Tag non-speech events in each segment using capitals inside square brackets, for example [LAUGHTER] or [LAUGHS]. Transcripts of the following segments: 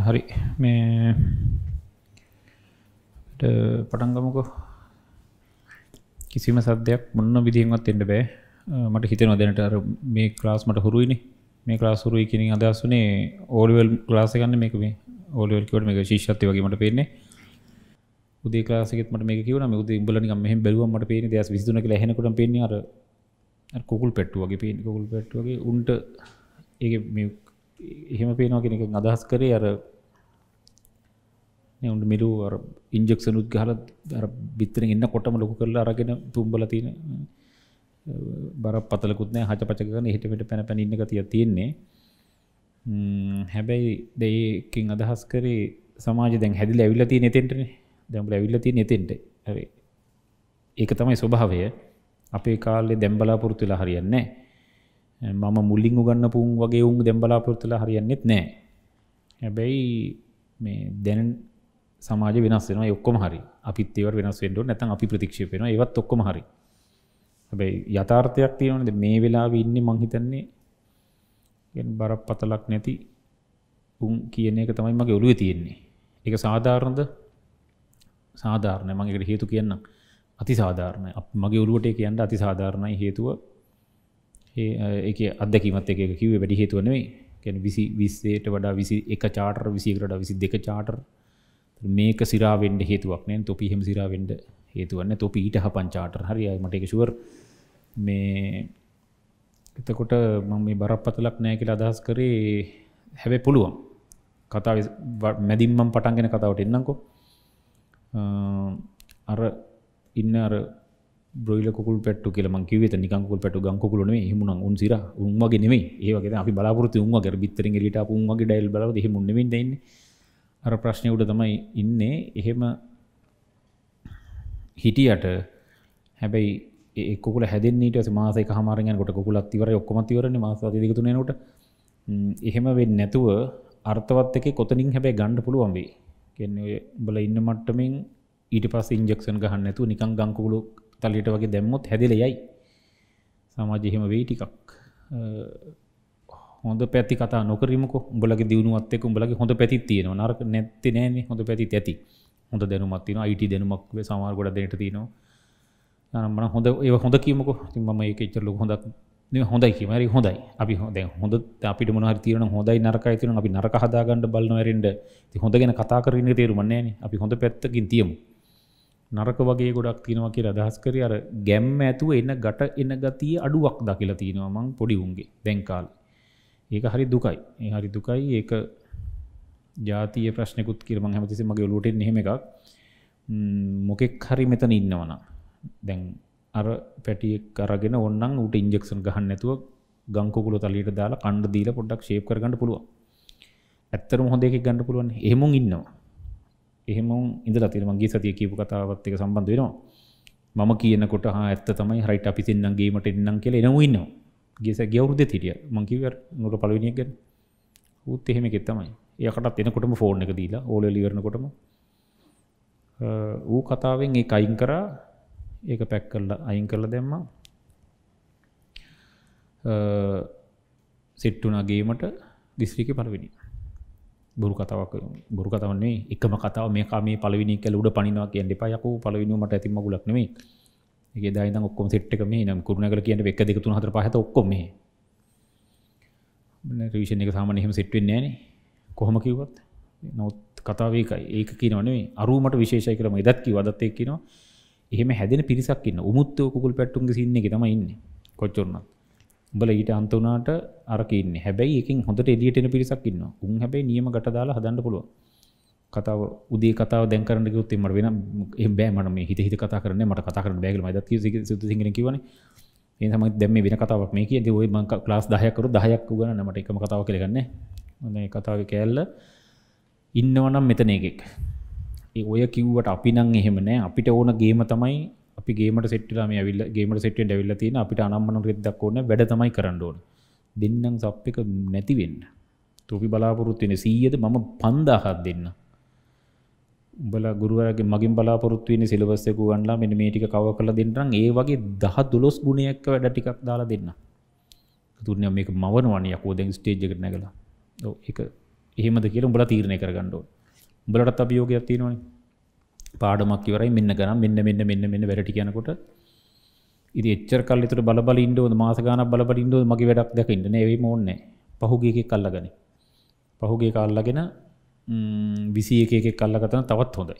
හරි. මේ පටන්ගමකෝ කිසිම සද්‍යයක් මොන්න විදිහෙන්වත් එන්න බෑ. මට හිතෙන දැනට අර මේ ක්ලාස් මට හුරුයිනි. මේ ක්ලාස් හුරුයි කියෙන අදස්සුනේ ඕලිවල් ලාස ගන්න මේක මේ. ඕලිවල් කිවට මේ ශිෂත්ය වගේ මට පේන්නේ. උදේ ලාසකෙත් මට මේ කිවන උද බල මෙහ බැලුව මට පේන දස් විදුන කළ හැනකට පේන්නේ අර කුකුල් පෙට්ටු වගේ පේන කුකුල් පෙට්ටුවගේ උන්ට ඒ එහෙම පේනවා කෙනෙක අදහස් කරේ අර උන්ට මිරු ඉන්ජෙක්ෂනුත් ගහල බිත්තර ඉන්න කොටම ලොකු කරලා අරගෙන තුම්බල තියෙන බර පතලකුත්නෑ හච පචකන හිටමට පැන පැන ඉන්න තිය තියෙන්නේ. හැබැයි දෙයකින් අදහස් කරේ සමාජ දැන් හැදිල ඇවිල්ල තිය නෙතෙන්ටන දැම්බල ඇවිල්ල තිය නෙතෙන්ට හරි. ඒක තමයි ස්වභාවය. අපේ කාලෙ දැම්බලාපුරතුලා හරියන්නේ මම මුල්ලිං උගන්න පුන් වගේ උන් දැම්බලාපොරතුලා හරියන්නෙත් නෑ. හැබැයි මේ දැන සමාජ වෙනස් වෙන ඔක්කොම හරි. අපිත් ඒව වෙනස් වෙන්ඩ නැතන් අපි ප්‍රතික්ෂපෙන ඒවත් ඔක්කොම හරි. හැබැයි යථාර්ථයක් තියෙනවනද මේ වෙලා ඉන්න මංහිතන්නේ බරක් පතලක් නැති උන් කියන එක තමයි මගේ ඔළුව තියෙන්නේ. එක සාධාරණද? සාධාරණය. මගේකට හේතු කියන්න අති සාධාරණය මගේ ඔළුවට කියන්න අති සාධාරණයි හේතුව ඒ අදකිමත් එක කිව වැඩි හේතුවනෙයි කැන විසි විස්සේට වඩා විසි එක චාටර් විසිකට විසි දෙක චාටර් මේක සිරාවෙන්ඩ හේතුවක් නෑ. තොපි හෙම සිරාවෙන්ඩ හේතුවන්න තොපි ඊට හපන් චාටර් හරි මට එක ශුවර් මේ එතකොට මං මේ බරප්පතලක් නෑ කියලා අදහස් කරේ හැබැ පුළුවන්. කතා මැදින්මම් පටන්ගෙන කතාවට එන්නකෝ අර ඉන්න අර බ්‍රයිල කුල් පට කියල කිව නිකකුල් පට ගංකුලන හමුණ උන්සිර උන්වගේ නෙේ ඒවගේ අපි බලාපුරති උන්වගේ බිත්තර ට උන්වගේ ඩයිල් බල හෙමුණෙමින් දන්න අර ප්‍රශ්නය උඩ තමයි ඉන්නේ. එහෙම හිටියට හැබැයි එකුල හැදනීට මාසක හමාරගෙන් කොට කුලත් තිවර ඔක්කොමතිවරන මාස දිගතුනනට එහෙම වෙන්න නැතුව අර්ථවත් එක කොතනින් හැබැයි ගණ්ඩ පුළුවන්වේ කියන්නේ බල ඉන්න මට්ටමින් ඊට පස් ඉන්ජෙක්ෂන් ගහන්න ඇතු නිකං ගංකුලු තලිට වගේ දැම්මොත් හැදිල යයි. සමාජහෙම වෙයි ටිකක්. හොඳ පැති කතා නොකරමක. උඹලගේ දියුණුවත්ක උඹලගේ හොඳ පැති තියෙන නරක නැත්ති නෑන හොඳ පැති ඇති. හොඳ දැනුමත්තින අයිට දැනුමක් සමාර ගොඩ දෙට තිනවා මන හොඳ ඒ හොඳ කියීමක. ම එකචරලු හොඳක් හොඳයි කිමරි හොඳයි. අපි හොඳ හොඳ අපිට මොනහර තියන හොඳයි නරකයි තින අපි නරක හදාගන්නඩ බලන්නවරෙන්ට හොඳ ගැන කතා කරන්න තේරුමන්නේන අපි හොඳ පැත්තකින් තියමු. නරක වගේ ගොඩක් තියෙනවා කියලා අදහස් කර. අර ගැම්ම ඇතුව එන්න ගට එන්න ගතිය අඩුවක් දකිලා තියෙනවා මං පොඩි උන්ගේ දැන්කාල් ඒක හරි දුකයි. ඒ හරි දුකයි. ඒක ජාතිය ප්‍රශ්නකුත් කිරම හැමතිසි මගේ ලෝටෙන් හෙම එකක්. මොකෙක් හරි මෙතන ඉන්නවන දැන් අර පැටියෙක් කරගෙන ඔන්නන් උට ඉන්ජෙක්ෂන් ගහන්න නැතුව ගංකොකුල තලීට දාලා කණ්ඩ දීල පොඩ්ඩක් ශේප් කරගන්න පුළුව ඇත්තරම හොඳ එකක් ගන්න පුළුවන් එහෙමුන් ඉන්නවා. එහෙම ඉඳලා තින මගේ සතිය කියපු කතාවත් එක සම්බන්ධ වෙනවා. මම කියනකොට හා ඇත්ත තමයි. හරිට අපි සින්නම් ගේමට එන්නම් කියල එනව ඉන්නවා. ගෙස ගවරුද තිටිය මංකිවර නොට පලවිනියක් ගැන. උත් එහෙම එකෙත් තමයි. ඒකටත් එනකොටම ෆෝර්න් එක දීලා ඕල ලිවරණකොටම ඌ කතාවෙන් ඒ අයින් කරා. ඒක පැක් කරලා අයින් කරල දැම්ම. සිට්ටුනාගේමට දිස්ත්‍රික පලවිනි බොරු කතාවක් බොරු කතවන්නේ එකම කතාව මේ මේ පලවිනි කල උඩ පනිනවා කියෙන් එපා. යකු පලවිනීමට ඇතිම ගුලක් නෙමේ ඒ දයින ඔක්කොම සිට්ක මේ නම් කරුණගල කියන එක දෙක තුන හතර පහත ඔක්කොම රිවිෂණ එක සාමන එහෙම සිට්වෙන් නෑන. කොහොම කිව්වත්. නොත් කතාවේකයි ඒක කියනවනේ අරුමට විශේෂය කරම එදත්කි වදත්තයක් කියනවා. එහෙම හැදෙන පිරිසක්න්න උමුත්තව කුල් පැට්ටුන්ගේ සින්න එක තම ඉන්න. කොච්චොරනත් බල ඊට අන්තුනාට අරකන්න හැබැයි එකින් හොඳට එලියටෙන පිරිසක්න්න උන් හැබැයි නියම ගට දාලා හදන්න පුළුව කතාව උදේ කතාව දැකරන ගුත් මට වෙන බෑමන මේ හිත හිත කතා කරන මට කතා කරන බෑගල මද සිංහ කිවන ඒම දැම වෙන කතාවක් මේ කිය ඔය මංක ලාස් දහයකරු දහයක් ගන මට එකම කතාව කරගන්න න. කතාව කෑල්ල ඉන්නවනම් මෙතන එකෙක්. ඔය කිව්වට අපි නං. එහෙමනෑ අපිට ඕන ගේම තමයි අපි ගේමට සෙට්ටලාම ඇවිල්ල ගේමට සෙට්ට ඇවිල්ල තියෙන අපිට අනම්මන රෙද්දක් ඕන වැඩ තමයි කරන්න ඕන. දෙන්නම් සප් එක නැතිවෙන්න තොපි බලාපොරොත්තුවෙන සීයද? මම පන්දාහත් දෙන්න. උඹල ගුරුවරගේ මගින් බලාපොරොත්තුවෙන සිලවස්සෙකු ගන්නලා මෙ මේටික කව කළ දෙන්නන් ඒ වගේ දහ දුලොස් ගුණයක් වැඩ ටිකක් දාලා දෙන්න. තුරන මේක මවනවානයකෝ දැන් ස්ටේජ්ජකට නැගලා. එක එහෙමද කියලා උඹලා තීරණය කරගන්න ඕන. උඹලටත් අභියෝගයක් තියෙනවනේ. පාඩමක් ඉවරයි. මෙන්න ගනම් මෙන්න මෙන්න මෙන්න මෙන්න වැඩ ටික යනකොට ඉතින් එච්චර කල් විතර බල බල ඉන්න ඕන මාස ගාණක් බල බල ඉන්න ඕන මගේ වැඩක් දැක ඉන්න නෑ ඒවෙම ඕනේ නෑ. පහුගිය එකෙක් අල්ලගනි. පහුගිය එක අල්ලගෙන 21 එකෙක් අල්ලගතන තවත් හොඳයි.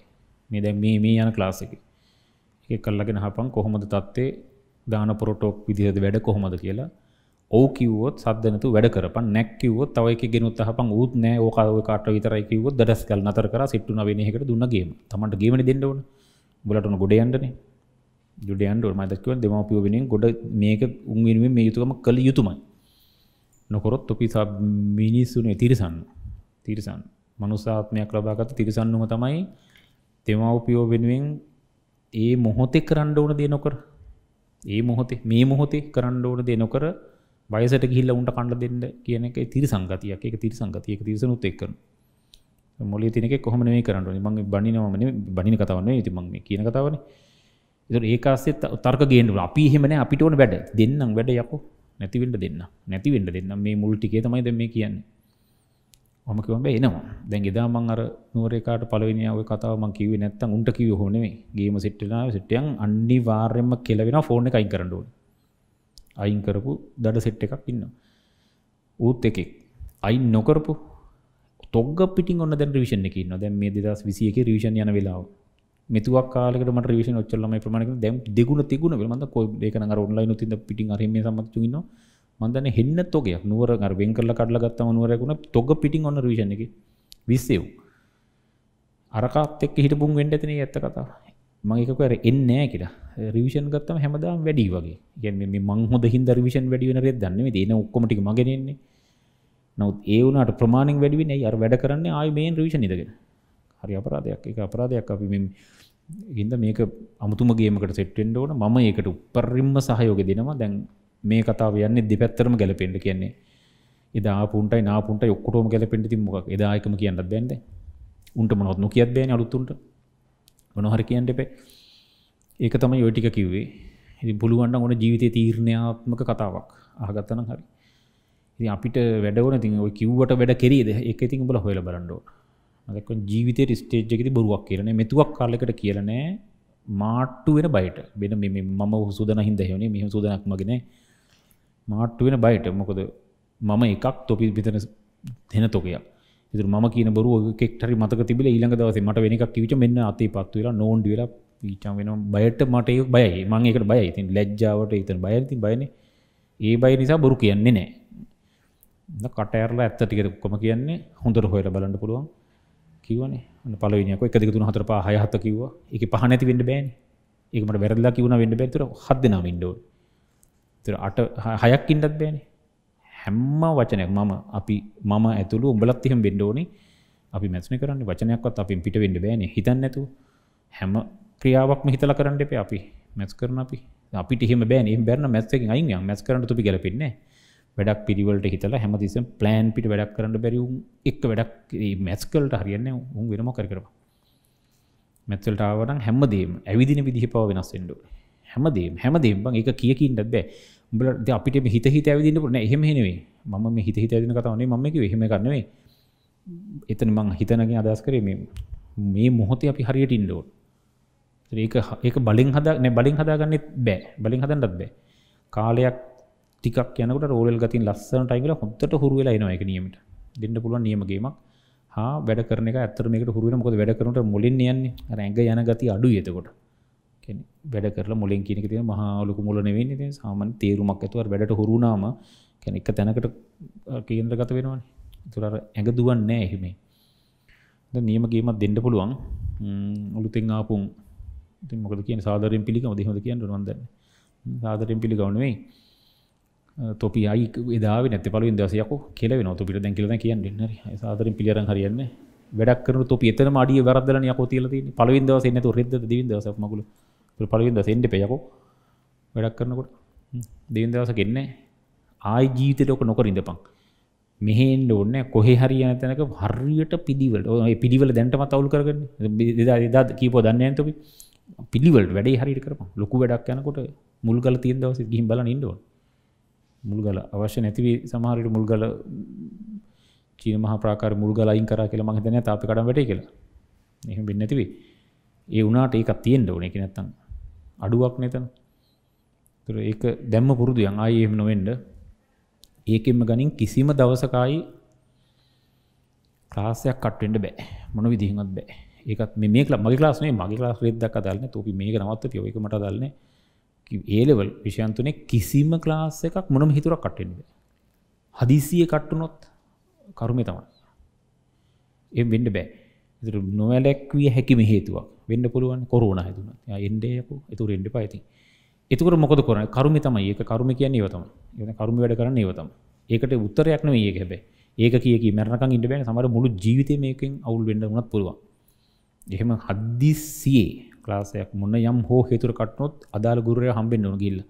මේ දැන් මේ මේ යන ක්ලාස් එකේ. එකෙක් අල්ලගෙන අහපන් කොහොමද තත්ත්වේ? දාන පොරොටෝක් විදිහට වැඩ කොහොමද කියලා. ඔව් කිව්වොත් සද්ද නැතු වැඩ කරපන්. නැක් කිව්වොත් තව එකෙක් ගෙනුත් අහපන් ඌත් නෑ ඕක ඔය කාට විතරයි කිව්වොත් දඩස් ගල් නතර කරා සිට්ටුනා වෙන එකකට දුන්න ගේම. තමන්ට ගේමනේ දෙන්න ඕන. උඹලට උන ගොඩ යන්නනේ ගොඩ යන්න ඕන. මම දැක්කේ දෙමාපියෝ වෙනින් ගොඩ මේක උන් වෙනුවෙන් මේ යුතුයකම කළ යුතුයමයි නොකරොත් අපි මිනිස්සුනේ තිරසන්න. තිරසන්න. මනුසාත්මයක් ලබාගත තිරසන්නුම තමයි දෙමව්පියෝ වෙනුවෙන් ඒ මොහොතේ කරන්න ඕන දේ නොකර. ඒ මොහොතේ මේ මොහොතේ කරන්න ඕන දේ නොකර වයසට ගිහිල්ලා උන්ට කණ්ඩ දෙන්න කියන එක තිරසංගතියක්. ඒක තිරසංගතිය. ඒක තිරසනුත් එක්ක. කරනවා මොලේ තියෙන එක කොහොම නෙවෙයි කරන්න? ඕනේ මම බණිනවම නෙවෙයි බණින කතාවක් නෙවෙයි. ඉතින් මම මේ කියන කතාවනේ. ඒතර ඒක ASCII තර්ක ගේන්න ඕන. අපි එහෙම නෑ. අපිට ඕන වැඩ. දෙන්නම් වැඩ යකෝ. නැති වෙන්න දෙන්න නැති වෙන්න දෙන්න මේ මුල් ටිකේ තමයි දැන් මේ කියන්නේ. මම කිව්වා බෑ එනවා. දැන් එදා මං අර නුවරේකාට පළවෙනි ඔය කතාව මං කිව්වේ නැත්තම් උන්ට කිව්වේ හො නෙමෙයි. ගේම සෙට් වෙනවා සෙට් එකෙන් අනිවාර්යයෙන්ම කෙලවෙනවා ෆෝන් එක අයින් කරන්න ඕනේ. අයින් කරපු දඩ සෙට් එකක් ඉන්නවා. ඌත් එකෙක්. අයින් නොකරපු තොග්ග පිටින් ඔන්න දැන් රිවිෂන් එකේ ඉන්නවා. දැන් මේ 2021 රිවිෂන් යන වෙලාව. මෙතුවක් කාලෙකට මට රිවිෂන් ඔච්චර ළමයි ප්‍රමාණයකට දැන් දෙගුණ තිගුණ වෙලා මන්ද කොයි ඒක නම් අර ඔන්ලයින් උත් ඉඳ පිටින් අර මේ සම්මත ඉන්නවා. මම දන්නේ හෙන්න තොගයක්. නුවර අර වෙන් කරලා කඩලා ගත්තම නුවරේකුණ තොග පිටින් ඔන්න රිවිෂන් එකේ. 20 එව් අරකාත් එක්ක හිටපුන් වෙන්න ඇතිනේ ඇත්ත කතාව. මම ඒක කර එන්නේ නැහැ කියලා. රිවිෂන් ගත්තම හැමදාම වැඩි වගේ. කියන්නේ මේ මං හොඳ හින්දා රිවිෂන් වැඩි වෙන රෙද්ද දන්නේ මේ දෙන ඔක්කොම ටික මගෙන් එන්නේ. නමුත් ඒ වුණාට ප්‍රමාණෙන් වැඩි වෙන්නේ ඇයි? අර වැඩ කරන්නේ ආයි මේන් රිවිෂන් ඉදගෙන හරි අපරාධයක්. ඒක අපරාධයක්. අපි මේ ඉද මේක අමුතුම ගේමකට සෙට්ටෙන්ඩ ඕන. ම ඒකට උපරිම්ම සහයෝග දෙනවා. දැන් මේ කතාව යන්නේ දෙපැත්තරම ගැලපෙන්ඩ කියන්නේ. එදා පුන්ටයි නාපුන්ට ඔක්කොටම ගැලපෙන්ඩ ති මොක් එදායකම කියන්නත් බැන්ද උන්ට මොනොත් නොකියත් බෑන අලුත්තුන්ට මොනහර කියන්න එපේ. ඒක තමයි යෝටික කිව්වේ. ඉති පුළුවන්ට ඕන ජීවිතය තීරණයාත්මක කතාවක් ආගත්තනම් හරි. ඉති අපිට වැඩවන ති ඔය කිව්වට වැඩ කෙරේද? එක ඉතින් බල හොල බලන්ඩෝ මදක ජීවිතයට ස්ටේජ්ජකති බොරුවක් කියරන මෙතුවක් කාලෙකට කියලනෑ මාට්ටු වෙන බයිට. බෙන මම සුදන හින්ද හවනේ මෙහ සුදනක් මගෙන මාට්ටු වෙන බයිට. මොකද මම එකක් තොපි විතන දෙන තොකයක් ඉතුර ම කියන බරු කෙක්ටරි මතක තිබල ඊළඟ දවස මට වෙන එකක් කිවිච මෙන්න අතේ පත්තු වෙලා නෝන්ඩ වෙලා පීචම් වෙන බයට මට බයයි. මං එකට බය ඉතින් ලැජ්ජාවට ඉතන බයති බයන. ඒ බයි නිසා බොරු කියන්නේ නෑ. කටඇරලා ඇත්ත ටික කොම කියන්නේ හොඳර හොයට බලන්න පුළුවන්. කිවනේ පලවිනියක එක. දෙක තුන හතර පහ හය හත කිව්ව. එක පහ නැති වෙන්න බෑන ඒකට වැරදලා කිවුණ වෙන්න බැතුර හත් දෙනා වින්ඩෝ තර අට හයක් ඉන්නත් බෑනේ හැම්ම වචනයක් මම අපි මම ඇතුළු උඹලත් එහෙම වෙන්න ඕනේ. අපි මැස්න කරන්න වචනයක්වත් අපි පිට වෙන්න බෑනේ. හිතන්න නැතුව හැම ක්‍රියාවක්ම හිතලා කරන්න එපේ අපි. මැස් කරන අපි. අපිට එහෙම බෑනේ. එහෙම බැරන මැස් එකකින් අයින් යන් මැස් කරන්න තුපි ගැලපෙන්නේ වැඩක් පිරිවලට හිතලා හැමතිස්සෙම ප්ලෑන් පිට වැඩක් කරන්න බැරි උන් එක්ක වැඩක් මැස් කළට හරියන්නේ උන් වෙනම කර කරපන්. මැත්වලට ආවනම් හැමදේම ඇවිදින විදිහ පව වෙනස් වෙන්න ඕනේ. හැමදේම හැමදේම. බං ඒක කිය කින්නත් බෑ. උඹලට දැන් අපිට හිත හිත ඇවිදින්න පුළුවන් නෑ එහෙම නෙවෙයි. මම මේ හිත හිත ඇවිදින කතාව නෙවෙයි මම මේ කිව්වේ. එහෙම එකක් නෙවෙයි. එතන මං හිතනකින් අදහස් කරේ මේ මේ මොහොතේ අපි හරියට ඉන්න ඕන. ඒක ඒක බලින් හදා නෑ බලින් හදාගන්නෙත් බෑ. බලින් හදන්නත් බෑ. කාලයක් ටිකක් යනකොට රෝලල් ගතින් ලස්සනට අයිගල හොත්තට හුරු වෙලා එනවා එක නියමට. දෙන්න පුළුවන් නියම ගේමක්. හා වැඩ කරන එක ඇත්තට මේකට හුරු වෙන මොකද වැඩ කරනකොට මුලින් යන්නේ? අර ඇඟ යන ගතිය අඩුයි එතකොට. කියන්නේ වැඩ කරලා මුලින් කියන එක තියෙන මහා ලොකු මුල නෙවෙයි ඉතින් සාමාන්‍ය තේරුමක් ඇතුව වැඩට හුරු වුණාම කියන්නේ එක තැනකට කේන්ද්‍රගත වෙනවනේ. ඒතර අර ඇඟ දුවන්නේ නැහැ එහෙම. දැන් නියම ගේමක් දෙන්න පුළුවන්. උළුතෙන් ආපුම්. ඉතින් මොකද කියන්නේ? සාදරයෙන් පිළිගමද එහෙමද කියන්න ඕන මන් දන්නේ සාදරයෙන් පිළිගව නෙවෙයි. තොපි අයි එදාව නැත පලුවෙන් දවසයක කෙලවෙන තොපිට දැන් කියලද කියන්න හරි. සාදරින් පිළියරන් හරියන්න වැඩක් කරන තොපි එතන මඩිය වැරදලන යකෝ තියල තින පලවින් දවස එන්න ෙද දිවින් දවස මගුල. පලවින් ද සෙන්ඩ පයකෝ වැඩක් කරනකොට දෙවන් දවස ගෙන්න ආයි ජීවිතයට ඕක නොකර ඉඳපං මෙහෙන්ට ඔන්න කොහෙ හරි තැනක හරියට පිදිවලට පිළිවල දැන්ටම තවුල් කරගන්න. දා කීපෝ දන්න ඇතොපි පිළිවලට වැඩේ හරි කරප ලොකු වැඩක් යනකොට මුල්ගල තිය දවස ගිහිම් බල ඉන්ඩුවන් මුල්ගල අවශ්‍ය නැතිවී සමහරට මුල්ගල චීන මහා ප්‍රාකාර මුල් ගලයින් කරා කියලා මං හිතන්නේ තාප්පේ කඩන් වැටේ කියලා. එහෙම වෙන්නේ නැතිවි. ඒ වුණාට ඒකක් තියෙන්න ඕනේ. ඒක නැත්තම් අඩුවක් නේතන. ඒතර ඒක දැම්ම පුරුදුයන් ආයේ එහෙම නොවෙන්න. ඒකෙන්ම ගනින් කිසිම දවසක ආයි ක්ලාස් එකක් කට් වෙන්න බෑ. මොන විදිහින්වත් බෑ. ඒකත් මේ මේ මගේ ක්ලාස් නෙවෙයි මගේ ක්ලාස් රේට් දැක්ක දාලා නේ. තෝපි මේක නවත්තපියෝ. ඒක මට දාලා නේ. ඒ ලෙවල් විෂයන් තුනේ කිසිම ක්ලාස් එකක් මොනම හිතුරක් කට් වෙන්න බෑ. හදිසියේ කට් වුණොත් කරුමේ තමයි. ඒ වෙන්න බෑ. ඒතර නොවැළැක්විය හැකිම හේතුවක් වෙන්න පුළුවන් කොරෝනා හැදුණා. යා එන්නේ යකෝ. ඒතර එන්න එපා ඉතින්. එතකොට මොකද කරන්නේ? කරුමේ තමයි. ඒක කරුමේ කියන්නේ ඒව තමයි. ඒ කියන්නේ කරුමේ වැඩ කරන්නේ ඒව තමයි. ඒකට උත්තරයක් නෙවෙයි ඒක හැබැයි. ඒක කිය කී මැරණකම් ඉන්න බෑනේ. සමහර මුළු ජීවිතේ මේකෙන් අවුල් වෙන්න උනත් පුළුවන්. එහෙම හදිස්සියේ ක්ලාස් එකක් මොන යම් හෝ හේතුර කට්නොත් අදාළ ගුරුවරයා හම්බෙන්න ඕන ගිහිල්ලා.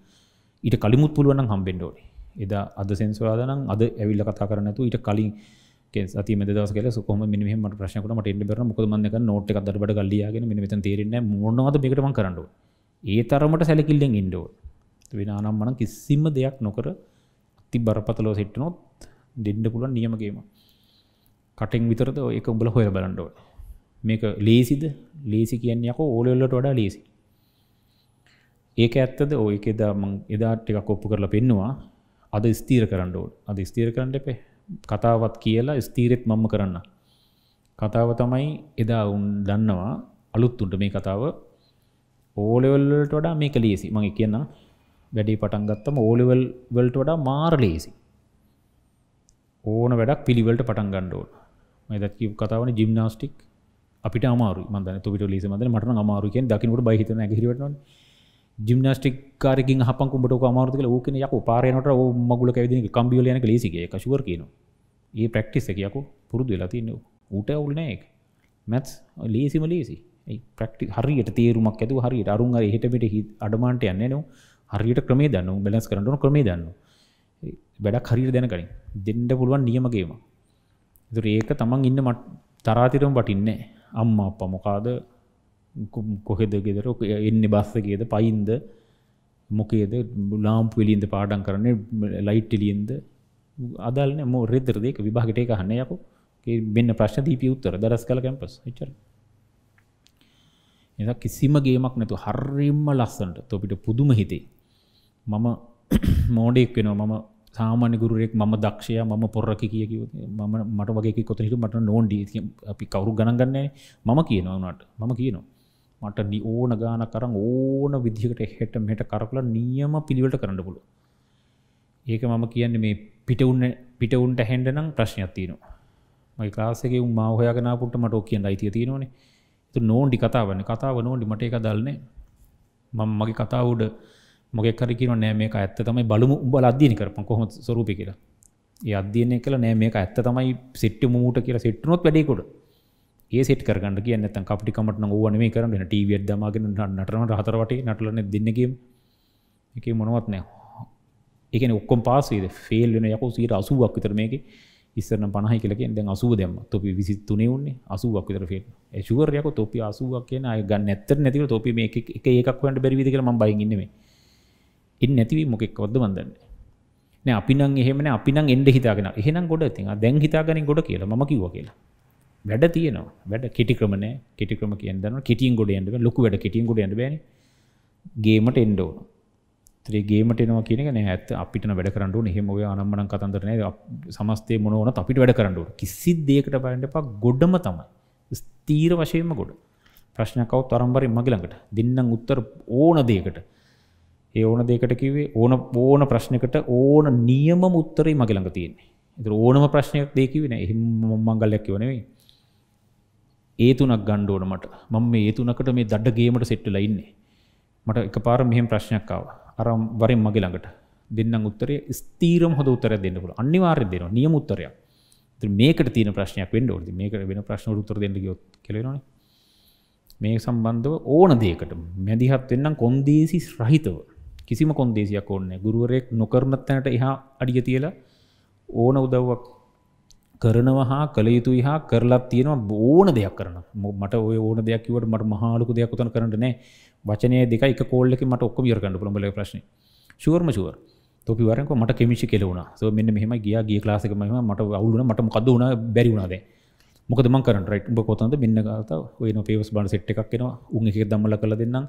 ඊට කලිමුත් පුළුවන් නම් හම්බෙන්න ඕනේ. එදා අද සෙන්සුරාදා නම් අද ඇවිල්ලා කතා කරන්න නැතුව ඊට කලින් සති මෙද දවස් කියලා සු කොහොම මෙන්න මෙහෙම මට ප්‍රශ්නයක් වුණා මට එන්න බැරුණා මොකද මම දැන් නෝට් එකක් දඩබඩ ගල් ලියාගෙන මෙන්න මෙතන තේරෙන්නේ නැහැ මොනවද මේකට මම කරන්න ඕනේ. ඒ තරමට සැලකිල්ලෙන් ඉන්න ඕනේ. වෙන ආනම්මනම් කිසිම දෙයක් නොකර අති බරපතලව සෙට් වුණොත් දෙන්න පුළුවන් නියම ගේම. කටින් විතරද ඒක උඹලා හොයලා බලන්න ඕනේ. මේක ලේසිද? ලේසි කියන්නේ යකෝ ඕ ලෙවල් වලට වඩා ලේසි. ඒක ඇත්තද? ඔය ඒක එදා මම එදා ටිකක් ඔප්පු කරලා පෙන්නවා. අද ස්ථීර කරන්න ඕන. අද ස්ථීර කරන්න එපේ. කතාවත් කියලා ස්ථීරෙත් මම්ම කරන්න. කතාව තමයි එදා උන් දන්නවා අලුත් උන්ට මේ කතාව ඕලෙවල් වලට වඩා මේක ලේසි. මම කියන්නම් වැඩේ පටන් ගත්තම ඕලෙවල් වලට වඩා මාර ලේසි. ඕන වැඩක් පිළිවෙලට පටන් ගන්න ඕන. මම එදත් කියපු කතාවනේ ජිම්නාස්ටික් අපිට අමාරුයි. මම දන්නේ තොපිට ලේසි මම දන්නේ මට නම් අමාරුයි කියන්නේ දකින්නකොට බය හිතෙන නැගිහිරි වටනවනේ. ජිම්නාස්ටික් කාරකින් අහපන් කුඹට ඔක අමාරුද කියලා ඕක කියන්නේ යකෝ පාරේ යනකොට ඕ මගුල කැවිදින එක කම්බි වල යන එක ලේසි කිය. ඒක ෂුවර් කියනවා. ඒ ප්‍රැක්ටිස් එක යකෝ පුරුදු වෙලා තියෙන්නේ. ඌට අවුල් නෑ ඒක. මැත්ස් ලේසිම ලේසි. ඒ ප්‍රැක්ටිස් හරියට තේරුමක් ඇතුව හරියට අරුන් අර එහෙට මෙහෙට අඩමාන්ට යන්නේ නෝ. හරියට ක්‍රමේ දන්නව බැලන්ස් කරන්න ඕන ක්‍රමේ දන්නව. වැඩක් හරියට දැනගනින්. දෙන්න පුළුවන් නියම ගේම. ඒතර ඒක තමන් ඉන්න තරාතිරම වටින්නේ අම්මා අප්පා මොකාද කොහෙද ගෙදර? එන්න බස්සකේද පයින්ද? මොකේද? ලාම්පු එලින්ද පාඩන් කරන්නේ? ලයිට් එලියෙන්ද අදල්න මෝ රෙදර දෙක විභාගට එක හන්න යකු. මෙන්න ප්‍රශ්න දීපි උත්තර. දරස් කල කැම්පස් එච්චර එ කිසිම ගේමක් නැතු හරිම්ම ලස්සන්ට තොපිට පුදුම හිතේ. මම [COUGHS] මෝඩෙක් වෙනවා. මම සාමාන්‍ය ගුරුවෙක් මම දක්ෂය. මම පොරකි කිය කිව මම මට වගේ කොත හිට මට නෝන්ඩි. අපි කවරු ගණන් ගන්නේ මම කියනවා වනට මම කියනවා. මට නි ඕන ගාන කරම් ඕන විදිහකට හෙට මෙට කරකල නියම පිළිවට කරන්න පුළුව ඒක මම කියන්නේ මේ පිටවුන්න පිටවුන්ට හැන්ඩනම් ප්‍රශ්නයක් තියනවා. මයි ක්ලාසක උන් මාහොයගෙනපුට මට කියන්න අයිතිය තියෙනවනේ. තු නෝන්ඩි කතාවන්න කතාව නෝඩි මට එක දල්න්නේ මම මගේ කතාවුඩ මොකෙක්කරකින නෑ මේක ඇත්ත තමයි බලමු. උඹල අධ්‍යයන කරපන් කොහොම ස්වරූපි කියලා. ඒ අධ්‍යයනය කළ නෑ මේක ඇත්ත තමයි. සිට්ට මූට කියලා සිට්නොත් වැඩේකොට ඒ සෙට කරගන්න කියන්න ඇතන් කපිකමට ඕන මේ කරන්න. ටීවියත් දමාගෙන නටරන හතරවට නටලන දෙන්නගේම එක මොනවත් නෑ එකන ඔක්කොම් පාසේද ෆෙල් වෙන යකු සීට අසුවක් විතර මේක. ඉස්සරන පණහි කියලකින් දැන් අසුව දෙම තොපි විසි තුනේ උන්නේ අසුවක් විතර ෆෙල් ශුවරයක තොපි අසුවක් කියන අය ගන්න ඇත්තර නැතිව තොපි මේ එක ඒකක් වන්ට බැරිවිද කියලා මම බයින් ඉන්නේ ඉන් නැතිවී මොකෙක් කොද්ද මන්දන්නේ නෑ අපි නම් එහෙමන අපි නම් එන්ඩ හිතාගෙන. එහෙනම් ගොඩ ති දැන් හිතාගනින් ගොඩ කියලා ම කිව කියලා. වැඩ තියනවා. වැඩ කෙටි ක්‍රමන කෙටි ක්‍රම කියදන කෙටියෙන් ගොඩ එන්ඩ ලොකු වැඩ කෙටියෙන් ගොඩ එන්න බැන. ගේමට එන්ඩෝන ත්‍රේගේමට එනවා කියන නෑ. ඇත් අපිට වැඩ කරන්නු හෙම ඔය අනම්මන කතන්දරන සමස්තේ මොනවන අපිට වැඩ කරන්නු කිසි දේකට බැන්ඩ පක් ගොඩම තමයි. ස්තීර වශයෙන්ම ගොඩ. ප්‍රශ්නකව තරම්බරින් මගිළඟට දෙන්නම් උත්තර ඕන දේකට ඒ ඕන දෙකට කිවේ ඕන ඕන ප්‍රශ්නකට ඕන නියම උත්තරයි මගළඟ තියෙන්නේ. එ ඕනම ප්‍රශ්නයක් දෙකිවෙන එහිම මංගල්ලයක් වනෙවේ ඒතුනක් ගණ්ඩෝන මට. මම මේ ඒතුනකට මේ දඩ ගේමට සෙට්ටල ඉන්නේ. මට එක පාර මෙහෙම ප්‍රශ්නයක්කාව අරම් වරින් මගේ ළඟට. දෙන්නම් උත්තරේ ස්තීරම හොඳ උත්තර දෙන්න පුළුවන්. අනිවාර්යෙන් දෙනවා. නියම උත්තරයක්. ඉතින් මේකට තියෙන ප්‍රශ්නයක් වෙන්න ඕනේ. මේකට වෙන ප්‍රශ්න උත්තර දෙන්න ගියොත් කෙලවෙනවනේ මේ සම්බන්ධව ඕන දෙයකට මැදිහත් වෙන්නම් කොන්දේසි රහිතව. කිසිම කොන්දේසියක් ඕනේ ගුරුවරයෙක් නොකරන තැනට එහා අඩිය තියලා ඕන උදව්වක් කරනවා හා කළ යුතුයි හා කරලත් තියෙනවා. ඕන දෙයක් කරන මට ඔය ඕන දෙයක් කිවට මට මහලුකු දෙයක් උතන කරන්න නෑ. වචනය දෙක එක කෝල්ලෙක මට ඔක්කොම ඉවර කරන්න පුළුවන් බල ප්‍රශ්නේ. ෂුවර්ම ෂුවර් තොපි වරක මට කෙමිෂි කෙලවුණ සෝ මෙන්න මෙහම ගිය. ගිය ලාසික මම මට අවුලුන මට මොකද වුණ? බැරි වුණාද මොකද මං කරන්න? රයිට් උඹ කොතනද? මෙන්න ගාත ඔයන පේවස් බණ සෙට් එකක් එනවා. උන් එක දම්මල කළ දෙන්නම්.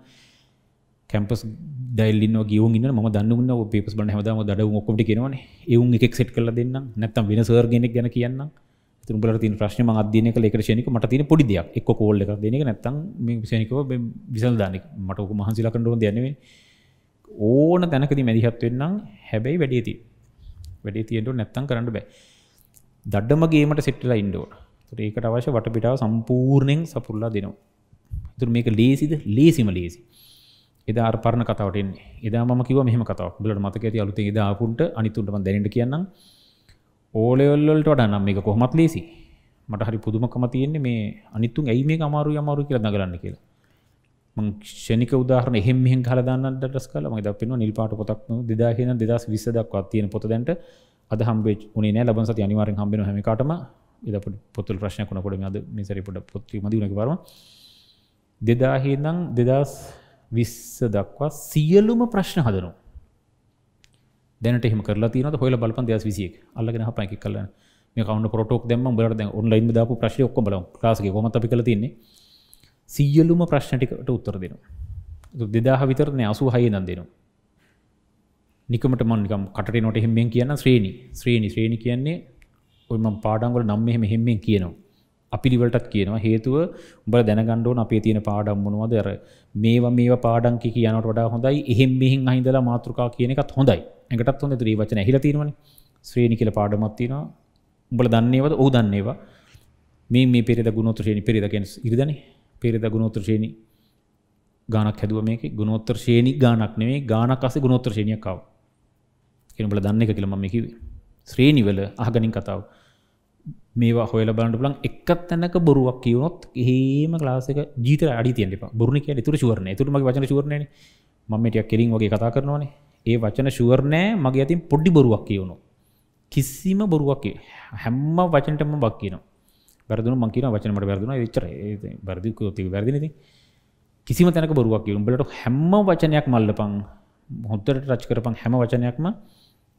කැම්පස් දයිල්ලින්න ගියවුන් ඉන්න ම දන්නන්න පේපස් බන හදම දඩ ඔක්කොට කියෙනවන එවුන් එකක් සෙට් කල දෙන්න නැත්තම් වෙන සර්ගෙනෙක් ගැන කියන්න තුරබල තින ප්‍රශ්න ම අදදින කල එක ශනික මට තින පොඩි දෙයක්. එක් කෝල්ල එක. දෙනක නැත්තම් මේ විෂනිකව විසල් දානෙක් මට ඔක මහන්සිලා කඩුව දැනවේ ඕන තැනකති මැදිහත් වෙන්නම්. හැබැයි වැඩේති වැඩේ තියෙන්ට නැත්තම් කරන්න බෑ. දඩ්ඩමගේමට සෙට්ටලා ඉන්ඩෝට ඒකට අවශ්‍ය වට පිටාව සම්පූර්ණයෙන් සපුරලා දෙනවා. තුර මේක ලේසිද ලේසිම ලේසි එදා පරණ කතාවට එන්නේ. එදා ම කිව මෙහම කතාව බලට මතක ඇති අලුත එද ආපුන්ට අනිතුන්ටම දැනට කියන්නම්. ඕලෙවල්ලට වඩා නම් මේක කොහොමත් ලේසි. මට හරි පුදුමකම තියෙන්නේ මේ අනිතුන් ඇයි මේ අමාරු අමාරු කියලා නගලන්න කියලා. ෂනික උදාහරන එහෙම මෙහෙන් හලදාන්න ටස් කල ම ද පෙන නිල් පාට පොතක් දෙදාහන දෙදස් විස්ස දක්වත් තියෙන පොත දැන්ට අද හම්බේ උනේ නෑ. ලබන් සති අනිවාරෙන් හම්බෙන හැමිකාටම එද පොතුල් ප්‍රශ්න කොනකොට අද මිසරිපට පොත්ති මදිනක පරම දෙදාහිදං දෙදස් විස්ස දක්වා සියලුම ප්‍රශ්න හදනු දැනට එහම කරලා තියන හොල බලපන් දෙස් විසියෙක්. අල්ලගෙන පයිකි කලන්න මේ කවන්න පොටක් දෙම බලට ඔන්ලයින් දාපු ප්‍රශ්ය ඔක්කො බල ලාසක කොමත අපි කල තින්නේ සියලුම ප්‍රශ්නටිකට උත්තර දෙනවා. දෙදාහ විතරනය අසු හය නම් දෙනවා. නිකමට මන්නිකම් කට නොට හිමෙන් කියන්න ශ්‍රේණි. ශ්‍රේණි ශ්‍රේණි කියන්නේ ඔයම පාඩංගල නම් මෙහෙම හෙමෙන් කියනවා. අපිලිවලටත් කියනවා. හේතුව උඹ දැනගණ්ඩෝන අපේ තියෙන පාඩම් මොනවද? අර මේවා මේවා පාඩංකි කියනට වඩා හොඳයි. එහෙම මෙහින් අහිදලා මාතෘකා කියන එකත් හොඳයි. එකටත් හොඳ ත්‍රී වචන හිල තියෙනවන. ශ්‍රේණි කියල පාඩමත් තියෙනවා. උඹල දන්නේවද ඕ දන්නේවා මේ මේ පෙරෙද ගුණෝත්‍ර ශ්‍රේණි පෙරෙදකෙන ඉරිදන. පෙරෙද ගුණෝත්‍ර ශ්‍රේණි ගානක් හැදුව මේක. ගුණෝත්තර ශ්‍රේණි ගානක් නෙවේ ගානක් අස ගුණෝත්‍ර ශ්‍රේණියකාව කෙනබල දන්න එක කියලම මේකිව ශ්‍රේණිවල අහගනින් කතාව. මේවා හොල බලට ලන් එක්ත් තැනක බොරුවක් කියවනොත් ඒම ලාසක ජීත අඩි තියන්න බොරුණ කිය තුර ශුවරන තුරම වචන ශුවරණය මමටයක් කෙරින් වගේ කතා කරනවානේ. ඒ වචන ශුවරණෑ මගේ අතින් පොඩ්ඩි බොරුවක් කියවුණු කිසිම බොරුවක් හැම්ම වචනටම බක් කියන බැරදුන මංකින වචනට බැරදුන විචර බැරදි වැරදිනති කිසිම තැනක බොරුවක් උඹලට හැම්ම වචනයක් මල්ලපං හොත්තට රච් කරපං හැම වචනයක්ම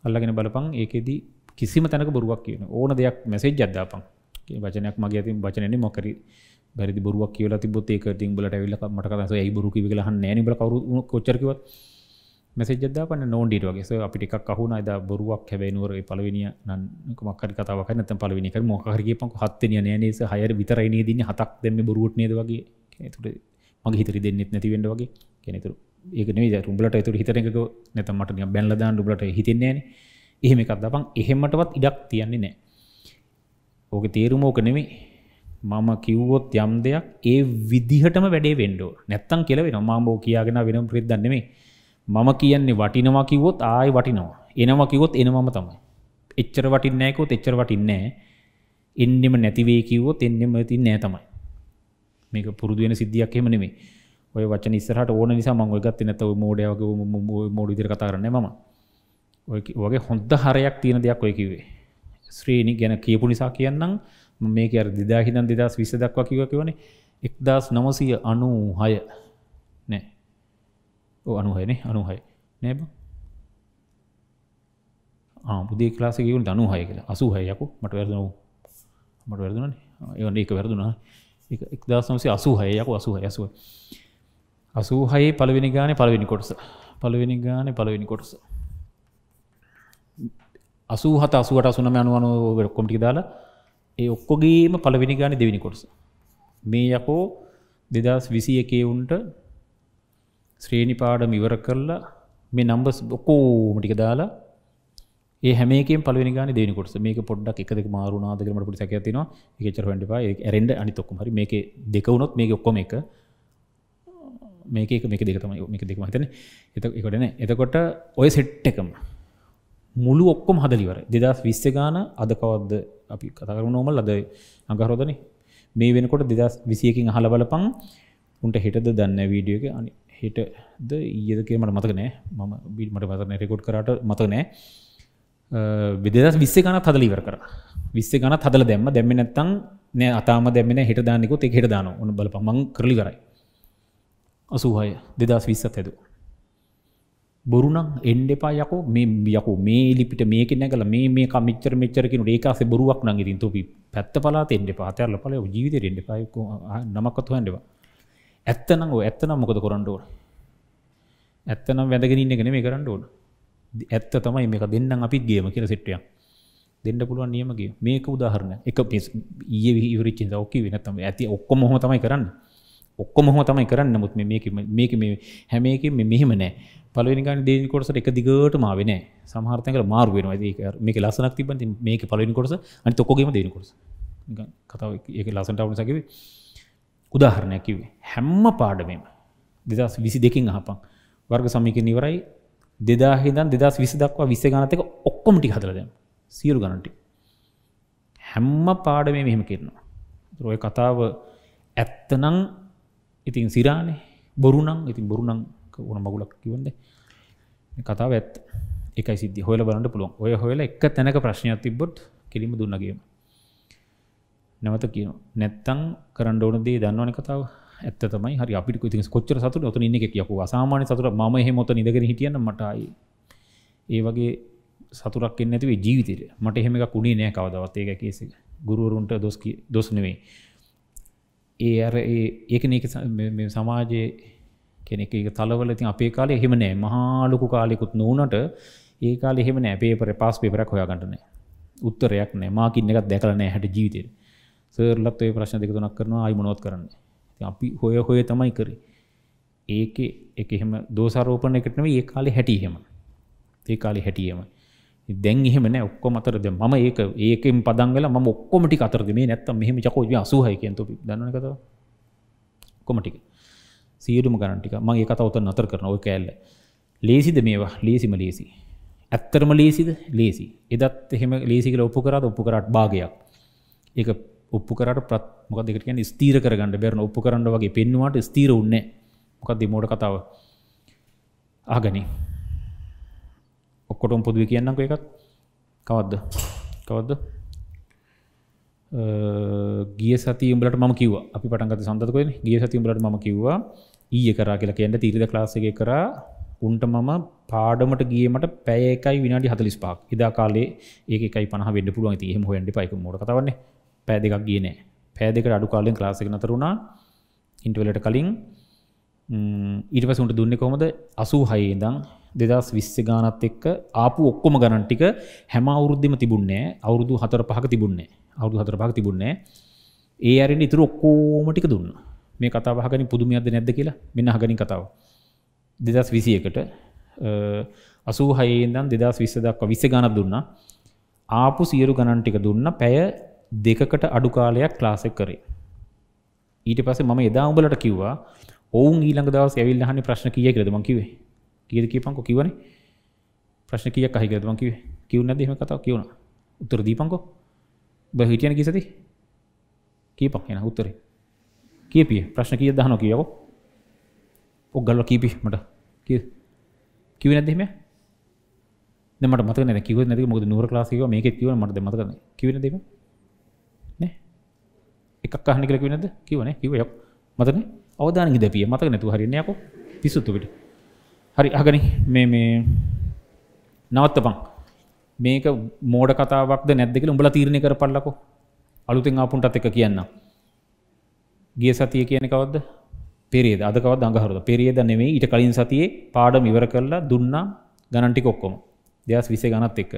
අල්ලගෙන බලපං ඒකෙදී කිසිම තැනක බොරුවක් කියන ඕන දෙයක් මැසේජ් අදදාපන් වචනයක් මගේ ඇති වචනන මොකර බැරි බොරුවක් කියල තිබොත් ඒක තින් බලට විල්ල මට කස ඇයි බොරු කිව හ නෑන බල කවරු කොච්චරකිවත් මෙසේජදදාපන්න නෝන්ඩීට වගේ. අපිට එකක් අහුන අද බොරුවක් හැබැයිනුවර පලවිනිය නමක්කර කතාවක් නත පලවිනික මොහරගේ පක් හත්තනය නෑනේස හයර විතරයිනේ දින්න හතක් දෙම බොරුවට නේද වගේ. තුට මගේ හිතරි දෙන්නෙත් නැතිවෙන්න වගේ. කෙනෙතුරු ඒක නේ රුම්ලට තුර හිතරක නැතමට බැල්ලදාන් රුබලට හිතෙන්නේ එහෙම එකක් දපන්. එහෙමටවත් ඉඩක් තියන්නේ නෑ. ඕක තේරුම ඕක නෙමේ මම කිව්වොත් යම් දෙයක් ඒ විදිහටම වැඩේ වෙන්ඩෝ නැත්තන් කෙලවෙන මාම්බෝ කියාගෙන වෙනම් ප්‍රෙද් දන්නෙමේ මම කියන්නේ වටිනවා කිවොත් ආය වටිනවා. එනවා කිවොත් එනමම තමයි. එච්චර වටින්නෑකෝ එච්චර වටින්නෑ එන්නෙම නැතිවේ කිවොත් එන්නෙම තින් නෑ තමයි. මේක පුරුදුවෙන සිද්ධියක් එහෙම නෙමේ ඔය වචන ඉස්සරහට ඕන නිසා මං ඔය ගත්තේ නැත්නම් ඔය මෝඩයවගේ මෝඩ විදිහට කතා කරන්නේ මම. වගේ හොඳ හරයක් තියෙන දෙයක් ඔය කිවේ ශ්‍රේණි ගැන කියපු නිසා කියන්නම්. මේක අර දිදාහිදන් දෙදස් විස දක්වා කිව කිවනේ එක්දස් නමසය අනු හය නෑ ඕ අනුහයනේ අනුහය නෑබ බුදේ ලාසිකවුන් දනු හය කියලා. අසු හයකු මට වැරදනු මට වැරදුන ඒවන ඒක වැරදුනා. එක්දසනසේ අසු හයකු අසු හය අසුව අසූහයේ පළවෙනි ගානේ පළවෙනි කොටස. පළවෙනි ගානේ පළවෙනි කොටස. අසූහත අසුවට අසුනම අනුවනු කොමිටි දාලා ඒ ඔක්කොගේම පළවෙනි ගාන දෙවිනි කොටස. මේ යකෝ දෙදස් විසි එකේ උන්ට ශ්‍රේණි පාඩම ඉවර කරලා මේ නම්බස් ඔක්කෝමටික දාලා ඒ හැමේකෙන් පලවෙනි ගාන දෙනි කොටස. මේක පොඩ්ඩක් එකක මාරුණනාදකමට පොඩි සැක තිනවා එකචර හන්ඩපා ඇරෙන්ඩ අනි තොක්කම හරි. මේක දෙකවුණොත් මේක ඔක්කොම එක. මේක මේක දෙකතම මේක දෙක මතන එත එකොටන එතකොට ඔය සෙට් එකම මුළු ඔක්කොම හදලිවර දෙදස් විස්ස ගාන අදකවද්ද අපි කතකරු නෝමල්? අද අඟහරෝදන මේ වෙනකොට දෙදස් විසියකින් හල බලපං උන්ට හෙටද දන්න වීඩියෝක අනි හෙටද ඊයදකේ මට මතක නෑ මම බිල්මට මතන රෙකොඩ් කරට මත නෑ විදස් විස්ස ගන හදලිවර කර. විස්ස ගන හදල දැම්ම. දැම්ම නැත්තං නෑ අතාම දැම්මෙන හිට දාන්නෙකුත් එක හෙට දාන උන බල පමං කරලි කරයි අසූහය දෙදස් විස්සත් ඇතු බොරුනම් එන්ඩ එපා යකෝ. මේ යකු මේ ලිපිට මේක නැගල මේ මේ කමිච්චර මෙච්චරකින ඒකාසේ බොරුවක් නං ඉතින් තොපි පැත්ත පලා එන්ඩ පාතරල පල ජීවිත එන්ඩ පයක නමක්කතු හැඩවා ඇත්තනම් ඇත්තනම් මොකද කොරන්ඩෝන ඇත්තනම් වැදගෙන ගෙන මේ කරන්න ඕන. ඇත්ත තමයි මේක දෙන්නම් අපිත් ගේම කියල සිට්ටිය දෙන්න පුළුවන් නියමගේ මේක උදාහරණ එක ඒ විරිච්චි ඔක්කි වෙනතම ඇති ඔක්කොම හොම තමයි කරන්න. ඔක්කොම හොම තමයි කරන්න. මුත් මේක මේක මේ හැමේක මෙහෙම නෑ. පලනිගන් දේ කොටසට එක දිගට මාවෙන සමහර්තක මාරු වෙන මේක ලසනක් තිබ මේක පලනි කොටස අනි තොකොගේම දෙන කොටස. කතාව ඒක ලසන්ටවන සකිව උදාහරණයක් කිවේ හැම්ම පාඩමෙම දෙදස් විසි දෙකින් අහපන්. වර්ග සමික නිවරයි දෙදා හිදන් දෙදස් විසි දක්වා විස්ස ගනතක ඔක්කොමටි හදලද සියලු ගණටි හැම්ම පාඩමේ මෙහෙම කරනවා. රොය කතාව ඇත්තනං ඉතින් සිරානේ. බොරුනං ඉතින් බොරුනං ඕන මගුලක් කිවන්ද කතාව ඇත් එකයි සිද්ධ හොල බලන්න පුළුවන්. ඔය හොල එක තැනක ප්‍රශ්නයක් තිබොත් කිලිම දුන්නගේම නැවත කියන නැත්තං කරන්න ඕන දේ දන්නවන කතාව? ඇත්ත තමයි. හරි අපිට ති කොච්චර සතුට ඔත ඉන්න එක යකු. අසාමානය සතුර ම හෙමොත නිදගෙන හිටියන්න මටයි ඒ වගේ සතුරක් නැතිවේ ජීවිතයට මට එහෙම එක කුණේ නෑ කවදවත්. ඒක කේසක ගුරුවරුන්ට දොස්කි දොස් නෙවෙයි. ඒ අර ඒකන එක සමාජයේ කෙනෙක තලවල ති අපේ කාලේ හෙම නෑ. මහාලොකු කාලෙකුත් නොවනට ඒ කාල එහෙම නෑ. පේපර පස් පේපරක් හොයාගටන උත්තරයක් නෑ. මාකින්න එකත් දැකලනෑ හැට ජීවිතය සර්ලත් ඔය ප්‍රශ්න දෙක තුනක් කරනවා අයි මොනොත් කරන්න අපි හොය හොය තමයි කරේ. ඒක එක එහෙම දෝසාරෝපන එකටනව ඒ කාලෙ හැටිහෙම ඒ කාලෙ හැටියම දැන් එහෙම නෑ ඔක්කොම අතරද මම ඒක ඒකෙන් පදංගල ම ඔක්කොමටි අතරද මේ නැත්තම් මෙහෙම චකෝ අසුහයි කියන්තු දන්න කත කොමටික සියලුම ගණන්ටික මගේ කතවත නතර කරන ඔය කෑල්ල. ලේසිද මේවා? ලේසිම ලේසි. ඇත්තරම ලේසිද? ලේසි. එදත් එහෙම ලේසිකල ඔප්පු කරත් ඔප්පු කරට භාගයක්. ඒක ඔප්පු කරට ප්‍රත් මොක දෙකට කියන ස්තීර කරගන්න බැරන ඔප්පු කරන්න වගේ පෙන්වාට ස්තීර උන්න මොකක්ද මෝඩ කතාව? ආගනි ඔක්කොටම් පොදුව කියන්නක එකත් කවද්ද? කවද්ද? ගිය සතියම්බලට ම කිව අපි පටන්ගත සඳකොය ගිය සතියම්බලට ම කිව්වා ඊය කරා කියලා කියන්න තීරද ක්ලාසක කරා. උන්ට මම පාඩමට ගියමට පැය එකයි විනාඩි හතලිස් පාක් එදා කාලේ ඒකයි පහ වෙන්න පුළුවන්. ති හෙම හොයන්ට පයික මොට කතවන්නේ. පෑ දෙකක් ගියන පෑ දෙක අඩු කාලෙන් ක්ලාසක නතරුණා ඉන්ටවලට කලින් ඊට පසුන්ට දුන්න කොමද අසූ හයදං දෙදස් විස්ස ගානත් එක්ක ආපු ඔක්කොම ගණන්ටික හැම අවුරුද්ධම තිබුණේ අවුරුදු හතර පහක තිබුණේ අවුදු හතර පහක තිබුණේ ඒ අරෙන් ඉතුර ඔක්කෝමටික දුන්න මේ කතා හගනි පුදුමියද නැද්ද කියලා මෙන්න හගනින් කතාව. දෙදස් විසියකට අසූ හයේදන් දෙදස් විස්ස දක්ව විස්ස ගණක් දුන්න ආපු සියරු ගණන්ටික දුන්න පැය දෙකකට අඩු කාලයක් ක්ලාසෙක් කරේ. ඊට පස්සේ මම එදා උඹලට කිව්වා ඔවුන් ඊළඟ දවස් ඇවිල්ලා අහන්නේ ප්‍රශ්න කීයද කියලා මං කිව්වේ. කීයද කියපන්කෝ කිව්වනේ. ප්‍රශ්න කීයක් අහයි කියලාද මං කිව්වේ. කිව්ව නැද්ද? එහෙම කතාවක් කිව්වනා. උත්තර දීපන්කෝ. ඔබ හිටියන කී සති? කීපක් එන උත්තරේ. කියපිය ප්‍රශ්න කිය දහන කියකෝ ඔගල්ල කීපි මට. කිව නැදෙම මට මත න කිව නැති මොද නූර ලාසික මේක කිව මට මතකන කිවෙන දෙම එකක් කහනි කල කිවනද කිවන කිවයක් මතන අවදාන දැපිය මතක නැතු හරිනයකෝ පිසුත්තුකට හරි අගනි මේ මේ නවත්ත පං මේක මෝඩ කතාවක්ද නැද්දක උඹල තීරණය කර පල්ලකෝ අලුතින් ආපුන්ටත් එක කියන්නම්. ගිය සතිය කියන කවද්ද? පෙරේද අදකවත් අඟහරුද? පෙරියද නෙවෙයි ඊට කලින් සතියේ පාඩම ඉවර කරලා දුන්නා ගණන්ටික ඔක්කොම. දෙස් විසේ ගණත් එක්ක.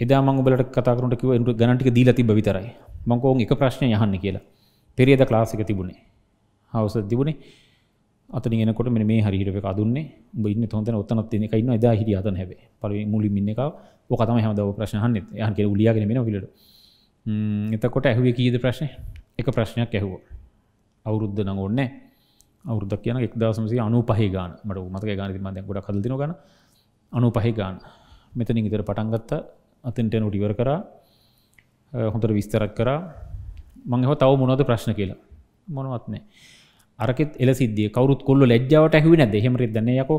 එදා මං ඔබලට කතා කරනට කිව්ව එන්ට ගණන්ටික දීලා තිබ්බ විතරයි. මං කෝන් එක ප්‍රශ්නය යහන්න කියලා. පෙරියද ක්ලාසික තිබුණේ. හවස තිබුණේ. අතන එනකොට මෙ මේ හරිහිට එක දුන්නේ උඹ ඉන්න හොඳ ඔත්තනත් තින එකයින්න එදා හිටිය අතන හැබේ පලි මුලි මින්න එක ඕකතම හැමදව ප්‍රශ්න හන්න යහක උලියගෙන මෙන විලට එතකොට ඇහුවේ කීද ප්‍රශ්නය එක ප්‍රශ්නයක් ඇහුව. අවුරුද්ධ නං ඔන්න අවුරුද්දක් කියන එක් දවසමසේ අනු පහහි ගාන. මට මතක ගාන මද ගොඩ කල්දින ගන. අනු පහහි ගාන. මෙතනින් ඉතර පටන්ගත්ත අතෙන්ට නොට ඉවර කරා. හොඳට විස්තරක් කරා. මංහ තව මොනවද ප්‍රශ්න කියලා. මොනවත්නේ අරකෙත් එල සිද්ධිය. කවරුත් කොල්ල ලැජ්ජාවට ඇහුව නැද හෙමරෙ දන්නයකෝ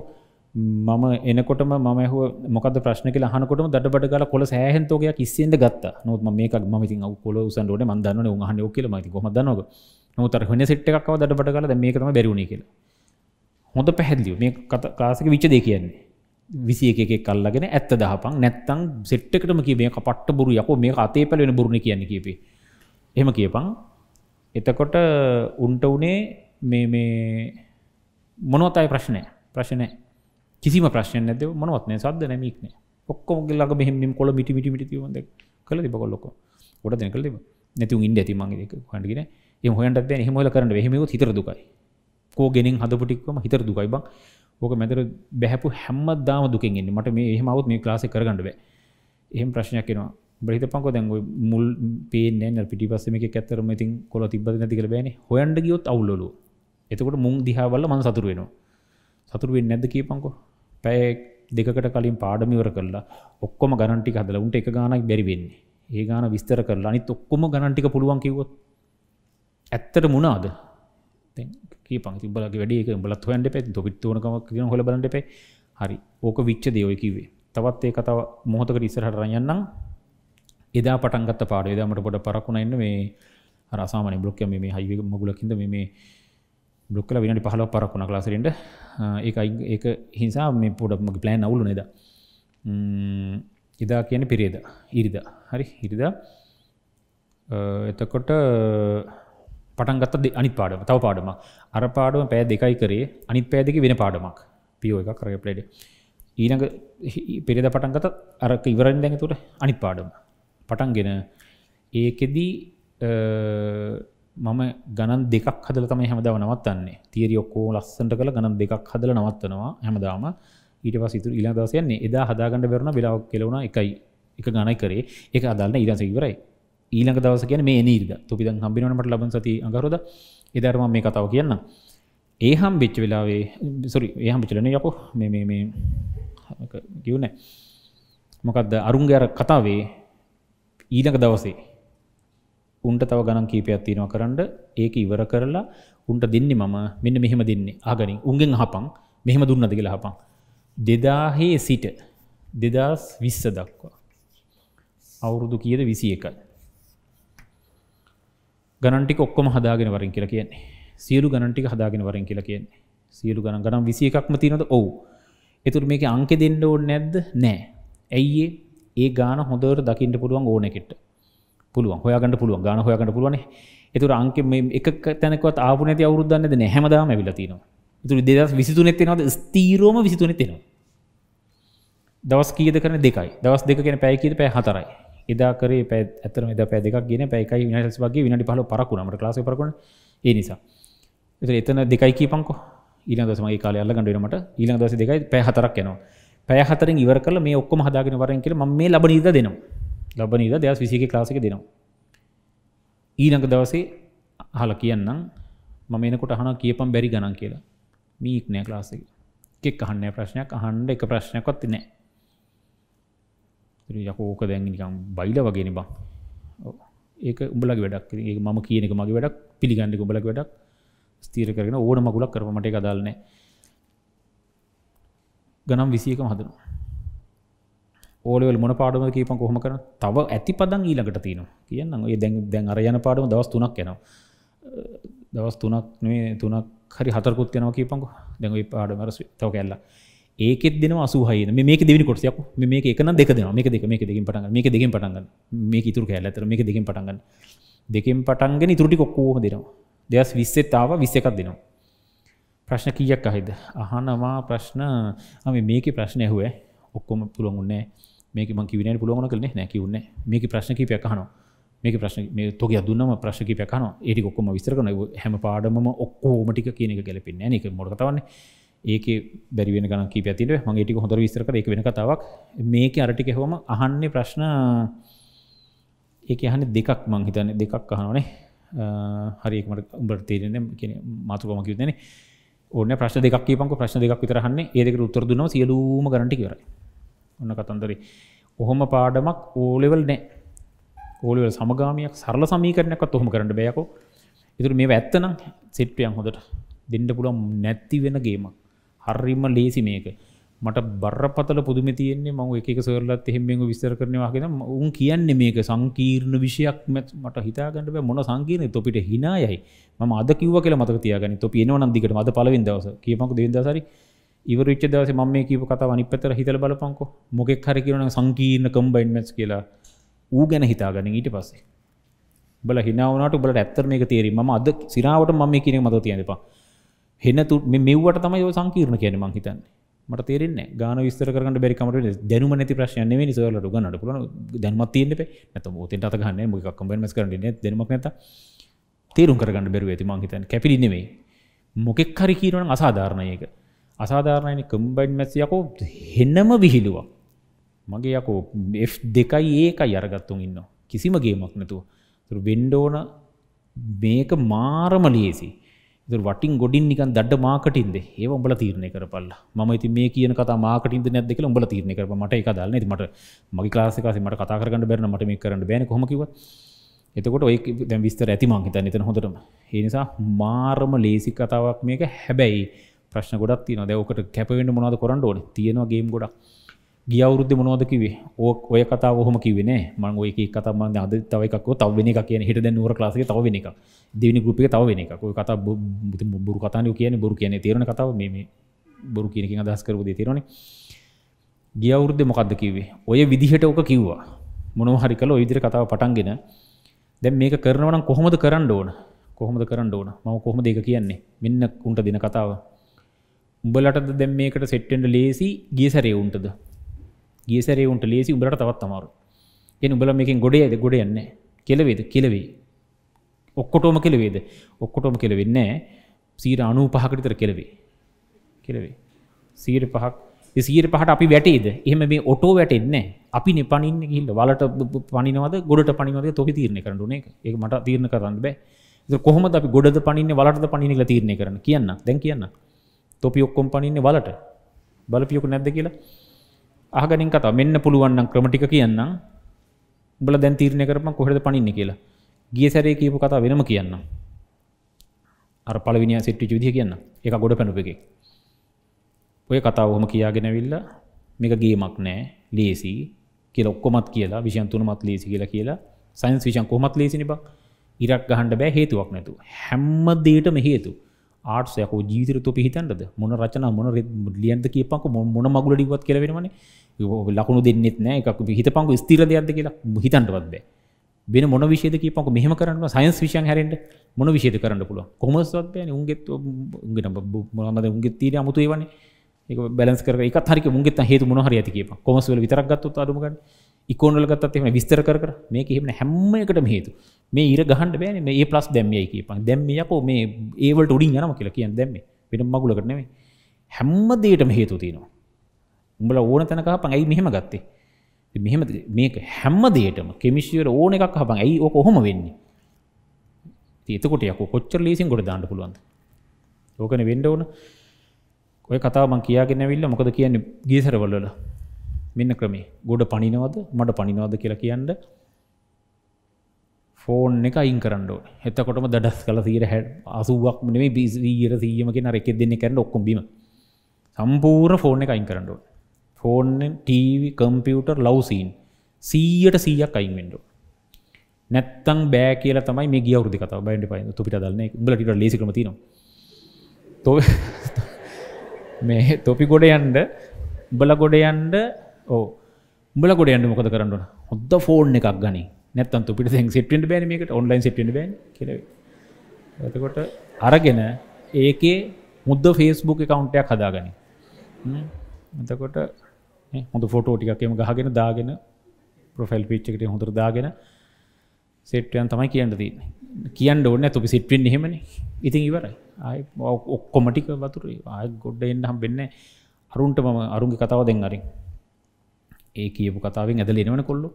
මම එනකොටම ම හුව මොකද ප්‍රශ්න කියලා හනකොටම දඩ බඩ කල කොල සෑහන්තෝකයක් කිසිෙන්ද ගත්ත. නොත් මේක මති කොල උසන්ඩට මන්දන්න උහන ෝකල මති කොමදන්නක නොතර හොන සිට් එකක් දඩ බඩ කල මේකම බැරුණ කියල. හොඳ පැහැදිලිව මේ කාසක විච්ච දෙ කියන්නේ. විසි එක කල්ලගෙන ඇත්ත දහපන්. නැත්තං සෙට්ටකටම කිය මේ පට්ට බුරු යකෝ. මේ අතේ පැලෙන බුරුණ කියන්න කියපේ. එහෙම කියපං එතකොට උන්ට වනේ මේ මේ මොනොතයි ප්‍රශ්නය ප්‍රශ්නය කිසිම ප්‍රශ්න නැද මොනවත්න සද නැමික්න ඔක්කොම ලග මෙහම කොල මිටි මිටි මිටි ද කල තිබ කොල්ලොක ොට දෙ කල නැතු ඉන්ඩ ඇති මගේ හඩගෙන එම හොයන්ට හෙමල කරන්න හෙම හිතර දුකයි. කෝ ගෙනින් හදපටික්වම හිතර දුකයි බං. ඕක මැතර බැහැපු හැම දාම දුකින්ගන්න මට මේ එහෙමවත් මේ ලාස කරගන්නඩ එහෙම ප්‍රශ්නයක් කෙනවා බ්‍රහිත පංකො දැන්ග මුල් පේන පිටි පස්සම එක ඇත්තරම ඉතින් කොල තිබ නැතිකල බෑන. හොයන්ට ගියොත් අවුල්ලු එතකොට මුං දිහාවල්ල මන් සතුර වෙනවා. සතුරුවෙන් නැද්ද කියපංකො පැය දෙකට කලින් පාඩමිවර කරලා ඔක්කොම ගණන්ටි හදල උන්ට එක ගානක් බැරිවෙන්නේ ඒ ගාන විස්තර කරලා අනිත් ඔක්කොම ගණන්ටික පුළුවන් කිවොත් ඇත්තට මුණාද කීපන් තිබලගේ වැඩේ බලත් හොයන්ට පැ තොපිත්තුවනකමක් න හොල බලට පේ හරි. ඕක විච්ච දෙයෝය කිවේ තවත් ඒ කතාව මොහොතක ඉස්සරහට රයන්නම් එදා පටන්ගත් පාඩ එදාමට පොඩ පරක්ුණ එන්න මේ රසාමන බ්ලොක්ක මේ හයිව මගුලකින්ද මේ බ්ලොක්කල විනට පහල පරක්ුණ ලාසරෙන්ට ඒ ඒක හිසා මේ පොඩක්මගේ ප්ලෑන් අවුලු නේද එදා. කියන පිරේද ඉරිද. හරි හිරිදා එතකොට පටන්ගත්ත අනි පාඩම තව පාඩම අර පාඩම පෑ දෙකයි කරේ අනිත් පෑදක වෙන පාඩමක්. පියෝ එක කරය පලේඩ ඊනඟ පෙරෙද පටන්ගත අරක ඉවරෙන් දැඟ තුට අනිත් පාඩම. පටන්ගෙන ඒකෙදී මම ගණන් දෙකක් හදල තම හැමදාව නවත්තන්නේ. තීරි ඔක්කෝ ලස්සට කළ ගණන් දෙකක් හදල නවත්තනවා හැමදාම. ඊට පසිතු ඉලා දවසයන්නේ එදා හදාගන්න බැරන වෙලාවක් කෙලවුණ එකයි. එක ගණයි කරේ. එක අදල්න්න ඉරස ඉවරයි. ඊළඟ දවස කියන මේ නීර්ද තුපිද හම්බිනට ලබන් සති අගරුද එදරම මේ කතාව කියන්න ඒහම් බිච්ච වෙලාවේ සොරි ඒහම් පිචලන යකු මේ කිව්නෑ මොකක්ද අරුන්ගර කතාවේ ඊළඟ දවසේ උන්ට තව ගණන් කීපයක් තියෙනවා කරන්න. ඒක ඉවර කරලා උන්ට දෙන්නේ මම. මෙන්න මෙහෙම දෙන්නේ. ආගනින් උන්ගෙන් අහපන්. මෙහෙම දුන්නද කියලා අහපන්. දෙදාහේ සිට දෙදස් විස්ස දක්වා. අවුරුදු කියද? විසි එකයි ගණන්ටික ඔක්කොම හදාගෙන වරින් කියලා කියන්නේ. සියලු ගණන්ටික හදාගෙන වරින් කියලා කියන්නේ. සියලු ගණන් ගනම් විසි එකක්ම තියනද ඔවු. එතුර මේක අංක දෙන්න ඕ නැද්ද? නෑ. ඇයිඒ ඒ? ගාන හොඳට දකිට පුළුවන් ඕනෙකට පුළුවන්. හොයාගන්න පුළුවන්. ගාන හොයාගන්න පුළුවන. එතුර අංක එක තැනකවත් ආපු නැති අවුරුද්දන්නද හැමදාම ඇවිලතිනවා තුර දෙදස් විසිතුනෙත් එෙනවද? ස්තීරෝම විසිතුනෙත් එෙනවා. දවස් කීද කරන දෙකයි. දවස් දෙක කියෙන පැයකිද පැ හතරයි. එදා කරේ පැ ඇතරම එද පැ දෙක් ගෙන පැකයි විනටස් වගේ විනට පහල පරකුණමට ලාස පරකුණ ඒ නිසා. එත එතන දෙකයි කීපංකො ඊන දසමගේ කාල අල්ල ගඩුවීමට ඊන දස දෙකයි. පැහතරක් යනවා පැය හතරින් ඉවර කල මේ ඔක්කොම හදාගෙන වරෙන් කියල ම මේ ලබනීද දෙනවා. ලබනීද දෙයක් විසික ලාසික දෙනවා. ඊනක දවසේ හල කියන්නම් මම එනකොට අහන කියපම් බැරි ගණන් කියලා. මීක් නෑ ලාසික කෙක් අහන්න ප්‍රශ්නයක් අහන්ඩ එක ප්‍රශ්නයක්වත් නෑ. යකෝක දැන් නිකම් බයිල වගෙන බං. ඒක උඹලගේ වැඩක්. ඒ ම කියනක මගේ වැඩක් පිළිගන්නක උඹලක් වැඩක්. ස්තීර කරන ඕන මගුලක් කරමට කදාලනෑ ගනම් විසියක හදන ඕලවල් මොන පාඩම කීපන් කොහොම කරන? තව ඇති පදන් ඊලකට තියෙන කියන්න ඒ දැන් දැන් අර යන පාඩම දවස් තුනක් යනවා. දවස් තුනක් නේ තුනක් හරි හතරකුත් යනවා කීපංක දැන් පාඩම තව කැල්ලා ඒකෙත් දෙන අසුහයි මේක දෙවි කොටයක් මේක එකන දෙක දෙන මේක දෙක මේක දෙකින් පටග මේක දෙකින් පටගන්න මේ ඉතුර කෑල ඇතර මේක දෙකින් පටගන්න දෙකින් පටන්ගෙන ඉතුරටි කොක්කෝහ දෙනවා. දෙස් විස්සෙත්තාව විස්ස එකක් දෙනවා. ප්‍රශ්න කීයක් අහිද අහනවා ප්‍රශ්න. අම මේක ප්‍රශ්නය හුව ඔක්කොම පුළුවන්න්නේ මේක මං කිවිනට පුළුවන කරන නැකිවන්න මේක ප්‍රශ්න කීපයක් අහනවා. මේක ප්‍රශ්න මේ තොක දුන්නම ප්‍රශ්ක පැකන ඒටි ඔක්කොම විස්තර කන හැම පාඩම ඔක්කෝමටික කියන එක ගැලපෙන්නේ එක මොඩකතවන්නේ ඒක බැරිවෙන ගන කී පැතිට මගේටි හොඳර විස්තර එක වෙන කතාවක්. මේක අරටික හොම අහන්නේ ප්‍රශ්න ඒක අහන දෙකක් මං හිතන්න. දෙකක් අහනනේ හරිමට උඹට තේරෙන මාතුකම කිවදන ඕන ප්‍රශ් දෙක් පක ප්‍රශ්න දෙක් විතරහන්නේ ඒදක උත්තර දුන්නවා සියලූම ගරටි කර ඔන්න කතන්දරේ. ඔහොම පාඩමක් ඕලෙවල් නෑ. ඕලවල් සමගාමයක් සරල සමීකරනයක් ඔහොම කරන්න බෑයකෝ ඉතුර මේ ඇත්තනම් සිට්පියන් හොඳට දෙන්න පුළන් නැත්ති වෙන ගේමක්. හරිම ලේසි මේක. මට බරපතල පුදුම තියෙන්නේ මම එක එක සර්ලත් එහෙම විස්තර කරනවා කියන උන් කියන්නේ මේක සංකීර්ණ විෂයක් මට හිතාගන්න බෑ. මොන සංකීර්ණ තොපිට හිනායයි මම අද කිව්ව කියලා මතක තියාගන්න. තොපි එනවා නම් දිගට අද පළවෙනි දවස. කියපන්කො දෙවෙනි දවස් හරි ඉවර වෙච්ච දවසේ මම මේ කියපු කතාව අනිත් පැත්තට හිතලා බලපන්කො මොකෙක් හරි කියනවා සංකීර්ණ කම්බයින් මැත්ස් කියලා ඌ ගැන හිතාගන්න ඊට පස්සේ. බල හිනාවනට උබලට ඇත්තර මේක තේරි ම අද සිරාවට ම මේ කියන මත තියෙන එපා. හෙන තු මෙව්වට තමයි ඔය සංකීර්ණ කියන මං හිතන්නේ. මට තේරෙන්නේ ගාන විස්තර කරන්න බැරිකමට දැනුම නැති ප්‍රශ්න නෙවෙයි සර්ලට ගන්නට පුළුවන්. දැනුමක් තියෙන්න බෑ නැත්නම් ඔතෙන්ට අත ගන්න මොකක් කම්බයින් මස් කරන්නේ දැනුමක් නැත්නම් තේරුම් කරගන්න බැරුව ඇති මං හිතන්නේ. කැපිලි නෙවෙයි. මොකෙක් හරි කියනවනම් අසාධාරණයි ඒක. අසාධාරණයින කම්බයින් මැස් යකෝ හෙන්නම විහිළුවක්. මගේ යකෝ F දෙකයි ඒකයි අරගත්තුන් ඉන්න කිසිම ගේමක් නැතුව. වෙන්ඩෝන මේක මාරම ලේසි. වටින් ගොඩින් නිකන් දඩ මාකටින්ද? ඒ උඹල තීරණය කරපල්ල. ම ති මේ කියන කතා මාකටින්ද නැදක උඹල තීරණය කර මට එක දල්න මට මගේ ලාසිකාස මට කතා කරන්න බැරන මට මේ කරන්න බැන කොමකිව එතකොට ඔය දැ විස්තර ඇති මංහිත නිතන හොඳටම. ඒනිසා මාරම ලේසි කතාවක් මේක. හැබැයි ප්‍රශ්න ගොඩක් තියන දැවකට කැපවෙන්න මොනවද කරන්න ඕන? තියෙනවා ගේම් ගොඩක්. ගිය අවුරුද්ද මොනවද කිව්වේ? ඕක ඔය කතාව ඔහොම කිව්වේ නෑ. මම ඔය එක කතාව මම අද තව එකක් තව වෙන එකක් කියන්නේ. හෙට දැන් නුවර ක්ලාස් එකේ තව වෙන එකක්. දෙවෙනි ගෲප් එකේ තව වෙන එකක්. ඔය කතාව බොරු කතානේ කියන්නේ. බොරු කියන්නේ තේරෙන කතාව. මේ මේ බොරු කියන එකෙන් අදහස් කරපු දේ තේරෙනවනේ. ගිය අවුරුද්දේ මොකද්ද කිව්වේ? ඔය විදිහට ඔක කිව්වා. මොනවා හරි කළා ඔය විදිහට කතාව පටන්ගෙන දැන් මේක කරනවා නම් කොහොමද කරන්න ඕන? කොහොමද කරන්න ඕන? මම කොහොමද ඒක කියන්නේ? මෙන්න උන්ට දෙන කතාව. උඹලටද දැම් මේකට සෙට්ටෙන්ට ලේසි ගියසරේ උන්ටද? ගියසරේ උන්ට ලේසි උඹලට තවත් අමාරු එන උඹල මේකින් ගොඩේද ගොඩ යන්න කෙලවේද? කෙලවේ. ඔක්කොටෝම කෙලවේද? ඔක්කොටෝම කෙලවෙන්නේ සීර අනු පහකටිතර කෙලවේ. කෙලවේ. සීර පහක්. සීර පහට අපි වැටේද? එහම මේ ඔටෝ වැටෙන්නේ අපි පනින්න ගිල්ල වලට පනිනවද ගොඩට පනිවද තොපි තීරණය කරනුන එක ඒ මට තීරණ කරන්න බෑ. කොහොම අපි ගොඩ පනින්න වලට පනිනිල තීරණය කරන කියන්න. දැන් කියන්න. තොපි ඔක්කොම් පනින්නේ වලට. බලපියොක නැද්ද කියලා? අහගනින් කතා. මෙන්න පුළුවන්නම් ක්‍රමටික කියන්න බල දැන් තීරණය කරපම කොහෙද පනින්න කියලා. ගිය සැරේ කියපු කතා වෙනම කියන්න අර පළවිනිිය සිට්ටි විදිහ කියන්න එක ගොඩ පැනුප එක. ඔය කතාව හොම කියාගෙන විල්ල මේක ගේමක් නෑ. ලේසි කියල ඔක්කොමත් කියලා විෂයන් තුනමත් ලේසි කියලා කියලා. සයින්ස් විෂන් කොමත් ලේසිනි බක් ඉරක් ගහන්ඩ බෑ හේතුවක් නැතු හැම්ම දේටම හේතු. ආර්ට්සයක ජීවිතර තොපි හිතන්ටද මොන රචන මොන ලියන්ද කියපක? මොන මගුල ඩිවත් කියලවෙනවන ලකුණු දෙන්නෙත් නෑ. එකක් හිතපංක ස්තිර දෙයක්ද කියලා හිතන්ටවත් බෑ. වෙන මොන විශේද කියපක? මෙහම කරන්න සයින්ස් විෂන් හැරෙන්ට මොන විශේද කරන්න පුළුව කොමස්වත් බෑන. උන්ගෙත් උන්ගෙන මොනමද උන්ගෙ තීර අමුතු ඒවන්නේ එක බැලස් කර එක හරික මුන්ගෙත් හේතු මොහර ඇති කියප. කොමස්වල විතරක් ගත්තු අදුමගන්න ඉකෝනල ගත්තත් එම විස්තර කර මේ එහෙම හැම්ම එකටම හේතු. මේ ඉර ගහන්ඩ බෑන මේ ප්ලස් දැම්මයි කියපන්. දැම්ම යකෝ මේ ඒවලට උඩින් යනම කියලා කියන්න දැම්ම වෙන මගුල කරනවේ හැම්ම දේටම හේතු තියෙනවා. උඹල ඕන තැනක පන් ඇයි මෙහෙම ගත්තේ? මෙහෙම මේක හැම්ම දේටම කෙමිසිවර ඕන එකක් හපන් ඇයි ඕක ඔහොම වෙන්නේ? ඒතකොට යක කොච්චර ලීසින් ගොඩ දාන්න පුළුවන්ද? ඕකන වෙන්ඩ ඕන. ඔය කතාවමන් කියාගෙන විල්ල මොකද කියන්නේ ගීසරවල්ලල මෙන්න ක්‍රමේ. ගොඩ පනිනවද? මට පනිනවද කියලා කියන්න. ෆෝන් එක අයින් කරන්න එතකොටම දඩස් කල සීර හැ අසුවක් නෙේ බිසීර සීයම කෙන රෙක් දෙන්න කරන්න ඔක්කොම් බීම. සම්පූර්ණ ෆෝන් එක අයින් කරන්න ෆෝන් ටීවි කම්පියුටර් ලවසීන් සීයට සීයක් අයින්ෙන්ඩෝ නැත්තං බෑ කියල තමයි මේ ගියවරුදි කතාව. බයින්ට පයි තුපිට දන්න උඹලට ලේසිකම තින තො [LAUGHS] මේ තොපි ගොඩ යන්ඩ බල ගොඩ යන්ඩ ඕ උඹල ගොඩ යන්න මොකද කරන්න හොද ෆෝන් එකක් ගනි. නැත්තන් තුපිට සෙට්ට බෑනමකට ඔන්ලයින් සෙට් බෑන් කෙ ඇතකොට අරගෙන ඒකේ මුද්ද ෆේස්බුක් කවුන්ටයක් හදාගනි. එතකොට හොඳ ෆොටෝ ටිකක්ම ගහගෙන දාගෙන ප්‍රොෆයිල් පිච්චකට හොඳර දාගෙන සෙට්යන් තමයි කියන්න දී කියන්න ඕන්න තුපි සිට්වෙන් හෙමන ඉතින් ඉවරයි. ආය ඔක්කොමටික වතුර. ආය ගොඩ්ඩ එන්න හම් වෙන්න අරුන්ට මම අරුන්ගේ කතාව දෙන්න අරින්. ඒ කියපු කතාවෙන් ඇදල එනවන කොල්ලු.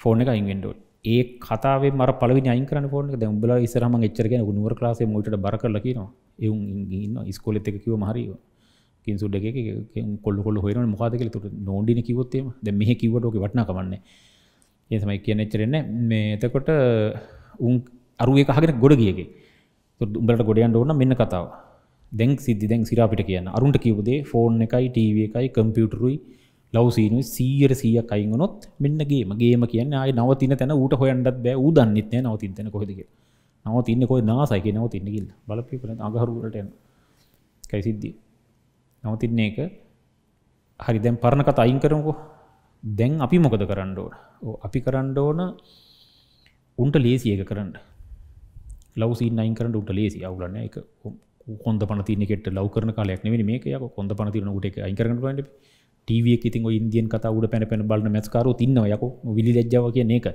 ෆෝන එක අයින්ෙන්ඩෝ ඒ කතාවේ මර පලවි අයිකරන ෆෝන ද උඹල ඉසරම එච්චරගෙන නුවර ලාසේ මොට බර කරලකිනවා එවුන් ඉන්න ස්කොලෙත් එක කිව මහරිව කින්සුඩ එක කොල්ල කොල්ල හොන මොකාද කල තුට නොඩින කිවොත්තේම ද මෙහ කිවටෝක වටන කමන්නේ ඒසමයි කියන එච්චරෙන්න මේ එතකොට උන් අරුව කහගෙන ගොඩ ගියගේ උඹලට ගොඩයන්ට ඕන්න මෙන්න කතාව. දැන් සිද්ධි දැන් සිරාපිට කියන්න. අරුන්ට කිවදේ ෆෝන් එකයි ටව එකයි කම්පියුටරුයි ලවසීනු සීර සියක් අයිගනොත් මෙන්නගේ මගේම කියන්න අය නවතින තැන ඌට හොයන්ටත් බෑ ූ. දන්නෙත්නෑ නවතින්තන කොහෙදක නව තින්න කොයි නාසයික නව තින්නකිල් බලපි කළ අගහරුරට යන කැසිද්දී නවතින්නේ එක. හරි දැන් පරණ කත අයින් කරමුකෝ. දැන් අපි මොකද කරන්න ඕන? අපි කරන්න ඕන උන්ට ලේසි එක කරන්න. ලවසි අයින් කරට උට ලේසි. අවුලන්න එක කොඳ පනතිනෙට ලව කරන කාලයක් නෙවෙයි මේක. යක කොඳ පනතින උට එක අයින් කරන්න පට ටව ඉතින් ඉන්දියන් කතා උඩ පැන පැන බලන මැස්කාරු තින්න යකු විලි ලජ්ජාව කියන එක.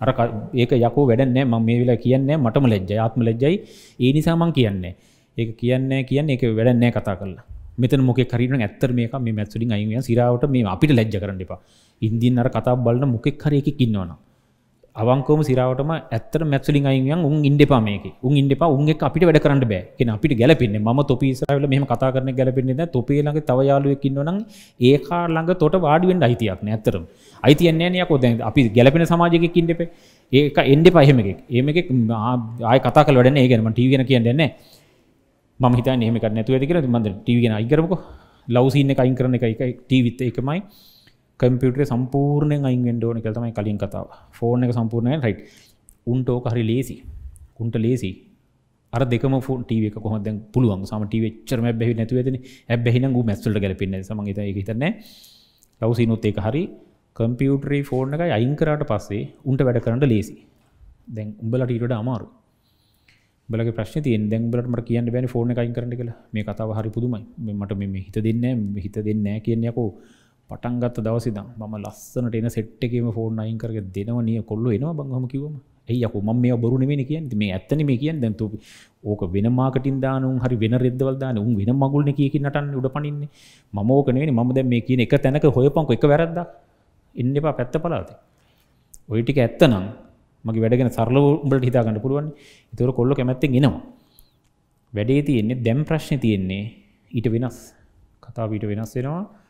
අර ඒක යකෝ වැඩනෑ ම මේ වෙලා කියන්නේ මටම ලැජ්ජ ආත්ම ලැජ්ජයි. ඒ නිසාමං කියන්නේ ඒක කියන්නේ කියන්න එක වැඩනෑ කතා කරලා. මෙත මොක කරින ඇත්තර මේක මේ මැත්සුලින් අයිය සිරාවට මේ අපිට ලැජ්ජ කරන්න එපා. ඉන්දියන් අර කතා බලන්න මොකෙක් කරයකි ඉන්නවනවා අවංකෝම සිරාවටම ඇත්තර මැත්සලින් අයියන් උන් ඉන්ඩපා මේක. උන් ඉන්ඩපා උන්ගේ අපිට වැඩ කරන්න බෑ. කියෙන අපිට ගැලපෙන්නේ ම තොපිසරල මෙම කතා කරන ගැලපෙන්නේ තොපේලඟ තවයාලුවකින්නවනම් ඒකා ළඟ තොට වාඩුවෙන් අයිතියක් ඇතරම් අයිතියන්නේ යකො. දැ අපි ගැලපෙන සමාජයක ඉන්ඩප ඒක එන්ඩ පහම එකක්. ඒම එක ආය කතා කල වැඩන ඒගෙනම ටීගෙන කියන්නන්නේ ම හිත නහෙම නැතුව ඇතිකර මද ටීගෙන අයිකරමක ලවසින්න අයින් කරන එක එක ටීවිත්ත එකමයි. කම්පියුටරේ සම්පූර්ණයෙන් අයින් වෙන්න ඕන කියලා තමයි කලින් කතාව. ෆෝන් එක සම්පූර්ණයෙන් රයිට්. උන්ට ඕක හරි ලේසි. උන්ට ලේසි. අර දෙකම ෆෝන් ටීවී එක කොහොමද දැන් පුළුවන්. සම ටීවී එච්චරම බැහි නැතුව ඇදෙන්නේ. හැබැයි නම් ඌ මැත්ස් වලට ගැලපෙන්නේ නැහැ. සමන් ඒක හිතන්නේ. ලව්සිනුත් ඒක හරි. කම්පියුටරේ ෆෝන් එකයි අයින් කරාට පස්සේ උන්ට වැඩ කරන්න ලේසි. දැන් උඹලට ඊට වඩා අමාරු. බලගේ ප්‍රශ්න තියෙන් දැන් බලට මට කියන්න බැනි ෆෝන එක අයින් කරන්න කියලා මේ කතාව හරි පුදුමයි. මට මේ හිත දෙන්නේ හිත දෙන්නේ නැහැ කියන්නේ යකෝ පටන්ගත්ත දවසිදම් මම ලස්සනට එන සෙට්ටකම ෆෝන් අයින් කරග දෙනව නිය කොල්ල එනවා බංහම කිවම ඇයියකු ම මේ බරු නෙමෙන කියන්න. මේ ඇත්තන මේ කියන්න. දැතු ඕක වෙන මාකටින් දානු හරි වෙන රෙදවල් දාන උන් වෙන මගුල්න කියකි නටන්න උඩ පනින්නේ ම ඕකනේ ම දැ මේ කියන එක තැනක හොය පංක එක වැරද්ද එන්න එපා. පැත්ත පලාත ඔයිටික ඇත්තනම් මගේ වැඩගෙන සරල උඹට හිතාගන්න පුළුවන් තොර කොල්ල කැමැත්තෙන් එනවා. වැඩේ තියෙන්නේ දැම් ප්‍රශ්න තියෙන්නේ ඊට වෙනස්. කතාවීට වෙනස් වෙනවා.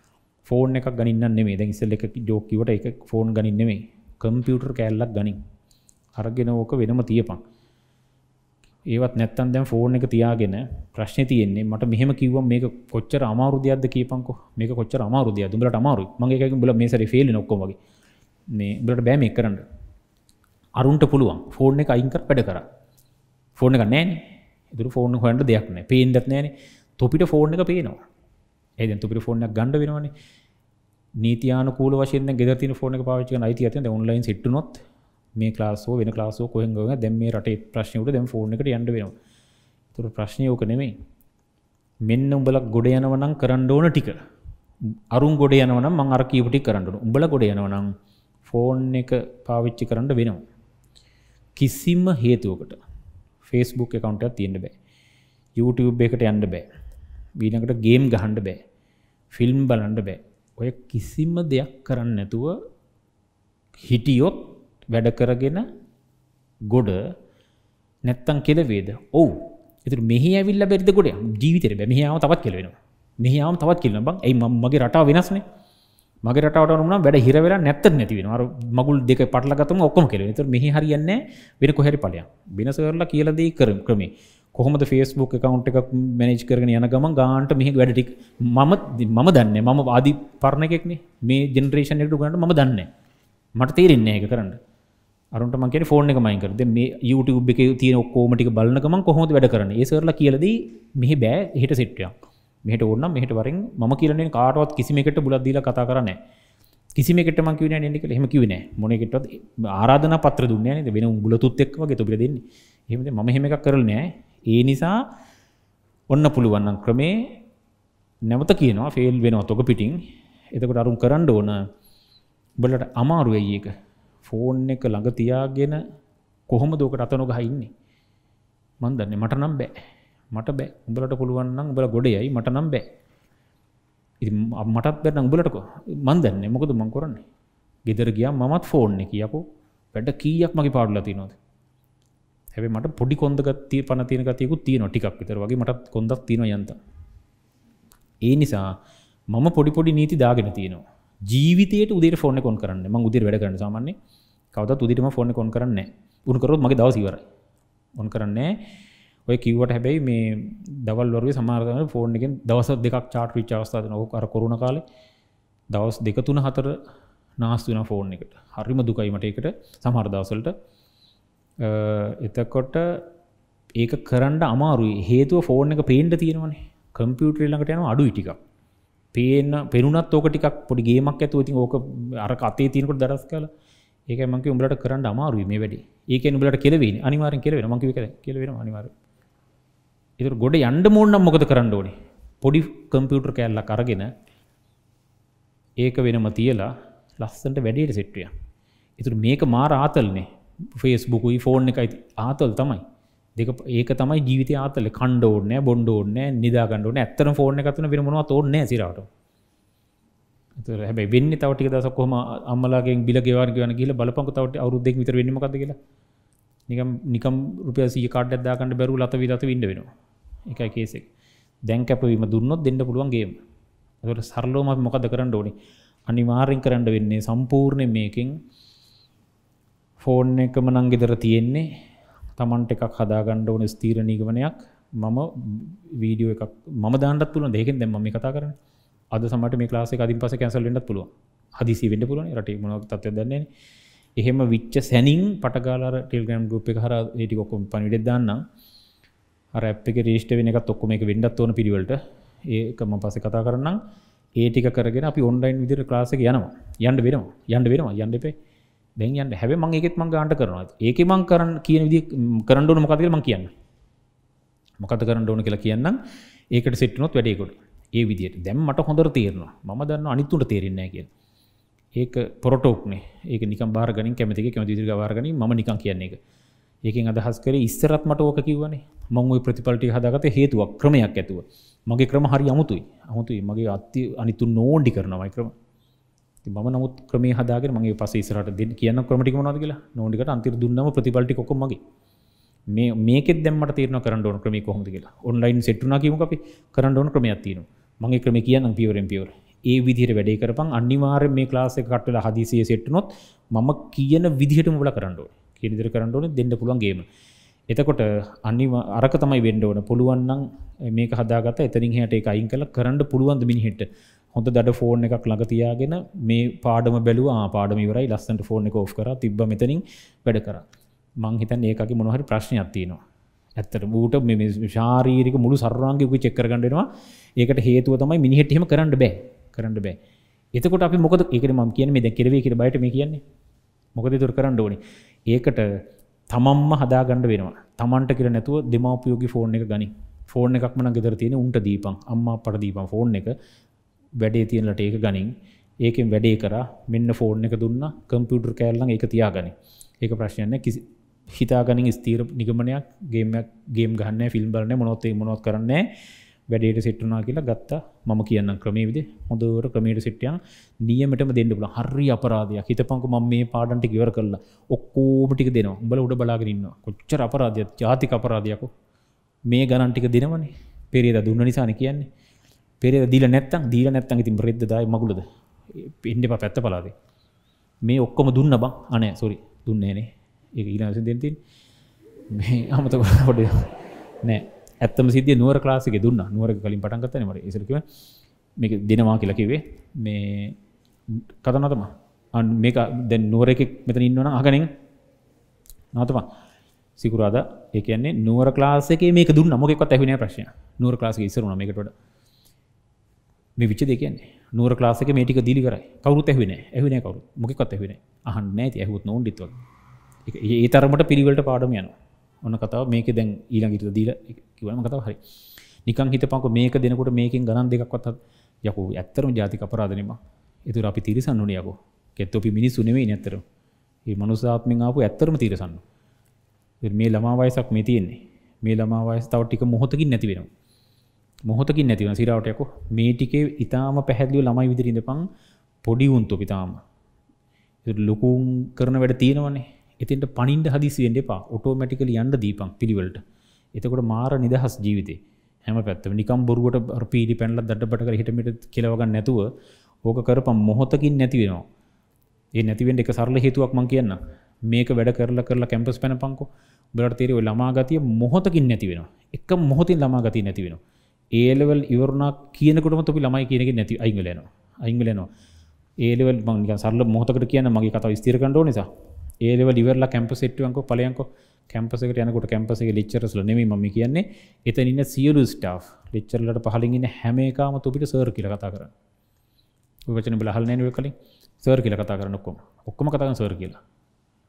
ෆෝන් එකක් ගනින්න නෙමේ දැ ඉස්සල් එක ජෝකිවට එක ෆෝන් ගනින් නෙමේ කම්පියුටර් කෑල්ලක් ගනින්. අරගෙන ඕක වෙනම තියපන්. ඒවත් නැත්තන් දැන් ෆෝන් එක තියාගෙන ප්‍රශ්න තියෙන්නේ මට මෙහම කිව මේ කොච්චර අමාරුදයක්ද කියපන්කො. මේ කොච්චර අමාරුදය දුලට අමාරු මගේ එක බල මේසර ෆෙල් නොක්කොමගේ මේ බලට බෑම එක් කරන්න. අරුන්ට පුළුවන් ෆෝන් එක අයිංකර වැඩ කර ෆෝන එක නෑන. දුර ෆෝන් හොන්ට දෙයක් නෑ. පේන්දත් නෑන. තොපිට ෆෝන් එක පේනවා. ඇද තුපිට ෆෝනක් ගණඩ වෙනවාන. නීතියානකූල වශයෙන් ගෙද තින ෆෝන පාචක අයිති ඇත ඔන්ලයින් සිට්නොත් මේ ලාසෝ වෙන ලාසෝ කොහෙග දැම මේ රට ප්‍රශ්නයට දැම් ෆෝන එකට යන්න වෙනවා. තුර ප්‍රශ්නයෝක නෙමේ මෙන්න උඹලක් ගොඩ යනවනම් කරන්න ඕන ටික. අරුන් ගොඩ යනවන මං අර කීපටි කරන්න උඹල ගොඩ යනවනම් ෆෝන් එක පාවිච්චි කරන්න වෙනවා. කිසිම්ම හේතුවකට ෆේස්බුක් එකකවන්ටයක් තියෙන්ට බෑ. YouTube එකට යන්න බෑ. වීනකට ගේම් ගහන්ඩ බෑ. ෆිල්ම් බලන්ඩ බෑ. ඔය කිසිම දෙයක් කරන්න නැතුව හිටියොත් වැඩ කරගෙන ගොඩ නැත්තං කෙලවේද? ඔවු. එතු මෙහි ඇවිල්ල බැරිද ගොඩ? ජීවිතර මෙහාව තවත් කෙලවෙනවා. මෙහාම තවත් කියලන බං ඇයි මගේ රටා වෙනස්නේ. මගේ රටාවට වුණ වැඩ හිරවෙලා නැත්ත නැතිවෙන අර මගුල් දෙක පටලගතම ඔක්කොම කෙල තුර මෙහි හරියන්නේ වෙන කොහැරි පලයන් වෙනසරලා කියලදී කරම් ක්‍රමේ. කොහොමද ෆේස්බුක් කවන්් එකක් මැනජ් කරන යන ගම ගාන්ට මෙහි වැඩටික් මම මම දන්න මම ආදි පරණකෙක්නේ මේ ජෙනරේෂන් එකට ගන්නට ම දන්න මට තේරෙන්නේ එක කරන්න. අරුන්ට මගේ ෆෝන් එක මයිකරද මේ YouTube එක තියන ඔක්කෝමටික බලන්නකම කොහොද වැඩ කරන ඒසරලා කියලද මෙහි බෑ හිට සිට්ටියක් මෙහට ඔන්න මෙහට වරින් ම කියලන කාටවත් කිසිමකට බුලද්දීල කතා කරන්න කිසිමකට මං කිවන නික හෙම කිවන මොනකට ආරාධන පත්‍ර දුන්න වෙන බුලතුත් එක් වගේ තුබිල දෙන්න. හෙම ම හෙම එකක් කරලනෑ ඒ නිසා ඔන්න පුළුවන්නන් ක්‍රමේ නැවත කියනවා ෆෙල් වෙනවා තොක පිටිං එතකොට අරුම් කරන්න ඕන බලට අමාරු වෙයි එක ෆෝන් එක ළඟ තියාගෙන කොහොම දෝකට අතනොග ඉන්නේ? මන් දන්නේ මට නම් බෑ. මට බෑ. උඹලට පුළුවන්නම් උඹල ගොඩයයි මට නම් බෑ. මටත් බැන්න උඹලටක? මන් දන්නේ. මොකද මං කරන්නේ? ගෙදර ගියා මමත් ෆෝන් එක යකෝ වැඩ කීයක් මගේ පාඩුලා තිනොද හැබ මට පොඩි කොන්දගත්තිය පන තියෙන ගතියකුත් තියෙන ටිකක් විතර වගේ මටත් කොඳක් තියෙන යන්ත. ඒ නිසා මම පොඩි පොඩි නීති දාගෙන තියෙනවා. ජීවිතයට උදේ ෆෝන කොන් කරන්න. ම උදිර වැඩ කරන්න සාමන්නේ කවද උදිරම ෆෝන කොන් කරන්න උන්කරොත් මගේ දවසිවර ඔන් කරන්නේ ඔය කිව්වට හැබැයි මේ දවල් වර්ගේ සමාර්ධන ෆෝන් එකෙන් දවස දෙකක් චාට් විච් අවස්ථාද නොක අර කොරුණ කාලේ. දවස් දෙක තුන හතර නාස්තුන ෆෝන් එකට. හරිම දුකයිමට එකට සමහර දවසලට එතකොට ඒක කරන්න අමාරුයි. හේතුව ෆෝන් එක පේන්ට තියෙනවනේ. කම්පියුටර් ළඟට යන අඩු ටිකක්. පේන පෙනුනත් ඕක ටිකක් පොඩි ගේමක් ඇතුව ඉතින් ඕක අර අතේ තියෙනකොට දරස් කාලා ඒක මංක උඹලට කරන්න අමාරුයි මේ වැඩි. ඒක උඹලට කෙලවෙන්නේ අනිවාර්යෙන් කෙලවෙන මං කිව්වේ කෙලවෙනවා අනිවාර්යෙන්. ඒතර ගොඩ යන්න ඕන නම් මොකද කරන්න ඕනේ? පොඩි කම්පියුටර් කෑල්ලක් අරගෙන ඒක වෙනම තියලා ලස්සන්ට වැඩේට සෙට්ටිය ඉතුර මේක මාර ආතල්නේ. ෆේස්බුකුයි ෆෝන් එකයි ආතල් තමයි. දෙක ඒක තමයි ජීවිත ආතල. කණ්ඩ ඕන්න බොන්්ඩ ඕන්න නිදාගන්නඩන ඇත්තන ෆෝර්න එකතුන වෙනමවා තෝන්න සිරට. හැබ වෙන්න තවට දස කොම අම්මලාගේ බිල ගෙවාර ගන කියල බලපක තවට අවරුද්දෙක් විතර වෙන්නමකද කියලා. නිකම් නිකම් රුපිය සිය කාඩ් ඇදාකන්න බැරු ලත විදත විඩ වෙනවා. එකයි කේසෙක් දැන් කැපවීම දුන්නොත් දෙන්න පුළුවන්ගේ ඇට සරලෝම මොකද කරන්න ඕනි? අනිවාරෙන් කරන්න වෙන්නේ සම්පූර්ණය මේකින් ෆෝන් එකම නංගෙදර තියෙන්නේ. තමන්ට එකක් හදාගණ්ඩ ඕන ස්තීර නිගමනයක්. මම වීඩියෝ එකක් ම දාන්නත් පුළුව දෙකෙන් දෙම මේ කතා කරන අද සමට මේ ලාසේ අදින් පස කැසල් වෙන්නත් පුළුව හදිසි වෙන්න පුළුවන්. රට මනක් තත්ව දන්නේ එහෙම විච්ච සැනින් පටගාලාර ටෙල්ගම් ගුප් එක හර ඒටි කොක්කොම් පනිඩ දන්න අර ඇප් එක රේෂ්ට වෙන එකත් ඔක්කොම එක වෙන්නත් ඕන පිළිවලට. ඒකම පස කතා කරන්න ඒටික කරගෙන අපි ඔන්ලයින් විදිර ලාසක යනවා. යන්ඩ වෙනවා. යන්ඩ වෙනවා. යන්න එපේ. දැන් යන්න. හැබැයි මම ඒකෙත් මම ගාන්ට කරනවා. ඒකේ මම කරන්න කියන විදිහ කරන්න ඕන මොකක්ද කියලා මම කියන්න. මොකද කරන්න ඕන කියලා කියන්නම්. ඒකට සෙට් වුණොත් වැඩේ කොට. ඒ විදිහට. දැන් මට හොඳට තේරෙනවා. මම දන්නවා අනිත් උන්ට තේරෙන්නේ නැහැ කියලා. ඒක පොරටෝක්නේ. ඒක නිකන් බාර ගනින් කැමති එක කැමති විදිහට බාර ගනින් මම නිකන් කියන්නේ ඒක. ඒකෙන් අදහස් කරේ ඉස්සරත් මට ඕක කිව්වනේ. මම ওই ප්‍රතිඵල ටික හදාගත්තේ හේතුවක් ක්‍රමයක් ඇතුව. මගේ ක්‍රම හරි අමුතුයි. අමුතුයි. මගේ අත්ති අනිතුන් නෝන්ඩි කරනවා. ක්‍රම මම නමුත් ක්‍රමේ හදාගෙන මගේ පස්සේ ඉස්සරහට දෙන්න කියන ක්‍රම ටික මොනවද කියලා? නෝන්ඩිකට අන්තිම දුන්නම ප්‍රතිඵල ටික ඔක්කොම මගේ. මේ මේකෙත් දැන් මට තේරෙනවා කරන්න ඕන ක්‍රමේ කොහොමද කියලා. ඔන්ලයින් සෙට් වුණා කියමුකෝ අපි. කරන්න ඕන ක්‍රමයක් තියෙනවා. මගේ ක්‍රමේ කියන්නම් පියවරෙන් පියවර ඒ විදිහට වැඩේ කරපන්. අනිවාර්යෙන් මේ ක්ලාස් එක කට් වෙලා හදිසියෙ සෙට් වුණොත් මම කියන විදිහටම උඹලා කරන්න ඕනේ. කියන විදිහට කරන්න ඕනේ දෙන්න පුළුවන් ගේම එතකොට අනිව අරක තමයි වෙන්න ඕන. පුළුවන් නම් මේක හදාගත්ත. එතනින් එහාට ඒක අයින් කරලා කරන්න පුළුවන් ද මිනිහෙට හොඳ දඩ ෆෝන් එකක් ළඟ තියාගෙන මේ පාඩම බැලුවා පාඩම ඉවරයි. ලස්සනට ෆෝන් එක ඕෆ් කරා. තිබ්බ මෙතනින් වැඩ කරා. මං හිතන්නේ ඒකගේ මොන හරි ප්‍රශ්නයක් තියෙනවා. ඇත්තට ඌට මේ ශාරීරික මුළු සර්වාංගික චෙක් කරගන්න වෙනවා. ඒකට හේතුව තමයි මිනිහෙට එහෙම කරන්න බෑ. කරන්න බෑ. එතකොට අපි මොකද ඒකට මම කියන්නේ මේ දැන් කෙරවේ කියලා බයට මේ කියන්නේ. මොකද ඒතර කරන්න ඕනේ? ඒකට තමන්ම හදාගන්න වෙනවා. තමන්ට කියලා නැතුව දෙමාපියෝගේ ෆෝන් එක ගනි. ෆෝන් එකක්ම නම් ගෙදර තියෙන උන්ට දීපන්. අම්මා අප්පට දීපන් ෆෝන් එක. වැඩේ තියෙනලට ඒක ගනින්. ඒකෙන් වැඩේ කර මෙන්න ෆෝන් එක දුන්න කම්පියුටර් කෑල්ලන් ඒක තියාගනි. ඒක ප්‍රශ්නයන්න කිසි හිතාගනින් ස්තීර නිගමනයක් ගේමයක් ගේම් ගන්න ෆිල්ම් බලන මොනොත්තේ මොනොත් කරන්නේ වැඩේට සිට්ටුනා කියලා ගත්තා. මම කියන්න ක්‍රමේ විදි හොඳට ක්‍රමයට සිටියන් නියමටම දෙන්න පුල හරි අපරාධයක්. හිතපංකු ම මේ පාඩන්ටි ඉවර කරලා ඔක්කෝමටික දෙනවා. උඹල උඩ බලාගෙනන්න කොච්චර අපරාධයක්? ජාතික අපරාධයකු. මේ ගණන්ටික දෙනවනේ. පෙරේද දුන්න නිසාන කියන්නේ. පෙරේ දීල නැත්තන් දීල නැත්තන් ඉතින් රෙද්ද දායි මගුලද? පින්ඩ පැත්ත පලාද. මේ ඔක්කොම දුන්න බං. අනෑ සොරි දුන්නේනේ ඒ ඊලාස දෙතින් මේ අමත හොඩ නෑ. ඇත්තම සිදිය නුවර ලාසික දුන්න. නුවර කලින් පටන්ගත්තන මට. ඉසරකිව මේ දෙනවා කියලා කිවේ මේ කතනතම අන් මේක දැන් නුවර එකෙක් මෙතන ඉන්නවන අගනින් නතමා සිකුරාද ඒකන්නේ නුවර ලාසේ මේක දුන්න. මොකෙක්ත් ඇහිනේ ප්‍රශ්න නුවර ලාස ඉසරුණ මේකට මේ විච්ච දෙකන්නේ නුවර ලාසක මේටික දිලි කරයි කවරුත් ඇහුවන ඇහුන කවරු මොකක්ත් ඇහුවන අහන්න ඇති ඇහුත් නොන්ඩිත්ව ඒ තරමට පිළිවලට පාඩම යන ඔන්න කතාව මේක දැන් ඊළඟිට දීල කිවම කතාව හරි. නිකන් හිත පංක මේක දෙනකොට මේකින් ගණන් දෙකක්වත් යකු ඇත්තරම ජාති අපරාධනම එතුර අපි තිරිසන්න නියකෝ කෙත්තොපි මිනිස්සු නෙවේ නැත්තර ඒ මනුසාත්මෙන් ආපු ඇත්තරම තිරසන්න මේ ළමා වයසක් මේ තියෙන්නේ. මේ ළමා වයස් තව ටික මොහොතකින් නැති වෙනවා. මොහොතකින් නැතිවන සිරාවටයක මේ ටිකේ ඉතාම පැහැදිලිව ළමයි විදිරිඳපං පොඩි උන්තු පිතාම ලොකුම් කරන වැඩ තියෙනවන්නේ එතින්ට පනින්ට හදිසිෙන්ට එපා. ඔටෝමැටිකල යන්න දීපං පිළිවලට. එතකොට මාර නිදහස් ජීවිතේ. හැම පැත්ව නිකම් බොරුවට පීඩි පැන්ල දඩට හිටමට කෙලවගන්න නැතුව ඕක කරපම් මොහොතකින් නැතිවෙනවා ඒ නැතිවෙන්ට එක සරල හේතුවක් මං කියන්න මේක වැඩ කරලා කරලා කැම්පස් පැනපංකෝ බලට තේරෙ ඔය ළමා ගතිය මොහොතකින් නැති වෙනවා. එක මොහොතින් ළමා ගතිය නැති වෙනවා. ඒලෙවල් ඉවරුණා කියනකොටම තොපි ළමයි කියනක නැති අයින් වෙලනවා අයින් වෙලනවා ඒලෙවල් මං නිකන් සරල මොහොතකට කියන්න මගේ කතාව ස්ථිර කරන්න ඕන නිසා. ඒලෙවල් ඉවරලා කැම්පස් සෙට්ටුවන්කෝ ඵලයන්කෝ කැම්පස් එකට යනකොට කැම්පස් එකේ ලෙක්චරර්ස්ලා නෙමෙයි මම කියන්නේ. එතන ඉන්න සියලු ස්ටාෆ් ලෙක්චර්ලට පහලින් ඉන්න හැම එකම තොපිට සර් කියලා කතා කරන්නේ ඔය වචන බල අහලා නැහැ නේ ඔය කලින්. සර් කියලා කතා කරන ඔක්කොම. ඔක්කොම කතා කරන සර් කියලා.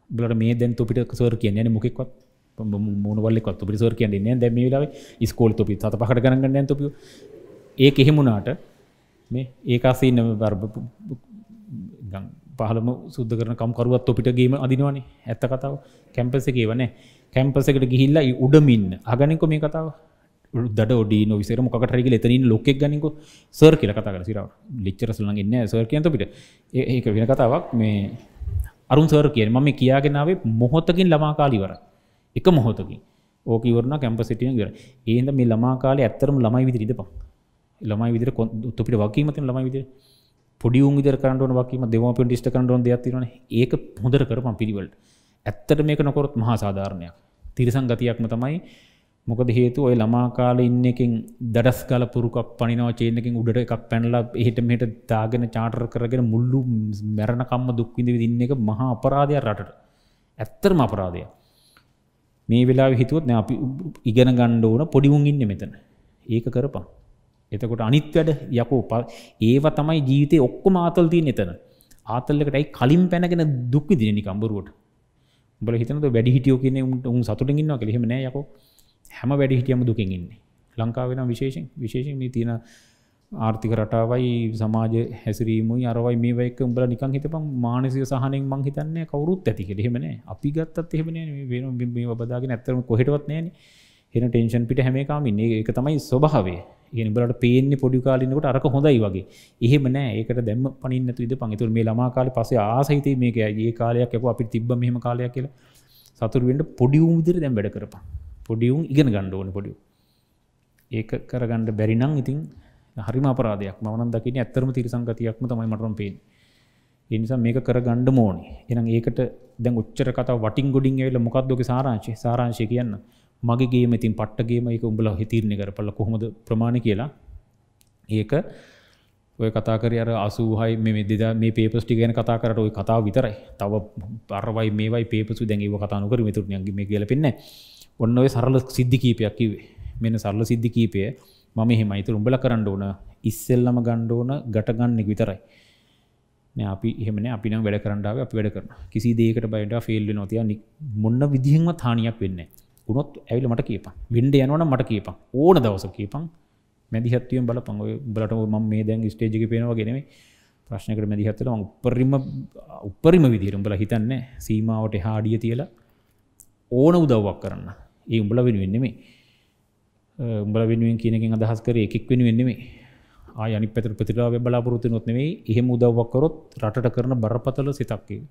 බලට මේ දැන් තොපිට සර් කියන්නේ නැහැ මොකෙක්වත්. මොන වල්ලෙක්වත් තොපිට සර් කියන්නේ නැහැ දැන් මේ වෙලාවේ ඉස්කෝලේ තොපි තත පහකට ගණන් ගන්න නැහැ තොපිය ඒක එහෙම වුණාට මේ ඒක අස්සේ ඉන්න පහලම සුද්ද කරන කම්කරුවත් තොපිට ගේම අදිනවනේ ඇත්ත කතාව කැම්පස් එකේ වනේ කැම්පස් එකට ගිහිල්ලා උඩමින් අගනින්කො මේ කතාව දඩ ඔඩී නොවිසර මොකට රැග එතනින් ලොක්ෙක් ගනික සර් කියල කතා කර සිරාව ලිච්චරසලන් ඉන්න සර් කියන්ත පිට ඒක වෙන කතාවක් මේ අරුන් සර් කිය මම කියාගෙනාවේ මොහොතකින් ළමාකාලිවර එක මොහොතකින්. ඕක වරන කැම්ප සිටිය ගර ඒද මේ ළමාකාල ඇත්තරම ළමයි විදිරිද පා ළමයි විදිර තුපිට වකීමතින් ළමයි විදිර පොඩියුන් විදර කරන්නන වකීම දෙවපෙන් ටිස්ට කරන්නන දෙයක්තිරන ඒක හොඳර කරපම් පිළිවලට. ඇත්තට මේක නොකොරොත් මහා සාධාරණයක්. තිරිසං ගතියක්ම තමයි. මොකද හේතු ඔය ළමාකාල ඉන්න එකින් දඩස් ගල පුරුකක් පනිනවා චේනකින් උඩට එකක් පැනලා එහිට මෙට දාගෙන චාටර් කරගෙන මුල්ලු මැරණකම්ම දුක්විඳ ඉන්න එක මහා අපරාධය රටට. ඇත්තරම අපරාධය මේ වෙලා හිතුවත් අපි ඉගෙන ගණ්ඩ ඕන පොඩිවුන් ඉන්න මෙතන. ඒක කරපා එතකොට අනිත් වැඩ යකෝ ඒව තමයි ජීවිතය ඔක්කොම ආතල් තියන එතන. ආතල්ලකටයි කලින් පැනගෙන දුක්වි දිනනි කම්බරුවට බල හිතනද වැඩි හිටියෝ කියන උන් සතුටගන්නවා කළෙහෙම නෑ යකෝ. හැම වැඩි හිටියම දුකින් ඉන්නේ. ලංකාවෙන විශේෂෙන් විශේෂෙන් මේ තියෙන ආර්ථික රටාවයි සමාජ හැසිරීමයි අරවයි මේ වයික උඹල නිකන් හිතපන් මානසික සහනෙන් මං හිතන්නේ කවුරුත් ඇති කියලා. එහෙම නෑ. අපි ගත්තත් එහෙම නෑ මේ වෙන මේ බදාගෙන ඇත්තටම කොහෙටවත් නෑනේ එන ටෙන්ෂන් පිට හැම එකම ඉන්නේ. ඒක තමයි ස්වභාවය. ඉගෙන බලට පේන්නේ පොඩි කාලිනකොට අරක හොඳයි වගේ. එහෙම නෑ. ඒකට දැම්ම පනින්න නැතු ඉඳ පන් ඒතර මේ ළමා කාලේ පස්සේ ආසහිතේ මේක ඒ කාලයක් යකෝ අපිට තිබ්බ මෙහෙම කාලයක් කියලා. සතුරු වෙන්න පොඩි උන් විදිහට දැන් වැඩ කරපන්. පොඩිවුන් ඉගෙන ගණ්ඩ ඕන පොඩියු ඒක කරගණ්ඩ බැරිනං ඉතින් හරිම අපරාධයක්. මවන දකින ඇත්තරම තිරිසංගතියක්ම තමයි මටරම් පේෙන් එනිසා මේක කර ගණ්ඩ මෝනි එනම් ඒකට දැන් උච්චර කතා වටින් ගොඩින් ඇවෙල මොකක්දෝක සාරංශය? සාරංශය කියන්න මගේගේ ඉතින් පට්ටගේම එක උඹල හිතීරණය කර පල්ල කොහොමද ප්‍රමාණ කියලා. ඒක ඔය කතාකර අර අසූහයි මේ දෙද මේ පේපස්ටි ගැන කතා කරට ඔය කතාව විතරයි. තව පරවයි මේවයි පේපසු දැන්ව කතානකර මෙතුරනයගේ මේ කියල පෙන්නේ ඔන්න ඔය සරල සිද්ධි කීපයක් කිවේ මෙන්න සරල සිද්ධි කීපය. මම එහෙම ඉතුර උඹල කරන්න ඕන ඉස්සෙල්ලම ගණ්ඩ ඕන ගටගන්නෙක් විතරයි. අපි එහම අපි වැඩ කරන්නාව අප වැඩ කරන කිසි දේකට බයිඩ ෆෙල්ල නොතිය මොන්න විදිහෙන්ම තානියක් වෙන්න උනොත් ඇවිල මට කියප විඩ යනවන මට කියප ඕන දවස කියපන්. මැදිහත්වයෙන් බල පංග බලට ම මේ දැන් ස්ටේජක පේනවා ගෙනෙම ප්‍රශ්නකට මැදිහත්තල උපරිම උපරිම විදිරම් බල හිතන්න සීමාවට හාඩිය තියලා ඕන උදව්වක් කරන්න. ඒ උඹල වෙනුවෙන්නෙමේ උඹල වෙනුවෙන් කියනකින් අදහස් කර එකක් වෙනුවෙන්නෙමේ ආයනි පැතර ප්‍රතිලාව බලාපොරොත්තු නොත්නෙවෙයි එහෙම උදව්වක්කරොත් රටට කරන බරපතල සිතක්කේ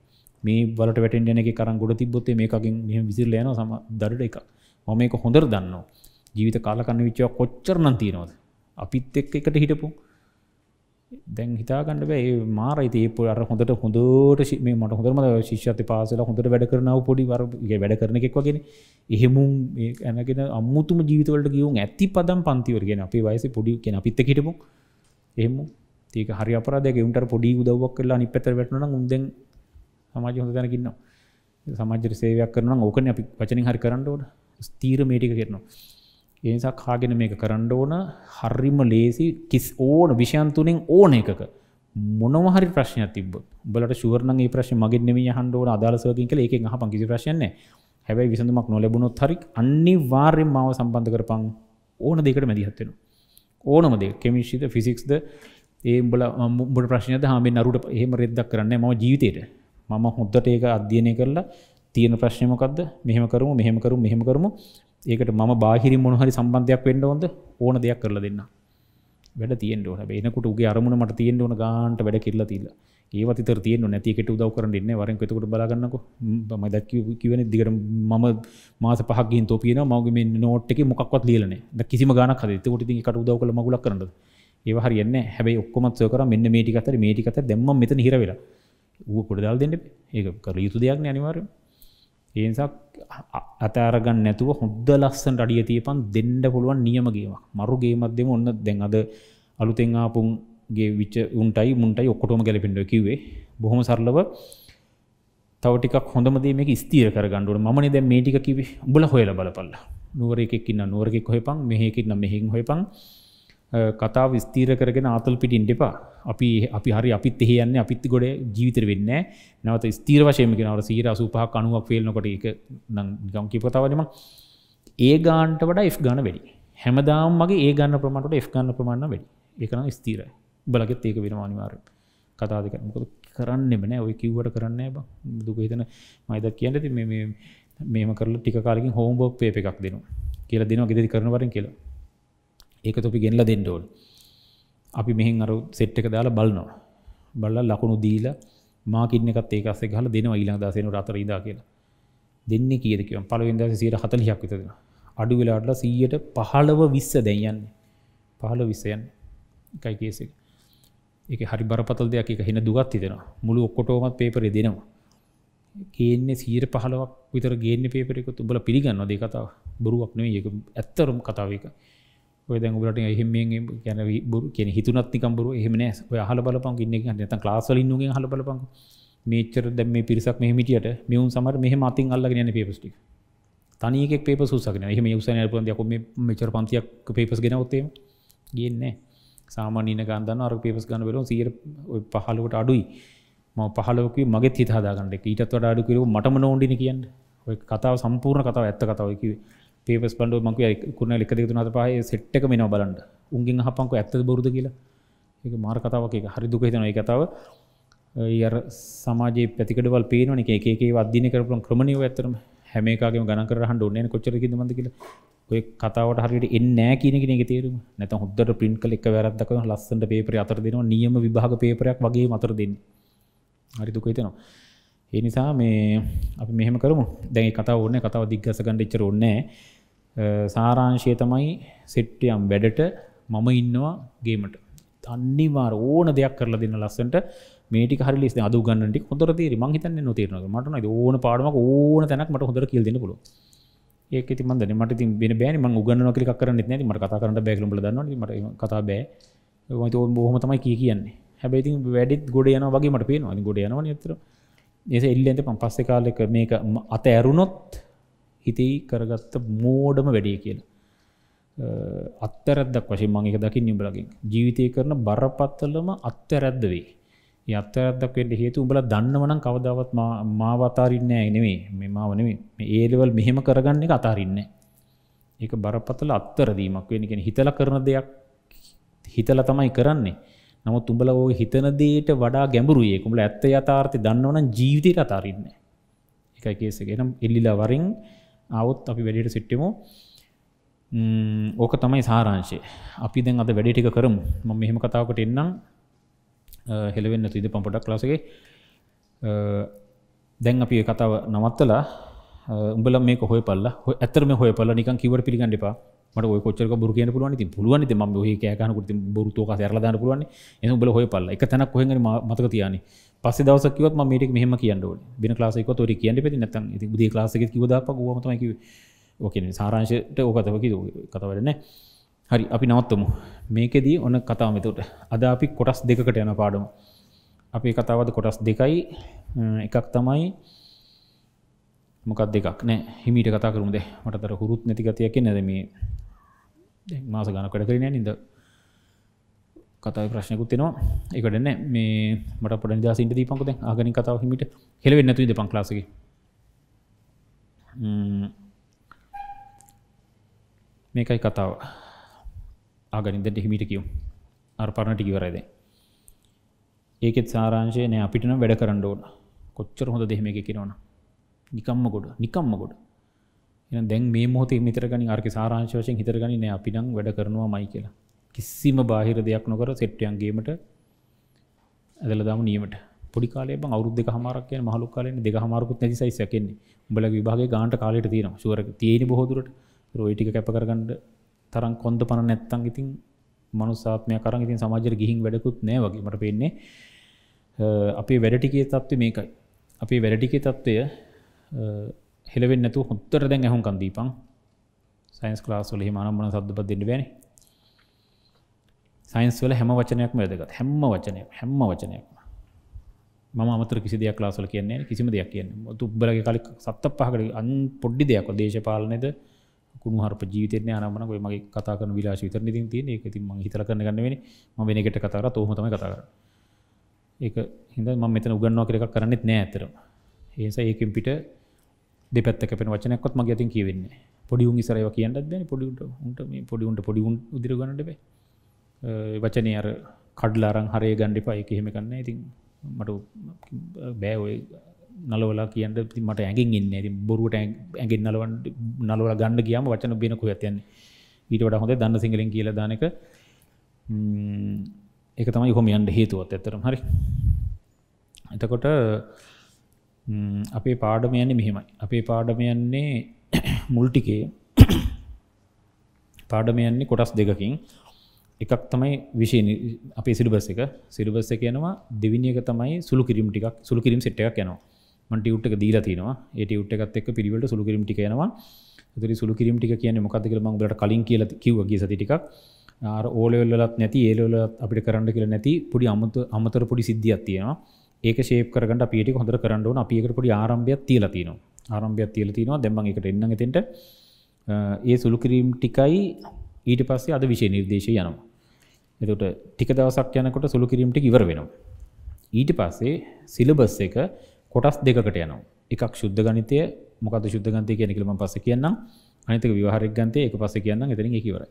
මේ බලට වැටෙන් යනක කරන් ගොඩ තිබොත්තේ මේකින් මෙහම විසිරල යන සම දරට එක මම එක හොඳර දන්නවා. ජීවිත කාලකන්න විච්චාව කොච්චර නන්තිනවද අපිත් එක් එකට හිටපු දැන් හිතාගන්න බෑ. මාර ඒප අර හොඳට හොඳට මේ මට හොඳරම ශිෂ්‍යත පාසල හොඳට වැඩ කරනාව පොඩි වරගේ වැඩ කරන එකක් වගෙන. එහෙමුම් ඇනගෙන අම්මුතුම ජීවිතවලට ගියවුන් ඇති පදම් පන්තිවරගෙන අපේ වයස පොඩි කියෙන අපිත්ත හිටපු. එහෙම ඒක හරි අපරාදක උන්ට පොඩි උදවක් කරලා නි පැතර වැටන උන්දෙන් සමාජ හොඳ දැනකින්නවා සමාජර සේවයක් කරන ඕකන අපි වචනින් හරි කරන්නට ස්තීර මේටික කරනවා. ඒනිසා කාගෙන මේක කරන්න ඕන. හරිම ලේසි කිස් ඕන විෂයන් තුනෙන් ඕන එකක. මොනවහරි ප්‍රශ්නයක් තිබ බලට ශුවරණගේ ප්‍රශ්න මගෙන් නෙම හන්ඩුවන අදාලසවකින් කළ එක හපන් කිසි ප්‍රශ්නය හැබැයි විසඳමක් නොලැබුණොත් හරි අන්නේ වාර්යෙන් මාව සම්බන්ධ කරපං ඕන දෙකට මැදිහත්වෙන ඕනමද කෙමිශ්ිත ෆිසික්ස්ද ඒ බල මුට ප්‍රශ්නය හම නරුට එහෙම රෙද්දක් කරන්න ම ජීවිතයට මම හොද්දට ඒක අධ්‍යයනය කරලා තියෙන ප්‍රශ්නයමකක්ද මෙහෙම කරුම මෙහෙම කරු මෙහෙම කරමු. ඒකට මම බාහිරි මොනහරි සම්බන්ධයක් වෙන්න ඕොද ඕන දෙයක් කරලා දෙන්න. වැඩ තියෙන් ඕන. එනකුට උගේ අරමුණ මට තියෙන් ඕන ගාන්ට වැඩ කිල්ල තිල්ල ඒවත් තර තියෙන් නැතිකට උදව කරන්න න්න වරෙන් එතකට බලාගන්නක? ම දක් කිවන දිගට මම මාස පහකින් තෝපියන මගේ මේ නෝට්ක මොක්වත් ලියලන කිසිම ගාන හද. තකොට කට උදව කළ මගලක් කරන්න ඒ හරියන්න හැබයි ඔක්කොමත් සකර මෙන්න මේටිකතර මේටිකත දෙම මෙත හිරවෙලා ඌ කොට දල් දෙන්න ඒ කර යුතු දෙයක් අනිවාරය ඒනිසා අතාරගන්න නැතුව හොද්ද ලස්සන් අඩිය තියපන් දෙන්න පුළුවන් නියමගේම මරුගේ මධ්‍යම ඔන්න දැන් අද අලුතෙන් ආපුන්ගේ විච උන්ටයි මුන්ටයි ඔක්කොටම ගැලපෙන්ඩ කිවේ බොහොම සරලව තවටික් හොඳමදේ මේ ස්තීර කරගන්නඩුව මන දැ මේටික කිවේ උඹල හොයල බලපල්ල. නුවරෙකෙක්කින්න නුවරෙක් හොයපන් මෙහෙකින්න මෙහින් හොයපන්. කතා විස්තීර කරගෙන ආතල් පිටින් දෙපා. අපි අපි හරි අපිත් එහෙයන්න අපිත් ගොඩ ජීවිතර වෙන්න නැවත ස්තීර වශයම කෙනවට සීර අසූපහ කනුවක් ෆෙල්නකොට එක ගම් කිපතාවනම ඒ ගාන්ට වඩා F ගන වැඩි. හැමදාම් මගේ ඒ ගන්න ප්‍රමාණට F ගන්න ප්‍රමාණ වැඩි. ඒකන ස්තීරයි බලගෙත් ඒක වෙන අනිවාර කතා දෙක. මොකද කරන්නෙම නෑ ඔය කිව්වට කරන්න බ. දුක හිතන මයිද කියන්න ති මේම කරල ටික කාලකින් හෝම් බෝක් පේ එකක් දෙනවා. කියලා දෙනවා. ගෙදි කරනවරින් කියලා. ඒක තොපි ගෙන්ල දෙන්නඩෝල් අපි මෙහින් අරු සෙට් එක දාලා බලනවා. බල්ල ලකුණු දීල මාකින්න එකත් ඒකස්සේ හල දෙනවා ඊළඟ දසයනු රතර ඉදා කියලා. දෙන්නේ කියදකව පලවෙන්ද සියට හතලියක් විතද අඩු වෙලාටලා සීයට පහළව විස්ස දැයන්න පහල විස්සයන් එකයි කේසෙක් එක. හරි බරපතල් දෙයක්. එක හෙන දුගත් තිෙනවා මුළු ඔක්කොටෝමත් පේපරේ දෙනවා. ගේන්නේ සීර පහලවක් විතර ගේන්න පේපරෙක තුබල පිළිගන්න දේ කතාව. බොරුවක් නෙවේ එක ඇත්තරම් කතාව එක ඔය දැන් ඔබලට එහෙමෙන් ගැන බුරු කියන හිතුනත් නිකම්බුරු එහෙම නෑ. ඔය අහල බලපන් ඉන්න එක නැත්නම් ක්ලාස් වලින් නුගෙන් අහල බලපන් මේච්චර දැන් මේ පිරිසක් මෙහෙම හිටියට මෙවුන් සමහර මෙහෙම අතින් අල්ලගෙන යන්නේ පේපර්ස් ටික. තනි එකෙක් පේපර්ස් උස්සගෙන එහෙම උස්සගෙන යනකොට දැන් මේ මෙච්චර පන්තියක් පේපර්ස් ගෙනවොත් එහෙම ගියන්නේ සාමාන්‍ය ඉන්න ගන්න දන්නවා අර පේපර්ස් ගන්න බැලුවොත් 100 ඔය 15කට අඩුයි. මම 15 කිව්වේ මගෙත් හිත හදාගන්න එක. ඊටත් වඩා අඩු කිව්වොත් මටම නෝන්ඩිනේ කියන්නේ. ඔය කතාව සම්පූර්ණ කතාව ඇත්ත කතාව කිව්වේ. පේපස් බන්ඩ මක කුණ ලික දෙතු නත පහ සෙට්ක මෙනව බලන්ට උන්ගෙන් හපංක ඇත්ත බොරුද කියලා. එක මාර කතාවක හරි දුක හිතන ඒ කතාව. අර සමාජයේ පැතිකඩවල් පේනවන එක එකේ අධ්‍යන කරපුලන් ක්‍රමණීව ඇතරම හැමේකාගේම ගණන් කරහන්න ඕන්න කොච්චර මද කියලා. ඔය කතාවට හරිට එන්නෑ කියන කෙනෙ තේරුම. නැත හොද්දට පින් කල එක වැරදක ලස්සට පේපර අතර දෙනවා නියම විභාග පේපරයක් වගේ මතර දෙන්න. හරි දුක හිතනවා. ඒ නිසා මේ අපි මෙහෙම කරමු. දැන් කතා ඕන්න කතාව දිග්ගස ගණ්ඩච්චර ඕන්නෑ සාරාංශය තමයි සෙට්ටියම් වැඩට මම ඉන්නවා ගේමට. අනිවාර ඕන දෙයක් කරලා දෙන්න ලස්සට මේටි හරි අද ගන්නට හොඳර තේර මහිතන්න නොතේරන මට ඕන පාඩමක් ඕන තැනක් මට හොඳර කියල් දෙන්න පුල ඒක ති මන්ද මට ති බෙන බෑන. ම උගන්න කලි කරන්න නැති මට කතා කරන්න බැගලම් දන්න මට කතා බෑ. ඔ බොහම තමයි කිය කියන්නේ. හැබැති වැඩිත් ගොඩ යන වගේ මට පේනවා. ගොඩ යනවා නතර එස එල්ලෙන්ට පම් පස්සෙ කාලෙක මේක අත ඇරුණොත් හිතෙයි කරගත්ත මෝඩම වැඩේ කියලා. අත්තරැද්දක් වශයෙන් මං එක දකින්න උඹලගෙන් ජීවිතය කරන බරපත්තලම අත්තරැද්ද වේ. ඒ අත්තරැද්දක් වෙන්න හේතු උඹලා දන්නවනම් කවදාවත් මාව අතාරින්නේ නැහැ නෙමෙයි. මේ මාව නෙමෙයි. මේ ඒ ලෙවල් මෙහෙම කරගන්න එක අතාරින්නේ ඒක බරපතල අත්තරදීමක් වෙන කියන්නේ හිතලා කරන දෙයක් හිතලා තමයි කරන්නේ. නමුත් උඹලා ওই හිතන දෙයට වඩා ගැඹුරුයි. ඒක. උඹලා ඇත්ත යථාර්ථය දන්නවනම් ජීවිතේට අතාරින්නේ. නැහැ. ඒකයි කේස් එක. එහෙනම් එල්ලිලා වරින් අවුත් අපි වැඩට සිට්ටමු ඕක තමයි සාරංශය. අපි දැන් අද වැඩ ටික කරමු. ම මෙහෙම කතාවකට එන්නම්. හෙළවෙන්න තුයිද පම්පොටක් ලාසගේ දැන් අපි කතාව නවත්තලා උඹල මේ හොය පල්ල ඇතරම හොය පල නික කිවට පිළිගන්න එපා. මට ඔය කොච්චර බුරු කියන පුළුවන් ති පුළුවන් ති ම හේ කෑකනකුට බොරුතෝක සරලදාන පුළුවන් එ බල හොය පල්ල. එක තැනක් කොහෙ මතක තියන්නේ? පස්ස දවසකිවත් මේට මෙහම කියන්න බින ලාසක තොර කියන්න පෙති නැතන් ති බුදේ ලාසක කිවදක් ගමතමකි ඕකන සාරංශයට ඕකතවකි කතවරන්න හරි අපි නවත්තමු. මේකෙදී ඔන්න කතාමතට අද අපි කොටස් දෙකට යන පාඩම. අපේ කතාවද කොටස් දෙකයි. එකක් තමයි මොකක් දෙකක් නෑ හිමිට කතා කරුමද මටතර හුරුත් නැති ගතියක නැද මේ? මාස ගන කඩ කරන නිද කතාව ප්‍රශ්නකුත් වෙනවා එකටන්න මේ මට පොඩ දසිට දී පංකද ආගනි කතාව හිමිට හෙළවෙන්න නැතුයිද පංක්ලාසක මේකයි කතාව. ආගනින්දට හිමිට කියවම් අර පරණටි කිවරයිද ඒකෙත් සාරංශය නෑ. අපිටන වැඩ කරන්න ඕන. කොච්චර හොඳ දෙහෙම එක කිරවන නිකම්ම ගොඩ. නිකම්ම ගොඩ. එ දැන් මේ මොහොතේ මිතරගනි අර්ක සාරංශ වශයෙන් හිතරගනි නෑ. අපිනම් වැඩ කරනවා මයි කියලා. කිසිම බාහිර දෙයක් නොකර සෙට්ටයන්ගේමට ඇදල දම නියමට. පොඩි කාලේ අවුද් දෙක හමාරක් කියන මහලු කාලෙන් දෙක හමාරකුත් නැති සයිස් යකෙන්නේ උඹල විභාගේ ගාන්ට කාලයට තියෙනවා. ශුවර තියෙන බොහෝදුරට රෝයිටික කැප කරගන්නඩ තරම් කොන්ද පන නැත්තන් ඉතින් මනුසාත්මය කරන් ඉතින් සමාජර ගිහින් වැඩකුත් නෑ වගේ මට පෙන්නේ. අපේ වැඩටිකේ තත්ත්ව මේකයි. අපේ වැඩටිකේ තත්ත්වය හෙලවෙන්න නැතු හොත්තර දැන් ඇහුම් කන්දීපන් සයින්ස් ලාස් වල හිමානම්මන සද්දපත් දෙන්න බෑනේ. සයින්ස් වල හැම වචනයක්ම වැදගත්. හැම වචනයක් හැම වචනයක් ම අමතර කිසි දෙයක් ලාසල කියන්නේ කිසිම දෙයක් කියන්න තුබ්බලගේ කලි සත්ත පහකට අන් පොඩ්ඩි දෙයක් දේශපාලනද කුණහර ජීවිතන අනමන ඔය මගේ කතා කරන විලාශ විතර ඉතින් තියෙන ඒක ඉතින් මම හිතලා කරන්න ගන්න වෙන්නේ. මම වෙන එකට කතා කරා තෝම තමයි කතා කරන්නේ. ඒක හින්දා මම මෙතන උගන්වනවා කියලා එකක් කරන්නෙත් නෑ ඇත්තටම. ඒ නිසා ඒකෙන් පිට දෙපැත්ත කැපෙන වචනයක්වත් මගේ අතින් කියවෙන්නේ පොඩි උන් ඉස්සර ඒවා කියන්නත් බෑනේ පොඩි උන්ට උන්ට මේ පොඩි උන්ට පොඩි උන් උදිර ගන්නට බෑ. වචනේ අර කඩලා අරන් හරේ ගන්න එපා ඒක එහෙම ගන්න ඉතින් මට බෑ ඔය නලවලා කියන්න. මට ඇගින් ඉන්න ඇති බොරුවට ඇගෙන් නලවන් නලවල ගණඩ කියම වචන බෙනකු ඇතියන්නේ ඊට වට හොඳ දන්න සිංහලෙන් කියල දානක එක. තමයි හොම යන්ට හේතුවත් ඇතරම් හරි. එතකොට අපේ පාඩම යන්නේ මෙහෙමයි. අපේ පාඩම යන්නේ [CLEARS THROAT] මුල්ටිකේ [CLEARS THROAT] පාඩම යන්නේ කොටස් දෙකකින්. එකක් තමයි විශෂ අපේ සිරිබස් එක. සිරිබස් එක යනවා දෙවිනි එක තමයි සුළු කිරීම ටික් සුළු කිරීම සෙට් එකක් යනවා. මට ටියුට් එක දීලා තියෙනවා ඒ ටියුට් එකත් එක්ක පිළිවෙලට සුළු කිරීම ටික යනවා. ඒතරි සුළු කිරීම ටික කියන්නේ මොකක්ද කියලා මම ඔයාලට කලින් කියලා කිව්වා ගිය සති ටිකක්. අර ඕ ලෙවල් වලත් නැති ඒ ලෙවල් වලත් අපිට කරන්න කියලා නැති පොඩි අමතර පොඩි සිද්ධියක් තියෙනවා. ඒක ෂේප් කරගන්න අපි ටික හොඳට කරන්න ඕන. අපි ඒකට පොඩි ආරම්භයක් තියලා තියෙනවා ආරම්භයක් තියලා තියෙනවා දැන් මම ඒකට එන්නම් එතෙන්ට. ඒ සුළු කිරීම ටිකයි ඊට පස්සේ අද විෂය නිර්දේශය යනවා. එතකොට ටික දවසක් යනකොට සුළු කිරීමට ඉවර වෙනවා. ඊට පස්සේ සිලබස් එක කොටස් දෙකට යනවා. එකක් ශුද්ධ ගනිතය මොකද ශුද්ධ ගන්තය කියන කියලම පස්ස කියන්න අනිතක විවාහරක් ගන්තය එක පස කියන්න එතන එකවර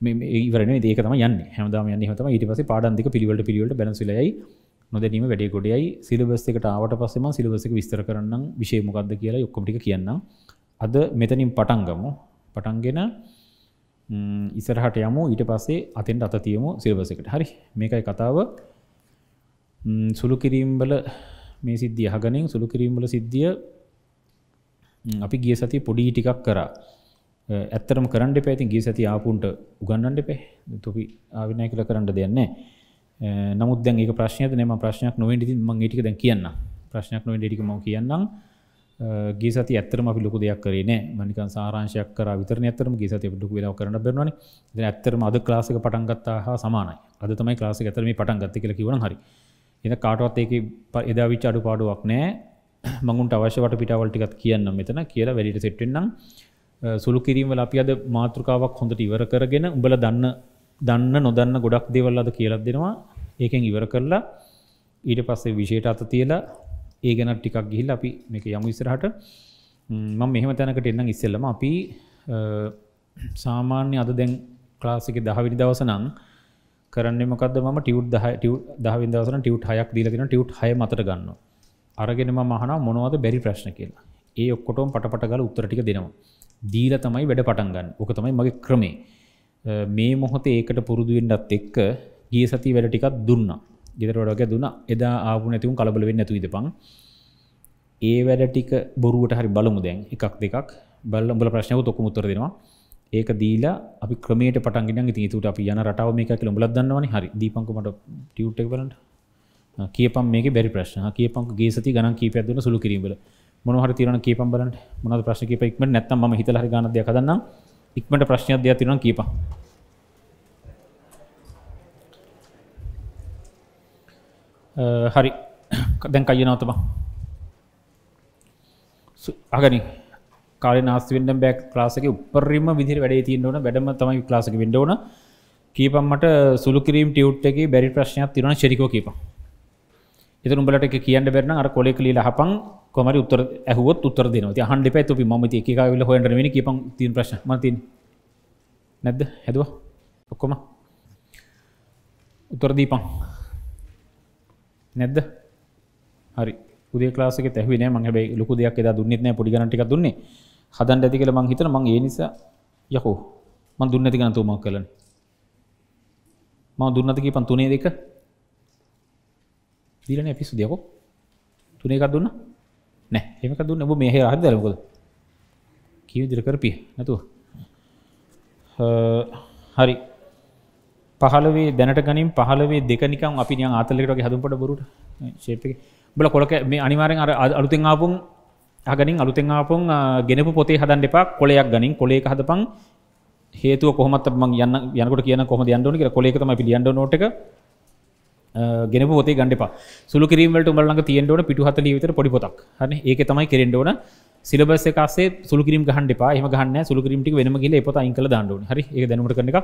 ඉවරන ඒක තම යන්න. හැමදාම යන්න. හතම ඊට පස පාඩන්දික පිළිවලට පිළිවලට බැනසිලයි නොදැනීම වැඩේ ගොඩයි. සිලබස් එකට ආවට පස්සම සිලබසක විස්තර කරන්න විශේමොකක්ද කියලා යොක්කොටික කියන්න අද මෙතනින් පටන්ගමු පටන්ගෙන ඉසරහට යමු. ඊට පස්සේ අතෙන්ට අත තියමු සිල්බසකට හරි. මේකයි කතාව. සුළු කිරීම්බල මේ සිද්ධිය හගනින් සුළු කිරීම්බල සිද්ධිය අපි ගිය සති පොඩි ටිකක් කරා. ඇත්තරම කරන්න පැති ගිය සති ආපුන්ට උගන්නන්න පේ තුපි ආවිනය කළ කරන්න දෙයන්නේ නමුත් දැන් ඒ ප්‍රශ්නයද නම ප්‍රශ්නයක් නොවෙන්ටි ම ටික දැන් කියන්න ප්‍රශ්නයක් නොවෙන් ටික ම කියන්නම් ගේ සති ඇත්තරම අපි ලොකු දෙයක් කරේ මනිකන් සාරංශයක් කර විතර ඇතරම ගේ සති ලොකු වෙලා කරන්න බැරවන ඇත්තරම අද ක්ලාසික පටන්ගත්තා හා සමානයි අද තමයි ක්ලාසික ඇතරම පටන් ගත්ත කියල කිවන හරි එ කාටවත් ඒක එදා විච් අඩු පාඩුවක් නෑ මඟුන්ට අවශ්‍යවට පිටවල්ටිකත් කියන්න මෙතන කියලා වැඩිට සෙට්ටෙන්නම් සුළු කිරීමල අපි අද මාතෘකාවක් හොඳට ඉවර කරගෙන උඹල දන්න දන්න නොදන්න ගොඩක් දෙවල් අද කියලත් දෙනවා. ඒකෙන් ඉවර කරලා ඊට පස්සේ විශේට අත තියලා ඒ ගැන ටිකක් ගිහිල් අපි මේක යමු ඉස්සරහට. මම මෙහෙම තැනකට එන්නම් ඉස්සෙල්ලම. අපි සාමාන්‍ය අද දැන් ක්ලාසික දහවිනි දවස නම් කරන්නේ මොකක්ද මම? ටියුට් දහ දහවින් දවසන ටියුට් හයක් දීලා තියෙන ටියුට් හය මතට ගන්නවා. අරගෙන මම අහනවා මොනවද බැරි ප්‍රශ්න කියලා. ඒ ඔක්කොටම පටපට ගාලා උත්තර ටික දෙනවා. දීලා තමයි වැඩ පටන් ගන්න. ඕක තමයි මගේ ක්‍රමේ. මේ මොහොතේ ඒකට පුරුදු වෙන්නත් එක්ක ගිය සතිය වැඩ ටිකක් දුන්නා. ගෙදරටක දුන එදා ආපු නැතිවුම් කලබල වෙන්න ඇතු ඉදපං ඒ වැඩ ටික බොරුවට හරි බලමු දැන්. එකක් දෙකක්. බල්ල බල ප්‍රශ්නව තොකු මුත්තර දෙනවා. ඒක දීලා අපි ක්‍රමයට පටන්ගෙන ඉතින් ඒකට අපි යන රටාව මේක කියලා උඹලත් දන්නවනේ. හරි. දීපංක මට ටියුට් එක බලන්න. කියපම් මේක බැරි ප්‍රශ්න. කියපංක ගේ සති ගණන් කීපයක් දුන්න සුළු කිරීම වල. මොනවා හරි තියෙනවා කියපම් බලන්න. මොනවද ප්‍රශ්න කීප ඉක්මනට නැත්නම් මම හිතලා හරි ගානක් දෙයක් හදන්නම් ඉක්මනට ප්‍රශ්නයක් දෙයක් තියෙනවා කියපම් හරි. දැන් කය නවතම අගනි. කාල නාස්වෙන්ඩ බැක් ලාසක උපරිම විදිර වැඩේ තියන්න ඕන. වැඩම තමයි ලාසක වෙන්ඩ ඕන. කීපම්මට සුළු කිරීම් ටියුට් එක බැරි ප්‍රශ්නයක් තිරන ශරිකෝ කීප එත උඹලට එක කියන්න බැරන අර කොලෙක් ලී හපන්. කොමරි උත්තර ඇහුවත් උත්තර දෙනවා. හන්ඩ පැතුපි ම එක කාවිල හොට වෙන කීපන් ති ප්‍රශ් මතින් නැද්ද? හැදවා? ඔක්කොම? උත්තර දීපන්. නැද්ද? හරි. උදේ ලාසක තැහවින ම හැබයි ලොකු දෙයක් එද දුන්නෙත්න පොඩිගනටික දුන්නේ. හදන් ඇති කළ මං හිතන මං ඒ නිසා යකෝ මන් දුන්න ඇති ගනතුමක් කලන ම දුන්නතික පන් තුනේ දෙක? දීලන පිසු දෙයකෝ තුනේ එකක් දුන්න? නෑ. එමක දුන්න ඔබ මේ හරි දරකොද කිව දිර කරපිය? නැතුව. හරි. පහලවේ දැනට ගනින්. පහලවේ දෙකනිකම් අපි නියන් ආතලෙටගේ හදුම්පට බොරුට ශේපක බල කොලක මේ අනිවාරෙන් අර අලුතෙන් ආපුම් අගනින් අලුතෙන් ආපුන් ගෙනපු පොතේ හදන්න එපා. කොලයක් ගනින්. කොලේක හදපං හේතුව කොහොමත් මං යන්න යනකොට කියන කොහොම යන්න ඕන කියලා කොලේක තමයි පිළියන්න නෝට එක. ගෙන පොතේ ගණඩපා සුළු කිරීමට උඹලඟ තියෙන්ට ඕන පිටු හතලී විතර පොඩි පොතක්. හන ඒක තමයි කෙරෙන්ට ඕන. සිලබස් එකසේ සුළු කිරීම ගහන්න එපා. එම ගහන්න සුළු කිරීමටි වෙනම කියලා පොත අයිකල දාන්නඩ හරි? ඒ දැනුට කරන එක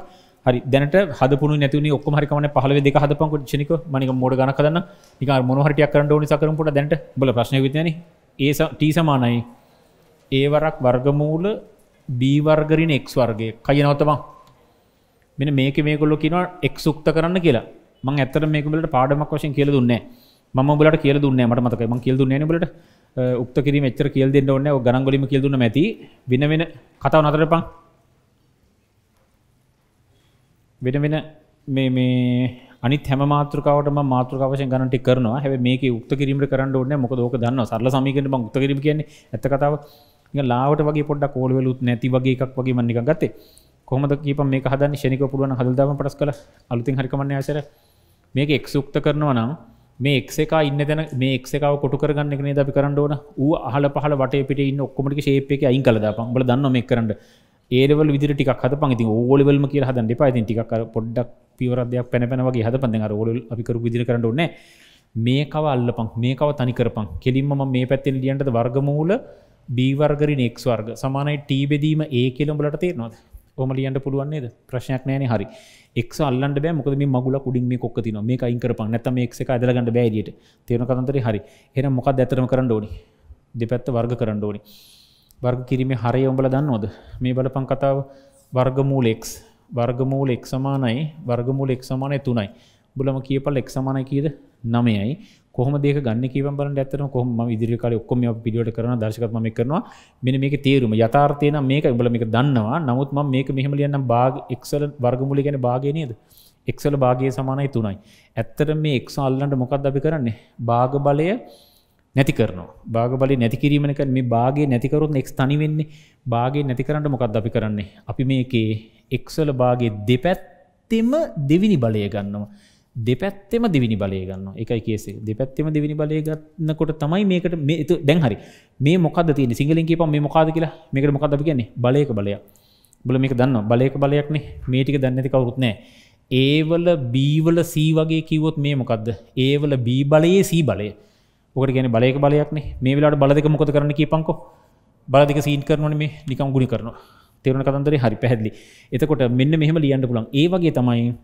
හරි. දැනට හදපුුණු නැතිවනි ඔක්කොම හරිකමන පහල දෙක හදපං චනික මනික මොඩ ගන කරන්න නික මොනහටියක් කරන්න ඕනි සකරපුට දැනට. බල ප්‍රශ්න විතන ඒ ටී සමානයි. ඒවරක් වර්ගමූල බීවර්ගරින එක් වර්ගේ කයනවතමා මෙන මේක මේකොල්ලො කිනවා එක් සුක්ත කරන්න කියලා. මං ඇත්තට මේකබලට පාඩමක් වශයෙන් කියල දුන්නේ ම බලට කියල දුන්න මට මතක ම කියල් දුන්න බලට උක්ත කිරීම එච්චර කියල් දෙන්න ඔන්න ගනගොලිම කියල් දුන්න ඇති. වෙන වෙන කතාව නතරපං වෙන වෙන මේ මේ අනි හැම මාතෘකාවට මාතෘකාවශය ගනටි කරනවා. හැ මේක උක්ත කිරීම කරන්න ඕන්න මොක ෝක දන්න සරල සමීකට උක්ත කිරීම කියන්නේ ඇත කතාව. ලාවට වගේ පොඩ්ඩ කෝලවෙලුත් නැති වගේ එකක් වගේ මන්නික ගත්තේ. කොමද කීප මේ හද ෂනික පුළුවන් හදදාම පටස් කළ. අලුතින් හරිකමන්න ඇසර මේක එක්සුක්ත කරනවා නම් මේ එක් එක ඉන්න තැන මේ එක්කාව කොට කරගන්න එක ද අපි කරන්න ඕන? ඌ අහල පහල වට පිට ඉන්න ඔක්කොමටි ශේප එක අයින් කලද පංබල දන්න මේ කරන්න. ඒවල විදිර ටික් හද පංති ඕලවල්ම කිය හදන්න පයිති ටික් පොඩ්ඩක් පිවරදයක් පැන පැන වගේ හද පඳ අර ඔල අපිකර විදිර කරන්න ඕන්න මේකව අල්ලපං මේකව තනිකරපං කෙලින්ම මේ පැත්තෙන් ලියන්ට වර්ගමූල බීවර්ගරි නෙක්ස් වර්ග. සමානයි ටීබෙදීම ඒ කෙළඹලට තේරනොද ඕම ලියන්ට පුළුවන්න්නේද ප්‍රශ්නයක් නෑන හරි. එක් අල්ලන්ට බෑ මොකද මේ මගුල කුඩින් මේ කොක් තින මේ අයිකර පන් නැතම එක් එක අදලගන්න බෑඩියට තේන කතන්තර හරි. එන මොකක් ඇතරම කරන්න ඕනි? දෙපැත්ත වර්ග කරන්න ඕනි. වර්ග කිරීමේ හරය ඔඹල දන්නවද? මේ බලපං කතාව. වර්ගමූල එක් වර්ගමූල එක් සමානයි. වර්ගමූල එක් සමානය තුනයි. බුලම කියපල් එක් සමානය කියද? නමයයි කොහම දෙක ගන්න කිව බල ඇතන කොහම ඉදිරි කාල ඔක්කොම පිඩියට කරන දර්ශකත්ම කරනවා මෙන මේක තේරුම යථාර්ථයන මේක බල මේක දන්නවා. නමුත් ම මේක මෙහම ලියන්න බාග එක්සල වර්ගමුලි ගැන භාගනයද එක්සල භාගය සමානයි තුනයි. ඇත්තර මේ එක් අල්ලන්ට මොකක්ද අපි කරන්නේ? භාග බලය නැති කරනවා. භාග බලි නැති කිරීමනක මේ බාගේ නැතිකරුත් එක් තනිවෙන්නේ බාගේ නැති කරන්න මොකක්ද අපි කරන්නේ? අපි මේකේ එක්සල බාගේ දෙපැත්තෙම දෙවිනි බලය ගන්නවා. දෙපැත්තෙම දිවිනි බලය ගන්න එකයි කියසේ දෙපැත්තෙම දිවිනි බලය ගන්නකොට තමයි මේකට මේ දැන් හරි. මේ මොකද තිය සිංහලින් කිප මේ මොකාද කියලා. මේකට මොකද කියන්නේ? බලයක බලයක්. බල මේක දන්න බලයක බලයක්නේ මේටික දන්නති කවරුත් නෑ. ඒවල බීවල සී වගේ කිවොත් මේ මොකක්ද ඒවල බී බලයේ සී බලය. ඔකට ගැන බලයක බලයක්නේ මේ වෙලාට බලක මොකද කරන්න කීපංකො බලදික සීන් කරනන මේ. නිකම් ගුණි කරනවා. තෙරුණ කතන්දරේ හරි පැහැදිලි. එතකොට මෙන්න මෙහම ලියන්න පුළන් ඒ වගේ තමයි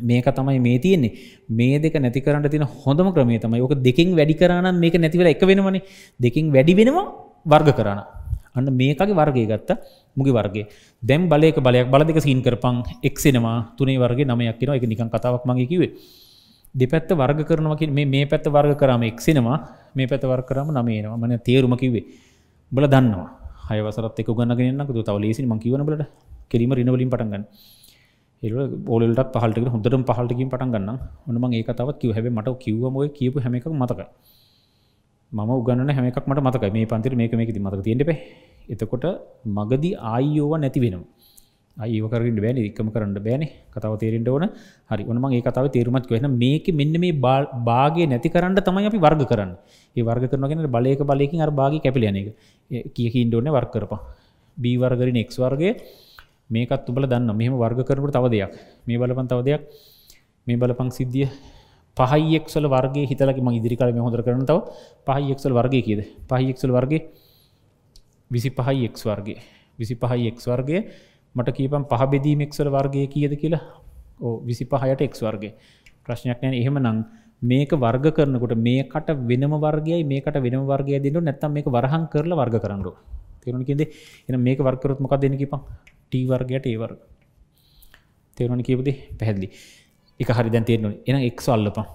මේක තමයි මේ තියෙන්නේ. මේ දෙක නැති කරන්න තින හොඳම ක්‍රමේ තමයි ඕක දෙකින් වැඩි කරන්න මේක නැතිවල එක වෙනවනේ. දෙකින් වැඩි වෙනවා වර්ග කරන්න අන්න මේකගේ වර්ගය ගත්ත මුගේ වර්ගේ දැම් බලයක බලයක් බල දෙක සීන් කරපං එක්සෙනවා තුනේ වර්ගේ නමයක් කියෙන එක නිකන් කතාවක් මගේ කිවේ දෙපැත්ත වර්ග කරනවකින් මේ මේ පැත්ත වර්ග කරම එක්සෙනවා මේ පැත වර් කරම නමේනවා මන තේරුම කිවේ බල දන්නවා. හයවසරත් එක ගන්නගෙනන්න තු තව ලේසි ම කිවනබලට කිරීම රිනවලින් පටන්ගන්න ඕලට පහලට හොඳට පහලටකින් පටන් ගන්න ඔනම ඒ තවත් කිව හැබ මට කිව්වමය කියපු හැම එකක් මතක මම උගන්න හැමක් මට මතක මේ පන්තිර මේක මේක මතක තියෙන්ටපේ එතකොට මගදී ආයෝව නැති වෙනවා. අයකරින් බෑන. එකම කරන්න බෑන. කතාව තේරෙන්ට ඕන. හරි. ඔනම ඒ කතාව තේරුමත් වෙන මේක මෙන්න මේ බාගේ නැති කරන්න තමයි අපි වර්ග කරන්න. ඒ වර්ග කරනගෙන බලයක බලයකින් අර බාග කැපිලියන එක. කියකින් ඩෝන වර් කරපා බීවර්ගරින් එක් වර්ගේ මේකත් උබල දන්න මෙහම වර්ග කරනට තව දෙයක්. මේ බලපන් තව දෙයක්. මේ බලපං සිද්ධිය පහයික්සල වර්ගේ හිතලක ම ඉදිරිකාල මේ හොඳර කරන තව. පහයික්සල් වර්ගේ කියද? පහයික්සල් වර්ගේ විසි පහයි එක් වර්ගේ විසි පහයි එක් වර්ගේ මට කීපම් පහ බෙදීමෙක්සල වර්ගය කියද කියලා? ඕ විසි පහයට එක් වර්ගේ ප්‍රශ්නයක් නෑන. එහෙම නං මේක වර්ග කරනකොට මේකට වෙනම වර්ගයයි මේකට වෙනම වර්ගය දෙන්නු නැත්තම් මේක වරහන් කරලා වර්ග කරන්නු තෙරුණකින්ද එන මේක වර්කරොත් මොකක් දෙන්න කිපා ටී වර්ගයට ඒ වර්ග. තේරුණ කියපදේ පැහැදිලි. එක හරි දැන් තේරනු එන එක් අල්ලපන්.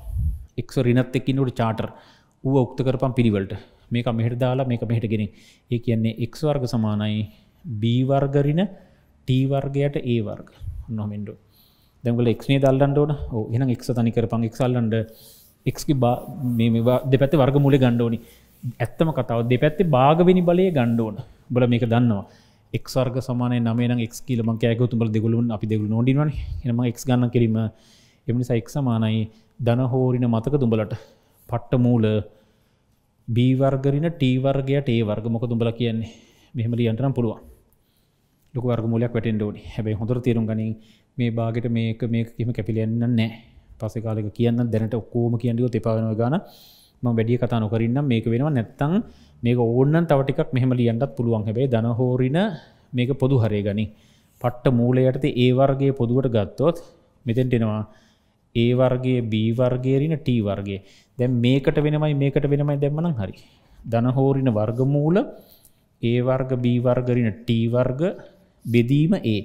එක්ෝ රිනත් එකින්නට චාටර් ඌ ඔක්ත කරපම් පිරිවලට. මේක මෙහට දාලා මේක මෙහට ගෙන ඒ කියන්නේ එක් වර්ග සමානයි. බීවර්ගරින ටීවර්ගයට ඒ වර්ග. නොමෙන්ඩ දැගල එක්නේ දල්ලන්ට ඕන? එන එක් තනි කරපන්. එක්සල්ලන්ඩ එක්කි බා දෙපැත්ත වර්ග මුලේ ගණ්ඩෝනි ඇත්තම කතාව දෙපැත්තේ භාගවිනි බලය ගණ්ඩෝන බල මේක දන්නවා. එක්වර්ග සමානය නමන එක් කියලම කෑගතුබල දෙගුලුන් අපි දෙගු නොඩිවන් එනම එක් ගන්න කිරීම එමනිසා එක් සමානයි. දන හෝරින මතක තුඹලට පට්ට මූල B වර්ගරින T වර්ගයට ඒ වර්ග මොක දුඹල කියන්නේ? මෙහම ලියන්ටනම් පුළුවන්. ලොක වර්ග මුලයක් වැටෙන්ට ඕනි. හැබැයි හොඳර තේරුම් ගනින්. මේ බාගෙට මේක මේක කිම කැපිලෙන්න්න නෑ පස කාලක කියන්න දැනට ඔක්කෝම කියන්නක තෙපාවෙනව ගන ම වැඩිය කතා නොකරන්න මේක වෙනවා නැත්තං මේක ඕන්නන් තවටිකක් මෙහම ලියන්ටත් පුළුවන්. හැබයි දනහෝරින මේක පොදු හරේ ගනි පට්ට මූලයටත ඒ වර්ගේ පොදුවට ගත්තොත් මෙතැන්ටෙනවා ඒ වර්ගේ B වර්ගේරින T වර්ගේ දැන් මේකට වෙනමයි මේකට වෙනමයි දැම්මනම් හරි. දනහෝරින වර්ගමූල ඒ වර්ග B වර්ගරින T වර්ග බෙදීම ඒ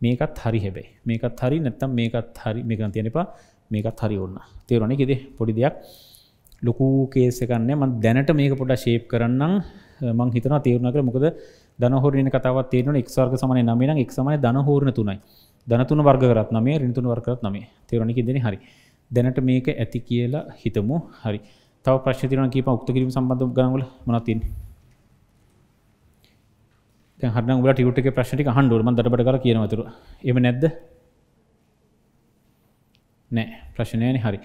මේකත් හරි හැබැයි. මේකත් හරි නැත්තම් මේකත් හරි මේකන් තියෙන එපා. මේකත් හරි ඔන්න තේරුණා නේ පොඩි දෙයක්. ලොකු කේස් එකක් නෑ. මම දැනට මේක පොඩ්ඩක් ෂේප් කරන්නම්. මං හිතනවා තේරුණා කියලා මොකද ධන හෝරණ කතාවත් තේරෙනවා x වර්ග සමානයි 9 නම් x සමානයි ධන හෝරණ 3යි ධන 3 වර්ග කරත් 9 ඍණ 3 වර්ග කරත් 9 තේරුණා කියෙන්නේ හරි. දැනට මේක ඇති කියලා හිතමු. හරි. තව ප්‍රශ්න තියෙනවා කීප උක්ත කිරීම සම්බන්ධ ගණන් වල මොනවද තියෙන්නේ? දැන් හරිනම් උඹලා ටියුට් එකේ ප්‍රශ්න ටික අහන්න ඕනේ. මම දඩබඩ කරලා කියනවා අතට එහෙම නැද්ද? නෑ. ප්‍රශ්න නෑනේ. හරි.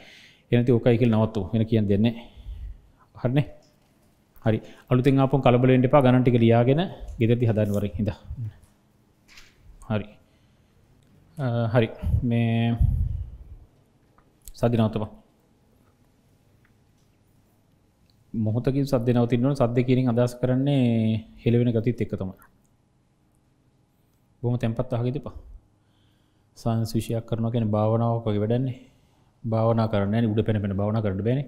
එනති ඕකයි කියලා නවත්තු වෙන කියන්න දෙන්නේ හරිනේ? හරි. අලුතෙන් ආපු කලබල වෙන්න එපා. ගණන් ටික ලියාගෙන ගෙදරදී හදාන්න වරින් ඉඳ. හරි. හරි. මේ සද්ද නවත්තපන්. මොහොතකින් සද්ද නවතින්න ඕන. සද්ද කියනින් අදහස් කරන්නේ හෙළවෙන ගතිත් එක්ක තමයි. බොහොම තැන්පත් අහගෙන ඉඳපන්. සයන්ස් විෂයක් කරනවා කියන්නේ භාවනාවක් වගේ වැඩන්නේ භාවනා කරන්න නැහැ උඩ පෙන පෙන භාවනා කරන්න බෑනේ.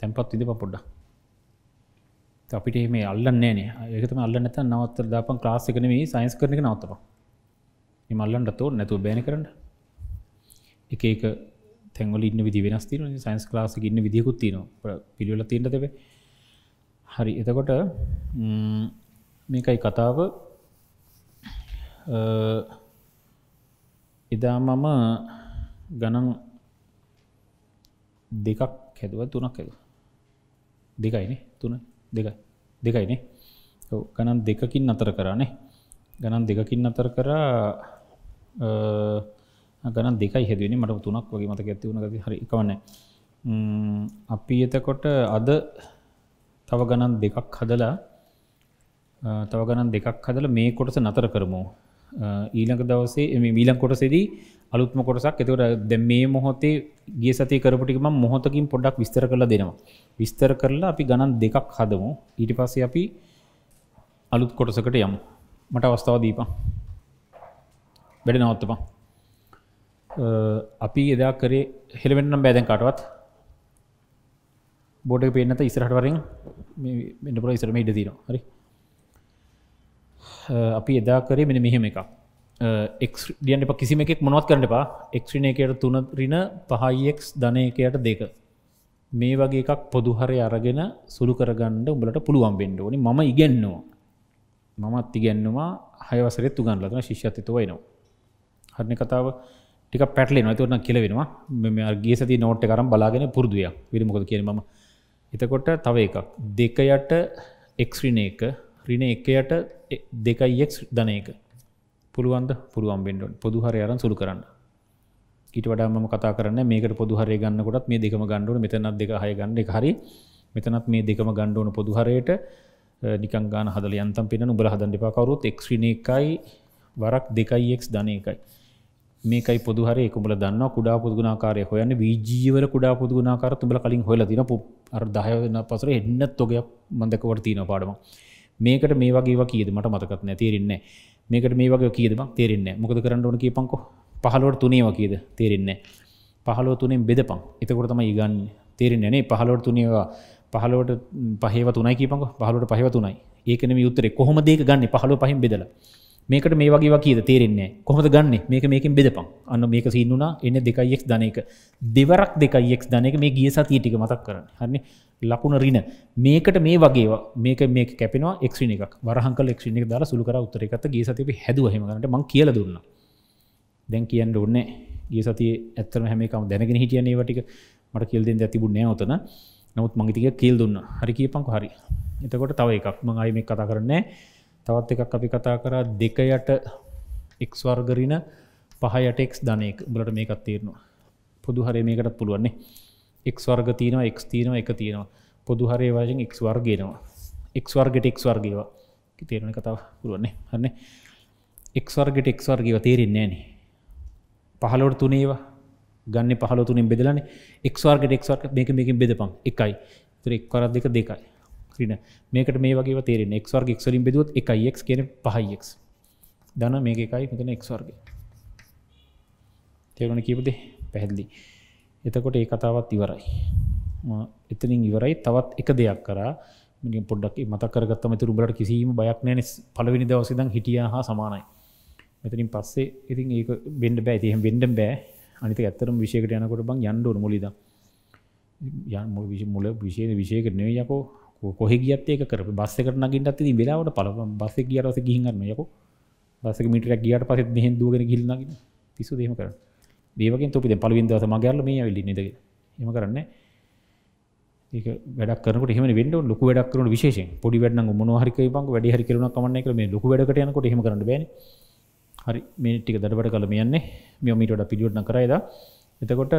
තැන්පත් ඉඳපන් පොඩ්ඩක්. අපිට මේ අල්ලන්නේ නැහැ ඒක තමයි අල්ලන්න නැත්නම් නවත්තලා දාපන් ක්ලාස් එක නෙමෙයි සයන්ස් කරන එක නවත්තපන් මේ මල්ලන්ට තෝරන්න නැතුව බෑනේ කරන්න. එක එක තැන්වල ඉන්න විදි වෙනස් තියෙනවා. සයන්ස් ක්ලාස් එකේ ඉන්න විදියකුත් තියෙනවා. පිළිවෙල තියෙන්න දෙවේ හරි. එතකොට මේකයි කතාව. එදා මම ගණන් දෙකක් හැදුව තුනක් හැද දෙකයිනේ තුන? දෙකයි. දෙකයිනේ ගණන් දෙකකින් අතර කරානේ ගණන් දෙකකින් අතර කරා ගණන් දෙකයි හැදවෙනි මට තුනක් වගේ මතක ඇති වුණ ගති හරි එකවන්න. අපි එතකොට අද තව ගණන් දෙකක් හදලා තව ගණන් දෙකක් හදල මේ කොටස නතර කරමු. ඊළඟ දවසේ මීලං කොටසෙදී අලුත්ම කොටසක්. එතකට දැ මේ මොහොතේ ගේ සති කරපටිකම මොහොතකින් පොඩ්ඩක් විස්තර කරලා දෙනවා. විස්තර කරලා අපි ගණන් දෙකක් හදමු. ඊට පස්සේ අපි අලුත් කොටසකට යමු. මට අවස්ථාව දීපා වැඩ නවත්තපා අපි එදා කරේ හෙළවෙන්නම් බෑදැන් කාටවත්. බෝඩ පේනත ඉස්රහට වරින් මෙන්න පුර ඉස්රම ඉඩ තිනවා හරි? අපි එදා කරේ මෙන මෙහෙම එකක්. එක්ඩියන්ට කිසිම එකෙක් මොනවත් කරන්න එපා. එක්ෂිනයකට තුන රින පහයිෙක් ධනයකයට දෙක. මේ වගේ එකක් පොදුහරය අරගෙන සුළු කරගණ්ඩ උඹලට පුළුවන් බෙන්ඩ ඕනි. ම ඉගෙන්නවා. මමත් ඉගැන්නවා. හයවසරෙත් තුගන්ලතන ශිෂ්‍යතිතුවයිනවා හරණ කතාව ටික පැටලේ නතුරන කියලවෙනවා මෙම අර්ගේ සති නෝට්ට කරම් බලාගෙන පුරදුය විරිමොකද කියන ම එතකොට තව එකක්. දෙකයට එක්ස්රින එක රින එකයට දෙකයික් ධනයක පුළුවන්ද? පුළුවන් බෙන්ඩ පොදුහර අරන් සුළු කරන්න. ඊට වඩාම කතා කරන්න මේකට පොදුහරය ගන්නකොටත් මේ දෙකම ගණ්ඩුවන මෙතනත් දෙක හය ගන්න හරි. මෙතනත් මේ දෙකම ගණ්ඩුවන පොදුහරයට නිකන් ගාන හදල යන්තම් පෙන උබල හදන්න එපාකවරුත් එක්්‍රින එකයි වරක් දෙකයික් ධනය එකයි. මේකයි පොදුහර එකකුඹල දන්න කුඩා පුදුගුණාකාරය හොයන්න වීජීවල කුඩා පුදුගුණාකාර තුඹල කලින් හොල තින පු අර දහයවන්න පසර එන්නත් තොගයක් මන්දකවට තියන පාඩම මේකට මේ වගේ කියද මට මතකත් නැතේරෙන්නේ මේකට මේ වගේ කියදම තේරෙන්නේ මොකද කරන්න ඕන කියපංකො පහලුවට තුනේව කියද? තේරෙන්නේ පහලෝ තුනෙන් බෙදපං එතකොට තමයි ඉගන්න තේරෙන්නේ පහලොට තුනේවා පහලෝට පහව තුනයි කියපංක පහලට පහව තුනයි. ඒකන යුත්තර කොහොම දෙක ගන්න? පහලෝ පහින් බෙදලා. මේකට මේ වගේ කියද? තේරෙන්නේ කොහොද ගන්න? මේක මේකින් බෙදපන්. අන්න මේක සින්නුනා එන්න දෙකයිෙක් දනක දෙවරක් දෙකයිෙක් දනක මේ ගිය සතිය ටික මතක් කරන්න. හරි ලකුණ රින මේකට මේ වගේ මේක මේ කැපෙනවා එක්්‍රින එකක්. වරහක එක්ෂණ එක දර සුළු කර උත්තරකත ගේ සතිප හැදුවහමගට මං කියල දුන්න. දැන් කියන්න ඔන්නේ ගේ සතිය ඇත්තරම හැමකම දැනගෙන හිටියනේ වටික මට කිල්දෙන් ඇතිබුණ නෑවතන නමුත් මංගතික කිල් දුන්න. හරි කියපංක හරි. එතකොට තව එකක්. මං අයි මේ කතා කරන්නේ තවත් එකක් අපි කතා කරා දෙකයට එක්වර්ගරින පහයට එක්. ධනයක බලට මේකත් තේරනවා. පොදු හරය මේකටත් පුළුවන්නේ එක් වර්ග තියනවා එක් තියනවා එක තියෙනවා. පොදු හරය වශයෙන් එක් වර්ගේනවා එක් වර්ගට එක් වර්ගේවා තේරණ කතාව පුළුවන්නේ හන්න එක් වර්ගට එක් වර්ගේව තේරෙන්නේ නෑනේ පහලෝට තුනේවා ගන්න පහල තුනින් බෙදලන. එක්වාර්ගට එක්වර්ක මේක මේකින් බෙදපන්. එකයි. තුර එක්වරත් දෙක දෙකයි. ්‍රින මේකට මේ වගේ තේරෙන එක්වර්ග එක්වලින් බෙදුවත් එකයික් කියන පහයික් දන මේක එකයි මෙතන එක්වර්ග තේරුණ කිපදේ පැහැදිලි. එතකොට ඒ කතාවත් ඉවරයි. එතනින් ඉවරයි. තවත් එක දෙයක් කරා. පොඩක් මතකරගත්තම තුරු බලට කිසිීම බයක් නෑන පලවෙනි දවසිදං හිටිය හා සමානයි. මෙතනින් පස්සේ ඉතින් ඒක බෙන්ඩ බෑ. තියහ බෙන්ඩම් බෑ. අනිත ඇත්තරම් විෂයකට යනකොට බං යන්ඩුවන මුලිද යන් මුල විශ මුල විශේද විශයකට නේ යකෝ. කොහ ගියත් ඒක කර බස්සකට නගින්ට ති වෙලාවට පල බස්ස කියරස ගිහිගන්න යකෝ. බස්සක මිටරක් ගියට පසත් මෙහෙන් දුවගෙන ගිල්නගෙන පිසු දෙම කර දේවකින් තොපි පලවින් දස මගරල මේ ඇවිලි නද එම කරන්න. ඒක වැඩක් කරනට එහම වෙන්ඩ ලොක වැඩක් කරන විශේෂ පොඩි වැඩ මොනහරික බං වැඩ හරි කරන කමන්න කර මේ ලොක වැඩකට යනකොට එහම කරන්න බැන. හරි මේ ටික දඩබට කළ යන්නේ. මියෝමීටට පිළියුට්න කරයිද එතකොට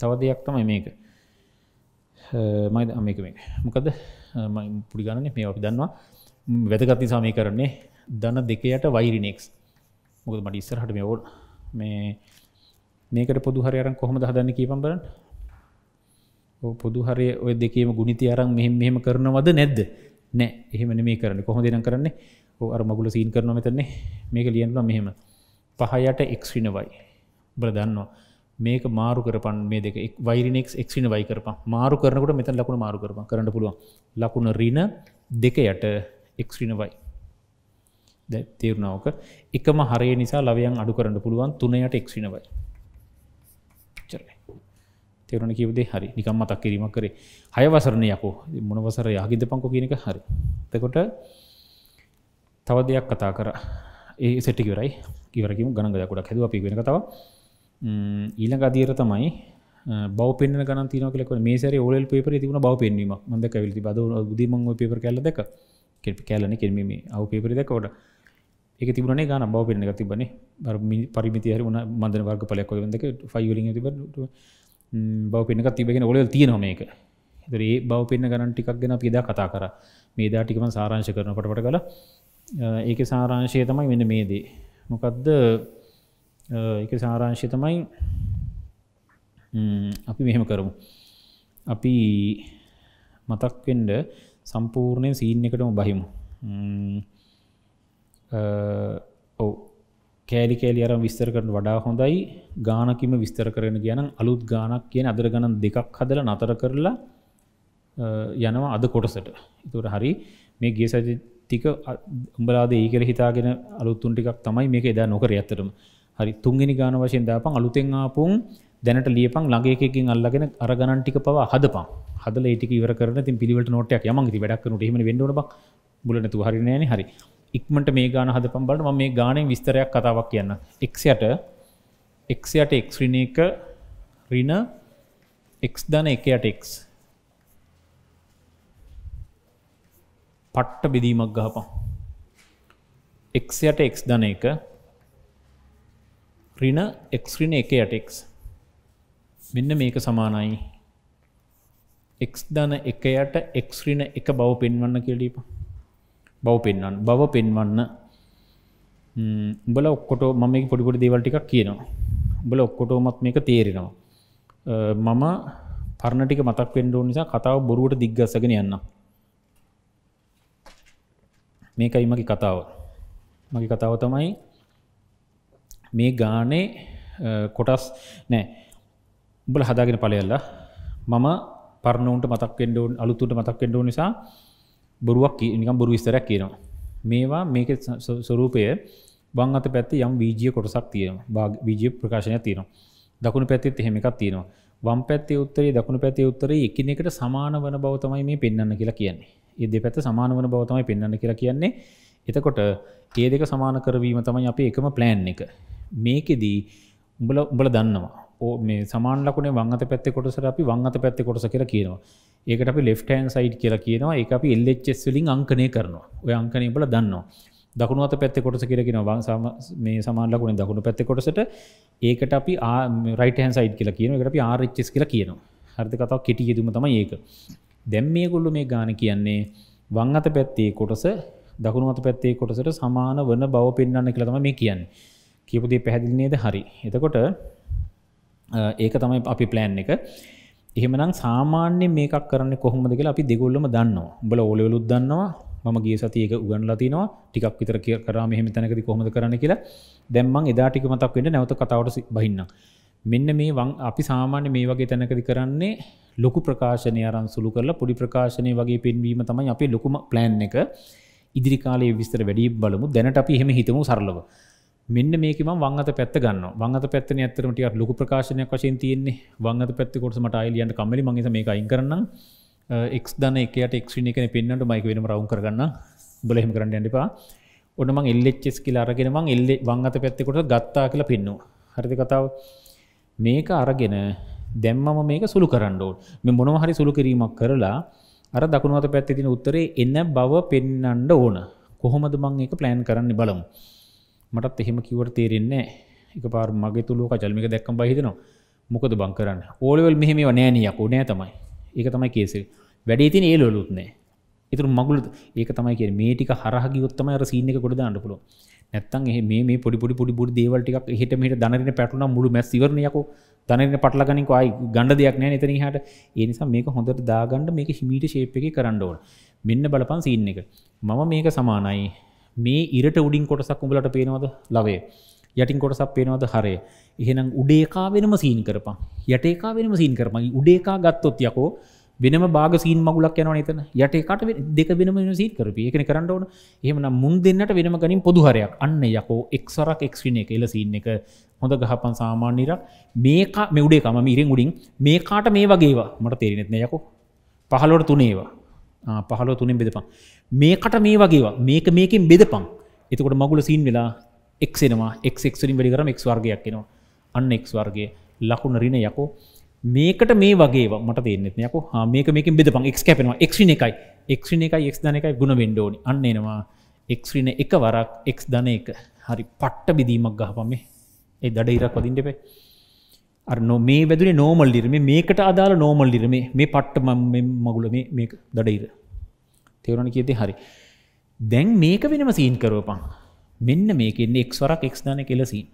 තව දෙයක් තමයි මේක. මයිද මේක මේ මොකද? පුඩිගණන මේ අපි දන්නවා. වැදගත් නිසා මේ කරන්නේ දන්න දෙකයට වෛරිනෙක්ස්. මොකද මට ඉස්සරහට මේ ඕල් මේ මේකට පොදු හරයරන් කොහොම හදන්න කීපම් බලන්න. පොදු හරය ඔය දෙකේම ගුණිති අරන් මෙහෙම මෙහෙම කරනවද නැද්ද? නෑ එහෙම මේ කරන්න. කොහොම දෙනම් කරන්නේ? අර මගුල සීන් කරන මෙතන්නේ. මේක ලියන්ලා මෙහෙම. පහයට එක්ස්්‍රිනවයි බල දන්නවා. මේක මාරු කරපන් මේ දෙක. වෛරනෙක් එක්සින වයි කරප මාරු කරනකට මෙත ලකුණ මාරු කරප කරන්න පුළුවන්. ලකුණ රින දෙක යට එක්ස්්‍රිනවයි තේරුණාවක. එකම හරය නිසා ලවයන් අඩු කරන්න පුළුවන් තුනයට එක්සිනවයි තේරුණ කිවදේ හරි. නිකම් මතක් කිරීමක් කරේ. හයවසරණ යකෝ මොනවසර යහිද පංකො කියනක හරි. තකොට තව දෙයක් කතා කර. ඒ සෙටිකවරයි ඉවරකිම ගණග ගොඩක් හැදුව. අපි වෙන කතාව ඊළඟ අධීර තමයි බව පෙන් ගන තින කලක මේසර ඔල පේපර තිබුණ බව පෙන්වීම මද කැවිලි බද දීම පේපර කැල්ල දෙක කෙපි කෑලන කෙල්මීම අව පේපරි දකොට එක තිබුණේ ගන බව පෙන්න්න එක තිබන්නේ පරිමිති හරි වන මන්දන වර්ග පලයක් දෙක ෆයිවලින් තිබ බව පෙන්න්නක තිබගෙන ඔල තියෙන මේක. ඒ බව පෙන්න්න ගණන් ටිකක් ගෙන පිදා කතා කර. මේ දාටිකම සාරංශ කරන පටපට කලා ඒක සාරංශය තමයි මෙන්න මේ දේ. මොකක්ද එක සාරංශය තමයි අපි මෙහෙම කරමු. අපි මතක්වෙන්ඩ සම්පූර්ණය සීන් එකටම බහිමු. ඔව. කෑලි කෑලි අරම් විස්තර කරන වඩා හොඳයි. ගානකිම විස්තර කරන ගැන අලුත් ගානක් කියන අදර ගණන් දෙකක් හදල නතර කරලා යනවා අද කොටසට. ඉතුර හරි මේ ගේ සජ ටික උඹලාද ඒකර හිතාගෙන අලුත්තුන් ටිකක් තමයි මේක එදා නොකර ඇතරම හරි තුන්ගෙන ගාන වශයෙන් දාපන් අලුතෙන් ආපුන් දැනට ලියපන් ළඟයකින් අල්ලගෙන අරගණන් ටික පවා හදපන්. හදල ඒටික ඉවර කරන තින් පිළිවට නොටයක් යම ති වැඩක් කරනට හෙම වෙන්නන බක් බුලනතු හරි නෑන හරි. ඉක්මට මේ ගාන හදපම් බලට ම මේ ගානය විස්තරයක් කතාවක් කියන්න. එක්යට එක්යට එක්රින එක රින එක් දන එකයට එක්ස් පට්ට බෙදීමක් ගහපන්. එක්යට එක් දන එක රින එක්රින එක යටෙක් මෙන්න මේක සමානයි. එක් දන එකයට එක්රින එක බව පෙන්වන්න කෙලීප බව පෙන්වන්න බව පෙන්වන්න. උඹල ඔක්කොට මම පොඩිපොඩි දේවල් ටිකක් කියනවා. උඹල ඔක්කොටෝමත් මේක තේරෙනවා. මම පරණටික මතක් වෙන්ඩෝ නිසා කතාව බොරුවට දිග්ගසගෙන යන්න. මේකයි මගේ කතාව. මගේ කතාව තමයි මේ ගානේ කොටස් නෑ. උඹල හදාගෙන පලයල්ලා මම පරණුන්ට මතක්ෙන්ඩෝන් අලුතුට මතක්ෙන්ඩෝ නිසා බොරුවක් නිකම් බොරු විස්තරයක් කියනවා මේවා මේක ස්වරූපය බං අත පැත්ති යම් වීජිය කොටසක් තියෙන විජය ප්‍රකාශනය තියෙනවා දකුණු පැත්තිත් එහෙම එකක් තියෙනවා වම් පැත්තේ උත්තරේ දකුණු පැත්තේ උත්තරේ එකිනෙකට සමාන වන බව තමයි මේ පෙන්වන්න කියලා කියන්නේ. ඒ දෙපැත්ත සමාන වන බව තමයි පෙන්වන්න කියලා කියන්නේ. එතකොට ඒ දෙක සමාන කරවීම තමයි අපේ එකම ප්ලෑන් එක. මේකෙදී උඹල උඹල දන්නවා. ඕ මේ සමාන ලකුණේ වං අත පැත්තේ කොටසට අපි වං අත පැත්තේ කොටස කියලා කියනවා. ඒකට අපි left hand side කියලා කියනවා. ඒක අපි LHS වලින් අංකණය කරනවා. ඔය අංකණය උඹල දන්නවා. දකුණු අත පැත්තේ කොටස කියලා කියනවා. මේ සමාන ලකුණේ දකුණු පැත්තේ කොටසට ඒකට අපි right hand side කියලා කියනවා. ඒකට අපි RHS කියලා කියනවා. හරිද කතාව කෙටි යෙදුම තමයි ඒක දැම් මේ ගොල්ලු මේ ගාන කියන්නේ වං අත පැත්තේ කොටස දකුණු අත පැත්තේ කොටසට සමාන වන බව පෙන්න්න කියලතම මේ කියන්න කියපුදේ පැහැදිලිනේද හරි එතකොට ඒක තමයි අපි ප්ලෑන් එක. එහෙමනම් සාමාන්‍ය මේකක් කරන්න කොහොමද කියලා අපි දෙගොල්ලම දන්නවා. උඹල ඕලෙවලුත් දන්නවා මම ගිය සතියක උගන්ලා තිනවා. ටිකක් විතර කරා මෙහෙම තැනකදී කොහොමද කරන්න කියලා. දැන් මං එදා ටික මතක් වෙන්න නැවත කතාවට බහින්න මෙන්න මේ වන් අපි සාමාන්‍ය මේ වගේ තැනකදි කරන්නේ ලොකු ප්‍රකාශනය අරන් සුළු කරලා පොඩි ප්‍රකාශනය වගේ පෙන්වීම තමයි අපේ ලොකුම ප්ලෑන් එක. ඉදිරි කාලයේ විස්තර වැඩි බලමු. දැනට අපි එහෙම හිතමු සරලව. මෙන්න මේකම වංගත පැත්ත ගන්න වංගත පැත්තන ඇතරමටිය ලොකු ප්‍රකාශනයක් වශයෙන් තියන්නේ. වංගත පැත්ත කොටස මට අයිලියන්ට කමලි මගේ මේ අයින් කරන්න එක් දන එකයට එක්ෂණ එකන පෙන්න්නට මයික වෙනම රවුන් කරගන්න බලහෙම කරන්න ඇඩපා ඔන්නමං එල්ලෙච්චෙස් කියලා අරගෙන මං එල්ල වංගත පැත්තකොට ගත්තා කියලා පෙන්නවා හරිදි කතාව? මේක අරගෙන දැම්මම මේක සුළු කරන්න ඕ මෙ මොනව හරි සුළු කිරීමක් කරලා අර දකුණුවත පැත්ති තින උත්තරේ එන්න බව පෙන්නන්ඩ ඕන. කොහොමද මං එක ප්ලෑන් කරන්න බලමු. මටත් එහෙම කිවට තේරෙන්නේ එක පාර මගේ තුළුව කචල්මික දැක්කම් බහිතනවා මොකද බං කරන්න? ඕලවල් මෙහෙම නෑනියක් ඕනෑ තමයි. ඒක තමයි කේසේ වැඩේ තින ඒලොලුත් නෑ. එතුරු මගුල ඒක තමයි කිය මේ ටික හරහගි උත්තම අර සීනක කොට දාන්න පුලො නැත්තන් එහ මේ පොඩි පොඩි පොඩි පුඩි දේවල්ටික් හිට මට දනරන පැටුන මුළු මැස් ඉවරණයකෝ දනරන පටලගනික අයි ගණඩ දෙයක් නෑ එතන හට ඒනිසා මේක හොඳට දාගණ්ඩ මේක හිමීට ශේප එක කරන්න ඕන. මෙන්න බලපන් සින්න එක. මම මේක සමානයි. මේ ඉරට උඩින් කොටසක් උඹලට පේනවද? ලවේ. යටින් කොටසක් පේනවද? හරය එහෙනම් උඩේකා වෙනම සීන් කරපන්. යටේකා වෙනම සීන් කරමගේ උඩේකා ගත්තොත් යකෝ වෙනම බාග සීන් මගුලක් යන නතන යටේකට දෙක වෙනම සීත් කරප එකන කරන්න ඕන. එහෙමන මුන් දෙන්නට වෙනම ගනින් පොදුහරයක් අන්න යකෝ එක්සරක් එක්වින එක එල සීන් එක. හොඳ ගහපන් සාමාන්‍යරක් මේක මෙවුඩේ කම මීරෙන් උඩින් මේ කාට මේ වගේවා. මට තේරෙනෙත්න යකෝ. පහලොට තුනේවා. පහලෝ තුනෙන් බෙදපන්. මේකට මේ වගේවා මේක මේකින් බෙදපං එතකොට මගුල සීන් වෙලා එක්ෙනවා එක්ෙක්ලින් වැඩි කරම එක් වර්ගයක් එනවා. අන්න එක් වර්ගේ ලකුණ රින යකෝ. මේකට මේ වගේ මට දෙන්නෙත් යකෝ. මේක මේක බෙදපං එක් කැපෙනවා. එක්ෂින එකයි. එක්ෂින එකයි එක් දන එකයි ගුණ වෙන්ඩෝනි අන්න එනවා. එක්ස්්‍රීන එක වරක් එක් දන එක. හරි පට්ට බිදීමක් ගහපමේ ඒ දඩ ඉරක් වදින්ටපේ අර නො මේ වැදුනේ නෝමල් ලිරම මේකට අදාළ නෝමල් ලිරම මේ පට්ට මගුල මේ දඩයිර තෙවරණ කියති හරි. දැන් මේක වෙනම සීන් කරෝපන් මෙන්න මේකෙන්නේ එක් වරක් එක් දන කෙලසිීන්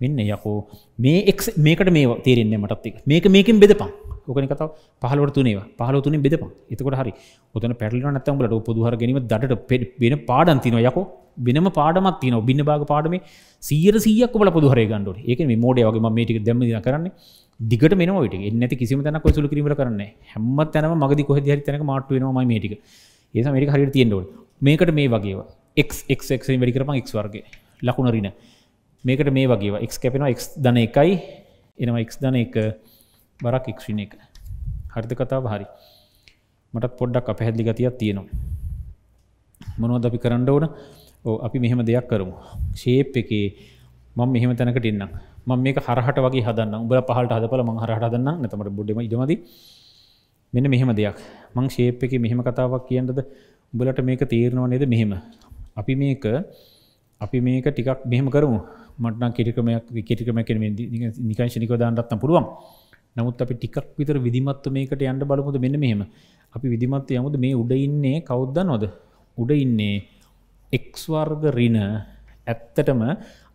මෙන්න යකෝ. මේ මේකට මේ තේරෙන්නේ මටත් මේක මේකින් බෙදපන්. ඕකන කතාව පහලට තුනේ පහල තුනින් බෙදපන්. එතකොට හරි. ඔතන පැටල නත්තම් ලට පොදුහර ගැනීම දට වෙන පාඩන් තින යකෝ. වෙනම පාඩමත් තින බින්න භාග පාඩම සීර සියක් බල පොදුහර ගන්නඩ ඒක මේ මෝඩ වගේ මේටික දැම කරන්න. දිගට මෙනවට එන්නති කිසිම තැන කොසුල කිරීම කරන්න හැම තැනම මගදි කොහ හරි තැනක මාට වෙනවා මේටික ඒ මේක හරි තියෙන්ඩෝල් මේකට මේ වගේ එක්ක් වැඩි කරපන් එක් වර්ගේ ලකුණරින මේකට මේ වගේ එක් කැපෙනවා එක් දන එකයි. එනවා එක් දන එක බරක් එක්ෂණ එක. හරිත කතාව? හරි. මටත් පොඩ්ඩක් අප හැදිලි ගතියක් තියෙනවා. මොනොද අපි කරන්න ඕන? ඕ අපි මෙහෙම දෙයක් කරමු. ශේප් එකේ මම මෙහෙම තැනකට ඉන්නම් මම මේක හරහට වගේ හදන්න උඹ පහලට හදපල මං හරහට දන්න නැතමට බොඩ්ඩම ඉඩමදි. මෙන්න මෙහෙම දෙයක්. මං ශේප් එක මෙහෙම කතාවක් කියන්නද? උඹලට මේක තීරණව නේද මෙහෙම? අපි මේක අපි මේක ටිකක් මෙහෙම කරමු. මටන කෙටිකමයක් කෙටිකමැක නිකංශනිකව දාන්නත්න පුළුවන්. නමුත් අපි ටිකක් විතර විදිමත්ව මේකට යන්න බලමුද මෙන්න මෙහෙම? අපි විදිමත් යමුද? මේ උඩ ඉන්නේ කෞද්ද නොද උඩ ඉන්නේ එක්වර්ග රින ඇත්තටම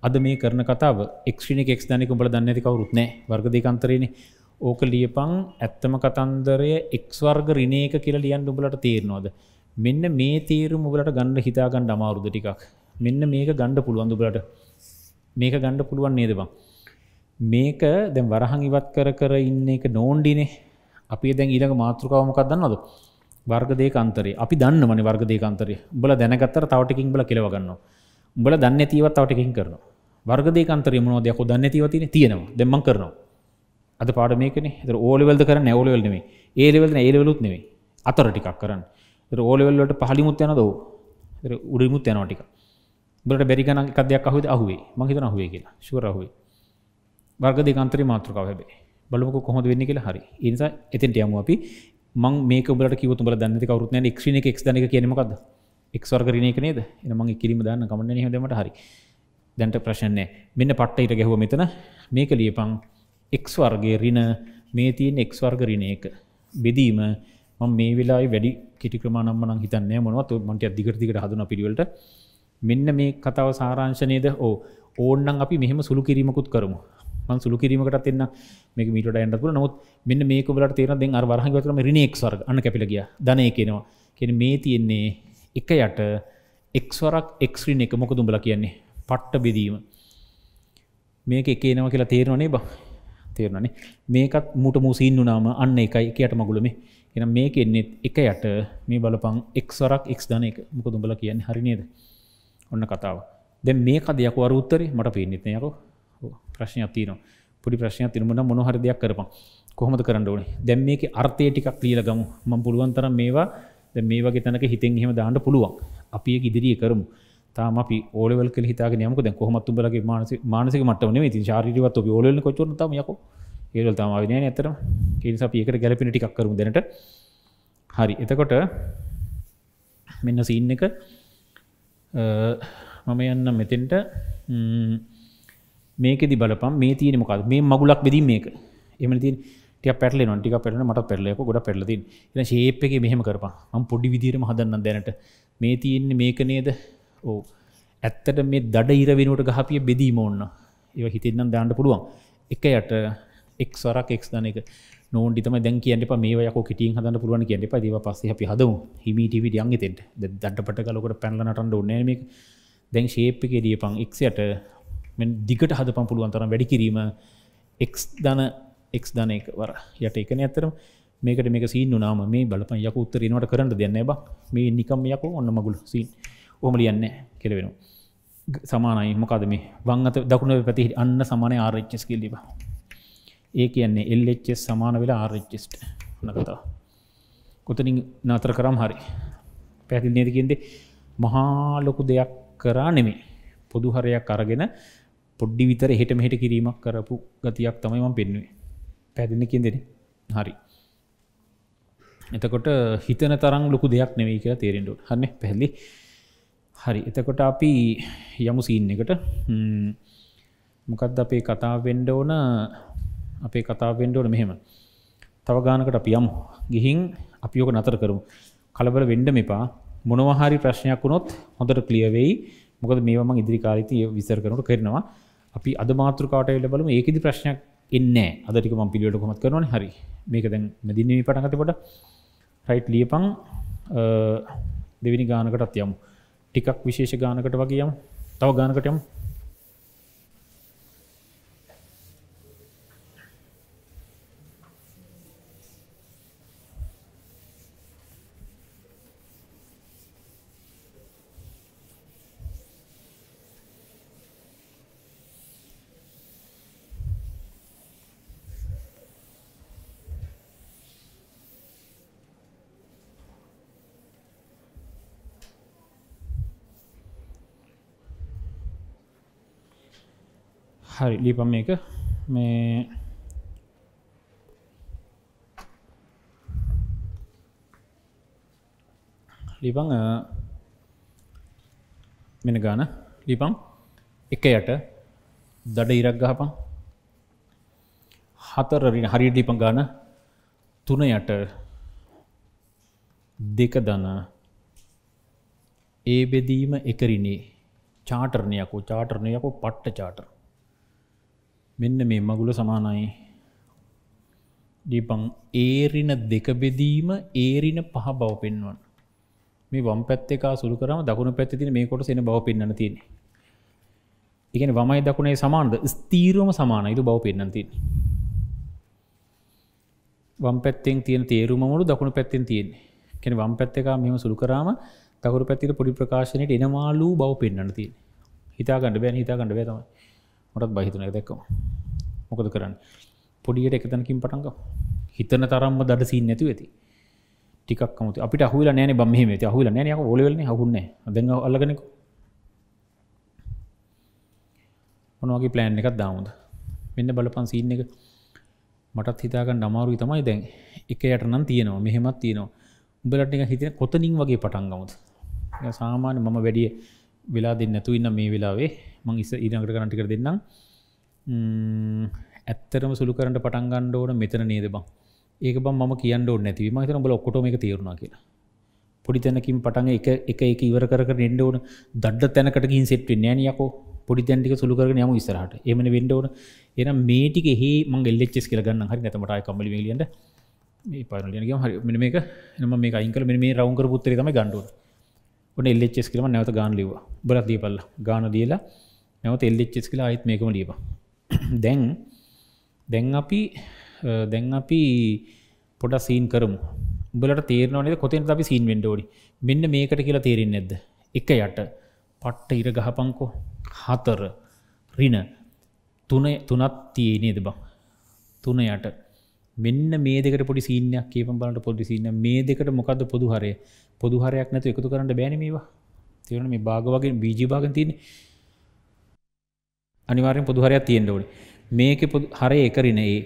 අද මේ කරන කතාව එක්ෂණ එක් දනෙක උඹල දන්න ඇති කවරුත් නෑ. වර්ග දෙකන්තරේන ඕක ලියපං ඇත්තම කතන්දරය එක්වර්ග රිනේක කියලා ලියන් උඹලට තේරනවාද? මෙන්න මේ තේරුම් උබලට ගණ්ඩ හිතාගණ්ඩ අමාරුද ටිකක්. මෙන්න මේක ගණ්ඩ පුළුවන් දුබලට මේක ගණ්ඩ පුළුවන් නේද බං? මේක දැන් වරහන් ඉවත් කර කර ඉන්න එක නෝන්ඩිනේ අපි දැන් ඊළඟ මාතෘකාවමකක් දන්නවද? වර්ග දෙක අන්තරේ අපි දන්න මන වර්ග දෙක අන්තරේ බල දැනගත්තර තවටකින් බල කෙලවගන්න බල දන්න තිවත් තවටකින් කරනවා. වර්ග දෙක අන්තරේ මොනවද? යකෝ දන්නේ නැතිව තියෙන තියෙනවා. දැන් මම කරනවා. අද පාඩ මේකනේ. ඒතර ඕ ලෙවල්ද කරන්නේ ඕ ලෙවල් නෙමෙයි. ඒ ලෙවල්ද ඒ ලෙවලුත් නෙමෙයි. අතර ටිකක් කරන්න. ඒතර ඕ ලෙවල් වලට පහලිමුත් යනද ඔව් ඒතර උඩිමුත් යනවා ටික. උඹලට බැරි ගණන් එකක් දෙයක් අහුවේද? අහුවේ. මං හිතනවා අහුවේ කියලා. ෂුවර් අහුවේ. වර්ග දෙක අන්තරේ මාතෘකාව හැබැයි. බලමුකෝ කොහොමද වෙන්නේ කියලා හරි. ඒ නිසා එතෙන්ට යමු අපි. මං මේක උඹලට කිව්වොත් උඹලා දන්නේ නැති කවුරුත් නැහැ x ඍණ එක x දන එක කියන්නේ මොකද්ද? X වර්ග ඍණ එක නේද? එහෙනම් මං කිරීම දාන්න කමන්නේ නැහැ හැමදේමට හරි. දැන්ට ප්‍රශ්නය මෙන්න පට්ට ඉට ගැහුව මෙතන මේක ලියපං එක් වර්ගේ රින මේ තියෙන එක් වර්ග රින එක බෙදීම මම මේ වෙලා වැඩි කෙටි ක්‍රමාණම්මන හිතන්න මොනවත් මට දිගරදිකට හදන පිළිවලට. මෙන්න මේ කතාව සාරංශනයද ඕ ඕන්නන් අපි මෙහම සුළු කිරීමකුත් කරමු. මන් සුළු කිරීමකට එන්න මේ මීට ඇන්ට පුල නොත් මෙන්න මේක බලට තේර දෙ අර වරහගතරම රිනෙක් වර්ග. අන්න කැපිලගිය ධනය කෙනවා කෙන මේ තියෙන්නේ එක යට එක්වරක් එක්ස්්‍රීන එක මොක දුඹල කියන්නේ? පට්ට බෙදීම. මේක එකේනව කියලා තේරවනේ බ තේරණනේ මේකත් මුට මුසින් වනාම අන්න එකයි එකයට මගුලම. එන මේක එන්නෙත් එක යට මේ බලපං එක්වරක් එක් ධන එක. මොක දුඹල කියන්නේ හරිනේද ඔන්න කතාව. දැ මේ කදයක් වර උත්තරේ? මට පේනෙත්නයක ප්‍රශ්නයක් තියන පොඩි ප්‍රශ්නයක් තිරමුණ මොනහර දෙයක් කරපන්. කොහොමද කරන්න ඕනේ? දැම් මේක අර්ථය ටිකක් ලියල ගමු. ම පුළුවන්තරම් මේවා ද මේ වගේ තැනක හිතෙන් එහෙම දාන්න පුළුවන්. අපි ඉදිරිය කරමු. තාම අපි ඕලවල් කල හිතාග නයමක දැ කොහමත් බලගේ මානස මානසික මටවන ති ශාරීවත් ඔබ ඕලන කොචන තම යක. ඒවල් තම විනය ඇතරම කිනිස ඒකට ගැලපෙන ටිකක් කරු දැනට. හරි. එතකොට මෙන්න සීන් එක. මම යන්න මෙතෙන්ට. මේකෙදි බලපම් මේ තියන මොකද මේ මගුලක් බෙදී මේක. එම තින් ටිය පැටල නොටික පැටන මට පෙරලයක ගොඩ පෙරලති එ ශේප එක මෙහම කරපා ම පොඩි විදිරම හදන්න දැනට. මේ තියන්නේ මේක නේද? ඕ ඇත්තට මේ දඩ ඉර වෙනුවට ගහපිය බෙදීම ඕන්න. ඒ හිතන්නම් දාන්න පුළුවන්. එක යට එක් සරක් එක් දන එක. නෝන්ටිතම දැන් කියන්න මේ යක කිටිය හදන්න පුළුවන් කියන්න එප. දව පස්ස අපි හදමු. හිමිටිවිට යන්ගෙතෙන්ට දට පට කලකට පැන්ලනටන්න ඕන්නේම දැන් ශේප් එක දියපං එක්යට දිගට හදපන් පුළුවන් තරම් වැඩි කිරීම එක් දන එක් දන එක වර. යට එකන ඇතරම් මේකට මේක සීන් නාම මේ බලපන් යක උත්තරනට කරන්න දෙන්න බ. මේ නිකම් යක ඔන්න මගුල සීන් ඕමලියන්න කෙරවෙන සමානයි. මොකද මේ? වංගත දකුණ පැති අන්න සමානය ආරච්චස් කිල්ලිබ ඒ කියන්නේ එල්ච්චස් සමාන වෙලා ආරච්චස්ට නකතා කොතනින් නතර කරම් හරි. පැතිල් නේදකින්ද මහා ලොකු දෙයක් කරා නෙමේ පොදු හරයක් අරගෙන පොඩ්ඩි විතර හෙට මෙහෙට කිරීමක් කරපු ගතියක් තමයි මම පෙන්වේ පැදිනකින් දෙන හරි. එතකොට හිතන තරම් ලොකු දෙයක් නෙවෙයි කියලා තේරෙන්ට හන්න පැහලි හරි. එතකොට අපි යමු සීන් එකට. මොකක්ද අපේ කතා වෙන්ඩ ඕන? අපේ කතා වෙන්ඩ ඕන මෙහෙම. තව ගානකට අපි යමු. ගිහින් අපි යෝක නතර කරමු. කලබල වෙන්ඩ මෙපා මොනවහරි ප්‍රශ්නයක් වුණොත් හොඳට කලියවෙයි මොකද මේවම ඉදිරි කාරිතය විසර කරනට කරනවා. අපි අද මාතෘකාට එල බලම. ඒකෙදි ප්‍රශ්නයක් එන්න අදටික ම පිළිවට කොමත් කරනවන? හරි. මේක දැන් මදින්නේ පටගතකොට රයිට් ලියපං දෙවිනි ගානකටත් යමු. ටිකක් විශේෂ ගානකට වගේ යම් තව ගානකටයම් හරි ලිපම් මේක. මේ ලිපං මෙන ගාන. ලිපම් එක යට දඩ ඉරක් ගහපන් හතරරින් හරි ලිපං ගාන. තුන යට දෙක දන. ඒ බෙදීම එකරිනේ චාටර්ණයකු චාටර්ණයකු පට්ට චාටර් මෙන්න මේ මගුල සමානයි. ඩිපං ඒරින දෙක බෙදීම ඒරින පහ බව පෙන්වන්. මේ වම් පැත්තකා සුළු කරම දකුණු පැත්තින මේ කොට සෙන බව පෙන්න්න තියෙන ඉගෙන වමයි දකුණේ සමානද? ස්තීරුවම සමානයිතු බව පෙන්න්න තින් වම් පැත්තෙන් තියෙන තේරුමමුළු දකුණු පැත්තෙන් තියෙන කෙන වම් පැත්තකා මෙම සුළු කරාම තකුරු පැතිර පොඩි ප්‍රකාශනයට එනමාලු බව පෙන්න්න තිය හිතා ගඩ බැන හිතා ගඩ බැතමයි මටත් බහිතන දැක්කම. මොකද කරන්න? පොඩියට එකතනකින් පටන්ග හිතන තරම්ම දඩ සී නැතු ඇති. ටිකක්මත අපිට හුල නෑන බම ත හුල නෑන ඔලවලන හුන්න දෙන්න අල්ලගෙනෙකු. මොනවගේ ප්ලෑන් එකක් දාමුද? මෙන්න බලපන් සීන්න එක. මටත් හිතාගන්න අමාරුයි තමයි දැන්. එක යට නම් තියෙනවා. මෙහෙමත් තියෙනවා. උඹලට එක හිතන කොතනින් වගේ පටන්ගමුද සාමාන්‍ය මම වැඩිය වෙලා දෙන්නතු ඉන්න මේ වෙලාවේ. මං ඉස්ස ඊනකට කරටිකර දෙන්නම්. ඇත්තරම සුළු කරට පටන් ගන්න ඕන මෙතන නේද බං? ඒක බම් මම කියන්න ඕන නැතිව ම හිතන බල ඔක්කොටම එක තේරුණා කියලා. පොඩි තැනකින් පටන් එක එක එක ඉවර කර නෙන්ඩ ඕන. දඩ තැනකට ගින් සෙට්ව නෑනයකෝ පොඩි තැන්ටික සුළු කරන යම ඉස්රහට එමන වෙන්ඩ ඕන. එන මේටික හෙ මං එල්ලෙච්චෙස් කියල ගන්න හරි නැතමටයි කමලි ලියන්ට මේ පරලියනගේ හරි. මෙ මේක එනම මේ අයිකල මේ රවුන්කර පුත්තර තම ගණ්ඩුව ඔන එල්ලෙච්චෙස් කියලම නැවත ගාන ලිව බලත් දීපල්ල ගාන දීලා නැවත එල්ලෙච්චෙස් කියලා අයිත් මේකම ලියප [CLEARS THROAT] දැන් දැන් අපි දැන් අපි පොඩ සීන් කරමු. උඹලට තේරනවනේ කොතෙන් අපි සීන් වෙන්ඩෝඩි මෙන්න මේකට කියලා තේරෙන් නැද්ද? එක යට. පට්ට ඉර ගහපංකෝ හතර. රින තුන තුනත් තියනේද බං? තුන යට. මෙන්න මේ දෙකට පොඩි සීනයක් කියපම් බලට පොඩි සින්න මේ දෙකට මොකක්ද පොදු හරය? පොදු හරයක් නැතු එකතු කරන්න බෑනමේවා තිවන මේ භාග වගේ බීජිභාග තියන්නේ? අනිවාරෙන් පොදුහරයක් තියෙන්ට ඕනි. මේක හරය එකරින ඒ.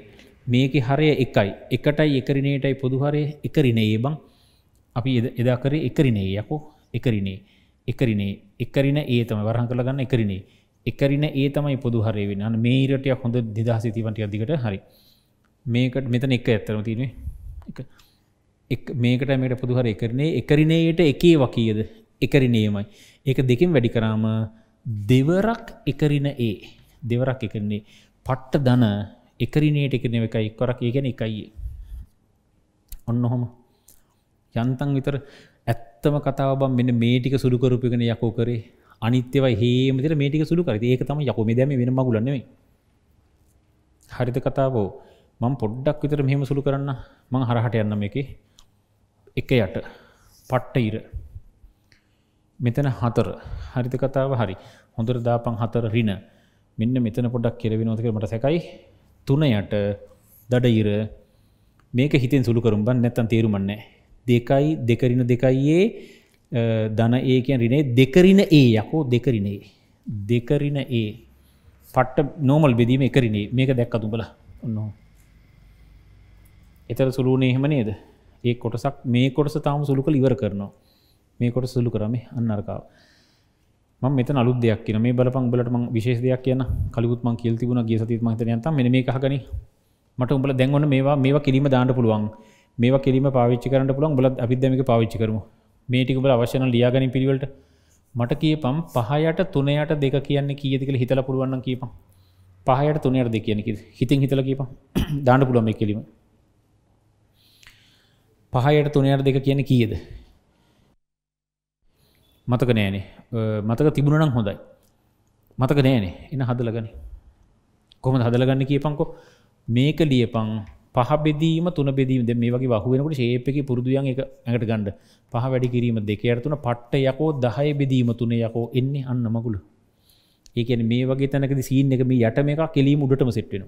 මේක හරය එකයි. එකටයි එකරිනේටයි පොදුහරය එකරිනේ බං. අපි එදා කරේ එකරිනේ යකෝ. එකරිනේ. එකරිනේ. එකරින ඒ තම වරහන් කළ ගන්න එකරිනේ. එකරින ඒ තමයි පොදු හරය වෙන අන්න මේ ඉරටයක් හොඳ දිදහසිතිවන්ට අධිකට හරි. මේකට මෙතන එක ඇත්තරම තිනේ එක. මේකට මේට පොදුහර එකරනේ එකරිනේයට එකේ වකීයද? එකරිනේමයි. ඒක දෙකින් වැඩි කරාම දෙවරක් එකරින ඒ දෙවරක් එකරන්නේ පට්ට දන එකරිනේට එකන එක එක්වරක් ඒගැන එකයි. ඔන්න හොම යන්තන් විතර ඇත්තම කතාව බම් මෙන්න මේටික සුළුකරුපිගෙන යකෝ කරේ. අනිත්‍යවයි හේමතිර මේටික සුළු කර. ඒක තම යකොම දැම වෙන මගුලන්නෙවේ හරිත කතාවෝ? මං පොඩ්ඩක් විතර මෙහෙම සුළු කරන්න. මං හරහට යන්නම එක එක යට පට්ට ඉර මෙතන හතර. හරිත කතාව? හරි. හොඳර දාපං හතර රින මෙන්න මෙතන පොඩක් කෙරවෙනෝතක මට සැකයි. තුන යට දඩයිර මේක හිතෙන් සුළු කරුම්. බන් නැත්තන් තේරුමන්නේ දෙකයි දෙකරින දෙකයියේ දන ඒ කියන් රිනේ දෙකරින ඒ යකෝ දෙකරිනේ දෙකරින ඒ පට්ට නෝමල් බෙදීම එකරිනේ මේක දැක්ක තුඹල ඔන්න. එතර සුළුනේ එහෙම නේද? ඒ කොටසක් මේ කොටස තාම සුළු කළ ඉවර කරනවා. මේ කොට සුළු කරම අන්න අරකාව ම මෙත අලු දෙයක් කියන මේ බලපං බලට ම විශේෂ දෙයක් කියන කලුත් මං කියල් තිබුණ ගේ සතිත් මහිත යත මෙ මේ කහගනි මට උඹල දැන්වන්න මේවා මේවා කිරීම දාන්න පුළුවන්. මේවා කිරීම පාවිච්චි කරන්න පුළුවන්. බලත් අවිදමික පාවිච්චි කරමු. මේටික බල අවශ්‍යන ලියාගනි පිළිවලට. මට කියපම් පහයට තුනයට දෙක කියන්නේ කියතිකල හිතල පුළුවන්න කියපම් පහයට තුනයට දෙ කියන හිතින් හිතල කියපම් [CLEARS THROAT] දාන්න පුළුවන් මේ කිරීම පහයට තුනයට දෙක කියන කියද? මතක නෑනේ. මතක තිබුණනම් හොඳයි. මතක නෑනේ. එන හදලගන. කොම හදලගන්න කියපංකො මේක ලියපං පහබෙදීම තුන බෙදීම. මේ වගේ වහුවෙනකට ශේපක පුරදුයන් එක ඇඟට ගණ්ඩ පහ වැඩි කිරීම දෙකයටතුන පට්ට යකෝ දහය බෙදීම තුනේ යකෝ. එන්නේ අන්න මගුල. ඒකන මේ වගේ තැනකද සීන් එක මේ යට මේක කෙලීම උඩටම සෙට්වෙන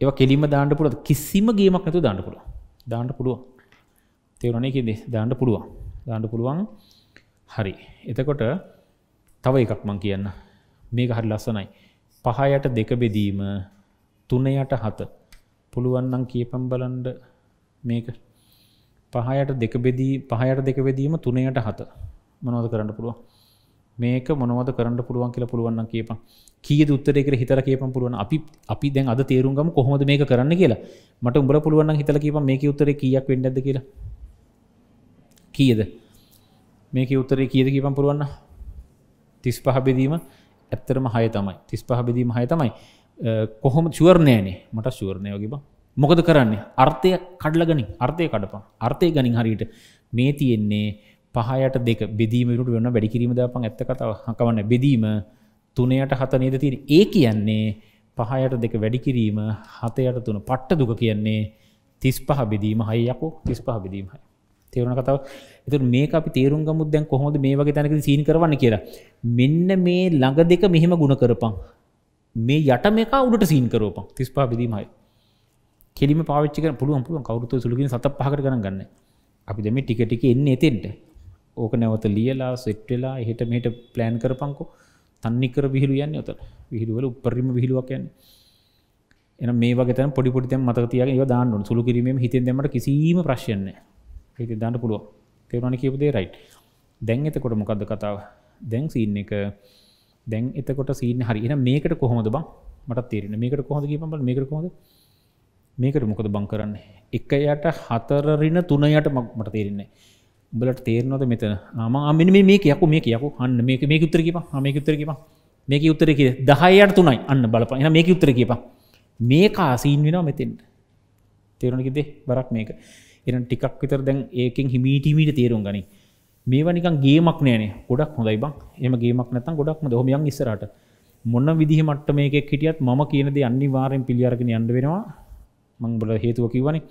ඒව කෙලිම දාන්න පුළත් කිසිම ගේමක් නැතු දාන්න පුළ දාන්න පුළුව තේවරණය කිදේ දාන්න පුළුවන්. දාන්න පුළුවන් හරි. එතකොට තව එකක් මං කියන්න. මේක හරි ලස්සනයි. පහයට දෙක බෙදීම තුනයට හත. පුළුවන්නන් කියපම් බලන්ඩ මේක. පහයට දෙක බෙදී පහයට දෙක බෙදීම තුනයට හත. මොනවද කරන්න පුළුවන්? මේක මොනවද කරන්න පුළුවන් කියලා පුළුවන්න කියපන්. කිය උත්තරෙක හිතර කියප පුළුවන් අපි අපි දැන් අද තේරුම්ගම කොහොමද මේක කරන්න කියලා. මට උඹල පුළුවන් හිතල කියප මේක උත්තර කියක් වෙන්නද කියලා. කියද? මේක උත්තරේ කියද කියපම් පුළුවන්න තිස් පහ බෙදීම ඇත්තරම හය තමයි. තිස් පහ බෙදීම හය තමයි. කොහොම ශුවර්ණයනේ මට ශුවරණය වගේ බ. මොකද කරන්නේ? අර්ථය කඩල ගනින්. අර්ථය කඩපා අර්ථය ගනින් හරිට මේ තියෙන්නේ පහයට දෙක බෙදීමට වෙන වැඩිකිරීම දපන්. ඇත්ත කතාව හකවන්න බෙදීම තුනයට හත නේද තිර ඒ කියන්නේ පහයට දෙක වැඩිකිරීම හතයට තුන පට්ට දුක කියන්නේ තිස් පහ බෙදීම හයියකෝ තිස් පහ බෙදීමයි තේරුණ කතාව? එතු මේ අපි තේරුම් ගමුත් දැන් කොහොද මේ වගේ තැනක සීන් කරවන්න කියලා? මෙන්න මේ ළඟ දෙක මෙහෙම ගුණ කරපං මේ යට මේක උඩට සීන් කරෝපන් තිස්පා බිදීමයි කෙලිම පාවිච්චික පුළුවන් පුළුවන්. කවරුතු සුළකින් සත පහකට කරන ගන්න. අපි දෙම ටික ටික එන්න එතෙන්ට. ඕක නැවත ලියලා සෙට්වෙලා එහෙට මෙට ප්ලෑන් කරපංකෝ තන්නිකර විහිලු යන්න ඔත විහිළුවල උපරිම විහිලුවක් යන්න. එන මේ වගේ පොඩි පොඩි මතතියක ඒ දාන්න සුළු කිරීම හිතෙන් දෙමට කිසිීම ප්‍රශ්යන්නේ හිති දන්න පුළුව තේරුණ කියපු දේ රයි් දැන් එතකොට මොකක්ද කතාව? දැන් සින්න එක. දැන් එතකොට සීන හරි. එන මේකට කොහොමද බං? මට තේරෙන මේකට කොහොද කියපම් බල මේකට කොහොද මේකට මොකද බං කරන්න? එක යට හතරරින තුන යට මට තේරෙන්නේ උඹලට තේරනොද මෙතන? ආම මෙන්න මේ කියකු මේ කියකු අන්න මේක මේ උත්තර කිප මේක උත්තර කිප මේක උත්තර කිය. දහයට තුනයි. අන්න බලප එන මේක උත්තර කියප මේ කාසීන් වෙනවා මෙතෙන්ට. තේරුණකිදේ බරක් මේක. එන ටිකක් විතර දැන් ඒකෙන් හිමීටීමීට තේරුම් ගනි මේවා නිකන් ගේමක් නෑනේ. ගොඩක් හොඳයි බං. එම ගේමක් නැතම් ගොඩක්ම දොහොමයන් ඉස්සරට මොන්න විදිහ මට මේකෙක් හිටියත් ම කියනද අනිවාරෙන් පිළියාරගෙන අන්ඩ වෙනවා. මං බල හේතුව කිවනේ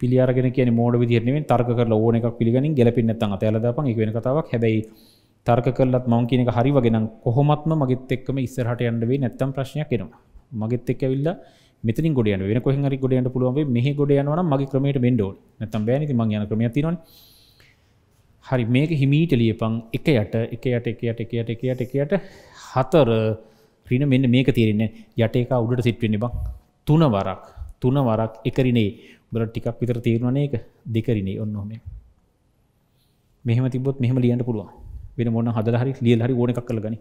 පිළියාරගෙන කියන මෝඩ විදිරනේ තර්ක කර ඕන එකක් පිළිගනින් ගැලපින්න තන් අතයලදපන් එක වෙන කතාවක්. හැබැයි තර්ක කරලත් මං කියනක හරිවගෙන කොහොමත්ම මගෙත් එක්කම ඉස්සරහට යන්නවේ නැත්තම් ප්‍රශ්නයක් එනවා. මගෙත් එක් ඇවිල්ලා මෙතින් ගොඩ වෙන කොහ හරි ගොඩට පුළුවන් මේ ගොඩ යනවන මගේ ක්‍රමයට මෙන්ඩෝ නැතම් බෑනති මං යන ක්‍රමය තිනවන හරි මේක හිමීට ලියපං එක යට එක යට එක යට එක යට එක යට එක යට. හතර. රින මෙන්න මේක තේරෙන්නේ යට එක උඩට සිට්වෙන්න බං තුන වරක්. තුන වරක්. එකරිනේ බල ටිකක් විතර තේරුවන එක දෙකරිනේ ඔන්න හොම මෙහම තිබොත් මෙහම ලියන්ට පුළුවන්. වෙන මොන්න හදර හරි ලියල් හරි ඕන එකක් කළ ගනි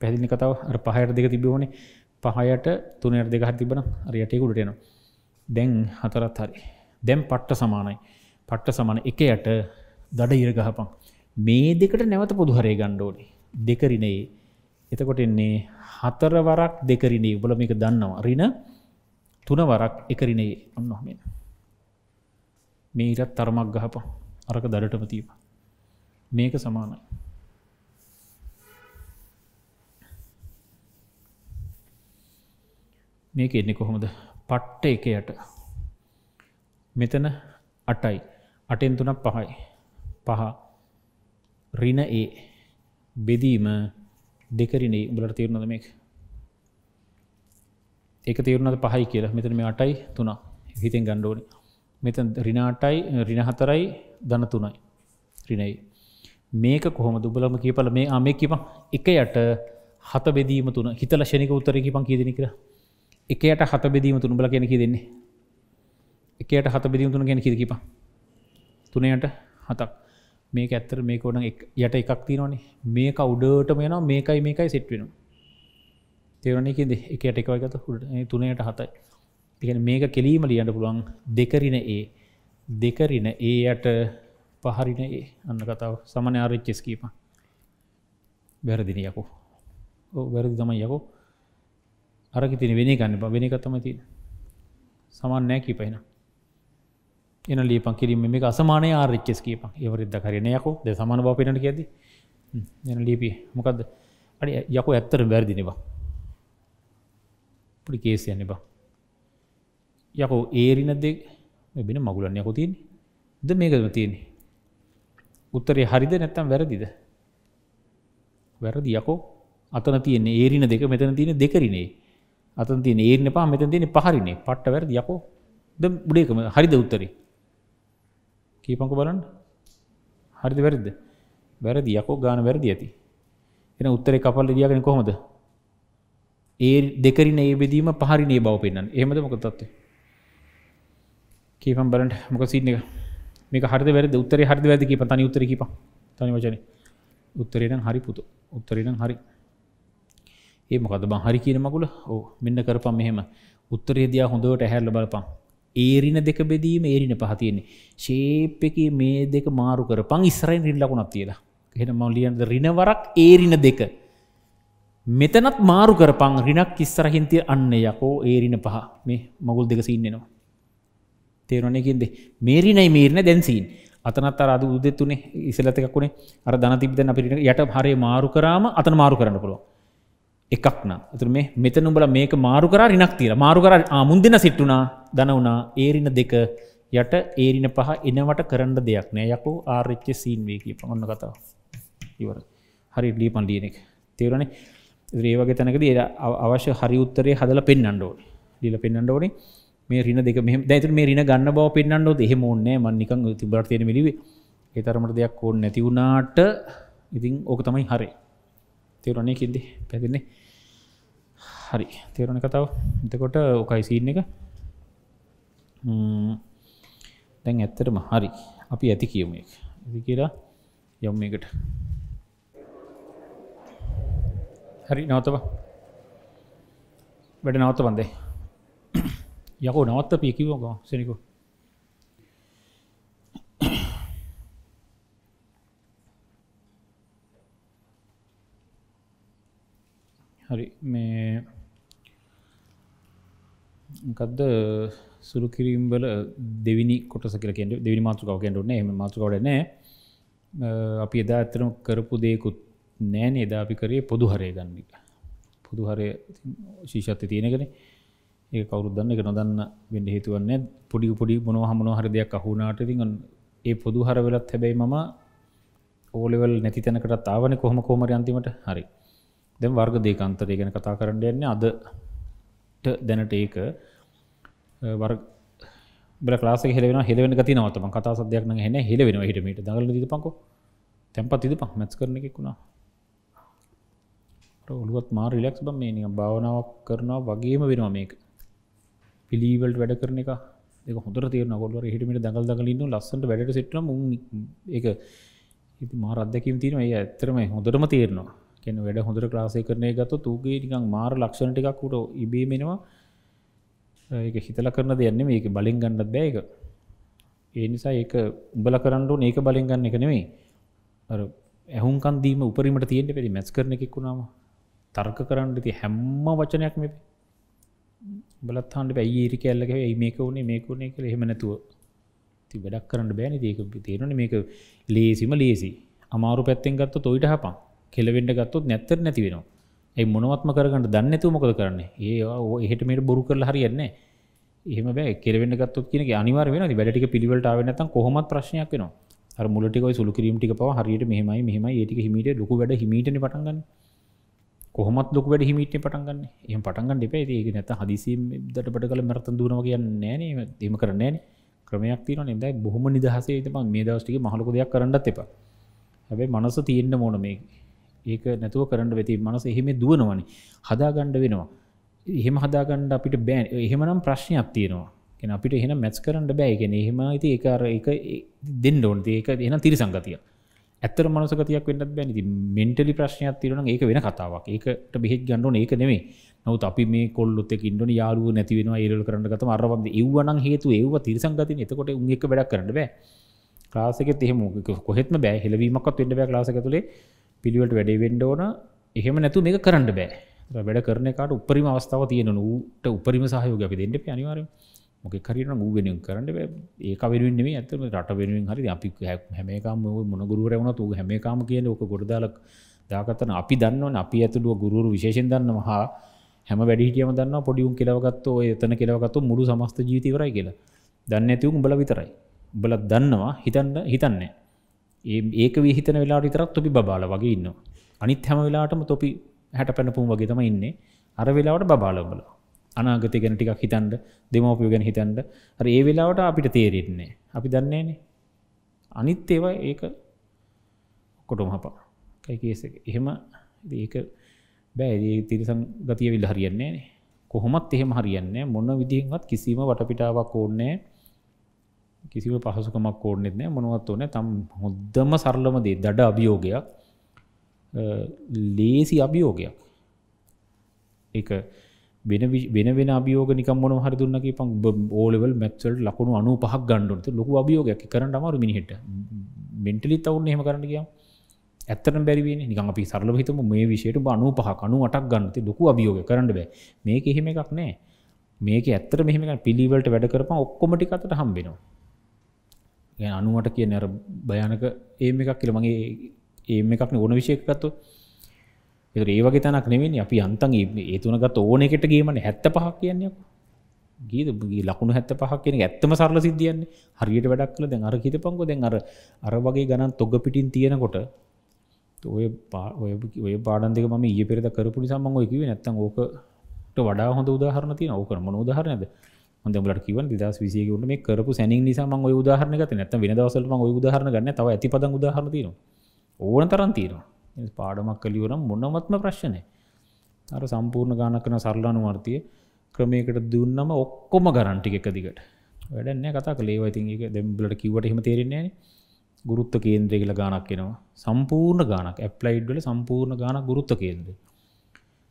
පැදිලි කතාව? අර පහයට දෙක තිබෝනේ පහයට තුනයට දෙක තිබන අරයටේ උඩට යනවා දැන් හතරත් හරි. දැම් පට්ට සමානයි. පට්ට සමාන එක යට දඩ ඉරගහපන් මේ දෙකට නැවත පොදුහරේ ගණ්ඩෝනි දෙකරිනේ. එතකොට එන්නේ හතරවරක් දෙකරිනේ. උබල මේක දන්නවා. රින තුන වරක් එකරිනේ ඔන්නොහමෙන් මේ ඉරත් තරමක් ගහප අරක දඩටම තීප මේක සමානයි. මේක එන්නේ කොහොමද? පට්ට එක යට මෙතන අටයි. අටෙන් තුනක් පහයි. පහ. රින ඒ බෙදීම දෙකරනේ උඹලට තේරුණද මේක? ඒක තේරුණද පහයි කියලා. මෙතන මේ අටයි තුනා හිතෙන් ගණ්ඩෝනි මෙත රිනාටයි රිනහතරයි දන තුනයි. රිනයි මේක කොහොම දුබලම කියපල මේ ආමේ කිප එක යට හත බෙදීම තුන. හිතල ෂණික උත්තර කිපන් කියදෙන කර එකයට හත බෙදීම තුන බල කියෙන දෙන්නේ? එකයට හත බෙදීම තුන ගැන කිද කිපා තුනයට හතක්. මේක ඇත්තර මේක ඕන යට එකක් තිනවනේ මේක උඩට මෙන මේකයි මේකයි සිට් වෙන තේරණයකද එකට එකවගත හුට තුනයට හතයි. තිගෙන මේක කෙලීම ලියන්න පුළුවන් දෙකරින ඒ දෙකරින ඒයට පහරින ඒ අන්න කතාව. සමන ආරච්චෙස් කීප වැරදින යකු. වැරදි තමයි යකු. අරක තින වෙන ගන්න වෙන එකත්තම ති සමන් නෑ කීපයිනා එන ලීපන් කිරීම මේ අසමානය ආර්ච්චෙස් කීපන් ඒවරිද්ද කරනයකෝ ද සමාන බව පෙනට කියද එන ලීපි මොකක්ද අඩි යකු ඇත්තර වැරදිනවා පඩි කේසියන්න බා යකෝ ඒරින දෙ බෙන මගුලන් යකු තියන් ද මේකම තියෙන්නේ? උත්තරේ හරිද නැත්තම් වැරදිද? වැරදි යකෝ. අතන තියන්නේ ඒරින දෙක මෙතන තියෙන දෙකරනේ. අතන් තියන ඒරන පා මෙතන තියෙන පහරිනේ. පට්ට වැරදි යකෝ. ද බුඩේකම හරිද උත්තරේ? කීපංක බලන්න. හරිද වැරදිද? වැරදි යකෝ ගාන වැරදි ඇති. එන උත්තරේ කපල් දියාගෙන කොහොමද? ඒ දෙකරින ඒ බෙදීම පහරිනේ බව පෙන්න්න එහමද මොක තත්ව කීපම් බලට මොක සින්න එක? මේක හරි වැරද උත්තර හරි වැදකි තනි උත්තර කිප තනි වචන. උත්තරේන හරි පුතු. උත්තරේන හරි. ඒ මොකද බං? හරි කියන මකුල ඕ මෙන්න කරපම් මෙහෙම. උත්තරේදයා හොඳට ඇහැල්ල බලපම් ඒරින දෙක බෙදීම ඒරින පහතියන්නේ ශේප් එක මේ දෙක මාරු කර පං ඉස්රයින් රිල්ලකුණක් කියලා එහෙන මවලියන්ද රිනවරක් ඒරින දෙක. මෙතනත් මාරු කරපං රිනක් ඉස්සරහින්තිය අන්න යකෝ ඒරින පහ. මේ මගුල් දෙක සින්නෙනවා තේරනෙකින්ද මේරිනයි මේරණ දැන්සීන් අතනත් අර අද උදෙත්තුනේ ඉසලතකක්ුණේ අර දන තිබ්ද අපිට යට හරේ මාරු කරාම අතන මාරු කරන්න පුළුව එකක්න ඇතුර මේ මෙතන උඹල මේක මාරු කර රිනක් තීර මාරු කර මුන්දින සිට්ටුනා දනවනා ඒරින දෙක යට ඒරින පහ එනවට කරන්න දෙයක් නෑ. යකු ආර්ච්ච සීන්වේ කිය ඔන්න කතාව. ඉවර හරි ලීපන් ලියන එක. තේරණ ඒවගේ තැනකද ඒ අවශ්‍ය හරි උත්තරේ හදල පෙන්න්නඩෝ ලිල පෙන්න්නඩෝනේ මේ රින දෙක මෙ දැතුර මේ රින ගන්න බව පෙන්න්නඩෝ එහෙම ඕන්නෑ මන්නිකං තිබට තියෙන මිලිවේ. ඒ තරමට දෙයක් ඕන්න නැතිවුණාට ඉතින් ඕක තමයි හරි තේරණය කින්දි පැතින්නේ හරි. තේරුණ කතාව? එතකොට ඕකයි සීන් එක. දැන් ඇත්තටම හරි. අපි ඇති කියමු එක ඇති කියලා යොම් එකට හරි නවතව වැඩ නවත්ත බන්දේ යකෝ නවත්ත පිකිවෝග සනිකු. හරි මේ කදද සුරු කිරීම්බල දෙවිනි කොටස කියල කෙන්ට දෙවි මාතුකාව කෙන්ටුන්න එම මාතුකවට නෑ අපි එදා ඇතරම කරපු දෙයකුත් නෑන එදා අපි කරේ පොදු හරය ගන්නි පොදු හරය ශීෂත්ත තියෙනගෙන ඒ කවරු දන්න එක නොදන්න වෙන්න හේතුවන්න පොඩි පොඩි මොනව හමන හර දෙයක් අහුනාට ති ඒ පොදු හර වෙලත් හැබැයි මම ඕලෙවල් නැති තැනකට තාවන කොහම කෝමර අන්තිමට. හරි. දැම් වර්ග දේකන්තරය ගැන කතා කරන්න යන්නේ අදට දැනට ඒක. වර් බල ලාස හෙලෙන හෙලවෙන ගති නවතම කතා සදයක්න හෙන හෙලවෙන හිටමට දගල ද පංකෝ තැන්පත් ඉද පක් මැස් කරන එකෙකුණා ඔළුවත් මා රිලක්ස් බම් මේ නික භාවනාවක් කරනවා වගේම වෙනවා මේක. පිළිවල්ට වැඩ කරන එක. එක හොඳර තේරන ගොල්වර හිටමිට දඟල් දගලින්න ලස්සට වැඩට සිටන මුන් එක ඉති මාර අදැකිම් තියෙන ඒ ඇත්තරම හොඳරම තේරනවා. කෙන වැඩ හොඳර ක්ලාසය කරනය ගත තුගේ නිකං මාර ලක්ෂණ ටිකක්කුට ඉබේමෙනවා ඒක හිතල කරන දෙයන්න මේක බලින් ගන්නත් බෑක ඒ නිසා ඒක උඹල කරන්නු ඒක බලින් ගන්න එක නෙවෙයි ඇහුන්කන්දීම උපරිමට තියෙන්ට පැරි මැස් කරන එකෙක්ුණාම තර්ක කරන්න ති හැම්ම වචනයක් මෙ බලත්හන්ට පැයි ඒරි කැල්ලක ඇයි මේක වුණේ මේක වුණේ කළ එහෙම නැතුව. ති වැඩක් කරන්න බෑන ඒක තේරන මේක ලේසිම ලේසි. අමාරු පැත්තෙන් ගත්ත තොයිට හපන්. කෙලවෙන්ඩ ගත්තොත් නැත්තර නැති වෙනවා. ඇයි මොනවත්ම කරගන්න දන්නඇතු මොකද කරන්න? ඒ එහට මේට බොරු කරලා හරියන්නේ එහම බෑ. කෙරවෙන්න ගත්තුත් කියන අනිවාර වෙන වැඩටික පිළිවලට ආවනත කොහොමත් ප්‍රශ්නයක් වෙනවා. මුලටිකයි සුළු කිරීමටි පව හරියට මෙහමයි මෙහම ඒටික හිමට ලොක වැඩ හිමීට පටන්ගන්න කොහොමත් ලොක වැඩ හිමිට පටන්ගන්න එම පටන්ගන්න දෙපේ ඒක නැත හදිසිම් දට කළ මරතන් දුවනව කියන්න නෑනේ. දෙම කරන්නේන ක්‍රමයක් තින නිදයි බොහොම නිදහසේ තම මේ දවස්ටික මහලක දෙයක් කරන්නත් එපා. හැබයි මනස තියෙන්න්න මොන මේ. ඒක නැතුව කරන්න වෙති මනස එහෙම දුවනවනි. හදාගණ්ඩ වෙනවා. එහෙම හදාගණ්ඩ අපිට බෑන් එහෙමනම් ප්‍රශ්නයක් තියෙනවා. එන අපිට එහෙන මැච් කරන්න බෑගෙන එහෙම ඉති ඒකාර එක දෙන්න ඕන්ත ඒක එන තිරි සංගතිය ඇත්තර මනසකතියක් වෙන්න බැනි. මෙන්ටලි ප්‍රශ්නයක් තිරන ඒක වෙන කතාවක්. ඒකට බෙහෙත් ගණඩුන ඒක නෙවේ නවත් අපි මේ කොල්ලොත් ඉන්ඩන යාලුව නැතිවෙන ඒරල් කරන්න ගත අරවද ඒවන හේතු ඒව තිරසංගති එතකොට උන්ක වැඩක් කරන්න බෑ. ලාසක එහෙම කොහෙත්ම බෑ. හෙලවීමක්ත් වෙන්න බෑ ලාසක තුළේ පිළිවට වැඩේ වෙන්ඩ ඕන. එහෙම නැතු මේක කරන්න බෑ. වැඩ කරන එකට උපරිම අවස්ථාව තියෙන ඌට උපරිම සහයෝග අපි දෙන්න අනිවාර මොක කරන ූ වෙන කරන්න ඒක වෙනුවෙන්නේ ඇතම රට වෙනුවෙන් හරි. අපි හැමේකාම මොනගුරුවර වන තු හැමකාම කියන ඕක ගොඩදාලක් දාකතන අපි දන්නවන. අපි ඇතුළුව ගුරුරු විශේෂෙන් දන්න හා හැම වැඩිටියම දන්න පොඩියුම් කෙලවගත්තෝ එතන කෙලවගත්තු මුළු සමස්ත ජීතිවරයි කියලා. දන්න ඇතිවුම් බල විතරයි. බලත් දන්නවා හිතන්න හිතන්නේ ඒක විහිතන වෙලා විතරක් තොපි බාල වගේ ඉන්න අනිත් හැම වෙලාටම තොපි හැට පැනපුම් වගේ තම ඉන්නේ. අර වෙලාවට බාලබල අනාගත ගැන ටිකක් හිතන්ඩ දෙමෝපිය ගැන හිතන්ඩ අර ඒ වෙලාවට අපිට තේරෙන්නේ අපි දන්නේනේ අනිත් ඒවා ඒක කොටුම හපා. කයිකේස එහෙම ඒක බෑ. තිරිසං ගතිය විල් හරියන්නේ කොහොමත් එහෙම හරියන්නේ මොන්න විදිහත් කිසිම වටපිටාවක් ඕන්නෑ කිසිව පහසුකමක් ඕනෙත් නෑ මොනවත් ඕන තම් හොද්දම සරලම දේ. දඩ අභියෝගයක්. ලේසි අභියෝගයක්. ඒ වෙන වෙන අභියෝග නික මොන හරි දුන්නක පං ඕලෙවල් මැත්සල්ට ලකුණු අනු පහක් ගණ්ඩුන්ත ලොකු අභියෝගයක්. කරන්න අමරු මිනිහට. මෙන්ටලි තවුන් එහෙම කරන්න කිය ඇත්තන බැරිවේ නික අපි සරල හිතම මේ විශයට අනු පහ අනු අටක් ගන්නත ලොකු අභියෝග කරන්න බෑ. මේක එහෙම එකක් නෑ. මේක ඇත්තර මෙහම පිළිවලට වැඩ කරප ඔක්කොමටි අතට හම්බෙනවා අනුවට කිය නැර භයනක ඒම එකක් කියල මගේ ඒම එකක් ඕන විශයකත්තු ඒ වගේ තනක් නෙවෙනි අපි අන්තන් ඒ තුනගත් ඕන එකට ගේමන හැත්ත පහක් කියන්නේයක් ගීද ලකුණු හැත්ත පහක් කියෙන ඇත්තම සරල සිද්ධියන්නේ. හරියට වැඩක් කල දැන් අර හිත පංගො දැන් අර අර වගේ ගණන් තොග පිටින් තියෙනකොට ඔය ඔය පාඩන් දෙක ම ඒ පෙරද කරපුලි සම්මං ඔයකිව නැත්තන් ඕකට වඩා හොඳ උදාහරණ තියන ඕකර මොන උදාහරණද හොඳමලට කිව දස් විසියකට මේ කරපු සැනින් නිසාම ඔය උදාහරණ ගත නැත වෙන දවසලම ඔය උදාහරණ ගන්න තව ඇති පද උදාහරණ තියෙන ඕන තරන් තියෙනවා. පාඩමක් කලිවරම් මොනමත්ම ප්‍රශ්නය අර සම්පූර්ණ ගානකන සරලානු වර්තිය ක්‍රමයකට දුන්නම ඔක්කොම ගරන්ටි එක දිගට. වැඩන්න කතා කලේ ඉතින් එක දෙම්බලට කිවට හිම තේරෙන්නේ ගුරුත්ත කේන්ද්‍රය කියල ගානක් කෙනවා සම්පූර්ණ ගානක්. ඇප්ලයිඩ්වල සම්පූර්ණ ගාන ගුරුත්ත කේන්ද්‍රය.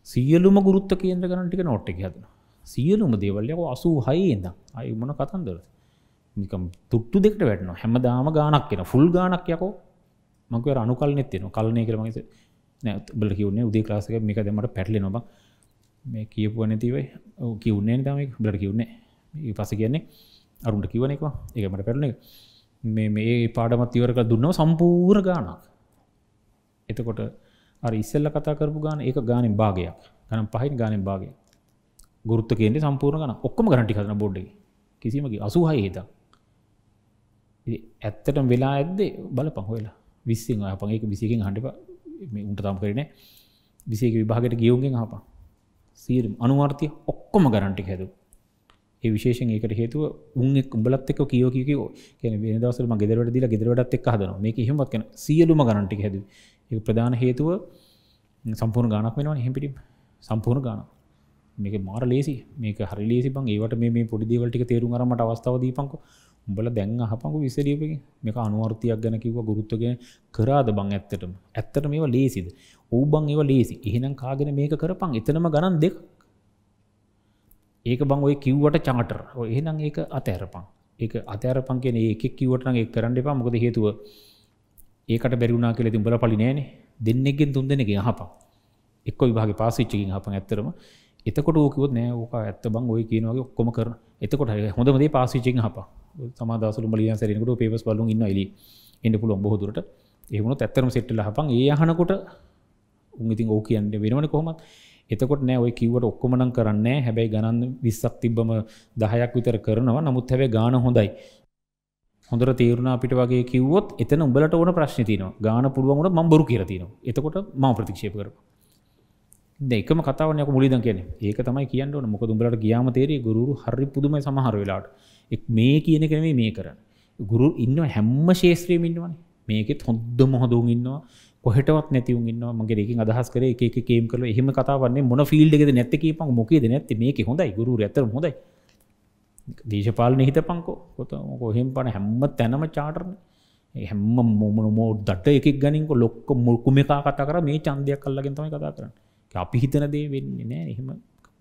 සියලුම ගුරුත්ත කේන්ද්‍ර ගණන් ටික නෝට් එක හදන සියලුම දේවල් යකෝ අසූ හයේද අයි මොන කතන්දර නිකම් තුට්ටු දෙකට වැටන හැමදාම ගානක් කියෙන ෆුල් ගානක් යකෝ. මක අනුකල් නෙත්තින කලනය කරමගේ නෑ බල කිවන්නේ උදේ ක්ලාසක මේක දෙමට පැටලි නොබ මේ කියපුව නැතිවයි කිවන්නේ තම බල කිවන්නේ පස කියන්නේ අරුන්ට කිවන එක එක මට පැරණ එක මේ මේ පාඩමත් ඉවරක දුන්නව සම්පූර් ගානක්. එතකොට අර ඉස්සල්ල කතා කරපු ගාන ඒක ගානින් භාගයක්. ගනම් පහින් ගානෙන් භාගය ගුරුත්ත කියන්නේ සම්පූර්ණ ගන ඔක්කොම ගරටි කන බොඩ්ඩ කිසිමගේ අසුහයි හිතා ඇත්තටම වෙලා ඇද්ද බල පහොලා විස්සිං අපන් ඒක විසිකින් හඩප උන්ට තම් කරන විසේක විභාගට ගියවුන්ගෙන් හපා සීරම් අනුවර්තිය ඔක්කොම ගරන්ටි හැද ඒ විශේෂෙන් ඒකට හේතුව උන්ෙක් උඹලත් එක්ක කියෝ කියෝ කියන වෙන දවසල ම ගෙදරට දිලා ගෙදරටත් එක් හදන මේක එහෙමත් කන සියලුම ගරන්ටි හැද ඒ ප්‍රධාන හේතුව සම්පූර්ණ ගානක් වෙනවා හෙපිටි සම්පූර්ණ ගාන මේක මාර ලේසි මේක හරි ලේසි බං. ඒවට මේ පොඩි දේවල්ටික තේරුම් අරමට අවස්ථාව දීපංකෝ උඹල දැන් අහපංකු විසලියපක මේක අනුවර්තියක් ගැන කිව ගුරුත්තුගෙන කරාද බං ඇත්තටම? ඇත්තට මේවා ලේසිද? ඕ බං ඒව ලේසි. එහෙනම් කාගෙන මේක කරපං? එතනම ගණන් දෙක් ඒක බං ඔය කිව්වට චාටර් එහෙනම් ඒක අතෑරපං ඒක අතෑරපං කියන ඒක කිව්වටන ඒ කරන්න එපා. මොකද හේතුව ඒකට බැරිුණා කියල තිඹල පලි නෑන. දෙන්නෙක්ගෙන් තුන් දෙනෙක හපා එක්ක විභාග පාසිච්චකින් හප ඇත්තරම එතකොට ඕකවොත් නෑ ඕක ඇත්ත බං ඔය කියනවගේ ඔක්කොම කර එතකොට හොඳමදේ පාසිචිෙන් හපා සමාදසු මලිය සරනකට පේපස් බලු ඉන්න එලි එන්න පුළුවන් බොහදුරට එහුණු ඇත්තරම සෙට්ටල හපන් ඒ අහනකොට උන්ඉතින් ඕ කියන්න වෙනවන කොහොමත්. එතකොට නෑ ඔය කිවට ඔක්කොමනං කරන්න හැබැයි ගණන් විස්සක් තිබ්බම දහයක් විතර කරනවා. නමුත් හැබැ ගාන හොඳයි. හොඳර තේරුණ අපිට වගේ කිවොත් එතන උඹලට ඕන ප්‍රශ්නතින ගාන පුළුවන්ට මම්බරු කියරතින එතකොට ම ප්‍රතික්ෂේප කර දෙකම කතාවනයක් මුලිදන් කියන ඒක තමයි කියන්න ඕන. මොක දුඹලට ගියාම තේරේ ගුරු හරි පුදුම සමහර වෙලාට මේ කියන කරේ මේ කරන්න. ගුරු ඉන්න හැම්ම ශේත්‍රයම ඉන්නවන. මේකෙත් හොද්ද මොහොදුන් ඉන්නවා. කොහටවත් නැතිවුන් ඉන්න මගේ එකින් අදහස් කර එක කේම් කල එහෙම කතාවන්නේ මොන ෆිල්ඩ එකෙද නැත්ත කීපක් මොකේද නැත්ත? මේක හොඳයි. ගුරු ඇතර හොඳයි. දේශපාලන හිත පංකෝ කොත කොහෙම පන හැම්ම තැනම චාටරන හැම්ම මොමන මෝ දට එකක් ගනික ලොක්ක මුල්කුම එකා කතා කර. මේ චන්දයක් කල්ලගෙන තමයි කතා කරන්න. අපි හිතන දේ වෙන්නේ නෑ. එහෙම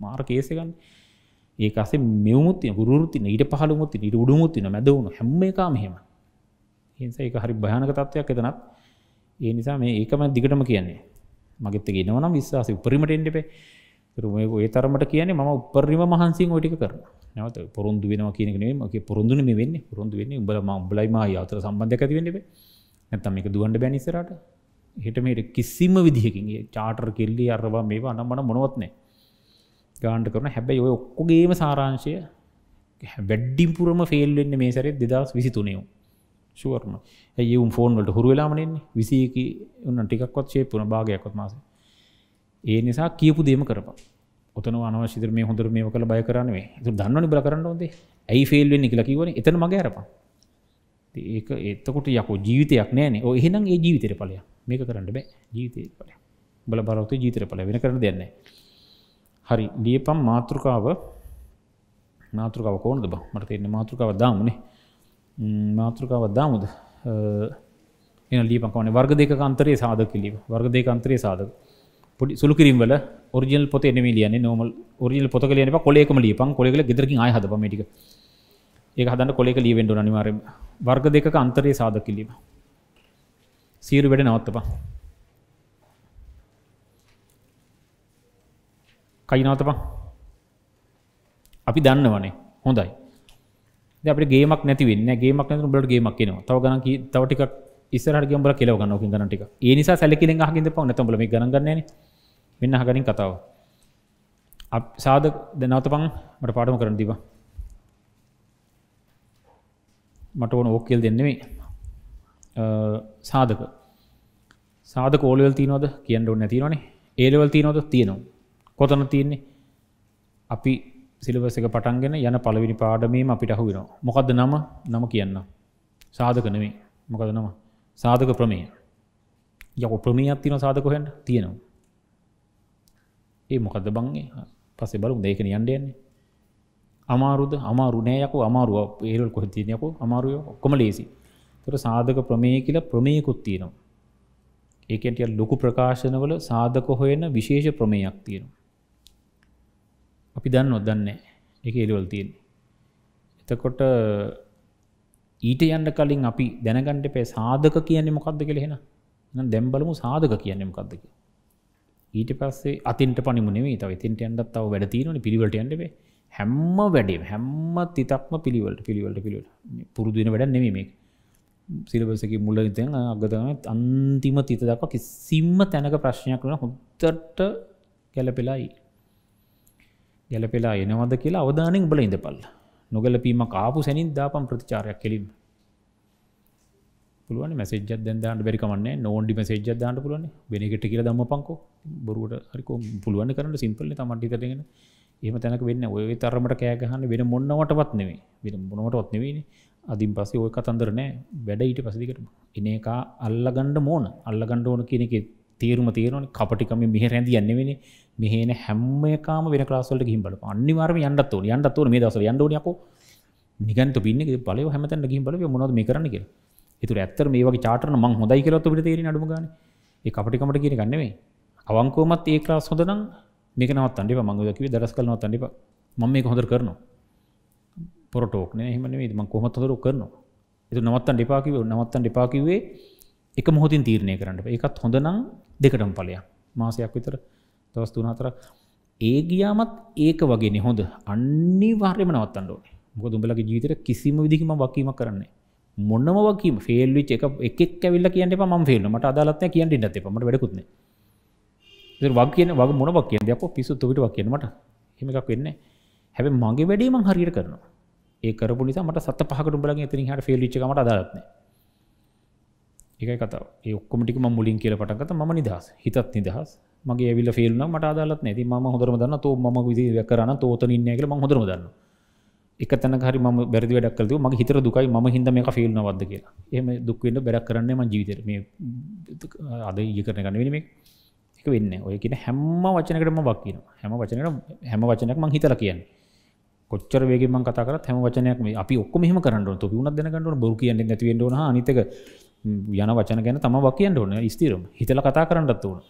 මාර කේසගන්න ඒකසේ මෙවමුත්තිය ගුරුත්ති ඊට පහළුමුත්ති ඊට උඩුමුත්තින මැදවුණු හැම එකා මෙහෙම හිස එක හරි භයනක තත්වයක් එතනත්. ඒ නිසා මේ ඒකම දිගටම කියන්නේ. මගෙත්ත ගෙනවනම් විශ්වාස උපරිමට එන්ඩපේ රුම ඒ තරමට කියන්නේ ම උපරිම මහන්සින් ෝටික කර නවත පොරොන්දු වෙනවා කියනකනේ මගේ පොරොන්දුන මේ වෙන්නේ. පොරොන්දු වෙන්නේ උඹල ම උඹලයිම අතර සම්බන්ධ ඇති වෙන්නබේ නැත්තම් මේක දුවන්ඩ බැනිසරට හිට මේට කිසිම විදිහකින්ගේ චාටර් කෙල්ලි අරවා මේවා අනම්මන මොනවත්නෑ ගාන්ට කරන හැබැයි ඔය ඔක්කොගේම සාරංශය වැඩ්ඩිම්පුරම ෆෙල්වෙන්න මේ සැරේ දෙදස් විසි තුනයෝ ශුවර්ම ඇයවුම් ෆෝන් වලට හුරු වෙලාමනෙන්නේ විසියකි උන්න ටිකක්වත් ශේපුන භාගයක්කොත් මාස. ඒ නිසා කියපු දේම කරප ඔතන අනවශිතර මේ හොඳර මේ කළ බය කරන්නේ තු දන්නනි බල කරන්න ොදේ. ඇයි ෆෙල්වෙන්න කියලා කිවන එතන මගේ අරපා ඒක එතකොට යකෝ ජීවිතයක් නෑනේ. ඔ එහෙනම් ඒ ජීවිතර පලය මේක කරන්න බෑ. ජීවිතය පල බල බරවත ජීතර පල වෙන කරන දෙන්නේ හරි ලියපම් මාතෘකාව. මාතෘකාව කෝනද බ? මට තෙන්නේ මාතෘකාව දාමුණේ මාතෘකාව දාමුද? එන ලීපකවන වර්ග දෙක අන්තරේ සාධක ලීව වර්ග දෙක අන්තරේ සාධක. පොඩි සුළු කිරීමල ඔරිජිනල් පොත එනම ලියන්නේ. නොමල් ඔරිජිනල් පොත ලියන කොලේකම ලියපන් කොලෙකල ගෙදරකින් ආය හදප මේටික ඒක හදන්න කොලෙක ලීවෙන්ඩ අනිවාරම වර්ග දෙක අන්තරේ සාධක ලීම සීරු වැඩ නවත්තපා කයිනවතපා අපි දන්න වනේ හොඳයි අප ගේමක් නැති වෙන්න ගේමක් නැතු බලට ගේමක් නවා තව ගන තවටික ඉස්සරට ගම්බල කෙලව ගන්නක ගනටික ඒ නිසා සැලකිල හකිද පව නැතබල මේ ගනගන්නන මෙන්න හගනින් කතාව. සාධ දෙනවතපං මට පාටම කරන දිවා මට ඕන ඕකෙල් දෙන්නෙමේ සාධක. සාධ කෝලවල් තියනොද කියන්න ඔන්න නැතිනවනේ. ඒලවල් තියනොද තියෙනවා. කොතන තියන්නේ? අපි සිලබස එක පටන්ගෙන යන පලවිනි පාඩමීම අපිට අහු වෙන මොකක්ද නම? නම කියන්න. සාධක නෙවේ මොකද නම? සාධක ප්‍රමේ යක ප්‍රමියත් තින සාධකොහෙන් තියෙනවා. ඒ මොකක්ද බංගේ පසේ බලු දෙකන යන්ඩයන්නේ අමාරුද? අමාරු නෑයකු අමාරුව. ඒරල් කොහ තියනයකු අමාරුය ඔක්කොම ලේසි තොර සාධක ප්‍රමේ කියල ප්‍රමයකුත් තියෙනවා. ඒකටිය ලොකු ප්‍රකාශනවල සාධක හොයන විශේෂ ප්‍රමයක් තියෙනවා. අපි දන්න නොදන්න එක එලිවල් තියෙන එතකොට ඊට යන්න කලින් අපි දැනගණ්ඩ පේ සාධක කියන්නේ මොකක්ද කෙළෙහෙන දැම්බලමු සාධක කියන්නේ මොකක්දක ඊට පස්සේ අතින්ට පනිමුණේ තව තින්ට අන්ඩත් තව වැඩ තියනන පිළිවලට යන්නබේ හැම්ම වැඩේ හැම්ම තිතක්ම පිළිවලට පිළිවලට පිළිවට පුරුදුවෙන වැඩ නෙමේ සිලබසක මුල්ල ඉතන් අගතම අන්තිම තිත දක්ව කිසිම්ම තැනක ප්‍රශ්නයක් වන හොත්තට ගැලපෙලායි ගැලපෙලා එනවද කියලා අවධානෙන් බල ඉඳ පල්ල නොගැලපීම කාපු සැනින් දාපම් ප්‍රතිචාරයක් කෙලින් පුළුවන් මැසේජ දැන්දාට බැරිකමන්න නෝන්ඩි මසේජ දාන්න පුළුවන් වෙනකට කියල දම්ම පංකෝ බොරුවට හරික පුළුවන් කරන්න? සිම්පල්ල තමන්ටි කරගෙන ඒම තැනක වෙන්න ඔය තරමට කෑගහන්න වෙන මොන්නවටවත් නෙවේ වෙන මොනවටත් නෙවෙයි අදින් පස්සේ ඔය කතන්දර නෑ. වැඩ ඊට පසදිකට එන එක අල්ලගණ්ඩ මෝන අල්ලගණ්ඩ ඕන කියනෙක තේරුම තේරුවන කපටිකම මෙහ රැඳ යන්නවෙන මෙහන හැම්මකාම වෙන ලාසල්ට ගිහිම් බල අනිවාර්ම යන්නත් ඕන. යන්නත් ඕන මේ දවස යන්නඩනයකෝ නිගන්ත පින්න පල හැමතැට ගිහිම් බල මොනද මේ කරන්න කියලා. එතුර ඇත්තර මේ වගේ චාටන මං හොඳයි කරොත් පිට තේරෙන අඩුම ගන්න ඒ කපටිකමට කියන ගන්නෙවේ අවංකෝමත් ඒ ක්ලාස් හොඳනම් මේක නවත් අන්ඩිප මංගද කිවි දරස් කලනවත් අන්ඩිප මම මේක හොඳර කරනවා. පොරටෝක්න හෙමනේ ම කොමත් හොදරු කරනවා. එතු නවත්තන් ඩිපාකිව නවත්තන් ඩිපාකිවේ එක මොහොතින් තීරණය කරන්නට එකත් හොඳනම් දෙකටම් පලයක් මාසයක් විතර දවස් තුනහතර ඒ ගියාමත් ඒක වගේ හොඳ. අන්නි වාර්යම නවත්තන්න ඕනේ. මොක දුඹලගේ ජීතර කිසිම විදිහම වකීම කරන්නේ මොන්නම වකීම ෆෙල්ලි එක එකක් ඇවිල්ල කියන්න ම ෆෙල්ල මට අදාලත්න කියන්න ඉන්නත් එපමට වැඩකුත්න වක් කියන වග මොන වක් කිය දෙයක් පිසු තුවිට වක් කියනමට හෙමක් වෙන්න හැබ මගේ වැඩීම හරිර කරනවා. ඒ කරපු නිසා මට සත පහකට බලගේ එතින හට ෆෙල්ලිච්චකමට අදාලත්න එකයි කතාව. ඒ ඔක්කොමටික මුලින් කියල පටකත ම නිදහස්. හිතත් නිදහස්. මගේ ඇවිල ෆෙල්න මට අදාලත් නැති ම හොදරම දන්න තෝ ම විදි කරන තෝතන ඉන්නයකල ම හොදරම දන්නවා. එක තැන හරි ම බැරි වැඩක් කලද මගේ හිතර දුකයි ම හිද මේ ෆිල්න වද කියලා. එම දුක්වෙන්න බැරක් කරන්න ම ජීවිතර මේ අද ඒ කරන ගන්න වෙන එක වෙන්න ඔය කියන හැම්ම වචනකටම බක්කින හැම වචනට හැම වචනයක් මං හිතල කියන්න. කොච්චර වේගෙන් මං කතා කරත් හැම වචනයක් මේ අපි ඔක්කොම මෙහෙම කරන්න ඕන. තොපි උනත් දැනගන්න බොරු කියන්නේ නැති වෙන්න ඕන. අනිත් එක යන වචන ගැන තම වකියන්න ඕන ස්තිරම හිතල කතා කරන්නත් ඕන.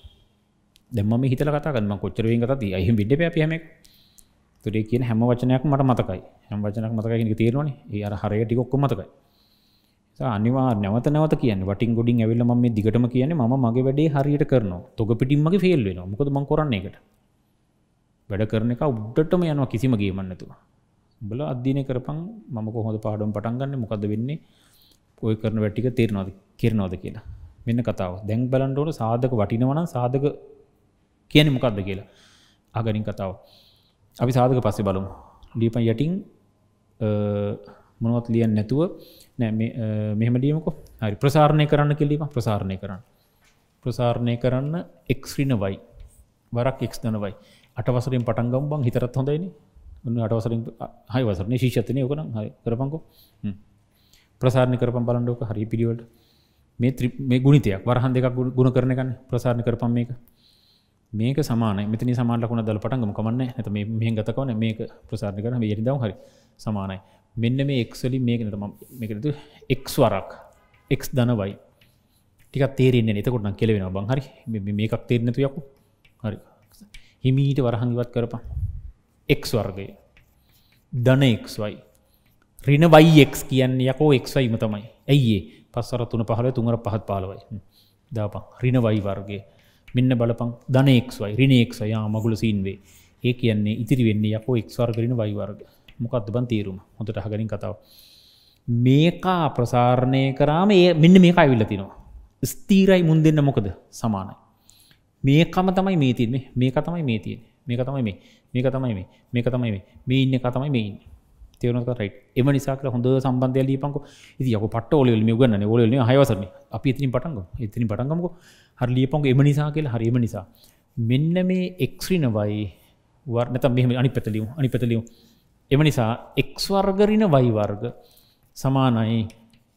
දෙම හිතල කතා කරන්න කොච්චර වෙන් කතා අහ විඩ පැපියමක් තුරේ කියන හැම වචනයක් මට මතකයි. හැම වචනක් මතකයි තේරවන ඒ අර හරයට ටිකොක්කො මතකයි. අනිවා නැවත නැවත කියන්න. වටින් ගොඩින් ඇවිල්ල ම මේ දිගටම කියන ම මගේ වැඩේ හරියට කරනවා. තොග පිටින්මගේ ෆෙල් වෙන මොකද මං කරන්නේ එකට වැඩ කරන එක උඩ්ඩටම යනවා කිසිම ගේමන්නතුව බල අධ්‍යනය කරපන් මම කොහොද පාඩම් පටන්ගන්න මොකද වෙන්නේ ඔය කරන වැටික තේරනවාද කිරනවාද කියලා. මෙන්න කතාව. දැන් බලන්ඩෝට සාධක වටිනවන සාධක කියන මොකක්ද කියලා. අගනින් කතාව. අපි සාධක පස්සෙ බලමු. ලියපන් යටින් මොනවත් ලියන් නැතුව නෑ මෙහම ලියමකො. හරි ප්‍රසාරණය කරන්න කෙලීම ප්‍රසාරණය කරන්න. ප්‍රසාරණය කරන්න එක්ස්්‍රින වයි වරක් එක් දනවයි අටවසරින් පටන්ගම් බං හිතරත් හොඳයිනි උන්න අටවසරින් හයි වසරන ශිෂතනය යකන හයි කරපංකෝ ප්‍රසාරණය කරපම් බලන්ඩෝක හරි පිළිවට මේ මේ ගුණිතයක් වරහන් දෙකක් ගුණ කරන කන්න ප්‍රසාරණ කරපම් මේක. මේක සමාන මෙතනි සමාන්ලකුණ දල පටන්ගම කමන්න ඇත මේ ගතකවන මේක ප්‍රසාරණ කරන යට දව හරි සමානයි. මෙන්න මේ එක්සලි මේක නතම මේකතු එක් වරක්. එක් දනවයි ටික තේරෙන්නේ එතකොටන කෙලවෙන බං හරි. මේකක් තේරනතු යකු. හරි. හිමීට වරහංගිවත් කරපා එක් වර්ගය. දන එක්වයි රින වයික් කියන්න යකෝ එක්වයිම තමයි. ඇයිඒ පස්සර තුන පහල තුමර පහත් පාලවයි දාපා රින වයි වර්ගේ මෙන්න බලපං ධනයෙක්වයි රිනෙක්ව යා මගුල සීන්වේ ඒ කියන්නේ ඉතිරි වෙන්නේ යකෝ එක්වර්ගරන වයිවර්ග මොකක්ද බන් තීරුම? හොඳට හගරින් කතාව. මේකා ප්‍රසාරණය කරාම ඒ මෙන්න මේක අවිල්ල තිනවා. ස්තීරයි මුන් දෙන්න මොකද? සමානයි. මේකම තමයි මේ තින්නේ මේක තමයි මේ තියෙන මේක තමයි මේ. මේක තමයි මේ. මේක තමයි මේ. මේ ඉන්න එක තමයි මේ ඉන්නේ. තේරුණාද රයිට් එම නිසා කියලා හොඳ සම්බන්ධයක් ලියපන්කෝ. ඉතින් යකෝ පට්ට ඔලෙල් මේ උගන්නනේ ඔලෙල් නේ හයවසරනේ අපි එතනින් පටන් ගමු. එතනින් පටන් ගමුකෝ. හරි ලියපන්කෝ. එම නිසා කියලා හරි එම නිසා. මෙන්න මේ x ඍණවයි වර් නැත්නම් මෙහෙම අනිත් පැත්ත ලියමු. අනිත් පැත්ත ලියමු. එම නිසා x වර්ග ඍණ y වර්ග සමානයි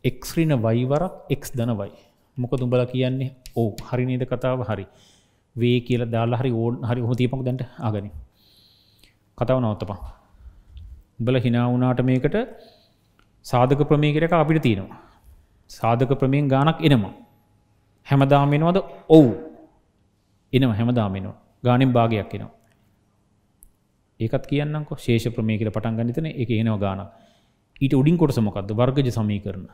x ඍණ y වරක් x ධන y. මොකද උඹලා කියන්නේ? ඔව් හරි නේද කතාව? හරි. වේ කියලා දාලා හරි ඕන් හරි ඔහොම තියපන්කෝ දැන්ට ආගනි. කතාව නවත්තපන් බල හිනාවුනාට මේකට සාධක ප්‍රමේකරක අපිට තියෙනවා. සාධක ප්‍රමයෙන් ගානක් එනවා. හැමදාමෙනවද ඔවු. එනව හැමදාමෙනවා ගානින් භාගයක් එනවා. ඒකත් කියන්නක ශේෂ ප්‍රමේ කියල පටන් ගනිතන එක එනවා ගාන ඊට උඩින් කොටස මොකක්ද වර්ගජ සමී කරන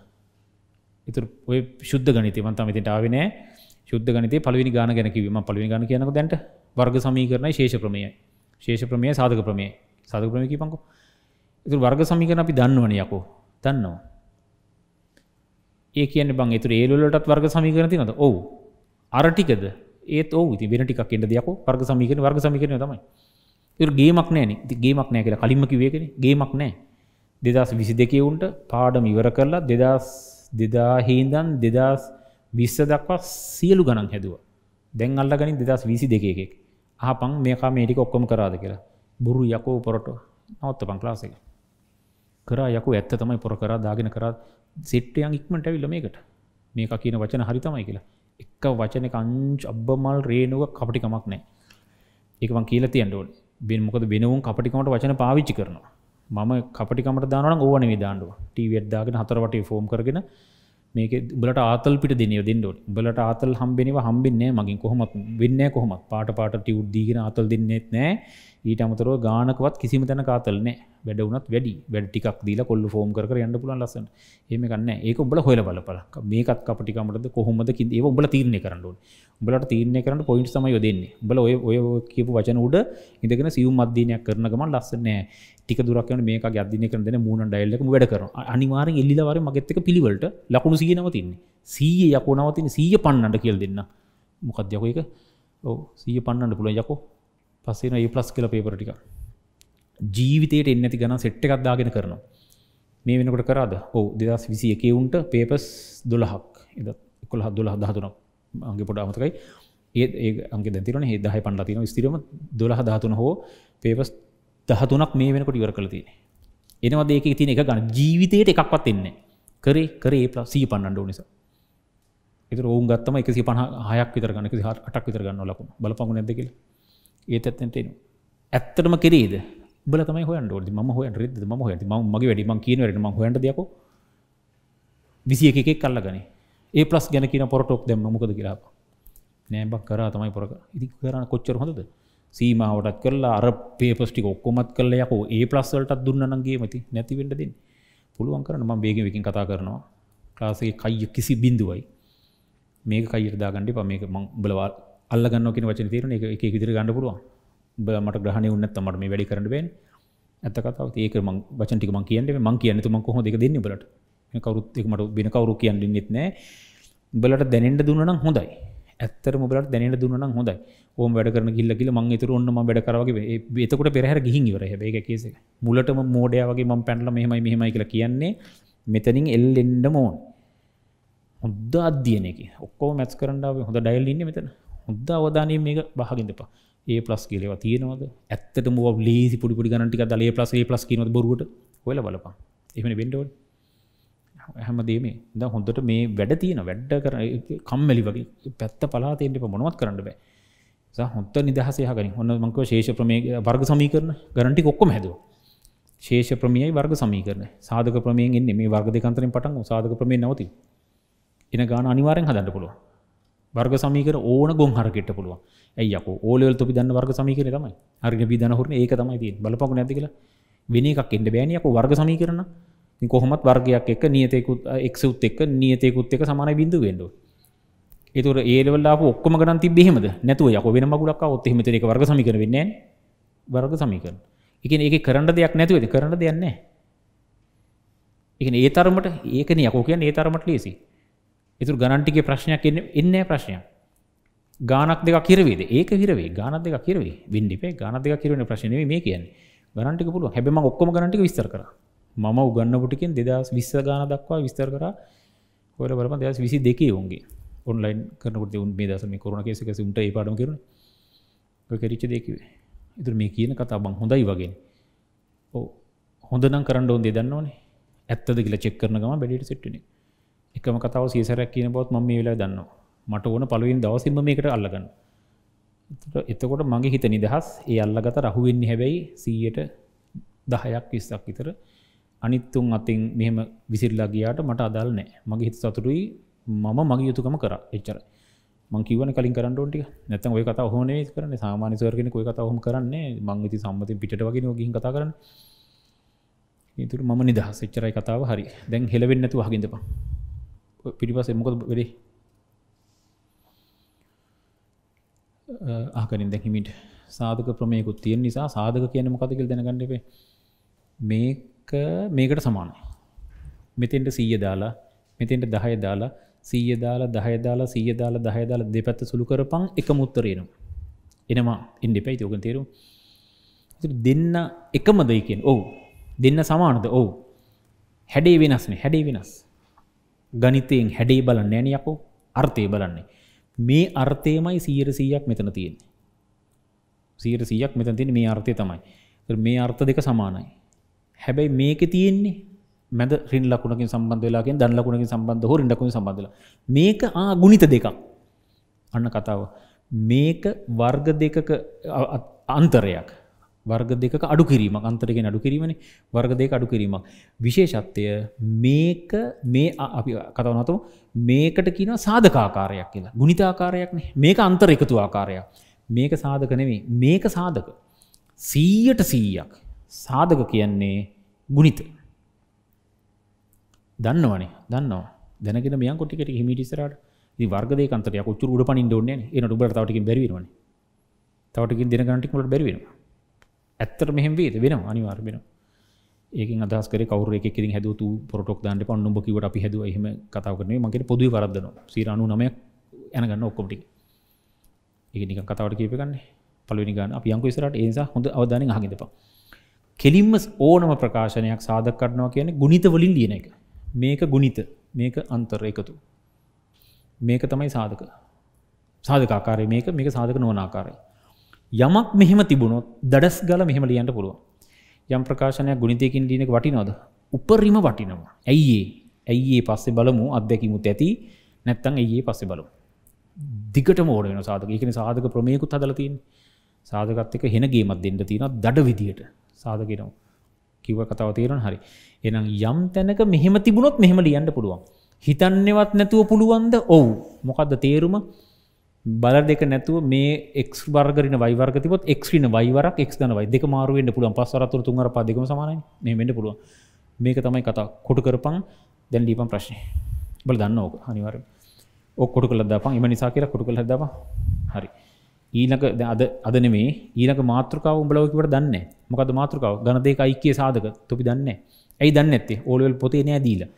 ඉතුර ඔය ශුද්ධ ගනිතය මන්තම මෙතිට ආවෙනෑ ශුද්ධ ගනිතේ පලවිනි ගාන ගැනකිවීම පලවි ගන කියනක දැන්ට වර්ග සමී කරන ශේෂ ප්‍රමේය. ශේෂ ප්‍රමේ සාධක ප්‍රමේ සාධක ප්‍රමකි පංකු ඉතුර වර්ග සමිකරන අපි දන්නවන යකෝ. දන්නවා. ඒ කියන බං තුර ඒලුලටත් වර්ග සමිකරන තිනද ඔවු. අරටිකද ඒත් ඕ ති වෙන ටික් එට දෙයක් වර්ග සමිකන වර්ග සමිකරන තමයි. ගේමක් නෑන ගේමක් නෑ කියලා කලින්ම කිවේකෙන ගේමක් නෑ දෙදස් විසි දෙකවුන්ට පාඩම ඉවර කරලා දෙදස් දෙදා හින්දන් දෙදස් විස්ස දක්වා සියලු ගණන් හැදුව. දැන් අල්ල ගනින් දෙදස් විසි දෙකෙක් ආපං මේකා මේටික ඔක්කොම කරාද කියලා. බුරු යකෝ පොරට නවත්ත පං ලාසක කරා යකු ඇත්ත තමයි පොර කරා දාගෙන කරා. සෙට්ටයන් ඉක්මට ඇවිල්ල මේකට. මේක කියන වචන හරිතමයි කියලා. එක්ක වචන කංච් අබ්බමල් රේනුව කපටිකමක් නෑ ඒකවන් කියල තියන්ඩෝල් බෙන් මොකද වෙනවුන් කපටිකමට වචන පාවිච්චි කරනවා. මම කපටිකමට දානන ඕන විදාන්ඩුව ටීවට්දාගෙන හතරවට ෆෝම් කරගෙන මේක බලට ආතල් පිට දෙනය දෙන්නඩ බලට ආතල් හම්බෙනව හම්බෙන්නේ මගින් කොහොමත් වෙන්න කොහොමත්. පාට පාට ටිව් දීගෙන ආතල් දෙන්නෙත් නෑ ඊට අමතරව ගානකවත් කිසිම තැන කාතල්නෑ වැඩ වනත් වැඩි. වැඩ ටික් දීල කොල්ල ෆෝම් කර යන්න පුලන් ලසන් ඒම කන්න ඒක උඹල හොල බලපල මේකත් කපටිකමට කොහොමද ඒ උඹල තීරණය කරන්නු උඹලට තීරණය කරන්න පොයින්ට සම යොදන්නේ බල ඔය ඔය කියපු වචන උඩ ඉඳගෙන සියුම් අධ්‍යනයක් කරනගම ලස්සනෑ ටික දුරක්න මේ අධ්‍යන කරන මූුණ ඩයිල්ලක වැඩ කර අනිවාර එල්ලිවර මගෙත්තක පිළිවලට ලකුණු සිය නවතින්නේ සීය යකෝ නවතින සීය පන්නට කියල් දෙන්න මොකක්දයක එක ඕ සීය පන්නට පුළ යකෝ. පස්සේන ඒ ප්ලස් කල පේපර ටික. ජීවිතයට එන්නති ගන සෙට්ට එකක්දාගෙන කරනවා. මේ වෙනකොට කරාද? ඕ දෙදස් විසි එකවුන්ට පේපස් දොළහක්. එද කොළ හදදුල හදහතුනක් අගේ පොඩ අමතකයි. ඒත් ඒ අගේ දැතිරන හේ දහ පන්ලා තින ස්තිරම දොළහ ධාතුන හෝ පේපස් දහතුනක් මේ වෙනකොට ඉවර කළ තියෙන එනවා ඒක තින එක ගන්න ජීවිතයට එකක්වත් එන්නේ කරේ කරේ පලා සී පන්නඩ නිසා. එත ඔවුන් ගත්තම එකසි පහ හයක් විතර ගන්නක අටක් විතර ගන්න ලකුණ. බලපගු නැද කියලා ඒත් ඇත්තට ඇත්තටම කෙරේද? බල තමයි හොයන් ෝඩ ම හොය රිද ම හොය ම මගේ වැඩි ම කියනවට ම හොට දයක විසි එකෙක් කල්ල ගන ඒ පලස් ගැන කියන පොරටෝක් දෙම මොකද කියලාප නෑබක් කරා තමයි පොරක. ඉදි කරන්න කොච්චර හොඳද? සීමාවටත් කරලා අර පේපස්ටි ඔක්කොමත් කල යකෝ. ඒ පලස්වලටත් දුන්නනගේ මති නැතිවෙන්ට දෙන්න. පුළුවන් කරන ම බේගවිකින් කතා කරනවා. ලාසේ කයිය කිසි බින්දුවයි මේක කයිරදා ගණඩි ප මේක මං බලවා අල්ලගන්න කියෙන වචන තීරන එක විදිර ගන්න පුළුවන්. මට ග්‍රහණය උන්නත් මට මේ වැඩි කරන්න බෙන්. ඇත කතාව. ඒක ම වචටික ම කියන්න මං කියන්න තුම කොහ දෙක දෙන්න බලට කවරුත් මට බෙන කවරු කියන්න නෙත් නෑ. බලට දැනෙන්ට දුන්නනම් හොඳයි. ඇත්තර මොබලට දැනට දුන්නනම් හොඳයි. ඕම වැඩ කරන ගිල්ල කියල මං තුර ඔන්නම වැඩ කරවගේ ඒතකොට පෙරහර ගිහින් වර හැබේ කෙස මුලටම මෝඩයාවගේ මං පැන්ල මෙහමයි මෙහමයි කියලා කියන්නේ මෙතනින් එල් එන්ඩ මෝන් හොද්ද අධ්‍යයනක ඔක්කෝ මැස් කරන්නාව හොඳ ඩයිල් ඉන්න මෙතන. හොද්ද අවධානය මේක බහගින්දපා ඒ පලස් කියලව තියෙනවද? ඇත්තට මුව ලේසි පුඩිපුඩි ගනටික දලේ පලස් ඒ පලස් කියනද බොරුවට හොල බලපා එමන බෙන්ඩෝල් හැමදේම ද හොඳට මේ වැඩ තියෙන වැඩ කර කම්මැලි වගේ පැත්ත පලාතයෙන්ට මොනවත් කරන්න බෑ. හොත් නිදහසයහගනි හොන්න මංකව ශේෂ ප්‍රමේ වර්ග සමීකරන ගරන්ටි ඔක්කොම හැදුව. ශේෂ ප්‍රමියයි වර්ග සමීකරන සාධක ප්‍රමයෙන් එන්නේ. මේ වර්ග දෙකන්තරින් පටන් සාධක ප්‍රමේ නවති එන ගාන අනිවාරෙන් හදන්න පුළුව වර්ග සමීකර ඕන ගොන් හරකට පුළුවන්. ඇයක ඕලල් තොපි දන්න වර්ග සමීකර තමයි. හරි බිධන හරන ඒක තමයි ති බලපක නැති කියලා? වෙන එකක් එන්න බෑනයක වර්ග සමීකරන කොහොමත් වර්ගයක් එක නියතෙකුත් එක්සුත් එක් නියතෙකුත් එක සමාන බිඳු වෙන්ඩ ඒතුර ඒලවල්ලා ඔක්කොම ගන තිබෙහෙමද නැතුව යක වෙන මගුලක් ඔත්තෙ මෙතර එක වර්ග සමිකර වෙන්න වර්ග සමිකරන එක ඒක කරන්න දෙයක් නැතුවද කරන්න දෙයන්නේ එක ඒ තරමට ඒකන යකෝ කියන්න ඒ තරමට ලේසි එතුර ගණන්ටිගේ ප්‍රශ්නයක් එන්න ප්‍රශ්නයක්. ගානක් දෙක කිරවේද ඒක හිරවේ. ගානක් දෙක කිරවේ වින්ඩිපේ ගාන දෙක කිරවන ප්‍රශ්නය මේ කියන්න. ගනන්ටික පුළුව හැබම ඔක්කොම ගනටික විස්තර කර. මම උගන්න පුටිකින් දෙදස් විස්ස ගාන දක්වා විස්තර කර. හොල බරම දෙදස් විසි දෙකේ ඔුන්ගේ ඔන්ලයින් කරනකට උන් මේ දසම කරුණ කෙසක උන්ට පාඩම කරන කරිච්ච දෙකිවේ ඉතුර මේ කියන කතා බං හොඳයි වගේ. ඕ හොඳනම් කරන්න ඕන් දෙදන්න ඕනේ ඇත්තද කියලා චෙක් කරන ගම බැඩිට සිට්ටනේ එකම කතාව සීසරයක් කියන බොත් ම මේ වෙලා දන්න මට ඕන පළුවෙන් දවසිම මේකට අල්ලගන්න. එතකොට මගේ හිත නිදහස්. ඒ අල්ලගත රහුවෙන්නේ හැබැයි සීයට දහයක් විස්සක් විතර. අනිත්තුන් අතින් මෙහෙම විසිල්ලා ගියාට මට අදල් නෑ. මගේ හිත සතුරුයි මම මගේ යුතුකම කර. එච්චර මං කිව්වනේ කලින් කරන්න ඕන ටික. නැත්නම් ඔය කතාව ඔහොම නෙවෙයි කරන්නේ. සාමාන්‍ය සර් කෙනෙක් ඔය කතාව ඔහොම කරන්නේ මං ඉතින් සම්මතයෙන් පිටට වගේ නේ ගිහින් කතා කරන්නේ. ඒතුර මම නිදහස්. එච්චරයි කතාව හරි. දැන් හෙලවෙන්න නැතුව අහගින්දපන් පිටිපස්සේ මොකද වෙලේ? ආකරින් දැන් හිමිට සාධක ප්‍රමයකුත් තියෙන නිසා සාධක කියන මොකද කියලා දැනගන්න එපේ. මේක මේකට සමානයි. මෙතෙන්ට 100 දාලා මෙතෙන්ට 10 දාලා 100 දාලා 10 දාලා 100 දාලා 10 දාලා දෙපැත්ත සුළු කරපන් එකම උත්තරේ එනවා. එනවා. ඉන්න එපා. ඒක තේරුම්. දෙන්න එකම දෙයි කියන්නේ. ඔව්. දෙන්න සමානද? ඔවු. හැඩේ වෙනස්නේ හැඩේ වෙනස්. ගනිතයෙන් හැඩේ බලන්න ෑනයකෝ අර්ථය බලන්නේ මේ අර්ථයමයි සීර සීයක් මෙතන තියෙන්නේ සීර සීයක් මෙතන තියෙන මේ අර්ථය තමයි මේ අර්ථ දෙක සමානයි හැබැයි මේක තියෙන්නේ මැද රින් ලකුණකින් සම්බන්ධ වෙලාගෙන් දන් ලකුණකින් සම්බන්ධ හෝ රින් ලකුණකින් සම්බන්ධ වෙලා මේක ආ ගුණිත දෙකක් අන්න කතාව මේක වර්ග දෙකක අන්තරයක් වර්ග දෙක අඩු කිරීම අන්තරගෙන අඩු කිරීමන. වර්ග දෙක අඩු කිරීමක්. විශේෂත්වය මේක මේ අපි කතවනතු මේකට කියන සාධකාකාරයක් කියලා. ගුණිතාකාරයක්න මේක අන්තර එකතු ආකාරයක්. මේක සාධක නෙවේ මේක සාධක. සීයට සීයක්. සාධක කියන්නේ ගුණිත. දන්නවනේ? දන්නවා. දැනගෙන මියන් කොටිකට හිමිටිසරට වර්ගදේ කන්තරය කුච්චු උඩ පනින් ොන්නේ එන ුබට තවටිකින් බැරිවරන තවටකින් දෙන ගන්ටික්මට බැරිවෙනවා ඇත්තට මෙහෙම වේද වෙනවා අනිවාර්ය වෙනවා. ඒකෙන් අදහස් කරේ කවුරු එකෙක් ඉතින් හැදුවතු පොරොටොක් දාන්න එපා නුඹ කිව්වට අපි හැදුවා එහෙම කතාව කරන්නේ මම කියන්නේ පොදුවේ වරද්දනවා 99ක් යන ගන්න ඔක්කොම ටික. ඒක නිකන් කතාවට කියපේ ගන්නේ. පළවෙනි ගාන අපි යන්කෝ ඉස්සරහට ඒ නිසා හොඳ අවධානයෙන් අහගෙන ඉඳපන්. කෙලින්ම ඕනම ප්‍රකාශනයක් සාධක කරනවා කියන්නේ ගුණිත වලින් ලියන එක. මේක ගුණිත මේක අන්තර් එකතු. මේක තමයි සාධක. සාධක ආකාරය මේක මේක සාධක නොවන ආකාරය. යමක් මෙහෙම තිබුණොත් දඩස් ගල මෙහෙම ලියන්ට පුළුව යම් ප්‍රකාශනයක් ගුණිතයකින් ලියනෙක වටිනොද උපරිම වටිනවා. ඇයිඒ ඇයිඒ පස්සෙ බලමු අත්දැකිමුත් ඇති. නැත්තං ඒයේ පස්සෙ බලු දිගට මෝඩ වෙන සාධක. එකන සාධක ප්‍රමයකුත් හදලතින් සාධකත් එක හෙනගේමත් දෙන්න තියෙන දඩ විදියට. සාධකෙනවා කිව කතාව තේරන හරි. එනම් යම් තැනක මෙහෙම තිබුණොත් මෙහෙම ලියන්න පුළුවන්. හිතන්නවත් නැතුව පුළුවන්ද? ඔවු. මොකක්ද තේරුම? බල දෙක නැතුව මේ එක් වර්ගරන වයිවර්ග තිබොත් එක්්‍රීන වයිවරක් එක් දන වයි දෙක මාරුවෙන්ට පුළුවන්. පස්සරතුර තුන්ගර පදකම සමානයි. මේ වෙන්න පුළුවන්. මේක තමයි කතා කොටු කරපං දැන් ලීපන් ප්‍රශ්නය බල දන්න ඕක. අනිවර ඔක් කොටු කළ දපන්. එම නිසා කියලා කොටු කළ දබ හරි. ඊනක අද අද නෙමේ ඊනක මාතෘකාව උඹලවකිවට දන්න මොකද මාතෘකාව? ගන දෙක අයිකේ සාධක. තුපි දන්න ඇයි දන්න ඇත්තේ ඕලවල් පොතේ නෑ දීලා.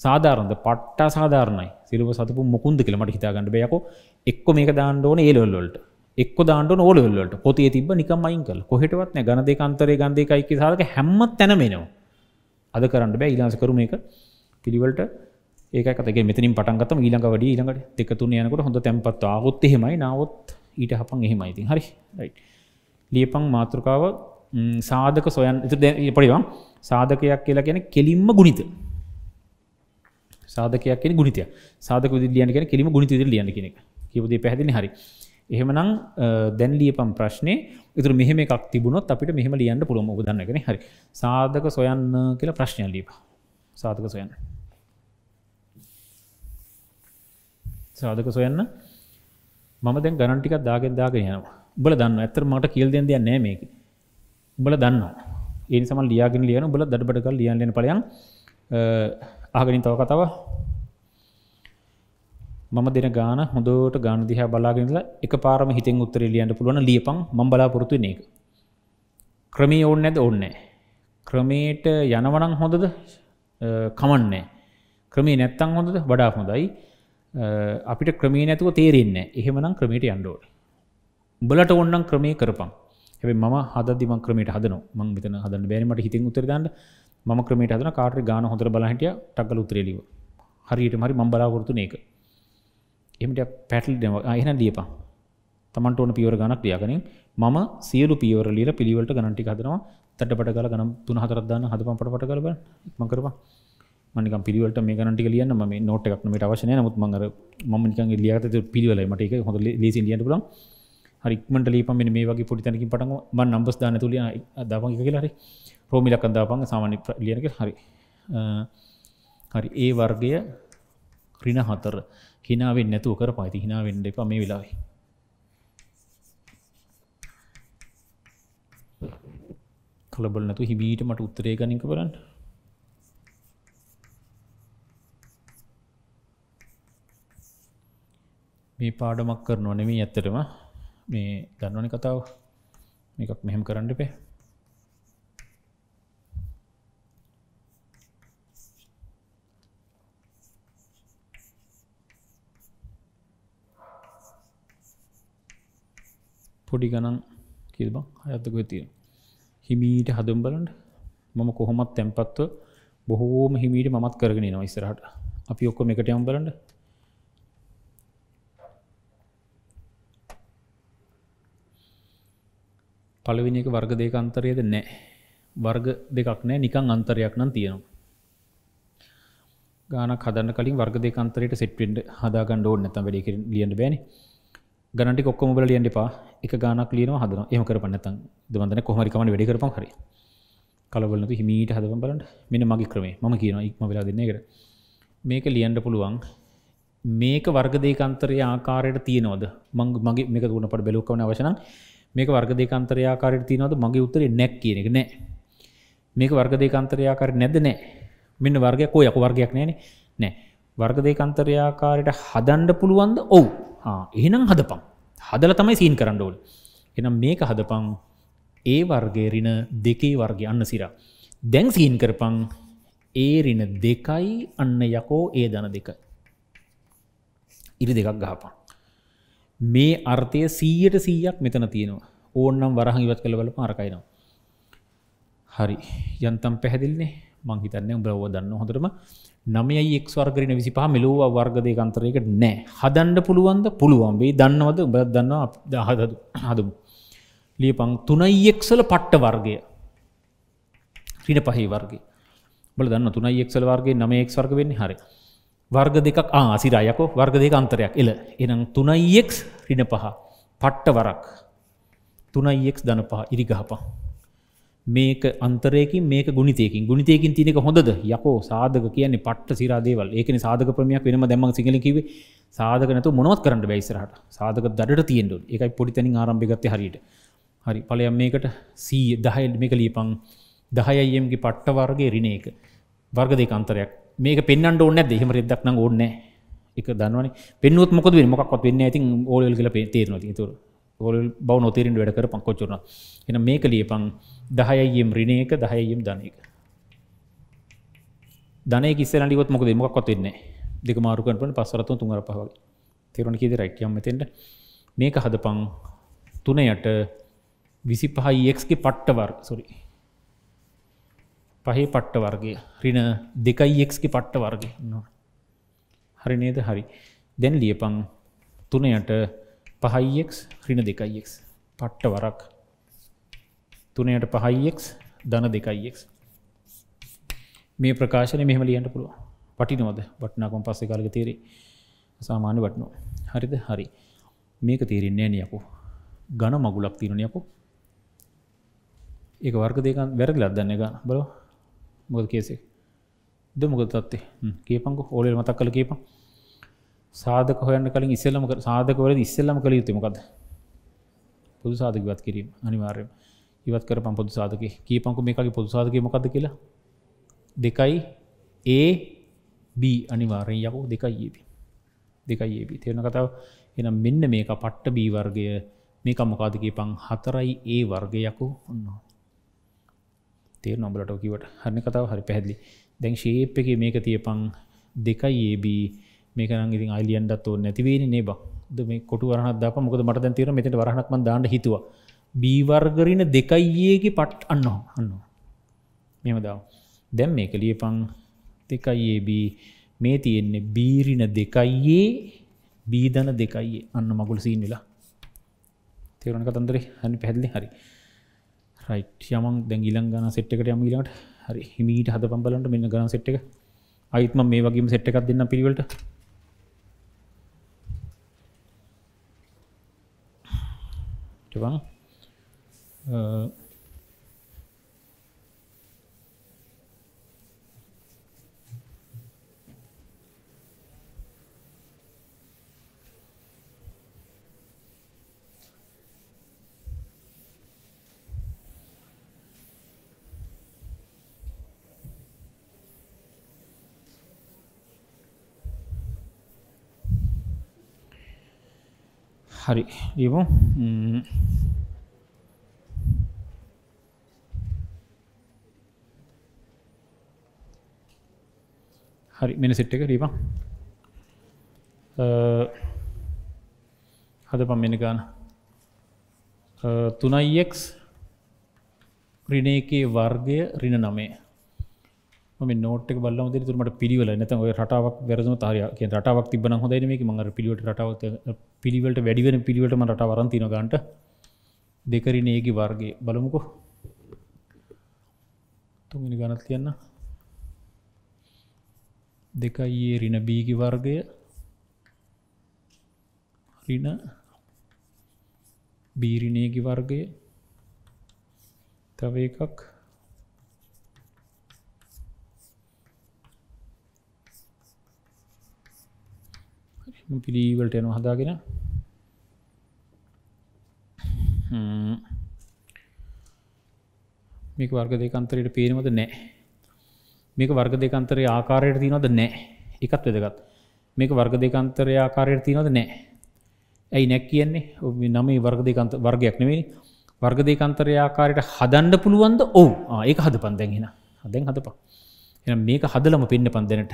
සාධාරන්ද පට්ටා සාධාරණයි. සිරුව සතුපු මුකුන්ද කියලමට හිතාගන්න බයකෝ එක්ක මේක දාන්නඩෝන ඒලොල්ලට එක් දාන්නඩ ඕලොල්ලට පොතේ තිබ නිකම් අයින්කල් කොහෙටවත් ගන දෙක අන්තරේ ගන්දකයික සාධක හැම්ම තැනමෙනවා අද කරන්න බෑ. ඉලාස කරු මේක පිළිවලට ඒකතක මෙතනින් පටන්ගතම ඊළඟ වඩ ඊළඟට දෙකතුන යනකට හොඳ තැන්පත් ආවොත් එහෙමයි නවත් ඊට හපන් එහෙමයිඉතින් හරි. ලියපං මාතෘකාව. සාධක සොයන් පඩිවා සාධකයක් කියලා ගැන කෙලින්ම ගුණිත. සාධකයක් කියෙන ගුණිතය සාධක ලියන කියෙන කිලිම ගුණිත ලියන කෙනෙ කිවදේ පැහදින හරි. එහෙමනම් දැන්ලියපම් ප්‍රශ්නය ඉතුර මෙහෙම එකක් තිබුණොත් අපිට මෙහම ලියන්න පුළුවම උදන්නගෙන හරි. සාධක සොයන්න කියලා ප්‍රශ්නය ලීප සාධක සොයන්න. සාධක සොයන්න. මම දැන් ගණන්ටිකක් දාගෙන් දාගෙන යනවා. බල දන්න ඇතර මට කියල් දෙන්න දෙයක් නෑ මේක. බල දන්න ඒ සම ලියගෙන ලියන බල දඩබඩකල් ලියන්ලෙන පලයන් ආගනින් තව කතාව මම දෙන ගාන හොඳට ගාන දිහා බලාගෙනලා එක පාරම හිතෙන් උත්තරේ ලියන්න පුළුවන් ලියපන් මම බලාපොරොත්තු වෙන එක. ක්‍රමයේ ඕනේ නැද්ද ඕනේ ක්‍රමයට යනවනම් හොඳද කමන්නේ. ක්‍රමේ නැත්තම් හොඳද වඩා හොඳයි. අපිට ක්‍රමේ නැතුව තේරෙන්නේ නැහැ. එහෙමනම් ක්‍රමයට යන්න ඕනේ. උඹලට ඕනනම් ක්‍රමේ කරපන්. හැබැයි මම හදද්දි මම ක්‍රමයට හදනවා. මම මෙතන හදන්න බෑනේ මට හිතෙන් උත්තර දාන්න. මම ක්‍රමයට හදන කාටරි ගාන හොඳට බලහිටිය ටක්ගල උත්‍රේලිව හරියට මරි මම් බලාපොරතු ඒක එමට පැටල් අයන ලියපා තමන්ට ඕන පියවර ගනක් ලියගනින්. මම සියලු පියවර ලියල පිළිවලට ගනටි හදනවා. තට පට කල ගනම් තුන හතරදන්න හද පට පට කලබ මකරවා මනික පිළිවලට මේ ගනටි ලියන්න ම නොට එකක් මට අවශනය නමුත් මඟර ම නික ලියත පිළිවල මට එක හොඳ ලේසි ලියට පුලන් හරික්මට ලීපම මේ වගේ පොඩිතනකින් පටම ම නම්බස් දාන තුලිය දවක කියලාරි රෝමිලක් අදාපන් සාමාන්‍ය ලියනක හරි. හරි. ඒ වර්ගය රින හතර. හිනාවෙන් නැතුව කර පාති හිනා වෙන්න එපා මේ වෙලාවේ. කලබල නැතු හිබීට මට උත්තරේ ගනික බලන්න. මේ පාඩමක් කරනවා නෙමේ ඇත්තටම. මේ දන්නවන කතාව. මේකක් මෙහෙම කරන්න පේ පොඩි ගණන් කිල්බ අයත්තක තිය හිමීට හදම් බලන්ට මම කොහොමත් තැන්පත්ව බොහෝම හිමීට මත් කරගෙන නවා ඉස්සරහට. අපි ඔක්කොම එකට යම් බලන්ට පළවෙනි එක වර්ග දෙක අන්තරයද නෑ වර්ග දෙකක් නෑ නිකං අන්තරයක් නම් තියෙනවා. ගාන කදන්න කලින් වර්ග දෙක අන්තරයට සෙට්වෙන්ඩ හදාගන්න ඕන්න නැතම් වැඩ ලියන්ට බෑන. ගනට කොක්කොම බල ලියන්ට පා එක ගානක් ලියනවා හදන එම කර පන්නතන් දවන්දන කොහරිකමට වැඩි කරපම් හරි. කලබලනතු හිමීට හදම බලට මෙන මගේ ක්‍රමේ ම කියන ඉක්ම වෙලා දෙන්න එකට මේක ලියන්ට පුළුවන්. මේක වර්ගදේකන්තරය ආකාරයට තියනවද? මං මගේ මේක තුන පට බැලුක්කවන අවශන මේක වර්ගදේකන්තරයාකාරයට තියනවද? මගේ උත්තරේ නැක් කියන එක නෑ. මේක වර්ගදේකන්තරයාකාර නැද නෑ. මෙන්න වර්ගයක් ඔය යක වර්ගයක් නෑන. නෑ. වර්ගදේකන්තරයාකාරයට හදන්ඩ පුළුවන්ද? ඔවු. එහෙනම් හදපම් හදල තමයි සීන් කරන්න ඕල් එනම් මේක හදපං ඒ වර්ගේ රින දෙකේ වර්ග අන්න සිර. දැන් සීන් කරපං ඒ රින දෙකයි අන්න යකෝ ඒ දන දෙක. ඉරි දෙකක් ගහපන්. මේ අර්ථය සීයට සීයක් මෙතන තියෙනවා. ඕන්නම් වරහන් ඉවත් කළ වල පාරකයිනවා හරි. යන්තම් පැහැදිල්න්නේ මංහිතන්න උඹලව දන්න හොඳටම. නමයයි එක් වර්ගරන විසි පහ මෙලෝව වර්ගදය කන්තරයකට නෑ. හදන්ඩ පුළුවන්ද? පුළුවන්. වේ දන්නවද? උඹ දන්න දහද හදමු. ලියපං තුනයියෙක්සල පට්ට වර්ගය. රින පහහි වර්ගේ බල දන්න තුනයියෙක්සල වර්ගේ නමයෙක් වර්ග වෙන්නේ? හරි. වර්ග දෙකක් ආසිරායකෝ වර්ග දෙක අන්තරයක්. එල. එනම් තුනයියෙක් රින පහ. පට්ට වරක්. තුනයියෙක් දන පහ. ඉරිගහපා මේක අන්තරයකින් මේක ගුණිතයකින්. ගුණිතයකින් තියනෙක හොඳද? යකෝ සාධක කියන්නේ පට්ට සිරාදේවල් ඒකන සාධක ප්‍රමයක් වෙනම දැම සිංහල කිව සාධකනතු මොනවත් කරන්න බැයිසරහට සාධක දඩට තියෙන්ඩු එකයි පොඩිතනින් ආරම්භගත්ත හරියට. හරි පලයම් මේකට සී දහයිල් මේක ලියපං දහයයම්ගේ පට්ට වර්ගේ රින එක. වර්ග දෙක අන්තරයක්. මේක පෙන්න්නට ඕන්න දෙහෙම රෙදක්න ඕන්න එක දන්නවන. පෙන්නුවත් මොකද මොක්ත් වෙන්න ඇතින් ඕලල් කල පේතේරන තුර ඔොල් බව නොතේරින් වැඩ කර පංකොච්චුන එන මේක ලියපං දහයයම් රිණයක දහයම් ධනයක ධනය කිස්සල ලිවත් මොකද මොක්කොත් වෙන්නේ දෙක මාරුකන් පන පස්සරතු තුන්ගර පහව තෙරණ කිද රැක්යම් මෙතෙන්ට. මේක හදපං තුනයට විසි පහයික්ගේ පට්ටවර් සොරි පහේ පට්ට වර්ගය. රින දෙකයික්ගේ පට්ට වර්ගය. හරි නේද? හරි. දැන් ලියපං තුනයට පහයික් රින දෙකයික් පට්ට වරක් තුනයට පහයික් දන දෙකයික් මේ ප්‍රකාශන මෙහම ලියන්ට පුළුව පටිනවද වටනාකොම් පස්සෙ කාලක තේරේ සාමාන්‍ය වටනෝ හරිද? හරි. මේක තේරෙන්නේ නියකු ගණ මගුලක් තිරණයකු ඒක වර්ග දෙකන් වැරදි ලදන්න එක බල මොද කේසේ ද මොකද තත්තේ කේපංක ඕලෙල් මතක් කල කේපා. සාධක හොයන්න කලින් ඉස්සල්ලම සාධකවල ඉස්සල්ලම කළ යුතුමකද පොදු සාධක ඉවත් කිරීම අනිවාර්යම ඉවත් කර පම් පොදු සාධක. කීපංකු මේකගේ පොදු සාධක මොකද කියලා? දෙකයි ඒ B අනිවාරෙන් යකු දෙකයි ඒබ දෙකයි ඒබ තියෙන කතාව? එනම් මෙන්න මේක පට්ට බී වර්ගය. මේක මොකාදකේ පං හතරයි ඒ වර්ගයකු ඔන්න. තේර නොබලට කිවට? හරි කතාව? හරි පැහැදිලි. දැන් ශේප් එක මේක තියපං දෙකයි ඒබී මේකන ඉතින් අයිලියන්ඩත් ඕ නැතිවේනි නේ බක් ද මේ කොටු වරහත් දක මොකද මට තීර මෙතට වරහක්ම දාන්න හිතුව. බීවර්ගරන දෙකයිඒගේ පට් අන්න අන්න. මෙම දව දැම් මේ කලියපං දෙකයිඒබී මේ තියෙන්නේ බීරින දෙකයියේ බීධන දෙකයි අන්න මගුල් සීන් වෙලා. තේරුණ කතන්දරේ? හනි පැහැදිලි. හරි. රයිට් යමන් දැන් ඊළඟ ගාන සෙට් එකට යමු ඊළඟට. හරි. හිමීට හදපම් බලන්න මෙන්න ගාන සෙට් එක. අයිත් මම මේ වගේම සෙට් එකක් දෙන්නම් පිළිවෙලට Coba. Uh, හරි. ලියමු හරි මෙන සිට් එක රීපන් හද පම් මෙන ගාන. තුනයික් රිනේකේ වර්ගය රින නමේ නෝට බල ද තුරට පිළිවල. නැත ඔය රටාවක් වැරදම තාරය කිය රටාවක් තිබන හොදයි මේක. මඟ පිළිවට රටාව පිළිවලට වැඩිවෙන පිළිවටම රට වරන්තින ගන්ට දෙකරිනේගේ වර්ගේ බලමුකෝ. තුමිනි ගනත් කියන්න දෙකයියේ රින බීගි වර්ගය. රින බීරිනේගි වර්ගය. තව එකක්. පිළිවලට යන හදාගෙන. මේක වර්ග දෙකන්තරයට පේනවද නෑ. මේක වර්ග දෙකන්තරේ ආකාරයට තියනොද නෑ. එකත් වෙදගත්. මේක වර්ග දෙකන්තරය ආකාරයට තියනොද නෑ. ඇයි නැක් කියන්නේ? ඔ නම වර්ග දෙකන්ත වර්ගයක් නෙවෙයි. වර්ග දෙකන්තරය ආකාරයට හදන්ඩ පුළුවන්ද? ඔවු. ඒක හද පන්දැගෙන හදැන් හදපා එ මේක හදලම පෙන්න්න පන්දනට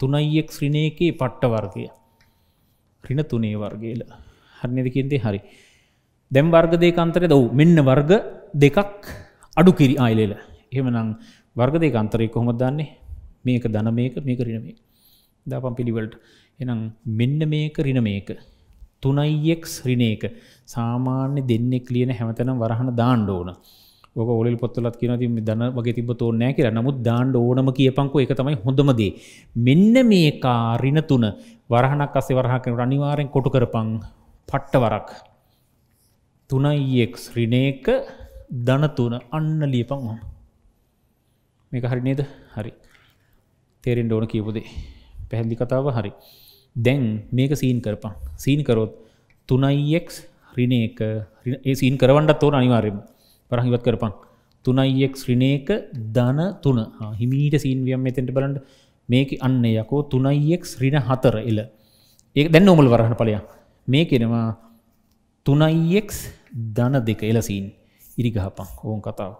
තුනයිෙක් ශ්‍රිනයකේ පට්ට වර්ගය. රින තුනේ වර්ගේල හරිනද කියන්තේ හරි. දැම් වර්ග දෙකන්තරය දව් මෙන්න වර්ග දෙකක් අඩු කිරි ආයිලේල. එහෙමනම් වර්ග දෙක අන්තරය කොහොම දන්නේ? මේක දන මේක මේක රින මේ දාපම් පිළිවලට එනම් මෙන්න මේක රින මේක. තුනයිෙක් රිනේක සාමාන්‍ය දෙන්නෙක් ලියන හැමතනම් වරහන දාණ්ඩ ඕන. ඕක ඔලි පොත්තලත් කියන ති දන වගේ තිබ තෝ නෑ කියර නමුත් දාණ්ඩ ඕනම කියපංකු. එක තමයි හොඳමදේ මෙන්න මේකා රින තුන වරහනක් අසේ වරහකන අනිවාරෙන් කොටු කරපං පට්ට වරක් තුනයිෙක් රිනේක ධනතුන අන්න ලියපං ඕන මේක හරි නේද? හරි. තේරෙන් ඕන කියපුදේ පැහැදිි කතාව හරි. දැන් මේක සීන් කරපං සීන් කරොත් තුනයිෙක් රිනේක ඒ සීන් කරවන්නත් තෝර අනිවාර්යම පරහිවත් කරපං තුනයිෙක් ශ්‍රිනේක ධන තුන. හිමීට සීන්වියම් මෙතෙන්ට බලන්ට මේක අන්න යකෝ තුනයිෙක් ශ්‍රින හතර එල ඒ දැන් නොමල් වරහන පලයා මේ කෙනවා තුනයිෙක් ධන දෙක එලසීන් ඉරිගහපං. ඕන් කතාව.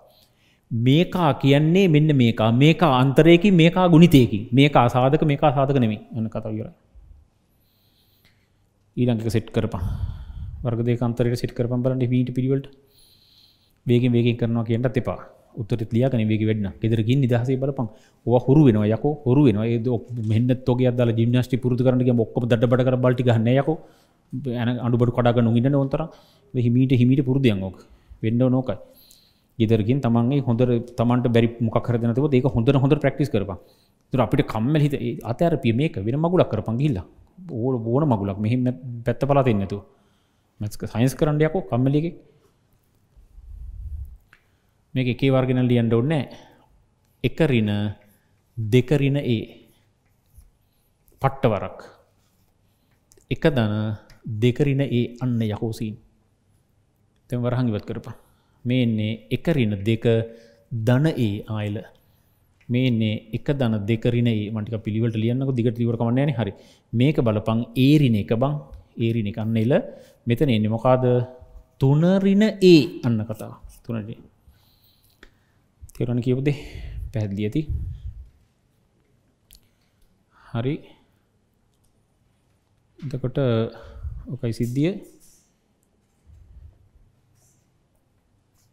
මේකා කියන්නේ මෙන්න මේකා. මේක අන්තරයකි මේකා ගුණිතයකි මේකා සාධක මේකා සාධක නෙමේ යන්න කතාව යුර ඊළඟක සෙට් කරපා. වර්ග අන්තරයට සිට කරපම් බලන්න වීට පිළිවලට වේගෙන් වේගෙන් කරනවා කියන්නත් එපා. උත්තර ලියකන වේග වෙන්න ෙදරකින් නිදහසේ බලපන් ඕ හුරු වෙනවා යක. හුරු වෙන මෙන්න තොක අදල ජිම්නස්ටි පුරදු කරනගේ ඔක්කොම දඩ කර බල්ටි ගන්න යක. ඇන අඩුබට කඩාග නොගන්න නොතර හිමීට හිමිට පුරදයන් ඕක. වෙන්න නෝකයි ගෙදරකින් තමන්ගේ හොඳ තමන්ට බැරි මොකරනතව ඒක හොඳ හොඳ ප්‍රක්ටිස් කරපා තුර අපිට කම්මල් හිත. අතර පිය මේක වෙන මගුලක් කරපන් ගිල්ල ඕ බෝන මගුලක්. මෙහිම පැත්ත පලා දෙන්නතු මැස්ක සයින්ස් කරන්නයකෝ කම්මලිගේ මේක එකේ වර්ගෙන ලියන්ඩ ඔන්නෑ එක රින දෙකරින ඒ පට්ට වරක් එක දන දෙකරින ඒ අන්න යකෝසීන් තැම් වරහන් ඉවත් කරපා මේන්නේ එක රින දෙක දන ඒ ආයිල. මේන්නේ එක දන දෙකරින ඒ මටික පිළිවට ලියන්නක. දිගට තිවර කමන්නෑන හරි. මේක බලපං ඒරින එක බං. ඒරින එක අන්න එල. මෙතන එන්නේ මොකාද තුනරින ඒ අන්න කතා තුනට තෙරණ කියපුදේ පැහැදිලි ඇති. හරි. එතකොට ඔකයි සිද්ධිය.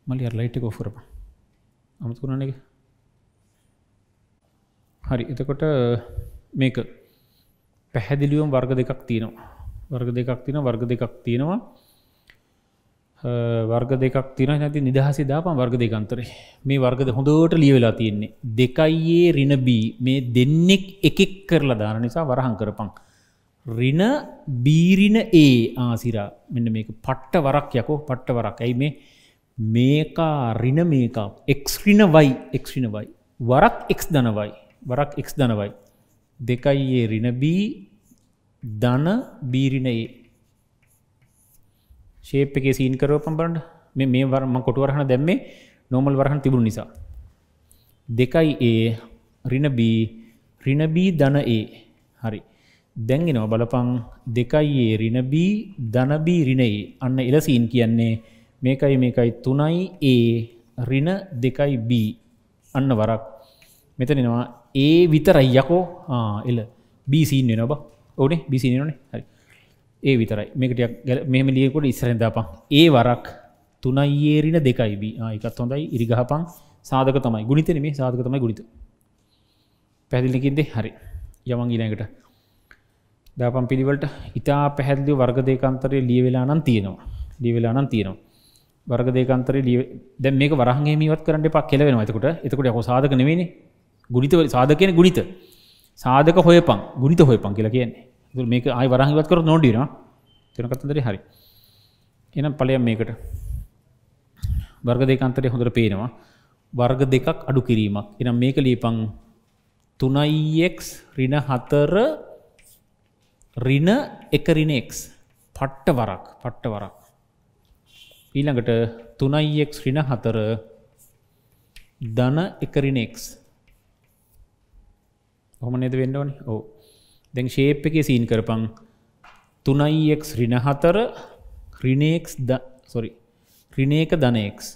මලි ලයිට් කෝෆරප අමතුකුණන එක හරි. එතකොට මේක පැහැදිලියුම් වර්ග දෙකක් තියෙනවා. වර්ග දෙකක් තියෙන වර්ග දෙකක් තියෙනවා. වර්ග දෙකක් තින නැති නිදහසේ දාපන් වර්ග දෙකන්තරේ මේ වර්ගද හොඳට ලියවෙලා තියෙන්නේ. දෙකයියේ රිනබී මේ දෙන්නෙක් එකෙක් කරලා දාන නිසා වරහන් කරපං රින බීරින ඒ ආසිරා මෙන්න මේක පට්ට වරක් යකෝ. පට්ට වරක්. ඇයි මේ? මේකා රින මේකා. එක්ස්රින වයි එක්ස්රින වයි වරක් එක් දනවයි වරක් එක් දනවයි දෙකයියේ රිනබී දන බීරින ඒ ශේප් එකේ සීන් කරවපම් බලන්න. මේ මේ වරම කොටුවරහන දැම්මේ නෝමල් වරහන් තිබුණු නිසා. දෙකයි ඒ රින B රින B ධන A. හරි. දැන්ගෙනව බලපං දෙකයි ඒ රිනබී ධනබී රිනයි අන්න එලසීන් කියන්නේ මේකයි මේකයි තුනයි ඒ රින දෙකයි බී අන්න වරක්. මෙතනෙනවා ඒ විතරයි යකෝ. එල. බීසිීන් වෙනබ ඕනේ බිසිනනේ හරි. ඒ විතරයි. මේකටයක් ගැල මෙම ලියකොට ඉස්සරෙන්දාපන් ඒ වරක් තුනයිඒරින දෙකයිබී ආයකත් හොඳයි. ඉරිගහපන් සාධක තමයි. ගුණිතන මේ සාධක තමයි ගුණිත. පැදිලිකින්දේ හරි. යමන් ඊනකට දාපම් පිළිවලට. ඉතා පැහැදිලි වර්ග දෙකන්තරේ ලියවෙලා නම් තියෙනවා. ලියවෙලා නම් තියෙනවා. වර්ග දෙකන්තරේ ලිය දැ මේක වරහගේ මීවත් කරන්න පක් කෙලවෙන ඇතකට එතකට. යක සාධක නෙවෙන ගුණිත සාධකයන ගුණිත. සාධක හොයපන්. ගුණිත හොයපන් කියලා කියන්නේ. මේක අයි වරහගවත් කර නොඩින තනකත්තදර හරි. එනම් පලයම් මේකට. වර්ග දෙකන්තරය හොඳට පේනවා. වර්ග දෙකක් අඩු කිරීමක්. එනම් මේක ලීපං තුනයික් රින හතර රින එකරිනෙක් පට්ට වරක් පට්ට වරක් ඊළඟට තුනයික් රින හතර ධන එකරිනෙක්ස් හොම නෙද වෙන්න ඕනි? ඕ දැන් ශේප් එක සීන් කරපං තුනයික් රින හතර රිනේක්ස් ද සොරි රිනේක ධනයෙක්ස්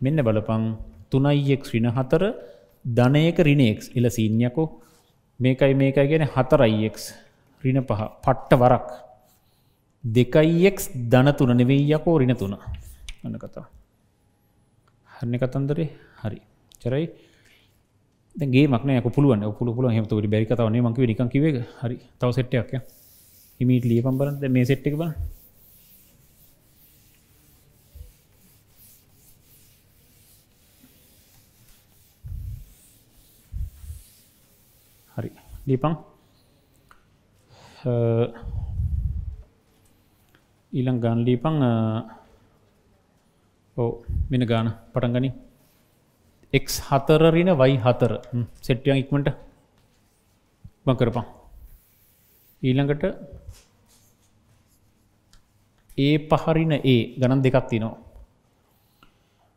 මෙන්න බලපං තුනයික් රින හතර ධනයක රිනේක්ස් එල සීන්යකෝ මේකයි මේකයි ගැන හතරයික් රින පහ පට්ට වරක්. දෙකයික් ධන තුන නෙවෙයි යකෝ රින තුන. අන්න කතා. හරණ කතන්දරේ? හරි. චරයි ගේ මක්න පුළුවන්. පුළු පුල හමතු බැරි කතවන්නේ මංකිව නිකන් කිව හරි. තව සෙට්ටයක් හිමීට ලිය පම්බරද මේ සෙට්ක බ හරි. ලීපං ඊළං ගාන ලීපං ඕ මෙන ගාන පටන් ගනි. එක් හතරරින වයි හතර. සෙට්ටියන් ඉක්මට බං කරපා ඊළඟට ඒ පහරින ඒ ගණන් දෙකක් තිනවා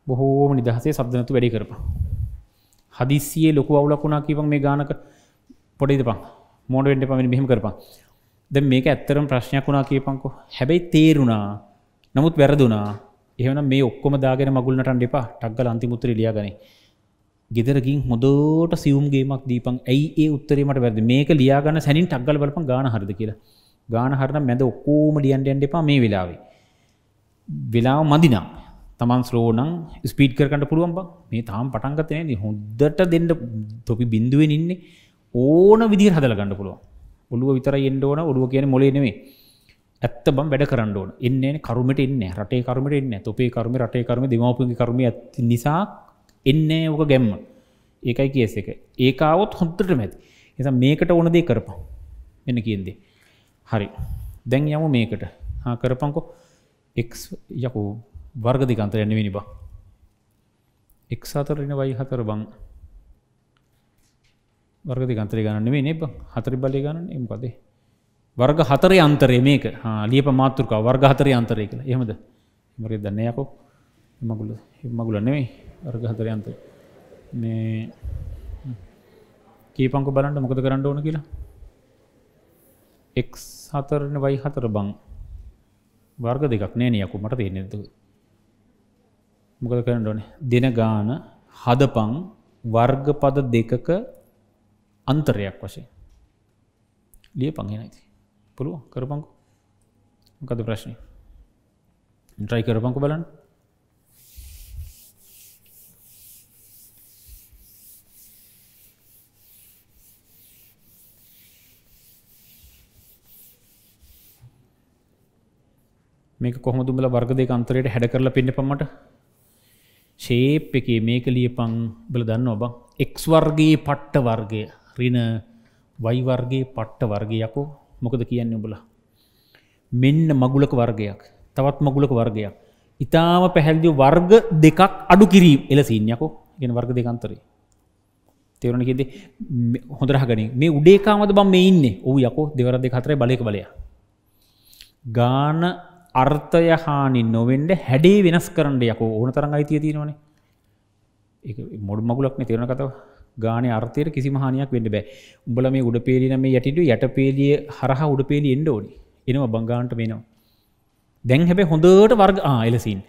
බොහෝම නිදහසේ සබ්දනතු වැඩි කරපා හදිසියේ ලොකු අවුලකුණා කිවන් මේ ගානක. පොඩිද පං මෝඩ වෙන්ඩ පමිනි මෙහම කරපා ද මේක ඇත්තරම් ප්‍රශ්නයක් වුණා කියපංකෝ හැබැයි තේරුණා. නමුත් වැරදුනා. එහන මේ ඔක්කොම දාගෙන මගුල්නට ඩෙපා ටක්ගල අන්තිමුත්‍ර ලියගන. ගෙදරකින් හොදෝට සියුම්ගේමක් දීපන්. ඇයි ඒ උත්තරීමට වැරදි? මේක ලියාගන්න සැනින් ටක්ගල බලපන් ගාන හරද කියලා. ගාන හරන මැද ඔක්කෝම ලියන්ට ඇන්ඩ එපා මේ වෙලාවේ. වෙලාව මදිනම් තමන් ස්ලෝනං ස්පීට් කරකට පුළුවන් බ. මේ තාම් පටන්ගතනය හොද්දට දෙන්න තොපි බින්දුවෙන් ඉන්නේ. ඕන විදිර හදල ගන්න පුළුවන්. ඔළුව විතර එන්න ඕන. ඔළුව කියන මොලේ නෙවේ ඇත්ත බම් වැඩ කරන්න ඕන. එන්නේ කරුමට එන්න රටේ කරුමට එන්න තොපේ කරුම රටේ කරුම දෙමවපුගේ කරුම ඇති නිසා එන්නේ ඕක ගැම්ම. ඒකයි කියස් එක. ඒකාවත් හොන්තට මැති එ මේකට ඕන දේ කරපම් එන්න කියන්දේ හරි. දැන් යමු මේකට. හා කරපංකො එක් යකු වර්ග දිකන්තර යන්නවෙනි බා. එක් අතරෙන වයි හතර බං. වර්ග ගන්තරය ගන්න මේ නෙබ හතරි බලය ගන්න එම්පදේ වර්ග හතරේ අන්තරය මේක. ලියප මාතෘක වර්ග හතරය අන්තරය කළ එහමද? මරේ දන්නයකෝ මගුල මගුල නෙවෙයි. වර්ග හතරය අන්තර මේ කීපංක බලන්ට මොකද කරන්න ඕන කියලා? එක් හතරන වයි හතර බං. වර්ග දෙකක් නෑනයකු මට තියනෙතු මොකද කරන්න ඕන? දෙන ගාන හදපං වර්ගපද දෙකක අන්තරයක් වශයෙන්. ලිය පංගෙන ඇති පුළුව කරපංකු. මොකද ප්‍රශ්නය ට්‍රයි කරපංකු බලන්න. මේක කොහොමදුමල වර්ග දෙක අන්තරයට හැඩ කරලා පෙන්න්න පමට ශේප් එකේ මේක ලියපං බල දන්න ඔබ එක් වර්ගේ පට්ට වර්ගය. රින වයිවර්ගේ පට්ට වර්ගයකෝ මොකද කියන්න ඔබලා. මෙන්න මගුලක වර්ගයක්. තවත් මගුලක වර්ගයක්. ඉතාම පැහැල්දිය වර්ග දෙකක් අඩු කිරීම. එල සිීනයකෝ ගෙන වර්ග දෙකන්තරේ. තෙවරණ කියෙද හොඳරහගන මේ උඩේකාමද බම් මේ ඉන්න? ඔහු යකෝ. දෙවර දෙ හතරයි බලක බලය. ගාන අර්ථය හානි නොවෙන්ඩ හැඩේ වෙනස් කරන්න යකෝ. ඕන තරන් අයිතිය තියෙනවනේ. මොඩ මගුලක්න තෙරණ කතව. ගාන අර්ථයට කිසි මහනයක් වෙන්න බෑ. උඹල මේ උඩ පේලින මේ යටිට යට පේලිය හරහ උඩ පේලි එන්ඩ ඕනි. එනවා බංගාන්ට වෙනවා දැන් හැබැ හොඳට වර්ග ආයලසින්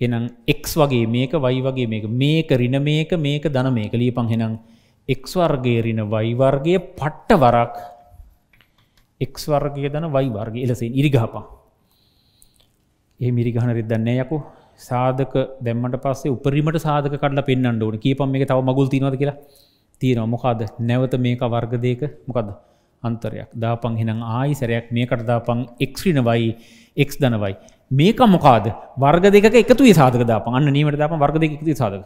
එනම් එක් වගේ මේක වයි වගේ මේක මේක රින මේක මේක දන මේක ලියපං හෙනම් එක් වර්ගේ රින වයිවර්ගය පට්ට වරක් එක් වර්ගය දන වයි වර්ග එලසින් ඉරිගහපා ඒ මිරිගහන රිදන්නේ යකු සාධක දැම්මට පස්සේ උපරිමට සාධක කඩලා පෙන්න්න ඕන. කීපම් එක තව මගුල් තිනවද කියලා? තියෙනවා. මොකාද නැවත මේක වර්ගදයක මොකද අන්තරයක්. දාපං හෙනම් ආයි සැරයක්. මේකට දාපං එක්්‍රිනවයි එක් දනවයි මේක මොකාද? වර්ග දෙක එකතු සාධක දාප අන්න නීමට දාප වර්ග දෙක එකතු සාධක.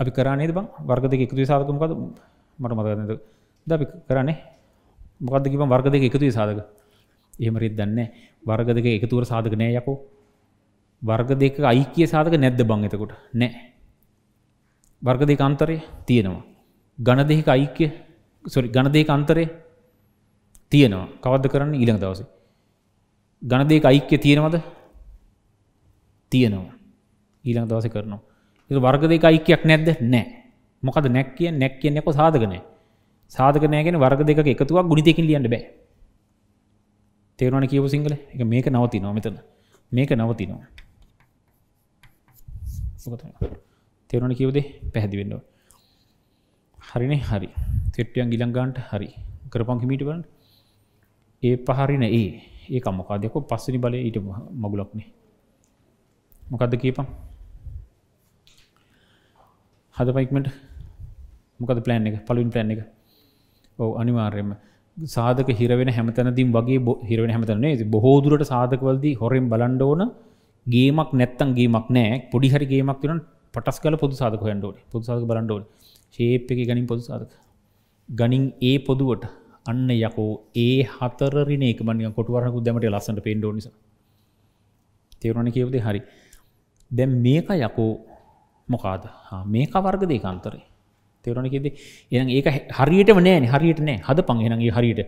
අපි කරන්නේ බං? වර්ග දෙක එකතු සාධකමකද මට මතනද ද අපි කරන්නේ? මොකක්ද කිම වර්ග දෙක එකතු සාධක. එහෙමරිත් දන්න වර්ග දෙක එකතුවර සාධක නෑ යකෝ. වර්ග දෙක අයිකිය සාධක නැද්ද බං එතකොට? නෑ. වර්ග දෙක අන්තරය තියෙනවා. ගණ දෙක අයික්‍ය සොරි ගණ දෙක අන්තරය තියෙනවා. කවද්ද කරන්න? ඊළඟ දවසේ. ගණ දෙක අයික්‍ය තියෙනවද? තියෙනවා. ඊළඟ දවස කරනවා. ඒ වර්ග දෙක අයික්‍යයක් නැද්ද? නෑ. මොකද නැක් කිය නැක් කියන්නක සාධකනය සාධක නෑගෙන වර්ග දෙක එකතුවක් ගුණිතයකින් ලියන්න බෑ. තේරුවන කියව සිංහල? එක මේක නවතිනවා මෙතන. මේක නවතිනවා. තේරුවන කිවදේ පැහැදිවෙන්නවා හරිනේ? හරි. තෙට්ටියන් ගිලංගාන්ට හරි. කරපං හිමිට වන්න ඒ පහරින ඒ. ඒ කමොකාදයක පස්සනි බලය ඊට මගුලක්නේ මොකක්ද කියපම් හද පයික්මට මොකද ප්ලෑන් එක? පලුවන් ප්ලෑන් එක. ඔව අනිවාර්යම සාධක හිරවෙන හැමතනදිම් වගේ හිරවෙන හැමතනේ බොහෝදුරට සාධකවලදී හොරෙන් බලන්ඩ ඕන. ගේමක් නැත්තන් ගේමක් නෑ පොඩිහරි ගේමක් තින පටස් කල පොදු සාධක හන්ඩෝට පොදු සාධක බලන්ඩෝට ශේප් එක ගනින් පොදු සාධක. ගනින් ඒ පොදුවට අන්න යකෝ ඒ හතරරින එක මනිය කොටුවරහකු දැමට ලස්සට පෙන්ඩෝ නිසා. තේරුණ කියවද හරි. දැම් මේක යකෝ මොකාද? මේක වර්ග දේකන්තරේ තේරුණකෙද එ ඒක හරියට නෑන. හරියට නෑ. හද පං එනගේ හරියට.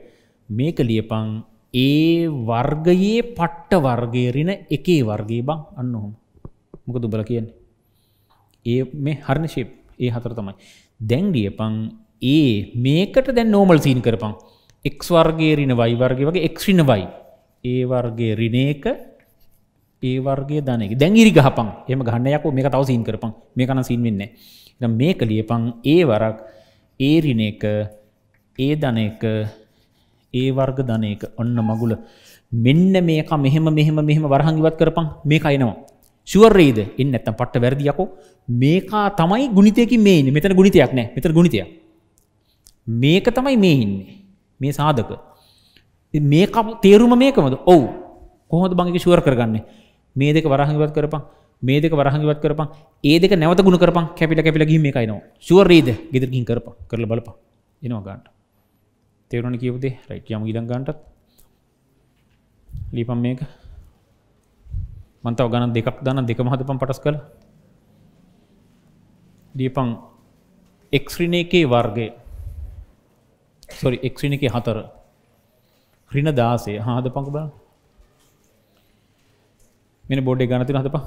මේක ලියපං ඒ වර්ගයේ පට්ට වර්ගේරින එකේ වර්ගේ බං අන්න හොම මොක දුබල කියන්නේ? ඒ මේ හරණ ශිප් ඒ හතර තමයි. දැන්ඩියපං ඒ මේකට දැන් නෝමල් සීන් කරපං එක් වර්ගේ රින වයි වර්ගේ වගේ එක්්‍රින වයි ඒ වර්ගේ රිනේක ඒ වර්ගේ දනක දැංගිරි ගහපන්. එම ගන්නයකු මේ තව සීන් කරපන්. මේ කන සින් වෙන්න මේක ලියපං ඒ වරක් ඒ රිනේක ඒ දනක ඒ වර්ග ධනයක. ඔන්න මගුල. මෙන්න මේක මෙහෙම මෙහෙම මෙහෙම වරහංගිවත් කරපං මේ අයනවා. ශුවර්රේද එන්න ඇත්තම් පට්ට වැරදියකෝ මේකා තමයි ගුණිතයකි මේ මෙතන ගුණිතයක් නෑ. මෙතර ගුණිතයක්. මේක තමයි මේ ඉන්නේ. මේ සාධක. මේක තේරුම මේකමද? ඔවු. කොහොද බංගි ශුවර් කරගන්න? මේ දෙක වරහංගිවත් කරපං මේ දෙක වරහංගිවත් කරපං ඒ දෙක නැවත ගුණ කරපං කැපිට කැපිල ගීම එකයිනවා ශුවරේද ගෙදරකින් කරප කරල බලප එනවා ගන්නට තේරුණ කියවදේ රයිට් යම ඉඩම් ගන්නටත් ලීපම් මේක. මන්තාව ගණන් දෙකක් දන්න දෙක මහතපම් පටස් කළ. දීපං එක්ස්රින එකේ වර්ගය. සොරි එක්ස්රින එක හතර. රින දාසේ හාද පංක බල මෙන බොඩ්ඩේ ගනතින හතපා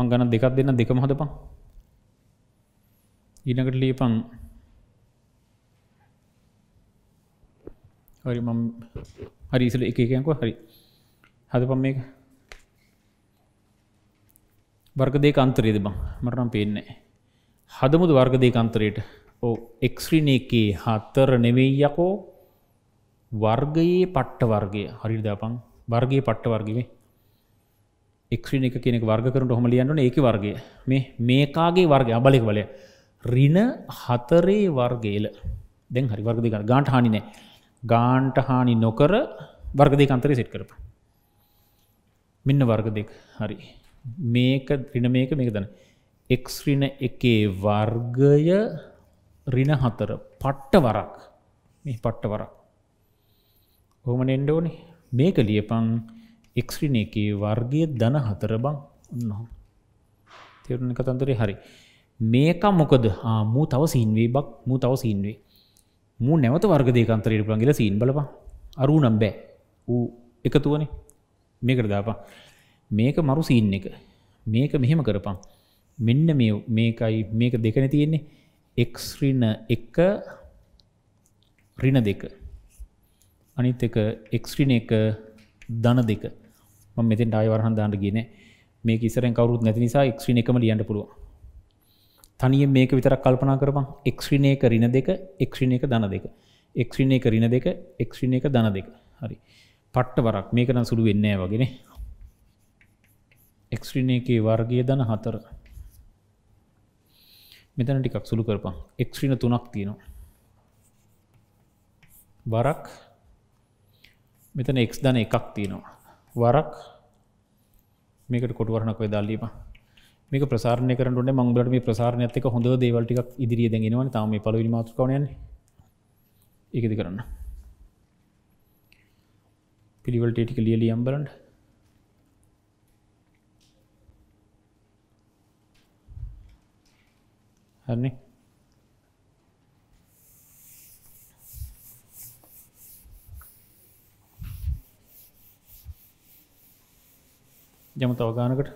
පංගන දෙකක් දෙන්න දෙක මහදපං ඊනකට ලියපං හරි මම හරි ඉසල එක එකයකෝ හරි. හදපම් මේක. වර්ග දෙක අන්තරයේද බං? මරනම් පේන්නේ හදමුද වර්ග දෙක අන්තරයට ඕ එක්ස්්‍රීන එකේ හත්තර නෙවෙයි යකෝ වර්ගයේ පට්ට වර්ගය. හරි දාපං වර්ගයේ පට්ට වර්ගවේ එක්්‍රීන එක කෙනෙක් වර්ග කරට හොම ලියන්නන ඒක වර්ගය. මේ මේකාගේ වර්ගය අබලෙක් වලය. රින හතරේ වර්ගේල දැන් හරි වර්ග දෙක ගාන්ට හානි නෑ. ගාන්ට හානි නොකර වර්ග දෙක අන්තරේ සෙට් කරප මෙන්න වර්ග දෙක්. හරි. මේක රින මේක මේක දන එක්ස්රින එකේ වර්ගය රින හතර. පට්ට වරක් මේ පට්ට වරක් හොම නෙන්ඩෝනේ මේක ලියපං එක්ස්රින එකේ වර්ගය දන හතර බං ඔන්නහො තෙරුණ කතන්තරේ හරි. මේක මොකද? ආමූ තව සීන්වේ බක්. මූ තව සීන්වේ මූ නැවත වර්ග දේකන්තරයට පුළන් ගල සීන් බලපා අරු නම් බෑ. ඌ එකතුවනේ මේකට දාපන්. මේක මරු සීන් එක. මේක මෙහෙම කරපන්. මෙන්න මේ මේකයි මේක දෙකන තියෙන්නේ. එක්රින එක රින දෙක. අනිත් එක එක්ස්ට්‍රීන එක දන දෙක. මෙතෙන් අයවරහන් දාන්න ගෙන මේ ඉසරෙන් කවරුත් නැති නිසා එක්ස්ට්‍රීන එකම ලියන්න පුළුව තනිය මේක විතරක් කල්පනා කරපන්. එක්ස්ට්‍රීන එක රින දෙක එක්ෂ්‍රීන එක දන දෙක. එක්ෂ්‍රීන එක රින දෙක එක්ෂ්‍රීන එක දන දෙක. හරි. පට්ට වරක් මේක නම් සුළු වෙන්නේ වගෙන එක්ස්ට්‍රීන එකේ වර්ගය දන හතර. මෙතන ටිකක් සුළු කරපන්. එක්ස්ට්‍රීන තුනක් තියෙනවා. වරක්. මෙතන එක් දන එකක් තියෙනවා. වරක් මේකට කොටුවරණක් ඔය දල්ලීම මේක ප්‍රසාරණය කරට මංගලට මේ ප්‍රසාරණය ඇතික හොඳ දේවල්ටික් ඉදිරිය දෙගෙනවන තාම මේ පලවි මාතුකවනයන්නේ එකති කරන්න. පිළිවල් ටේටික ලියලි අම්බලන්ට හරන්නේ යම තව ගානකට.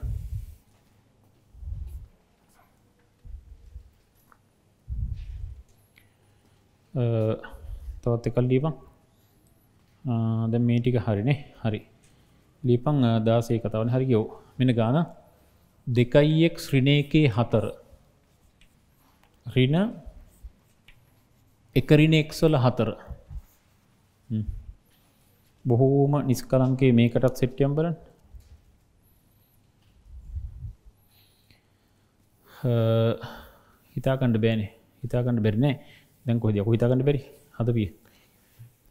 තවත් එකල් ලීපන් ද මේ ටික හරිනේ. හරි. ලීපං දාසේ කතාවන. හරි යෝ මෙන ගාන. දෙකයිෙක් ශ්‍රිනයකේ හතර. රින එකරින එක්සොල හතර. බොහෝම නිස්කලංකේ මේකටත් සෙට්ටියම් හිතාකණ්ඩ බෑනේ. හිතාකණඩ බැරිනෑ දැන් කොහද යකු හිතාකණඩ බැරි? හදපිය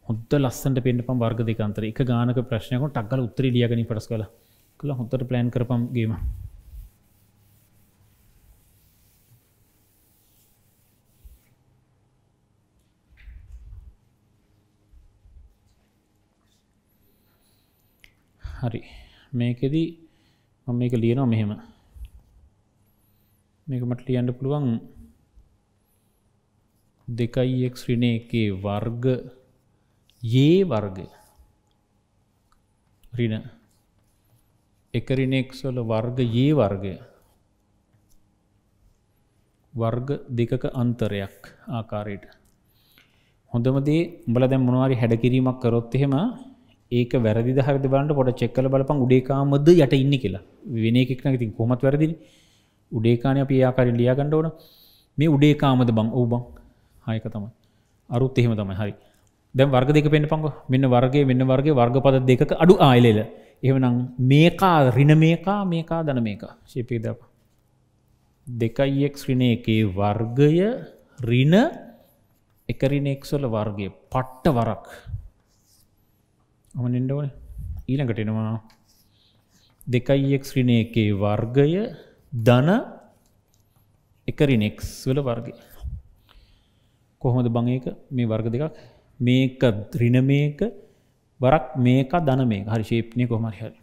හොද ලස්සට පෙන්ට පම් වර්ග දෙකන්තර එක ගානක ප්‍රශ්නයක ටක්ගල උත්තර ලියගනි පටස් කළ කළ හොත්තට ප්ලෑන් කරපම් ගේම. හරි. මේකෙදී මම මේක ලියනවා මෙහෙම. මේක මට ලියන්න පුළුවන්. දෙකයි එක් ශ්‍රිණ එකේ වර්ග ඒ වර්ගය රින. එකරිනෙක්ස්වල වර්ග ඒ වර්ගය. වර්ග දෙකක අන්තරයක් ආකාරයට. හොඳමදේ උඹල දැම් මොනවාරි හැඩකිරීමක් කරොත් එහෙම ඒක වැරදි හරි බලට පොට චෙක්කල බලපන් උඩේකාමද යට ඉන්න කියලා. වෙන එකක්න ඉතින් කොමත් වැරදිනි. උඩේකානය අපි ආකාරින් ලියාගණ්ඩ ඕන. මේ උඩේකාමද බං? ඔවු බං. හයක තමයි. අරුත් එහෙම තමයි. හරි. දැම් වර්ග දෙක පෙන්න්න පංග. මෙන්න වර්ගේ මෙන්න වර්ගේ වර්ගපද දෙක අඩු ආයිලෙල එහනම් මේකා රින මේකා මේකා දන මේකා. ශිපේද දෙකයිෙක් ශ්‍රිණ එකේ වර්ගය රින එකරිනෙක්සොල වර්ගය පට්ට වරක් අමනෙන්ඩ ඕන. ඊළඟට එනවා. දෙකයිෙක් ශ්‍රිණ එකේ වර්ගය ධන එකරිනෙක්ස් වල වර්ග. කොහොමද බං ඒක? මේ වර්ග දෙකක්. මේක රින මේක වරක් මේක ධන මේ හරි ශේප්නය කොහමරි හරි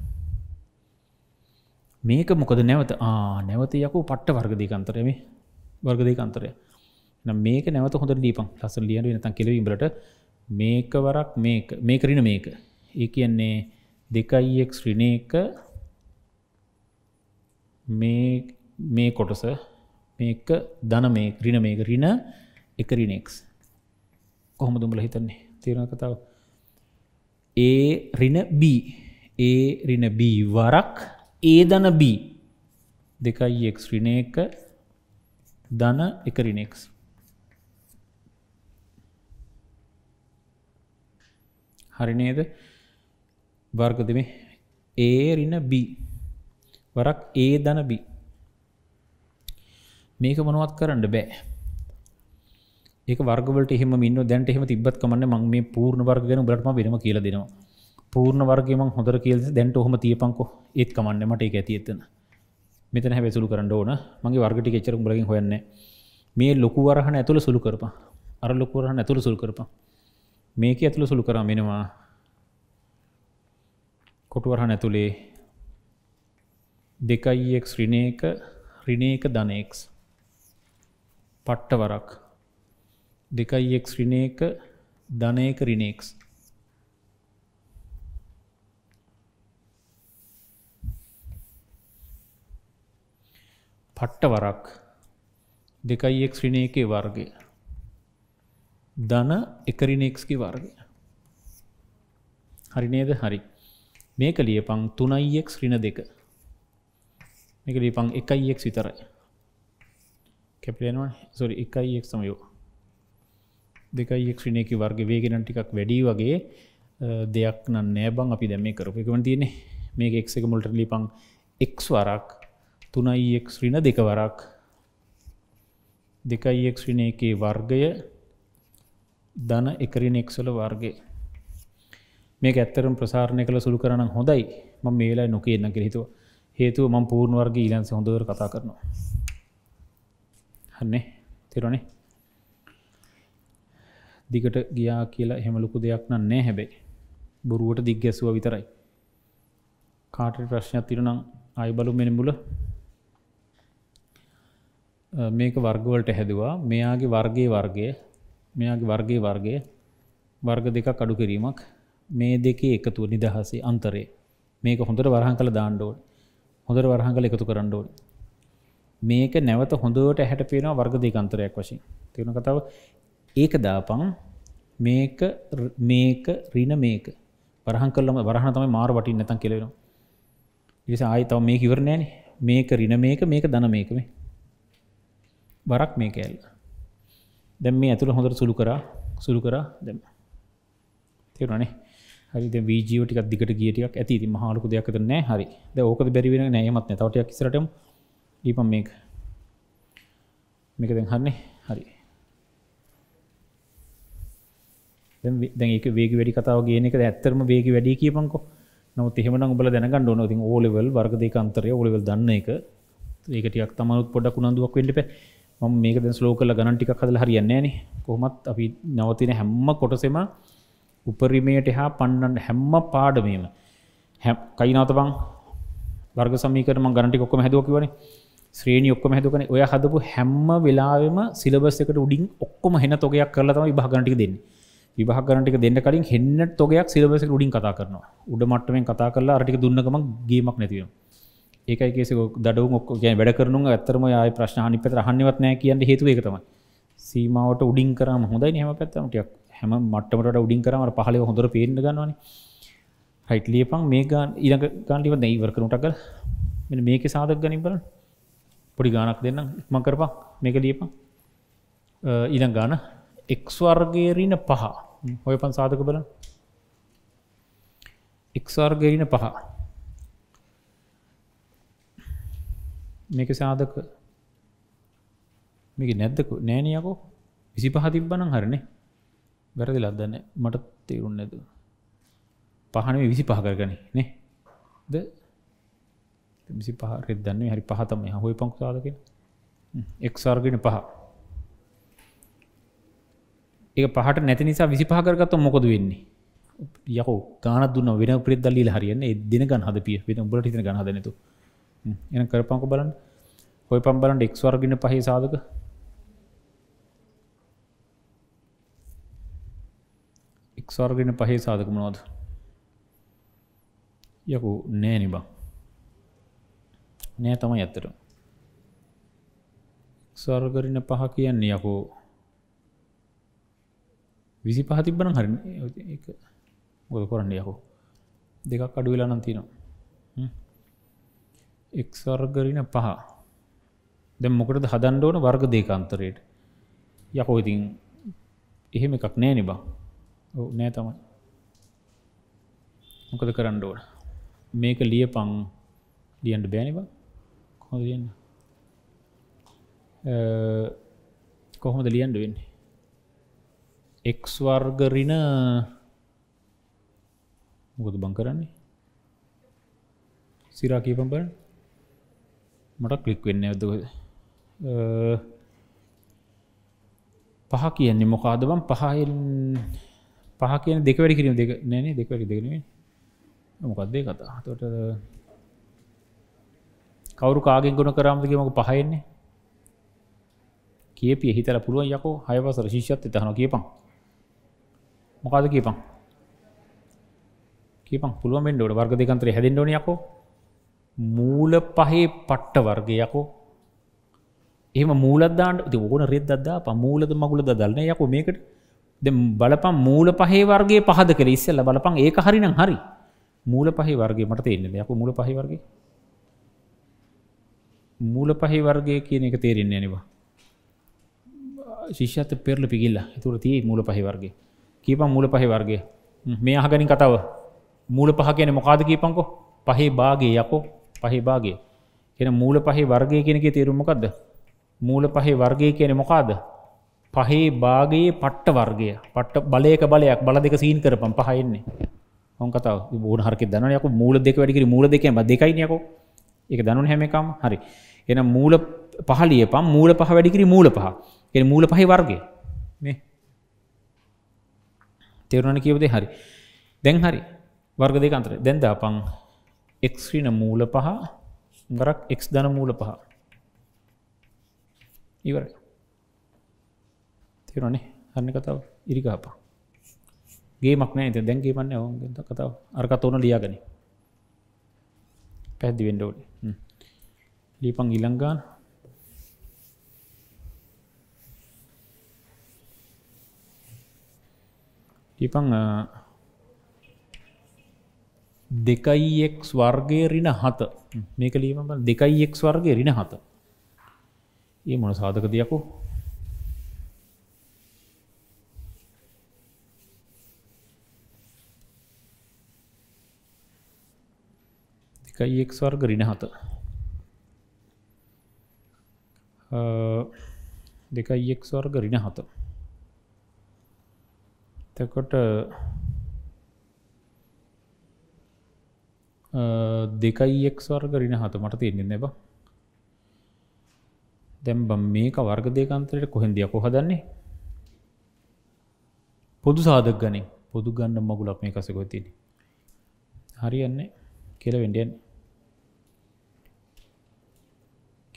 මේක මොකද නැවත? ආ නැවත යකු පට්ට වර්ග දෙකන්තරම වර්ග දෙක අන්තරය මේක නැවත හොඳ දීපන්. ලස ලියන වෙනතන් කෙලවීමට මේක වරක් මේක. මේක රින මේක. ඒ කියන්නේ දෙකයික් ශ්‍රිණ එක මේ මේ කොටස මේක දන මේ රින මේක රින එක රිනෙක්ස් කොහොම දුඹල හිතන්නේ? තේරණ කතාව? ඒ රින B. ඒ රින B වරක් ඒ දන B. දෙකයි එක් රින එක දන එක රිනෙක්ස් හරි නේද? වර්ග දෙමේ. ඒ රින B. වරක් ඒ දන B මේක මොනවත් කරන්න බෑ. ඒක වර්ගවලට එහෙම ඉන්න දැන්ට එහෙම තිබත් කමන්න මං මේ පූර්ණ වර්ගගෙන බලටම වෙනම කියල දෙනවා. පූර්ණ වර්ගම හොඳර කියල දැන්ට ඔහම තියපංකො ඒත් කමන්න මට එක ඇති එතන. මෙතන හැසුළු කරන්න ඕන. මගේ වර්ගටි එච්චර බලගින් හොයන්න මේ ලොකු වරහන ඇතුළ සුළු කරප අර ලොකුවරහන ඇතුළ සුළු කරප මේක ඇතුළ සුළු කරා මෙනවා. කොටුවරහන ඇතුළේ දෙකයික් රිනේක රිනේක ධනෙක් පට්ටවරක්. දෙකයික් රිනේක ධනයක රිනේක්ස් පට්ටවරක්. දෙකයික් රිනේකේ වර්ගය. ධන එකරිනේක්ස්කි වර්ගය. හරි නේද? හරි. මේක ලියපං තුනයික් රින දෙක. මේක ලියපං එකයිෙක් විතරයි. කැපලෙනවා සොරි එකයිෙක් සමයෝ දෙකයිෙක් ශ්‍රිණයකි වර්ග වේගෙනන් ටිකක් වැඩී වගේ දෙයක් නෑ බං. අපි දැම කරපු එකම තියන්නේ. මේක එක් එක මුල්ට ලිපං එක් වරක් තුනයිෙක් ශ්‍රිණ දෙක වරක්. දෙකයිෙක් ශ්‍රිණ එකේ වර්ගය ධන එකරිනෙක්සල වර්ගය. මේ ඇත්තරම් ප්‍රසාරණය කළ සුළු කරන හොඳයි. ම මේලා නොකේන්න කිරහිතුව හේතුව මං පූර්ණ වර්ග ඊලන්ස හොඳවර කතා කරනවා. හන්නේ? තෙරනේ දිගට ගියා කියලා හෙමලොකු දෙයක් නන්නේ හැබැයි. බොරුවට දිග්ගැසුව විතරයි. කාට ප්‍රශ්නයක් තිරනම් අයි බලු මෙනමුල මේක වර්ගවලට හැදවා. මෙයාගේ වර්ගේ වර්ගය මෙයාගේ වර්ගේ වර්ගය වර්ග දෙක අඩු කිරීමක්. මේ දෙකේ එකතුව නිදහසේ අන්තරේ. මේක හොඳට වරහන් කළ දාණ්ඩෝඩ හොඳර වරහන් කළ එකතු කරන්නඩෝඩ මේක නැවත හොඳට හැට පේෙන වර්ග දෙක අන්තරයක් වශයෙන්. තියෙන කතාව ඒක දාපං මේක මේක රින මේක. වරහන් කල්ලම වරහන තමයි මාර වටින් නැතන් කෙලෙනවා ඉස ආයි තව මේ කිවරණෑන මේක රින මේක මේක දන මේකම බරක් මේක ඇල්ල. දැම් මේ ඇතුළ හොඳට සුළු කරා සුළු කරා දැම තේරුණනේ? හරි වීජීව ටික් දිකට ගියටියක් ඇති. ති මහලුක දෙයක්ද නෑ. හරි. ද ඕක බැරිවෙන නෑමත් තවටයක් ඉසරටම ඊපම් මේක. මේක දැන් හන්නේ හරි. දැන් ඒක වේග වැඩි කතාව ගේන එක ඇත්තරම වේග වැඩි කියපංකෝ නමුත් එහෙමනම් උඹල දැනගන්න ඕන. ඉතින් O level වර්ග දෙක අන්තරය O level දන්න එක. ඒක ටිකක් තමනුත් පොඩ්ඩක් උනන්දුවක් වෙන්න එපා මම මේක දැන් ස්ලෝ කරලා ගණන් ටිකක් හදලා හරියන්නේ නැහනේ කොහොමත් අපි නවතින හැම කොටසෙම උපරිමයට එහා පන්නන්න හැම පාඩමේම. හැම කයි නවතපන් වර්ග සමීකරණ මම ගණන් ටික ඔක්කොම හැදුවා කිව්වනේ. ශ්‍රේණි ඔක්කොම හැදුවකනේ. ඔය හදපු හැම වෙලාවෙම සිලබස් එකට උඩින් ඔක්කොම හෙන තොගයක් කරලා තමයි විභාග ගණන් ටික දෙන්නේ. විභාගරණටික දෙන්න කලින් හෙන්න තොගයක් සිලබස උඩින් කතා කරනවා. උඩ මට්ටමෙන් කතා කරලා අරටික දුන්නකම ගේමක් නැතිව ඒකයි කෙස දඩු ොක් කිය වැඩ කරනු ඇත්තරම ය ප්‍රශ්නහනි පත හන්නවත් නෑ කියන්න හේතු එක තමයි. සීමාවට උඩින් කරම හොඳයි නහම පැත්තමටයක් හැම මට්ටමට උඩින් කරම පහල හොඳර පේට ගන්නවන. හයිටලියපන් මේ ගාන් ඊළඟ ගාන්ටිව දැයිවර කරුටකල් මෙ මේක සාදක් ගනින් බල පොඩි ගානක් දෙන්න ඉක්ම කරපා මේක ලියපන්. ඊළඟ ගාන එක්වර්ගේරීන පහ. ඔය පන් සාධක බල එක්වර්ගරීන පහ. මේක සාධක. මේක නැද්දක නෑනයකෝ විසි පහ තිබ්බනම් හරනේ. වැරදි ලදන්න මට තේරුන් නැද පහන විසි පහ කරගනි නේ? ද? විසි පහ රෙදන්නේ හරි පහතම හොයි පංකු සාධක එක්සර්ගෙන පහ. ඒ පහට නැති නිසා විසි පහකරගත්ත මොකොද වෙන්නේ? යකෝ ගාන දුන්න වෙන ප්‍රිදල්ලි හරියන්න. දෙන ගන් හද පිය වෙන උඹට හිතන ගන හදනතු එන කරපංක බලන්න. හොය පම් බලන්ට එක් වර්ගෙන පහහි සාධක. එක්ස්වර්ගෙන පහේ සාධක මොනවද? යකු නෑ නිබං නෑ තමයි ඇත්තට ස්වර්ගරන පහ කියන්නේ යකෝ විසි පහ තිබ්බන හරි ගොද කොරන්න යහෝ දෙකක් අඩු වෙලා නම් තිනවා එක්සර්ගරින පහ. දැ මොකටද හදන්ඩ ඕන? වර්ග දේකාන්තරයට යකෝ ඉතින් එහෙම එකක් නෑ නිබා නෑ තමයි. මොකද කරන්න ඕන? මේක ලිය පං ලියන්ට බෑනිබා කොහොද ලියන්න? කොහොමද ලියන්ඩ වෙන්නේ? එක් වර්ගරින මොකද බං කරන්නේ? සිරා කීපම් බල මට කලික් වෙන්න ඇද පහ කියන්නේ මොකාද බම් පහහෙන් පහ කියන දෙක වැඩි කිරීම දෙක නෑනේ දෙක වැඩි දෙකනේ මොකක්දේ කතා? තොට කවරු කාගෙන් ගුණ කරාමදක මොක පහයෙන්නේ කියපිය හිතල පුළුවන් යකෝ. හයවසර ශිෂ්‍යත් තහන කියපන් මොකාද කියපන් කියපන් පුළුවමෙන් ඩෝට වර්ග දෙකන්තරේ හැදෙන් ඩෝන යකෝ. මූල පහේ පට්ට වර්ගයකෝ එහම මූලදාන්ට ඕන රෙද දදා පමූලද මගුල දල්න යකු මේකට. ද බලපම් මූල පහේ වර්ගේ පහද කළ ඉස්සල්ල බලපන් ඒක හරිනම් හරි. මූල පහහි වර්ගේ මට තියන්නේ යකු මූල පහි වර්ගේ මූල පහහි වර්ගය කියන එක තේරෙන්නේ අනිවා ශිෂ්‍යත පෙරල පිගිල්ල. තුර තිය මූල පහි වර්ගේ කීපම් මූල පහි වර්ගේ මේ අහගනින් කතාව. මූල පහ කියන මොකාද කීපංකො පහේ බාගේ යකෝ. පහේ බාගේ එන මූල පහේ වර්ගය කෙනෙක තේරුමකක්ද මූල පහේ වර්ගය කියන මොකාද පහේ බාගේ පට්ට වර්ගය. පට්ට බලයක බලයක් බල දෙක සීන් කරපම් පහයින්නේ හොන් කතාව? බෝන හරක දනයක මූල දෙක වැඩිකර මූල දෙකම දෙකයිනයකෝ එක දනු හැමකම් හරි. එන මූල පහලිය පම් මූල පහ වැඩිකිරි මූල පහ. එ මූල පහහි වර්ගය. මේ තෙරුණන කියවදේ හරි. දැන් හරි. වර්ග දෙක අන්තර දැන්ද අපං එක්ස්්‍රීන මූල පහ ගරක් එක් දන මූල පහ. ඉවර තේරනේ හන්න කතාව. ඉරිකාපා ගේ මක්නෑ ඇත දැන්ගේ පන්න ඔ කතාව. අර්කත ඕන. ලියාගන පැද්දි වෙන්ඩෝඩ ලීපං ඉලංගාන් ලිපං දෙකයික් වර්ගය රින හත. මේක ලීම දෙකයික් වර්ගය රින හත. ඒ මොන සාධක දෙයකු දෙකයික් වර්ග රින හත දෙකයික් වර්ග රින හත තකොට දෙකයික් වර්ග රින හත මට තියෙන්නේ නැබ දැම් බම් මේක වර්ග දෙකන්තරයට කොහෙන්දිය කොහදන්නේ පොදු සාධක් ගනින්. පොදු ගන්න මගුලක් මේ කසකොතින හරියන්නේ කියල වෙන්ඩියන්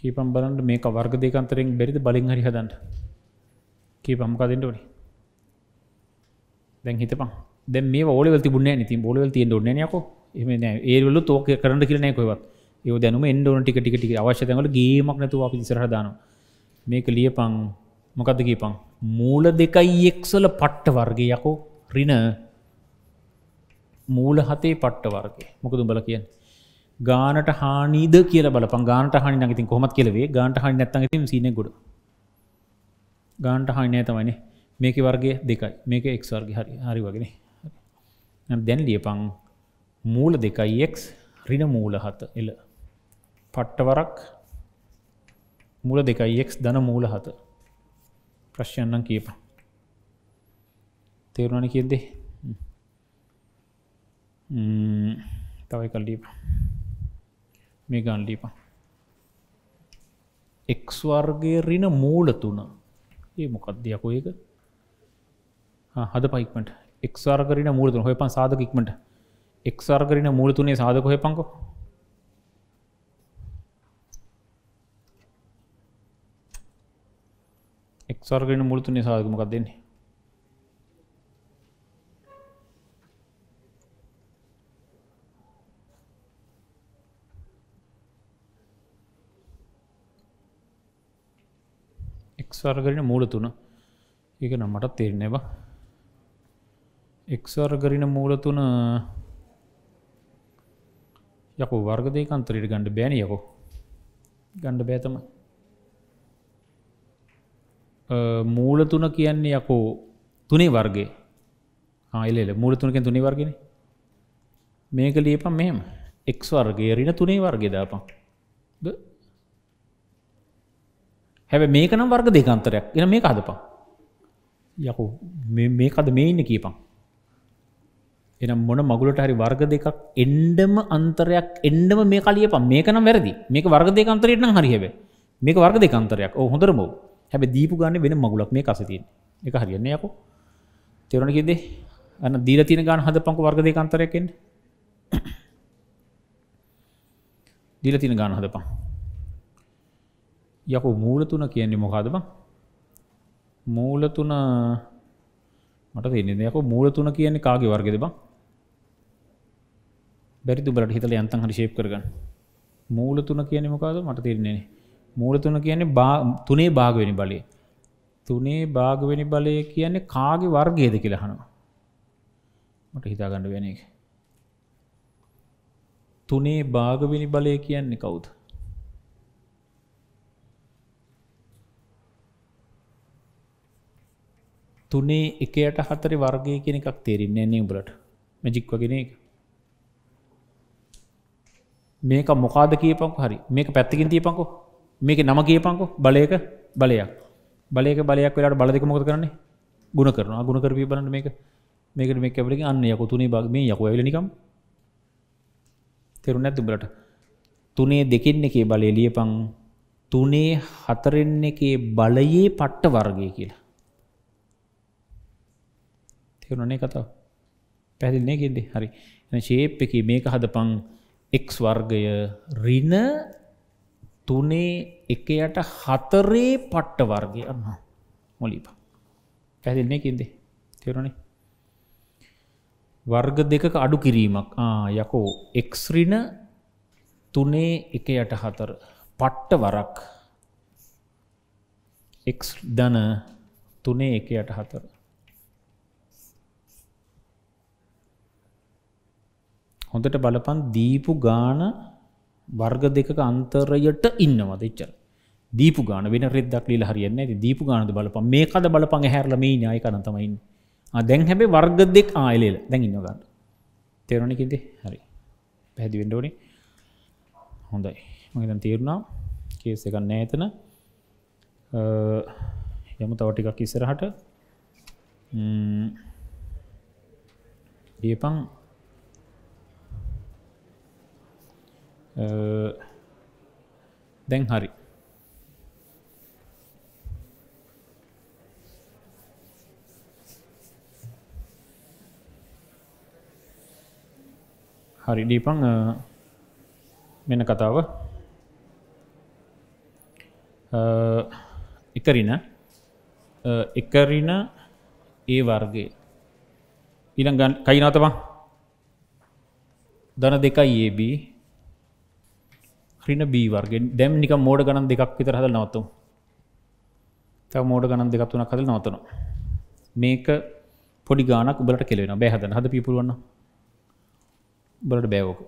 කීපම් බලන්ට මේක වර්ග දෙකන්තරෙන් බැරිද? බලින් හරි හදන්ට කීපම් කදෙන්ට ඕනි? දැන් හිතපන්. දැ මේ ඕලවල තිබුණ නති බොලවල් තිය ොන්නයකෝ එම ඒවල තෝක කරට කියලනය කොවත් ඒ දැනුම එන්ඩෝන ටික ටික ටික. අවශ්‍යතකට ගේමක් නැතුව අපි ඉසරහදාන මේක ලියපං මොකද කියපං මූල දෙකයි එක්සල පට්ට වර්ගය යකෝ. රින මූල හතේ පට්ට වර්ගේ මොකද බල කියන්න? ගානට හානිද කියල බල ගානට හනි නගතින් කොමත් කියලවේ ගාන්ට හනි නැත්තන් තිම සින ගොඩ. ගාන්ට හනය තමයිනේ මේක වර්ගය දෙකයි. මේක එක් වර්ග හරි හරි වගෙන දැන් ලියපං මූල දෙකයි එක් රින මූල හත. එල පට්ටවරක්. මුල දෙකයි එක් දන මූල හත. ප්‍රශ්යන්නම් කියප තේරුණන කියෙද්දේ? තවයි කල්ලීප මේ ගන්ලීප එක්වර්ගේ රින මූල තුන. ඒ මොකක්දයකෝ ඒක? හද පයික්මට එක්වාර්ගරන මූලතුන හොය පන් සාධකක්මට එක්වාර්ගරන මූලතුනේ සාධක හොය පංකෝ එක්වාර්ගෙන මුළුතුනේ සාධකමකක් දෙන්නේ? එක්වාර්ගරන මූල තුන. ඒක නම් මටත් තේරෙනවා එක්වර්ගරින මූල තුන යකු වර්ග දෙකන්තරයට ගණඩ බෑන යකෝ. ගණ්ඩ බෑතම මූල තුන කියන්නේ යකෝ තුනේ වර්ගේ ආයිලෙල මූල තුනකෙන් තුනේ වර්ගෙන මේක ලියපම් මෙහෙම. එක් වර්ගේ රින තුනේ වර්ගේ දාපන්. හැබ මේක නම් වර්ග දෙකන්තරයක් එන මේ අදපා යකු මේකද මේ ඉන්න කියපන් එනම් මොන මගුලට හරි වර්ග දෙකක් එන්ඩම අන්තරයක් එන්ඩම මේ කලියප මේකනම් වැරදි. මේක වර්ග දෙකන්තරයට හරි හැබ මේක වර්ග දෙකන්තරයක් ඕ හොඳරම හැබ දීපු ගන්න වෙන මගුලක් මේ කසතින් එක හරියන්න යකු. තෙරණ කිදේ අන්න දීල තින ගාන හද පංක වර්ග දෙකන්තරයකෙන් [COUGHS] දීල තින ගාන හදපා යකු මූල තුන කියන්නේ මොකාද බං? මූල තුන මට තින්නේ යක මූල තුන කියන්නේ කාගේ වර්ගෙද බං? බැරි දුබලට හිතල යන්තන් හරි ශේප් කරගන්න. මූල තුන කියන මොකාද මට තිරන්නේ මූල තුන කියන්නේ තුනේ භාගවෙනි බලය. තුනේ භාගවෙනි බලය කියන්නේ කාගේ වර්ගයද කියලහනවා මට හිතාගන්න වෙන එක තුනේ භාගවෙනි බලය කියන්නේ කවුද? තුනේ එකයට හතරි වර්ගය කියන එකක් තේරෙන්නේ න්නේ උඹලට. මැජික් වගෙන එක මේක මොකාද කියපංක හරි. මේක පැත්තිකින් තියපංකෝ මේක නම කියපංකෝ බලයක බලයක්. බලයක බලයක් වෙලාට බලදෙක මොකද කරන්නේ? ගුණ කරනවා. ගුණ කරපී බලන්න මේක. මේකට මේ කැබලි අන්න යකු තුනේ බag මේ යකු ඇලනිකම් තෙරු නැත් උඹලට? තුනේ දෙකින්න එකේ බලය ලියපං තුනේ හතරෙන්න එකේ බලයේ පට්ට වර්ගය කියලා. තේරුණනේ කතාව. පැහැදිලිනේ කියන්නේ. හරි. එහෙනම් shape එකේ මේක හදපන් x වර්ගය ඍණ 3 1යට 4 පට්ට වර්ගය අන්න මොලිපා. පැහැදිලිනේ කියන්නේ. තේරුණනේ. වර්ග දෙකක අඩු කිරීමක්. ආ යකෝ x ඍණ 3 1යට 4 පට්ට වරක් x ධන 3 1යට 4 හොඳට බලපන් දීපු ගාන වර්ග දෙක අන්තරයට ඉන්නවද එච්චර? දීපු ගාන වෙන රෙද්දක් ලීලා හරියන්නේ නැති දීපු ගානද බලපන්. මේකද බලපන්. හැරලා මේ න්‍යාය කරන තමයි ඉන්නේ. ආ දැන් හැබැයි වර්ග දෙක ආ එලෙල දැන් ඉන්න ගන්න. තේරුණා කිව්දේ හරි. පැහැදිලි වෙන්න ඕනේ. හොඳයි. මම දැන් තේරුණා. කේස් එකක් නැහැ එතන. යමු තව ටිකක් ඉස්සරහට. දීපන් දැන් හරි හරි ඩීපං මෙන කතාව. එකරින. එකරින ඒ වර්ගේ ඊළඟ කයිනතබං දන දෙකයි ඒබී රින බී වර්ගෙන් දැම් නික මෝඩ ගණන් දෙකක් විතර හදල් නවත්තු තව මෝඩ ගණන් දෙකක් තුනක් හදල් නවතන මේක පොඩි ගානක් උබලට කෙලෙන බැහදන හද පිපුරුවන්න බලට බෑවෝක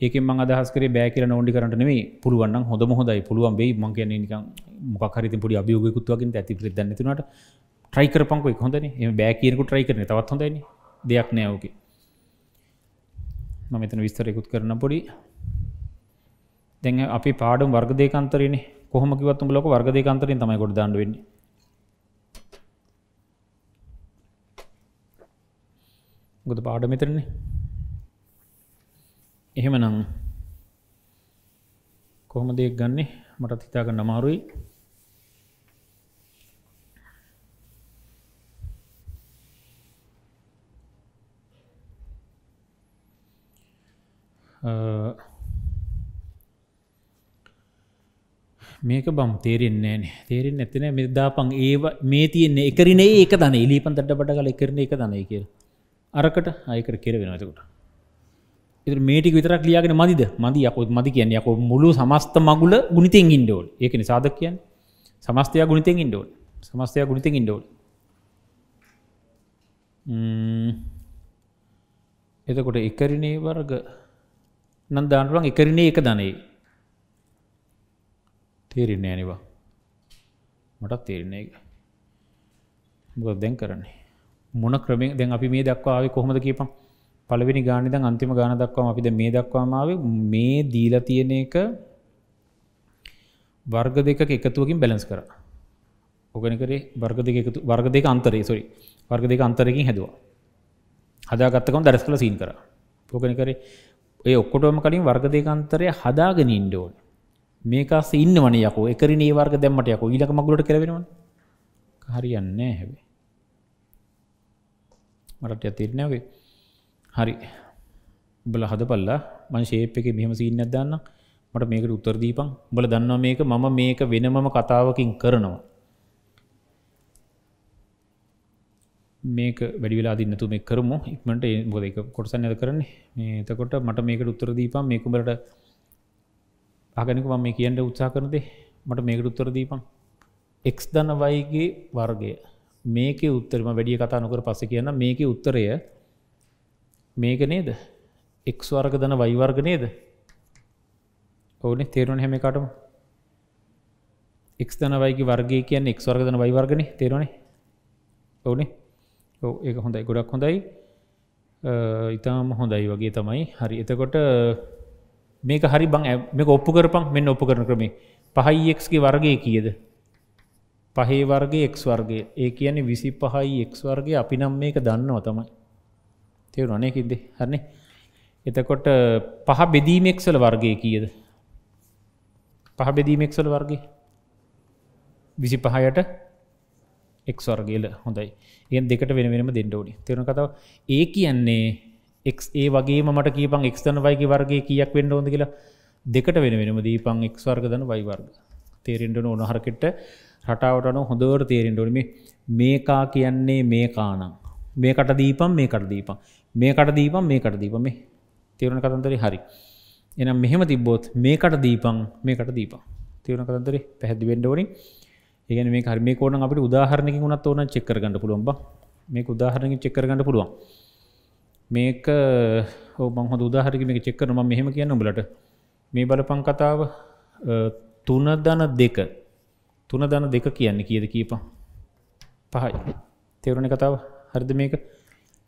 ඒක ම අදහස්කර බෑකර නොඩි කරට නෙේ පුළුවන් හොඳ හොදයි පුළුවන් වේ මං කියන නික මොකරි පොඩි අභියෝගකුත්වකින් ඇති ප්‍රදන්න තුනට ට්‍රයිකර පංකො හොඳන එම බෑකරකු ට්‍රයි කරන තවත් හොඳයින දෙයක් නෑෝක මම මෙතන විස්තරයකුත් කරන පොඩි. දැන් අපි පාඩම් වර්ගදේකන්තරන කොහොමකිවත් ලොක වර්ගදේකන්තරින් තමයි කොට දන්න වෙන්න. ගොද පාඩ මෙතරන්නේ එහෙම නං කොහොම දෙයක් ගන්නේ? මටත් හිතාගන්න අමාරුයි. මේක බම් තේරෙන්නේ න. තේරෙන් නැතින මෙදාපන් ඒ මේ තියන්නේ එකරනේ ඒක දන එලිපන් තට පට කල කරන එක දනයි කිය අරකට අයකර කෙර වෙනතකට එ මේටික විතරක් ලියගෙන මදිද? මදි යකොත් මදි කියන්න යකො මුළු සමස්ත මගුල ගුණිතෙන් ඉන්ඩෝල් ඒකන සාධක කියන්න. සමස්තය ගුණිතෙන් ඉන්ඩෝල් සමස්තය ගුණිතෙන් ඉන්ඩෝල් එතකොට එකරිනේ වර්ග. නම් දානුවන් එකරිනේ එක දනේ තේරෙන්නේ ඇනිවා මටත් තේරෙන්නේ එක මොක දැන් කරන්නේ? මොන ක්‍රමෙන් දැන් අපි මේ දක්වාව කොහොමද කියපම් පළවෙනි ගානි දැන් අන්තිම ගාන දක්වාම අපිද මේ දක්වාමාව මේ දීලා තියෙන එක වර්ග දෙක එකතුවකින් බැලස් කර. ඔගන කරේ වර්ග දෙක එකතු වර්ග දෙක අන්තරේ සොරි වර්ග දෙක අන්තරකින් හැදවා. හදාගත්තකම් දරස් කළ සීන් කර. පෝගන කරේ ඔය ඔක්කොටම කලින් වර්ග දෙකන්තරය හදාගෙන ඉන්ඩෝන් මේකස් ඉන්න වන යකෝ. එකරි ඒ වර්ග දැම්මට යකෝ. ඊලක මගුලට කරවෙනවා හරියන්නේ හැබේ මටට ඇතිරනාවේ හරි. බල හද පල්ලා මං ශේප් එක මෙහම සිීන්න දන්න මට මේකට උත්තරදීපන් බල දන්නවා මේක? මම මේක වෙනමම කතාවකින් කරනවා. මේක වැඩිවෙලා දින්නතු මේ කරමු. ඉක්මට බොද එක කොටසන්න ඇද කරන්නේ? මේ එතකොට මට මේකට උත්තර දීපම් මේකුබලට අගනික ම මේ කියන්න උත්සා කරනදේ මට මේකට උත්තර දීපන්. එක් දන්න වයිගේ වර්ගය. මේක උත්තරම වැඩිය කතා නොකර පස්ස කියන්න. මේක උත්තරය මේක නේද? එක් වර්ග දන වයිවර්ග නේද? ඕන තේරුණ හැම කටම එක් දනවයිගේ වර්ගය කියන්න එක් වර්ග දන වයිවර්ගන තේරුණේ? ඕනේ ඕ ඒක හොඳයි. ගොඩක් හොඳයි. ඉතාම හොඳයි වගේ තමයි. හරි එතකොට මේක හරි බං මේ ඔප්පු කරපන් මෙන්න ඔප්පු කරන ක්‍රමේ. පහයික්ගේ වර්ගය කියද? පහේ වර්ගේ එක් වර්ගේ ඒ කියන්නේ විසි පහයි එක් වර්ගේ අපි නම් මේක දන්නවා තමයි. තේරු අනයකින්ද හරන්නේ එතකොට පහ බෙදීමෙක්සල වර්ගය කියද? පහ බෙදීමෙක්සල වර්ගේ විසි පහයට එක් වර්ගේල හොඳයි. ඒ දෙකට වෙන වෙනම දෙන්නඩෝනි තෙරන කතාව? ඒ කියන්නේ එක් ඒ වගේ මට කීපන් එක්ස්තන වයිගේ වර්ගේ කියක් වෙන්න ඕොද කියලා. දෙකට වෙන වෙනම දීපං එක් වර්ග දන වයිවර්ග තේරෙන්ටන ඕනහරකෙට්ට රටාවටන හොඳවට තේරෙන්ටොනම මේකා කියන්නේ මේ කානම් මේකට දීපම් මේකට දීපම් මේකට දීපම් මේකට දීපම මේ තේරුණ කතන්තරේ හරි. එනම් මෙහෙම තිබ්බෝත් මේකට දීපං මේකට දීපං තේරුණ කතන්තරේ පැහැදි වෙන්ඩෝනින් ඒගන මේ හරි. මේ කෝන අපට උදාහරණකින් වුණත් ඕන චෙක්කර ගන්න පුළුවන් බ. මේ උදාහරණකින් චෙක්කර ගන්න පුළුවන්. මේක ඔබන් හො උදාහරක මේ චෙක්කරම මෙහෙම කියන්න බලට මේ බලපං කතාව තුන දන දෙක. තුන දන දෙක කියන්නේ කියද කීප පහයි. තෙවරණ කතාව? හරිද මේක?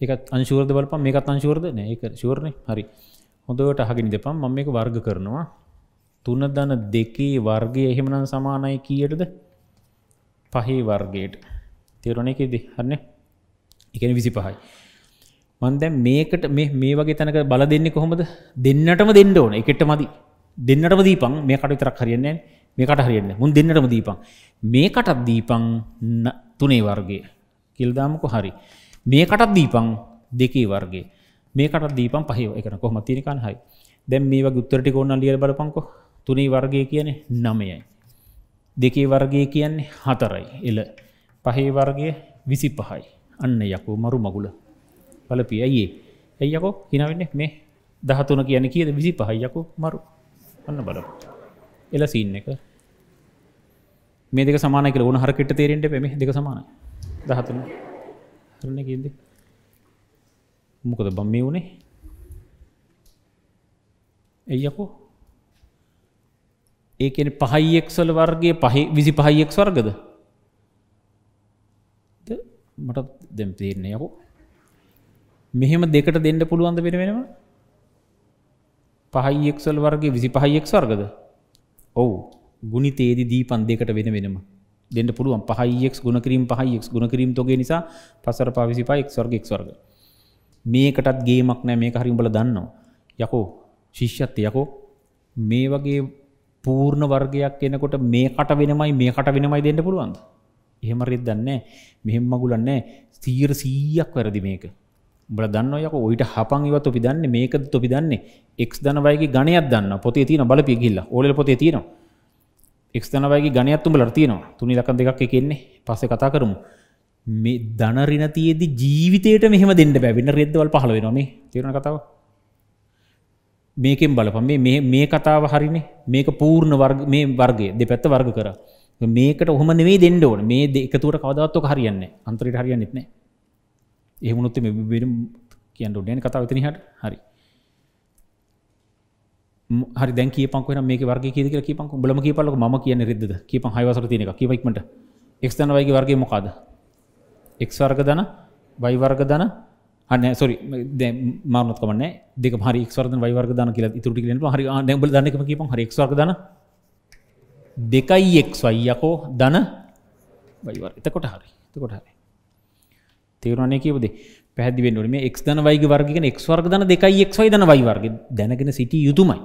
එකත් අංශුවරද බලපන් මේකත් අංශුවරද නෑ එක ශුවරණය හරි. හොඳට අහගෙන දෙපම් මම මේක වර්ග කරනවා. තුන දන දෙකේ වර්ගය එහෙමනම් සමානයි කියටද? පහේ වර්ගයට. තේරුණ එකෙද හරන්න එකන විසි පහයි. මන්දැ මේකට මේ මේ වගේ තැනක බල දෙන්න කොහොමද? දෙන්නටම දෙන්න ඕන. එකට මදි දෙන්නටම දීපන්. මේ කට විතරක් හරියන්නේ මේකට හරියන්න මුන් දෙන්නටම දීපන්. මේකටත් දීපං තුනේ වර්ගය. කිල්දාමක හරි. මේකටත් දීපං දෙකේ වර්ගේ මේකට දීපන් පහව එකන කොහම තිනිකන් හයි දැම් මේ වගේ උත්තරටි කොන්න ලියල බලපංකො තුනේ වර්ගය කියන නමයයි. දෙකේ වර්ගය කියන්නේ හතරයි. එල පහේ වර්ගය විසි පහයි අන්න යකු. මරු මගුල. බලපිය ඇයේ ඇයියකෝ හිනවෙන්නේ මේ දහතුන කියන කියද? විසි පහයියකු මරු. අන්න බල එල සින්න එක. මේ දෙක සමාන කල උන හරකට තේරෙන්ට පෙම දෙක සමාන දහතුන. හරන කියද? මොකද බම් මේ වුණේ එයියකෝ ඒකන පහයිෙක්සල වර්ගේ පහ විසි පහයිෙක් වර්ගද? මට දෙම් තේරන්නේ යකෝ. මෙහෙම දෙකට දෙන්න පුළුවන්ද වෙන වෙනවා පහයිෙක්සල් වර්ගේ විසි පහයිෙක් වර්ගද? ඔවු. ගුණි තේදි දීපන් දෙකට වෙන වෙනම. දෙන්න පුළුවන් පහයිෙක් ගුණකිරීම පහයිෙක් ගුණකිරීම තොගේ නිසා පසර පවිසි පයික් වර්ගෙක් වර්ග. මේකටත් ගේමක් නෑ මේ හරිම් බල දන්නවා. යකෝ ශිෂ්‍යත්ත යකෝ. මේ වගේ පූර්ණ වර්ගයක් එනකොට මේකට වෙනමයි මේකට වෙනමයි දෙන්න පුළුවන්ද? එහෙම රෙත් දන්නේ මෙහෙම මගුලන්නේ සීර සීයක් වැරදි මේක. බල දන්න යක? ඔයිට හපන් ඉවත් ඔපි දන්න මේකද තොපි දන්නේ? එක් දනවයිගේ ගණයක් දන්න පොතේ තියන බල පිගිල්ල ඕලෙ පොතේ තියෙනවා. එක් දනවයිගේ ගණයක් තුඹ ලර්තියනවා තුනි ලක දෙකක් එකෙන්නේ පස්සේ කතා කරමු. මේ දනරිනතියේදි ජීවිතයට මෙහම දෙන්න බැවින්න රෙද්දවල් පහල වෙනවා මේ. තිරණ කතාව? මේකෙන් බලපන්. මේ මේ කතාව හරිනේ. මේක පූර්ණ වර්ග මේ වර්ගය. දෙපැත්ත වර්ග කර. මේකට ඔහම නෙවේ දෙන්න ඕන. මේ දෙකතුවට කවදත්ව හරියන්න අන්තරයට හරියන්නෙත් නෑ එහෙමුණුත් වෙන කියන්න ඩයන කතාව තන හට හරි. හරි දැන් කියපක් වන මේ වර්ග කියක කියපක් බලම කියපලක ම කියන රෙද කියප හයිවසර තියන එක කිවක්මට එක්තන වගේ වර්ගේ මොකාද? එක් වර්ග දන වයිවර්ග දන අන්න සොරි මානත්කමන දෙක හරි එක්වර්ද වයිවර්ග දන කියල තුරටි ල හරි නැබල දන්නක කියප හරි එක්වර්ග දන. දෙකයි එක් වයියකෝ දන වයිවර් එතකොට හරි. එතකොට හරි. තේරුණනේ කියවද පැදිවෙන්ට මේ එක් දන වයිග වර්ගගෙන එක් වර්ග දන දෙකයි එක්වයි දන වයිවර්ග දැනගෙන සිටිය යුතුමයි.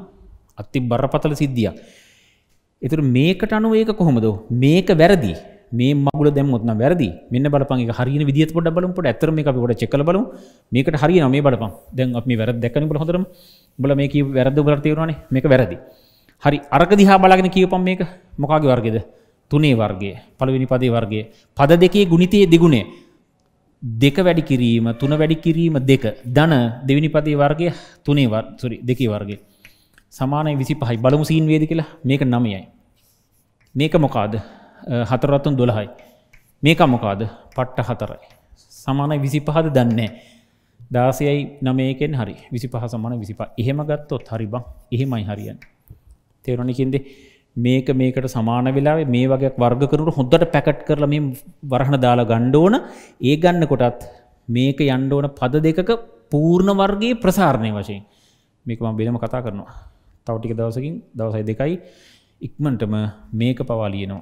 අත්ති බරපතල සිද්ධිය එතුර මේකට අනුව ඒක කොහොමද? මේක වැරදි. මේ මගුල දැම්මොත්න වැරදි. මෙන්න බලපන් හරි විදිත් පොඩ බලපට ඇතරම එක කොට චෙකල බලු මේකට හරි මේ බලපන්. දැන් අප මේ වැරද දැකන බල හොතරම බල මේක වැරද බල තේරුණන? මේක වැරදි. හරි අරක දිහා බලාගෙන කියවපම් මේක. මොකාගේ වර්ගෙද? තුනේ වර්ගේ පළවෙනි පදේ වර්ගේ පද දෙකේ ගුණිතයේ දිගුණේ දෙක වැඩි කිරීම තුන වැඩි කිරීම දෙක. දන දෙවිනි පදේ වර්ගය තුනේ සුරි දෙකේ වර්ගේ සමානයි විසි පහයි බලමු සීන් වේද කියලා. මේක නමයයි මේක මොකාද? හතරත්තුන් දොළහයි. මේක මොකාද? පට්ට හතරයි. සමානයි විසි පහද දන්නේ දාසයයි නමයකෙන් හරි. විසි පහ සමන විසිපා එහෙම ගත්තොත් හරි බං. එහෙමයි හරියන් තේරණිකින්දේ මේක මේකට සමාන වෙලා මේ වගේ වර්ග කරුට හොඳට පැකට් කරල මේ වරහණ දාලා ගණ්ඩෝන ඒ ගන්න කොටත් මේක යන්ඩෝන පද දෙකක පූර්ණ වර්ගේ ප්‍රසාරණය වශයෙන්. මේක ම බෙනම කතා කරනවා. තවටික දවසකින් දවසයි දෙකයි. ඉක්මන්ටම මේක පවාලියනවා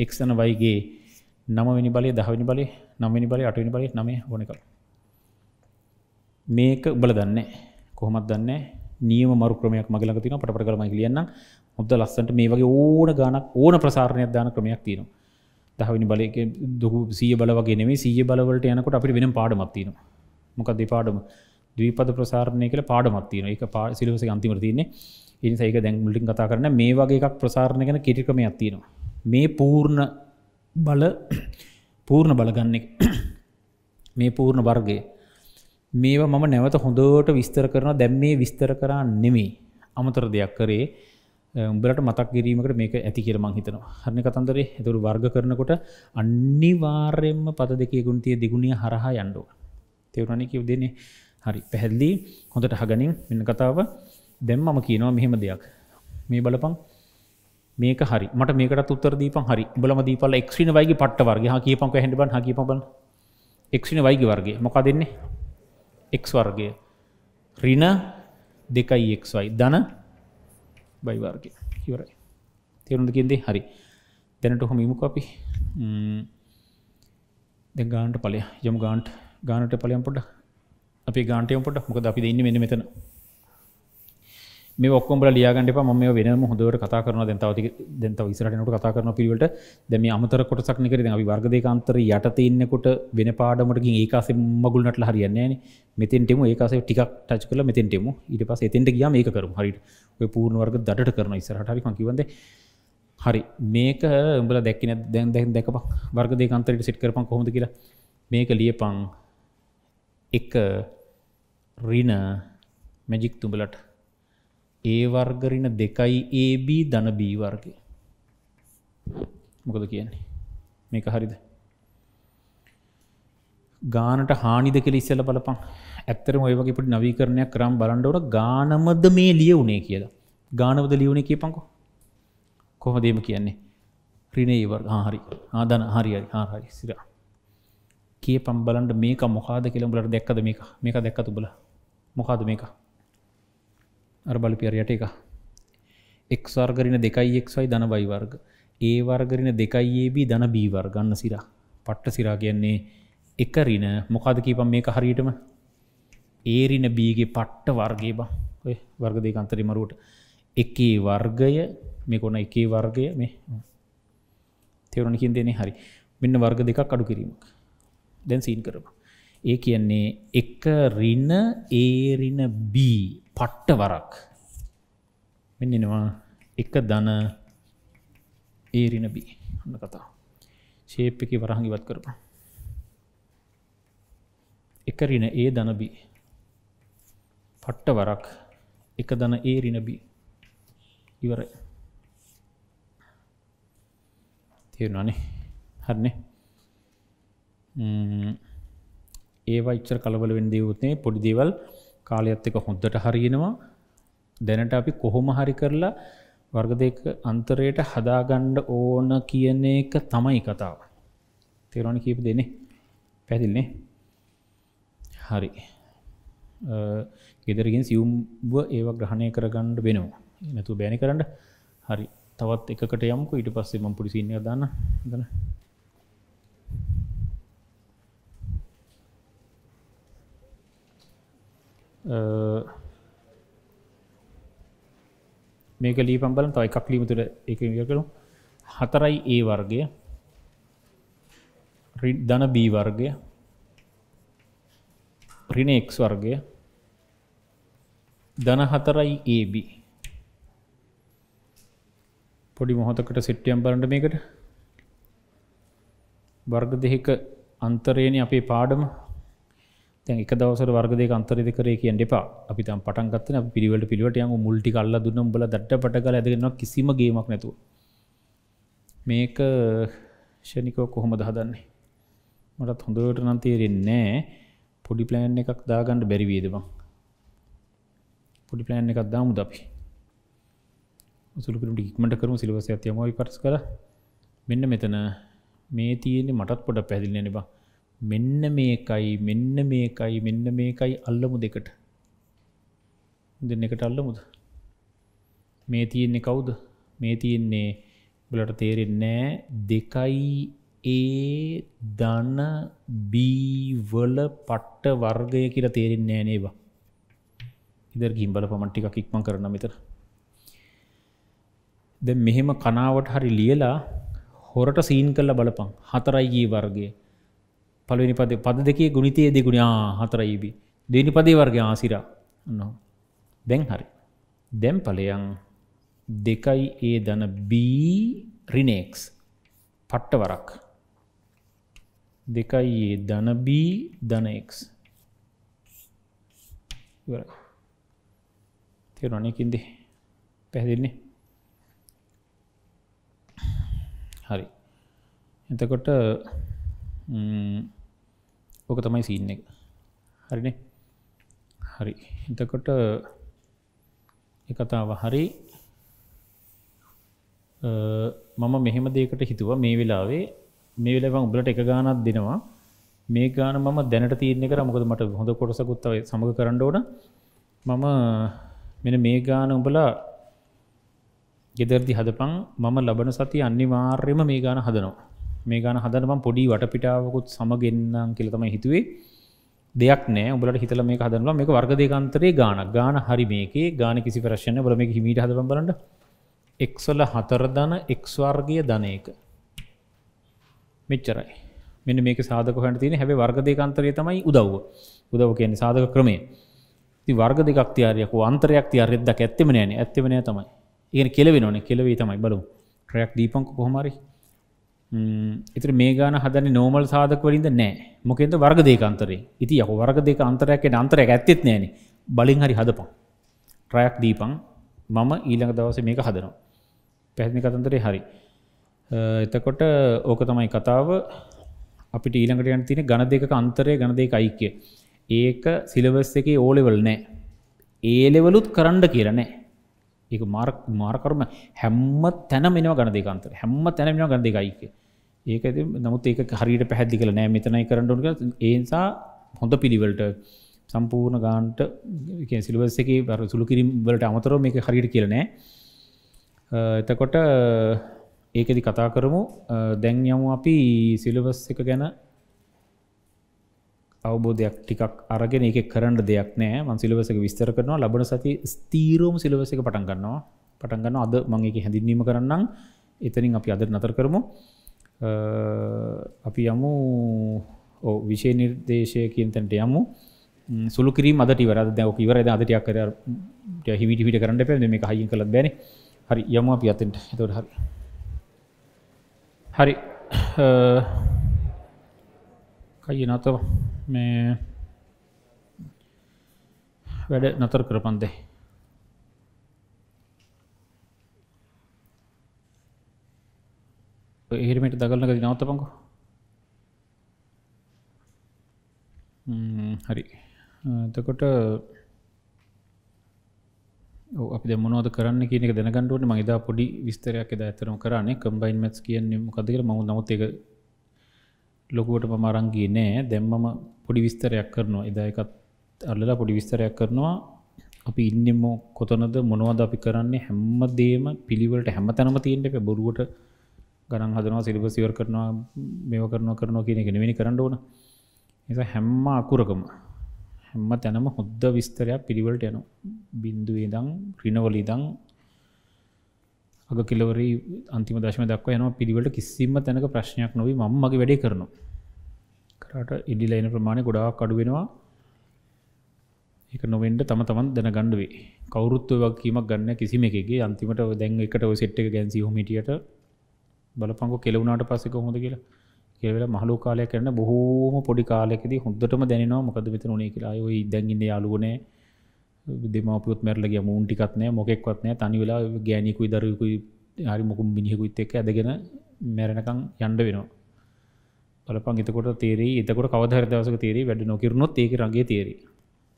එක්සන වයිගේ නමවැනි බලය දහවනි බලය නම්වනි බලය අටවනි බලය නමේ ඕන කළ මේක උබල දන්න කොහොමත් දන්න නියම මරු ක්‍රමයක් මගලක තින පට කරම ලියන්න හොද ලස්සට මේ වගේ ඕන ගානක් ඕන ප්‍රසාරණයක් දාන ක්‍රමයක් තියෙනවා. දහවිනි බලයක දුහු සිය බලවගේ නෙේ සිය බලවලට යනකොට අපිට වෙන පාඩමත්තින මොකක් දෙපාඩම දීපද ප්‍රසාරණය කළ පාඩමත්තින එක පා සිලවස අන්තිමර තියන්නේ. ඉනි සයික දැන් මුලින් කතා කරන මේ වගේ එකක් ප්‍රසාරණය කන කෙටික්‍රම ඇත්තිනවා මේ පූර්ණ බල පූර්ණ බලගන්න [COUGHS] මේ පූර්ණ වර්ගය. මේවා මම නැවත හොඳට විස්තර කරන දැම් මේ විස්තර කරා නෙමේ අමතර දෙයක් කරේ උඹලට මතක් කිරීමකට මේක ඇති කියල මං හිතනවා. හරණ කතන්දරේ. ඇතුරු වර්ග කරනකොට අනිවාර්යෙන්ම පද දෙකේ ගුණතිය දෙගුණිය හරහා යන්ඩුව තෙවරණි කිව් දෙන්නේ? හරි. පැහැල්ලී හොඳට හගනින් මෙන්න කතාව. දැම් මම කියනවා මෙහෙම දෙයක්. මේ බලපං මේක හරි. මට මේකට උත්තර දීපන්. හරි. බලම දීපල එක්ෂින වයිගේ පට්ට වර්ග හ කියපංක හැඩබන් හකි පබල එක්ෂින වයිගේ වර්ගේ මොකක් දෙන්නේ එක් වර්ගය. රින දෙකයි එක්වයි දන බයිවාර්ගය ඉවරයි. තේරුණට කියෙදේ හරි. දැනට හොම ඉමුක අපි. දෙ ගාන්ට පලය යම් ගාන්ට්. ගානට පලයම් පොඩ අපි ගාන්ටයම් පොට මොකද අපි ඉන්න මෙන්න මෙතන. මේ ඔක්කොම ලියගට ම වෙනම හොඳට කතා කරන දැන්තාවති දැන්ත විසරටනට කතා කරන පිළිවට දැම අමතර කොටසක් නිකර අපි වර්ගදේකාන්තර යට තියන්නකොට වෙන පාඩමටකින් ඒකාස මගුල්නට හරියන්නේ මෙතෙන්ටෙම ඒකාස ටික් ටච් කල මෙතෙන්ටෙම ඊට පස් එතෙන්ට ගිය මේක කරු හරි ඔය පූර්ණ වර්ග දට කරන ඉසරට හරි කිවද හරි. මේක උඹල දැක්කන දැන් දැන් දැක වර්ගදේකාන්තරට සිට කරපන් කොහොද කියලා. මේක ලියපං එක රින මැජික් තුඹලට. ඒ වර්ගරින දෙකයි AB ධන B වර්ගය. මොකද කියන්නේ? මේක හරිද? ගානට හානිද කෙල ඉස්සල බලපන්. ඇත්තරම ඔය වගේ පට නවීකරණයක් කරම් බලන්ඩවට ගානමද මේ ලියවුණේ කියලා. ගානවද ලියවුණේ කියපංකෝ කොහොදේම කියන්නේ? රිනේ ඒවර් හරි. ආදන හරිරි හාහරි සිර. කිය පම්බලන්ට මේක මොකාද කියලඹලට දැක්කද මේක? මේක දැක්කතු බල මොකාද මේක? අර බලපියර යට එක. එක් වර්ගරින දෙකයි එක්වයි ධන බයි වර්ග. ඒ වර්ගරින දෙකයිඒබී ධන බීවර් ගන්න සිරා. පට්ට සිරා කියන්නේ එකරින මොකාද කීපම් මේක හරියටම? ඒරින බීගේ පට්ට වර්ගේ බා. ඔය වර්ග දෙක අන්තරි මරුවට. එකේ වර්ගය මේ කොන එකේ වර්ගය මේ තෙවරණකින් දෙනේ හරි. මෙන්න වර්ග දෙකක් අඩු කිරීමක්. දැන් සීන් කරම. ඒ කියන්නේ එක රින ඒරින බී පට්ට වරක්. මෙන්නවා එක දන ඒරිනබී හන්න කතා. ශේප් එක වරහන් ඉවත් කරප එකරින ඒ දනබී පට්ට වරක් එක දන ඒරිනබී ඉවරයි. තේරුණනේ? හරන්නේ ඒවා ඉච්චර කලබල වෙන් දයවුත්නේ පොඩි දේවල් කාලයත් එක හොඳට හරියෙනවා. දැනට අපි කොහොම හරි කරලා වර්ග දෙක අන්තරයට හදාගණ්ඩ ඕන කියන එක තමයි කතාව. තේරවාන කීප දෙනේ පැතිල්නේ හරි. ගෙදරගින් සියුම්බ ඒව ග්‍රහණය කරගණ්ඩ වෙනවා. නැතු බෑනි කරන්න. හරි. තවත් එකට යමුක. ඊට පස්සේ ම පුලිසින්න දන්න. දන මේක ලී පම්බල තයි එකක් ලීමතුර එක කරු හතරයි ඒ වර්ගය. ධන බී වර්ගය. රිනෙක් වර්ගය. ධන හතරයි ඒබ පොඩි මොහොතකට සිට්ටියම් බලට මේකට. වර්ග දෙහික අන්තරයන අපේ පාඩම. තැන් එක දවසර වර්ගදය අන්තරද කරේ කියෙන් එපා. අපි තම් පටන් ගත්තන පිරිවලට පිළිවට යම මුල්ටි කල්ල දුන්න. බල දට පට කල ඇදෙන කිසිම ගේමක් නැතුව. මේක ෂණිකෝ කොහොම දහදන්නේ මටත් හොඳට නම් තේරෙන්නේ පොඩි ප්ලෑන් එකක් දාගන්නඩ බැරිවේදවා පොඩි ප්ලෑන් එකක් දාමු දපි සුළුකට ඉක්මට කරු සිලවස ඇතියමයි පරස් කර. මෙන්න මෙතන මේ තියෙන්නේ මටත් පොඩ පැදිලෙන බා? මෙන්න මේකයි මෙන්න මේකයි මෙන්න මේකයි අල්ලමු දෙකට. දෙන්න එකට අල්ලමුද? මේ තියෙන්නේ කවුද? මේ තියෙන්නේ බලට තේරෙන්නෑ දෙකයි ඒ දන බීවල පට්ට වර්ගය කියලා තේරෙන්නේ නේවා ඉදර ගිම්බල පමටික ඉක්ම කරන මෙතර ද මෙහෙම කනාවට හරි ලියලා හොරට සීන් කල්ල බලපං හතරයිගේ වර්ගය. පලනි පද පද දෙකේ ගුණිතය දෙගුණා හතරයිබි දෙනි පදේ වර්ග ආසිරා නො දැන් හරි. දැම් පලයන් දෙකයි ඒ දන බී රිනෙක්ස් පට්ට වරක් දෙකයි ඒ ධනබී ධනක්ස් තේරුණනයකින්දේ පැහැදින්නේ හරි. එතකොට ඕක තමයි සීන්න එක. හරිනේ? හරි. එතකොට එකතාව හරි. මම මෙහෙම දේකට හිතුව මේ වෙලාවේ. මේ වෙලාව උඹලට එක ගානක් දෙනවා. මේ ගාන මම දැනට තියන්නේ කර මොකද මට හොඳ කොටසකුත්තව සමඟ කරන්න ඕන. මම මෙන මේ ගාන උඹලා ගෙදරදි හදපං මම ලබන සති අනිවාර්යම මේ ගාන හදනවා. මේ ගාන හදනම පොඩි වටපිටාවකුත් සමගෙන්න්නම් කියලතම හිතුවේ. දෙයක් නෑ. උඹලට හිතල මේ හදනවා මේ වර්ග දෙකන්තරේ ගාන ගාන හරි මේකේ. ගාන කිසි ප්‍රශ්න බල මේ හිමීට හද බලට එක්සොල හතරදන එක්ස්වර්ගය ධනයක මෙච්චරයි. මෙන්න මේක සාධක හට තියෙන හැබ වර්ග දෙකන්තරය තමයි උදව්ව. උදව කියන්නේ සාධක ක්‍රමේ ති වර්ග දෙක් තියාරයක අන්තරයක් තියරෙද්දක් ඇත්තෙම නෑන ඇත්තෙමනය තමයි. ඉගෙන කෙලවෙ නොන කෙලවේ තමයි. බලු ට්‍රයක් දීපංක කොහොමරි එතර මේ ගාන හදන නෝමල් සාධකවලින්ද නෑ. මොකෙද වර්ග දේකන්තරේ ඉති යහ වර්ග දෙක අන්තරයක් අන්තරයක් ඇත්තෙත් නෑන බලින් හරි හදපන්. ට්‍රයක් දීපං මම ඊළඟ දවස මේක හදනවා. පැහදිි කතන්තරේ හරි. එතකොට ඕක තමයි කතාව. අපිට ඊළඟට යන තින ගණ දෙක අන්තරය ගණ දෙක අයික්‍ය ඒක සිලවස් එක ඕලෙවල් නෑ. ඒලෙවලුත් කරන්න කියරනෑ ඒක මාර්ක් මාර්කරම හැම්ම තැන මෙනව ගණ දෙකන්තර හැම්ම තැන මෙෙන ගණ දෙකයික ඒක නමුත් ඒක හරිට පැහැදි කළ නෑ මෙතනයි කරන්නට ඒසා හොඳ පිළිවලට සම්පූර්ණ ගාන්ට සිල්වස් එක බර සුළු කිරීම් වලට අමතරව මේක හරිට කියලනෑ එතකොට ඒකෙදි කතා කරමු. දැන් යමු අපි සිලවස් එක ගැන අවබෝධයක් ටිකක් අරගෙන එක කරන්න දෙයක් නෑ. මන් සිලවසක විස්තර කරනවා. ලබන සති ස්තීරෝම සිලවස එක පටන් ගන්නවා. පටන්ගන්න අද මං එක හැඳින්වීම කරන්නම්. එතනින් අපි අද නතර කරමු. අපි යමු. විශෂය නිර්දේශය කියතැන්ට යමු. සුළු කිරීම අදට වර දැක ඉවර අදටයක් කර හිමිට හිට කරන්න පැ මේ හයිින් කළ බැන. හරි යමු අපි අතෙන්ට. තොට හරි. හරි. කයි නතව මේ වැඩ නතර කරපන්දේ ඒහිරමට දගලන ගති නවත්තපංකු හරි. එතකොට අපි මොනවද කරන්න කියන දැනගන්නට මහිදා පොඩි විස්තරයක් එද ඇතරම කරන්නේ. කම්බයින් මැස් කියන්නේ මොකදකර ම නමුත් එක ලොකුවට මම අරංගී නෑ. දැම්මම පොඩි විස්තරයක් කරනවා. එදායකත් අල්ලලා පොඩි විස්තරයක් කරනවා. අපි ඉන්නෙම කොතනද මොනවද අපි කරන්නේ? හැම්ම දේම පිළිවලට හැම තැනම තියෙන්ට එප. බොරුවට ගණන් හදනවා සිලිබ සිවර් කරනවා මේව කරනවා කරනවා කියන එක නෙවෙනි කරන්න ඕන. එ හැම්ම අකුරකම හැම්ම තැනම හොද්ද විස්තරයක් පිළිවලට යනු බින්දුවේ දං රිනවලිදං අග කිලවරි අන්තිම දශම දක්ව යන පිළිවට කිසිම තැනක ප්‍රශ්නයක් නොවී ම මගේ වැඩේ කරනු කරට ඉඩිලයින ප්‍රමාණය ගොඩාක් අඩුවෙනවා එක නොවෙන්ට තම තමන් දැන ගණ්ඩුවේ කවරුත්ව වගේීමක් ගන්න කිසිම එකගේ අන්තිමට දැන් එකට සෙට් එක ගැන්සි හොමිටියට බලපංකො කෙලවුණට පස්සෙක හොඳ කියලා. ඒවෙල මහලු කාලයක් කරන බොහෝම පොඩි කාලෙකදී හොඳටම දැනෙනවා මොකද මෙතන උනේ කියලා. ඔය දැන්ඉන්න යාලුවනේ දෙමපුත් මැරලගේ මූන් ටිකත් නෑ මොකෙක්වත් නෑ තනි වෙලා ගෑනිකුයි දරකුයි හරි මොකුම් මිනිහෙකුත් එක්ක ඇදගෙන මැරණකං යන්ඩ වෙනවා. බලපන් එතකොට තේරේ එතකොට කවදහර දවසක තේරේ වැඩ නොකිරුණොත් ඒක රගේ තේරේ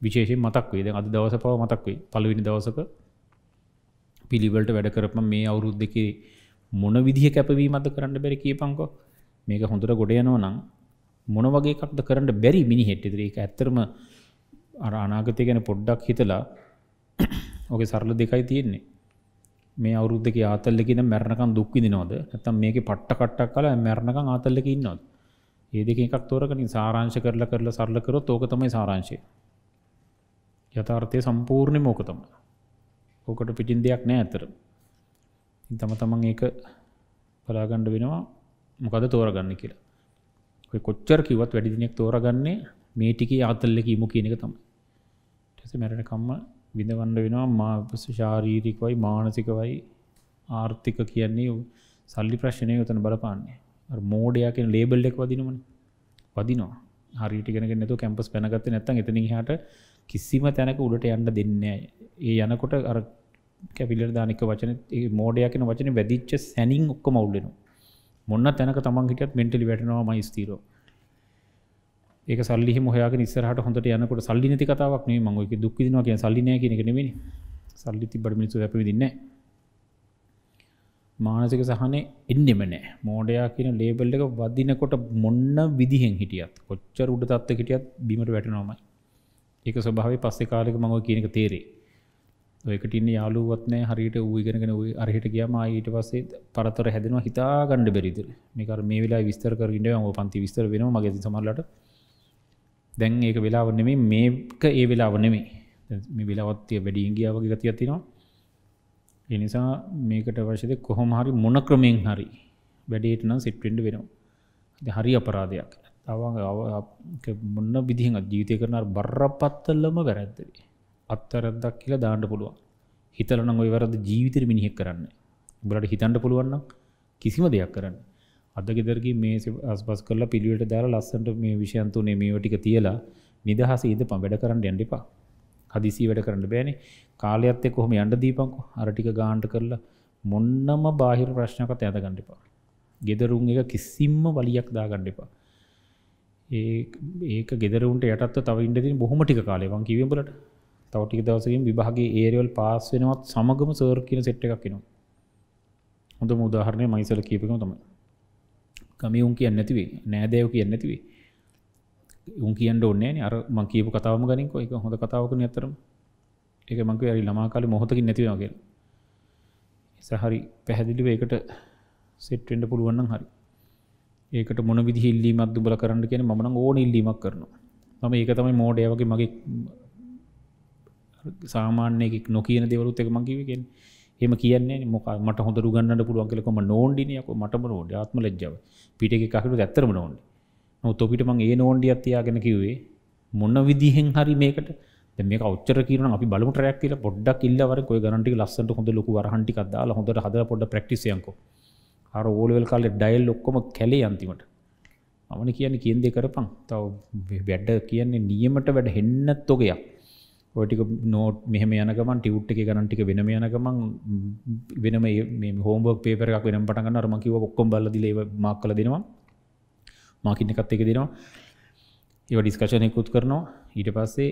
විශේෂයෙන් මතක් වේද අද දවස පව මතක් වේ පළවෙනි දවසක පිළිවලට වැඩ කරපම මේ අවුරුද් දෙකේ මොන විදිහ කැපවීමද කරන්න බැරි කියපංකෝ මේක හොඳට ගොඩ යනෝ නම් මොන වගේ එකක්ද කරන්න බැරි මිනිහෙට් ඉදිරි ඒක ඇත්තරම අර අනාගතය ගැන පොඩ්ඩක් හිතලා ඕක සරල දෙකයි තියෙන්නේ. මේ අවුරුද්ධක ආතල්ලකින මැරණකම් දුක්විදිනවද ඇතම් මේක පට්ට කට්ටක් කල මැරණකම් ආතල්ලක ඉන්නවද? ඒ දෙක එකක් තෝරකනින් සාරංශ කරලා කරලා සරල කරොත් ඕක තමයි සාරංශය. යථාර්ථය සම්පූර්ණය මෝකතම ඕකට පිටින් දෙයක් නෑ ඇතර තම තමන් ඒක බලාගණ්ඩ වෙනවා. මොකද තෝරගන්න කියලා. කොච්චර කිවත් වැඩි දිනෙක් තෝරගන්නේ මේ ටික ආතල්ලක ඉමු කියන එක තමයි. ටෙස මැරණ කම්ම විඳවන්න වෙනවා. මා ශාරීරිකවයි මානසිකවයි ආර්ථික කියන්නේ සල්ලි ප්‍රශ්නය යොතන බලපාන්නේ. මෝඩයකෙන් ලේබල් එක් වදිනමන වදිනවා. හරිටිගෙනක නැතු කැම්පස් පැනගත්ත නැත්තන් එතන හට කිසිම තැනක උඩට යන්න දෙන්න ඒ යනකොට අර කැපිලර් දානික වචන මෝඩයකෙන වචන වැදිච්ච සැනින් ඔක්ක මවුල්ලෙන මොන්න තැනක තමන් හිටත් මෙන්ටලි වැටනවා ම ස්තීරෝ ඒක සල්ලි මොහයාක නිස්සරහට හොඳට යනකොට සල්ලි නති කතාවක් නේ මංගක දුක්කිදිනවා කිය සල්ලිනය කියෙනෙ නෙමනි සල්ලි තිබට මිනිසු ඇපවිදින්නේ මානසික සහනේ එන්නෙම නෑ මෝඩයා කියන ලේබල් එක වදිනකොට මොන්න විදිහෙන් හිටියත් කොච්චර උඩ තත්ව හිටියත් බිමට වැටනොමයි ඒක ස්වභාව පස්සෙ කාලෙක මඟව කියනක තේරේ ඔයකටින්න යාලුවත්නෑ හරිට ඌගනගෙන අරහිට කියම ඊට පස්සේ පරතර හැදෙනවා හිතා ගණඩ බැරිදිර මේකර මේ වෙලා විස්තර කරගට ම පන්ති විස්තර වෙන මගේ සමල්ලට දැන් ඒක වෙලාව නෙමේ මේක ඒ වෙලාව නෙමේ මේ වෙලාවත්තිය වැඩියෙන් ගියාවගේ ගති ඇතිනවා එනිසා මේකට වශද කොහොම හරි මොන ක්‍රමයෙන් හරි වැඩේට නම් සිට්ටෙන්ඩ වෙනවා. හරි අපරාධයක්. තව මොන්න විදිහ ජීවිතය කරන බරපත්තල්ලම වැරැද්දේ. අත්තරදක් කියලා දාන්න පුළුවන්. හිතලන ඔය වැරද ජීවිතර මිනිහෙක් කරන්න. බලට හිතන්ට පුළුවන්න කිසිම දෙයක් කරන්න අද ගෙදරගේ මේ අස්පස් කරලා පිළිවට දාලා ලස්සට මේ විෂයන්තුනේ මේ ටික තියලා නිදහස ඉද පම් වැඩ කරන්න ඇඩිපා හදිසි වැඩ කරන්න බෑනේ. කාලයක්ත්තෙ කොහොම යන්ඩ දීපංකු අරටික ගාන්ට කරලා මොන්නම බාහිර ප්‍රශ්නකත ඇද ගණ්ඩිපා ගෙදරුන් එක කිසිම්ම වලියක් දා ගණ්ඩිපා ඒ ඒක ගෙදරුන්ට යටත් තව ඉන්ඩදින් බොහොම ටික කාලයවන් කිවම්බලට තවටික දවසකින් විභාගේ ඒරවල් පාස් වෙනවත් සමගම සර් කියන සෙට් එකක් කිනවා හොඳ මුදාහරණය මයිසල කීපකම තමයි. ගමි උන් කියන්න නැතිවේ නෑදයව කියන්න නැතිවේ උන් කියන්න ඔන්නේ අර මං කියපු කතාවම ගනින්කො එක හොඳ කතාවකන ඇතරම් එක මංක ඇරි ළමා කාලි මොහොතකින් නැතිවගේ සහරි පැහැදිලිව ඒකට සෙට්ටෙන්ට පුළුවන්න හරි. ඒකට මොන විදි ඉල්ලීමත් දුබල කරන්න කියන මන ඕන ඉල්ලීමක් කරනවා. මම ඒක තමයි මෝඩය වගේ මගේ සාමාන්‍යයෙක් නොකියන දෙවරුත් එක මකිවගෙන් එම කියන්නේ මොක මට හොඳ ගන්න පුළුවන් කලකොම නෝන්ඩිනයක මටම නෝඩ ආත්ම ලජ්ජාව. පිට එක කහට ඇත්තරම නෝන්ඩ නොතොපිට මං ඒ නෝන්ඩි අත්තියාගෙන කිවේ මොන්න විදිහෙන් හරි මේකට. මේ ඔච්චර කියන අපි බලමුටරයක් කියල. පොඩ්ඩක් ඉල්ලවර කොය ගනට ලස්සට හොඳ ලොකු වරහන්ටි අදදාල හොඳට හද පොඩ ප්‍රක්ටිසියයකෝ අර ඕලවල් කාලෙ ඩයිල් ඔක්කොම කැලේ අන්තිමට. අමන කියන්න කියන්දේ කරපං තව වැඩ කියන්නේ නියමට වැඩ හෙන්නත් තොගයක් ඔටික නෝට් මෙහම යනකමන් ටියුට් එක ගනන්ටික වෙනම යනකමන් වෙනම මේ හෝම්බක් පේපරක් වෙන පටගන්න අරමකිව ඔක්කොම් බල දිලේ මක් කල දෙනවා. මාකින්න එකත් එක දෙනවා. ඒව ඩිස්කශනයකුත් කරනවා. ඊට පස්සේ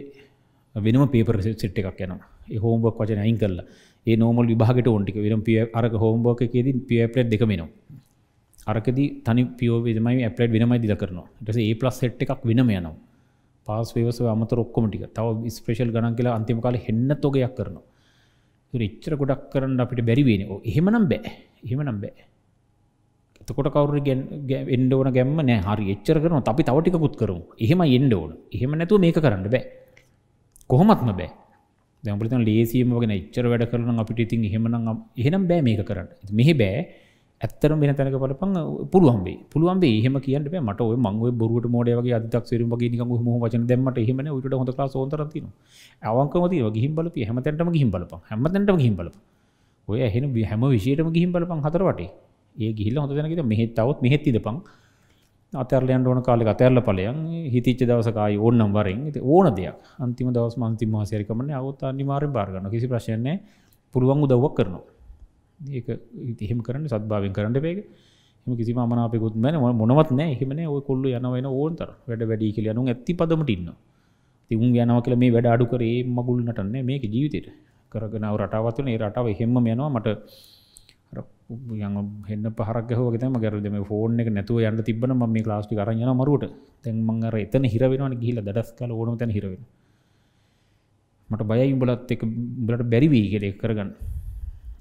වෙනම පේපර සෙට් එකක් යනවා. ඒ හෝම්බක් වචන අයින් කරලා. ඒ නෝමල් විභාගට ඔන්ටික වෙනම් පිය අරක හෝම්බෝක එකේදී පිය ප්ලට් දෙක වෙනවා අරකදී තනි පියෝ විදමයි ඇපලට් වෙනමයි දිල කරනවා. ටස ඒ ප්ලස් සෙට් එකක් වෙනම යනවා. පාස් වේවස අමත රොක්කොමටික තව ස්පේෂල් ගණන් කියලා අන්තිම කාල හෙන්න තොගයක් කරනවා. එච්චර ගොඩක් කරන්න අපිට බැරිවෙන එහෙමනම් බෑ. එහෙමනම් බෑ. එතකොට කවරු එන්ඩ ඕන ගැම්ම නෑ. හරි එච්චර කරන අපි තවටිකුත් කරු එහෙම එන්ඩ ඕන. එහෙම නැතුව මේක කරන්න බෑ. කොහොමත්ම බෑ. දැම්පලිතන් ලේසියම වගෙන එච්චර වැඩ කරන අපිට ඉතින් එහෙමනම් එහෙනම් බෑ මේක කරන්න. මෙහි බෑ. ඇත්තරම වෙන තැනක බලපන් පුළුවන්බේ පුළුවන්බේ එහෙම කියන්න බෑ. මට ඔය මං ඔය බොරුවට මෝඩය වගේ අදක් සිරුම් වගේ නිකන් ඔහොම වචන දැම්මට එහෙම නේ. උඩට හොඳ ක්ලාස් ඕන්තරක් තියෙනවා. අවංකම තියෙනවා. ගිහින් බලපිය. හැමතැනටම ගිහින් බලපන් හැමතැනටම ගිහින් බලපන් ඔය ඇහෙන හැම විෂයටම ගිහින් බලපන් හතර වටේ. ඒ ගිහිල්ලා හොඳ තැනක ඉතින් මෙහෙත් આવොත් මෙහෙත් ඉඳපන් අතරලයන්ට ඕන කාලෙ අතැරල පලයන් හිතිච්ච දවසකයි ඕන්නම් වරෙන්. ඕන දෙයක්. අන්තිම දවස් මන්ති මාසයරිකමන අවත් අනිවාරය බාර්ගන්න කිසි ප්‍රශ්නය පුළුවන් උදව්වක් කරනවා. ඒක ඉතිහෙම කරන්න සත්භාවෙන් කරන්න බේග එම කිසි මනාපකුත් මැන මොනවත් නෑ එහෙමන ඔය කොල්ල යනවන ඕන්තර වැඩ වැඩි කියල යනු ඇති පදමට ඉන්න තිවුන් යනව කියල මේ වැඩ අඩු කරේ මගුල් නටන්න මේක ජීවිතයට කරගෙනව රටාවත්වන ඒ රටාව හෙම යනවා. මට යන හෙන්න පහරක් හෝගතම ගැරද මේ ෆෝන් එක නැතුව යන්න තිබන ම මේ ලාස්ටි කරන්න මරුවට. තැන් මංගර එතන හිරවෙනවන ගිහිල දස් කල ඕන තැන හිරවෙන මට බය උඹලත් එක බලට බැරිවී කෙ කරගන්න.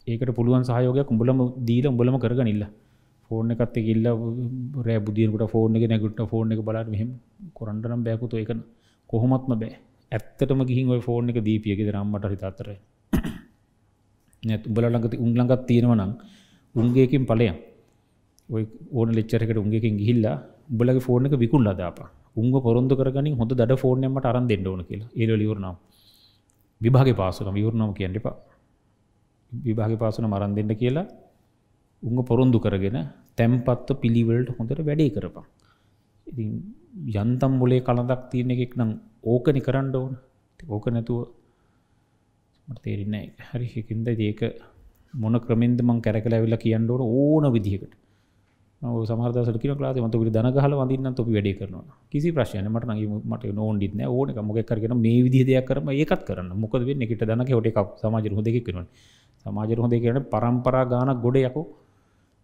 ඒකට පුළුවන් සහයෝගයක් උඹලම දීල උඹලම කරගනිල්ල ෆෝර්න එකත් ඉල්ල රෑ බුදියකට ෆෝර්න එක නැගුට ෆෝර්න එක බලට මෙහම කොරන්ටනම් බෑකුතු එක කොහොමත්ම බෑ. ඇත්තටම ගිහින් ඔය ෆෝර්න එක දීපියගෙද රම්මට හිතත්තර නැත් උඹලඟති උන්ලඟත් තියෙනවනම් උන්ගේකින් පලයන් ඔය ඕන ලෙච්චරකට උන්ගේකින් ගිහිල්ලා උඹලගේ ෆෝර්න එක විකුල් ලදාප උන්ග පොරොන්දු කරගනින් හොඳ දඩ ෆෝර්නයමට අරන් දෙන්න ඕන කියලා. ඒල ලිවරනම් විභාග පාසුන විවරණම කියන්න එපා. විභාග පාසුන මරන් දෙන්න කියලා උංග පොරොන්දු කරගෙන තැම්පත්ව පිළිවලට හොඳට වැඩේ කරපා. ඉති යන්තම් මොලේ කලදක් තියෙන එකෙක් නම් ඕකනි කරන්න ඕන. ඕක නැතුව තේරන්න හරි හිකින්ද? ඒක මොන ක්‍රමෙන්ද මං කැරකල ඇවිල්ල කියන්න ඕන ඕන විදිහකට. සමහදසට කියන ලාද මත පිට දනගහල වඳන්න තොපි වැඩේ කරනවා කිසි ප්‍රශ්යන මට නගේ මට නෝන්ඩිත් ඕන මොක කරගෙන මේ විදි දෙයක් කරම ඒකත් කරන්න. මොකද වෙන්න? එකට දනක හොට එකක් සමාජර හොදක කරන සමාජර හොඳ කරන පරම්පරා ගානක් ගොඩ යකෝ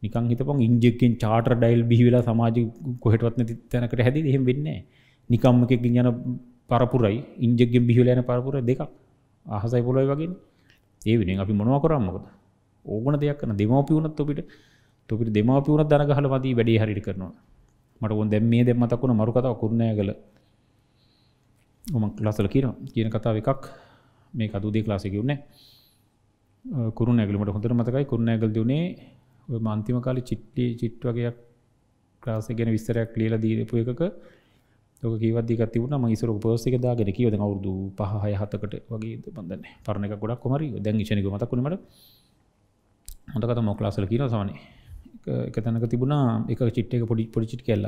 නිකන් හිතපන් ඉන්ජෙක්කින් චාටර් ඩයිල් බිහිවෙලා සමාජ කොහෙටවත්න තැනකට හැදි එහෙම වෙන්න නිකම්ම එකකින් යන පරපුරයි ඉන්ජෙක්ගෙන් බිහිවල යන පරපුර දෙකක්. අහසයි පොලොයි වගේ. ඒ වෙන අපි මොනව කරම්මකද ඕගන දෙයක් කන දෙමවපිවුණත් ඔපිට තොපිට දෙමවපිවුණත් දනගහල වදී වැඩේ හරිට කරනවා. මට ඔොන් දැම් මේ දෙම මතකුණ මරු කතාව කුරණය කළ ඔම ලසල කියන කියන කතාව එකක්. මේ කතුදේ ලාසිකවුන්නේ කුරුණ ඇගලමට හොඳර මතකයි කුරුණ ඇගල් දුනේ මන්තිම කාලි චිට්ටි චිට් වගේයක් ක්‍රාසය ගැන විස්තරයක් ලියල දීරපු එකක ක කිවදදික තිබුණ. මයිසර පෝසික දාගෙන කියවද අවුදු පහය හතකට වගේ බඳන්න පරණ එක ගොඩක් කොමරි දැන් ශනක මතකුණීමට හොඳකත මොක්ලාසල කියන සමනේ එක තැනක තිබුණා. එක චිට්ක පොඩි පොඩිචිට කෙල්ල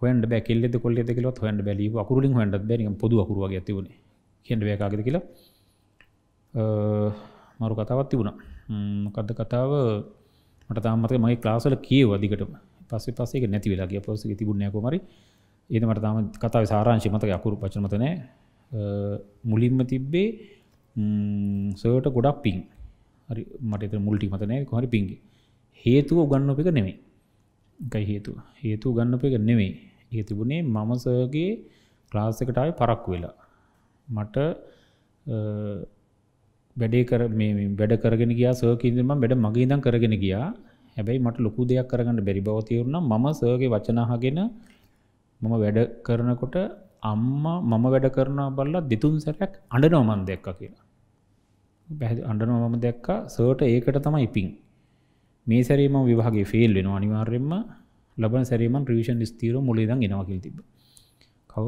හොන්ඩ බැ. කෙල්ෙ කොල්ල දෙකලත් හොන්ඩ බැලි අකුරින් හොන්ඩ බැරි පොදු අකුරුවගේ ඇතිවුණ කියන්න බෑකාගද කියලා. මරු කතාවත් තිබුණා. මොකක්ද කතාව? මට තාමත මගේ ක්ලාසල කියව දිගට පස්සේ පස්සේ නැති වෙලාගේ පොසක තිබුණයකොමරි ඒද මට තාම කතාව සාරංශි මතක අකුරු පචනමතනෑ මුලින්ම තිබ්බේ සර්ට ගොඩක් පින් හරි මට මුල්ටි මතනෑ කොහරි පින්ගේ හේතුව උගන්නප එක නෙමේ එකයි හේතුව. හේතු ගන්නප එක නෙමේ ඒ තිබුණේ මමසගේ ක්ලාසකටාව පරක්කු වෙලා. මට වැඩේ කර මේ වැඩ කරගෙන ගියා සර්කින්දම වැඩ මගේ දම් කරගෙන ගියා. හැබැයි මට ලොකු දෙයක් කරගන්න බැරි බවතිවරුණ ම සර්ගේ වචනාහගෙන මම වැඩ කරනකොට අම්මා මම වැඩ කරන බල්ලා දෙතුන් සැරයක් අඩනව මන් දෙක්ක කියලා. පැහ අඩනව මම දැක්ක. සර්ට ඒකට තමයි ඉපින් මේ සැරීම විවාගේ ෆෙල් වෙන අනිවාර්යෙන්ම ලබන සැරීම ්‍රීෂන් ස්තීර මුලේදන් එනවාකිල් තිබ කව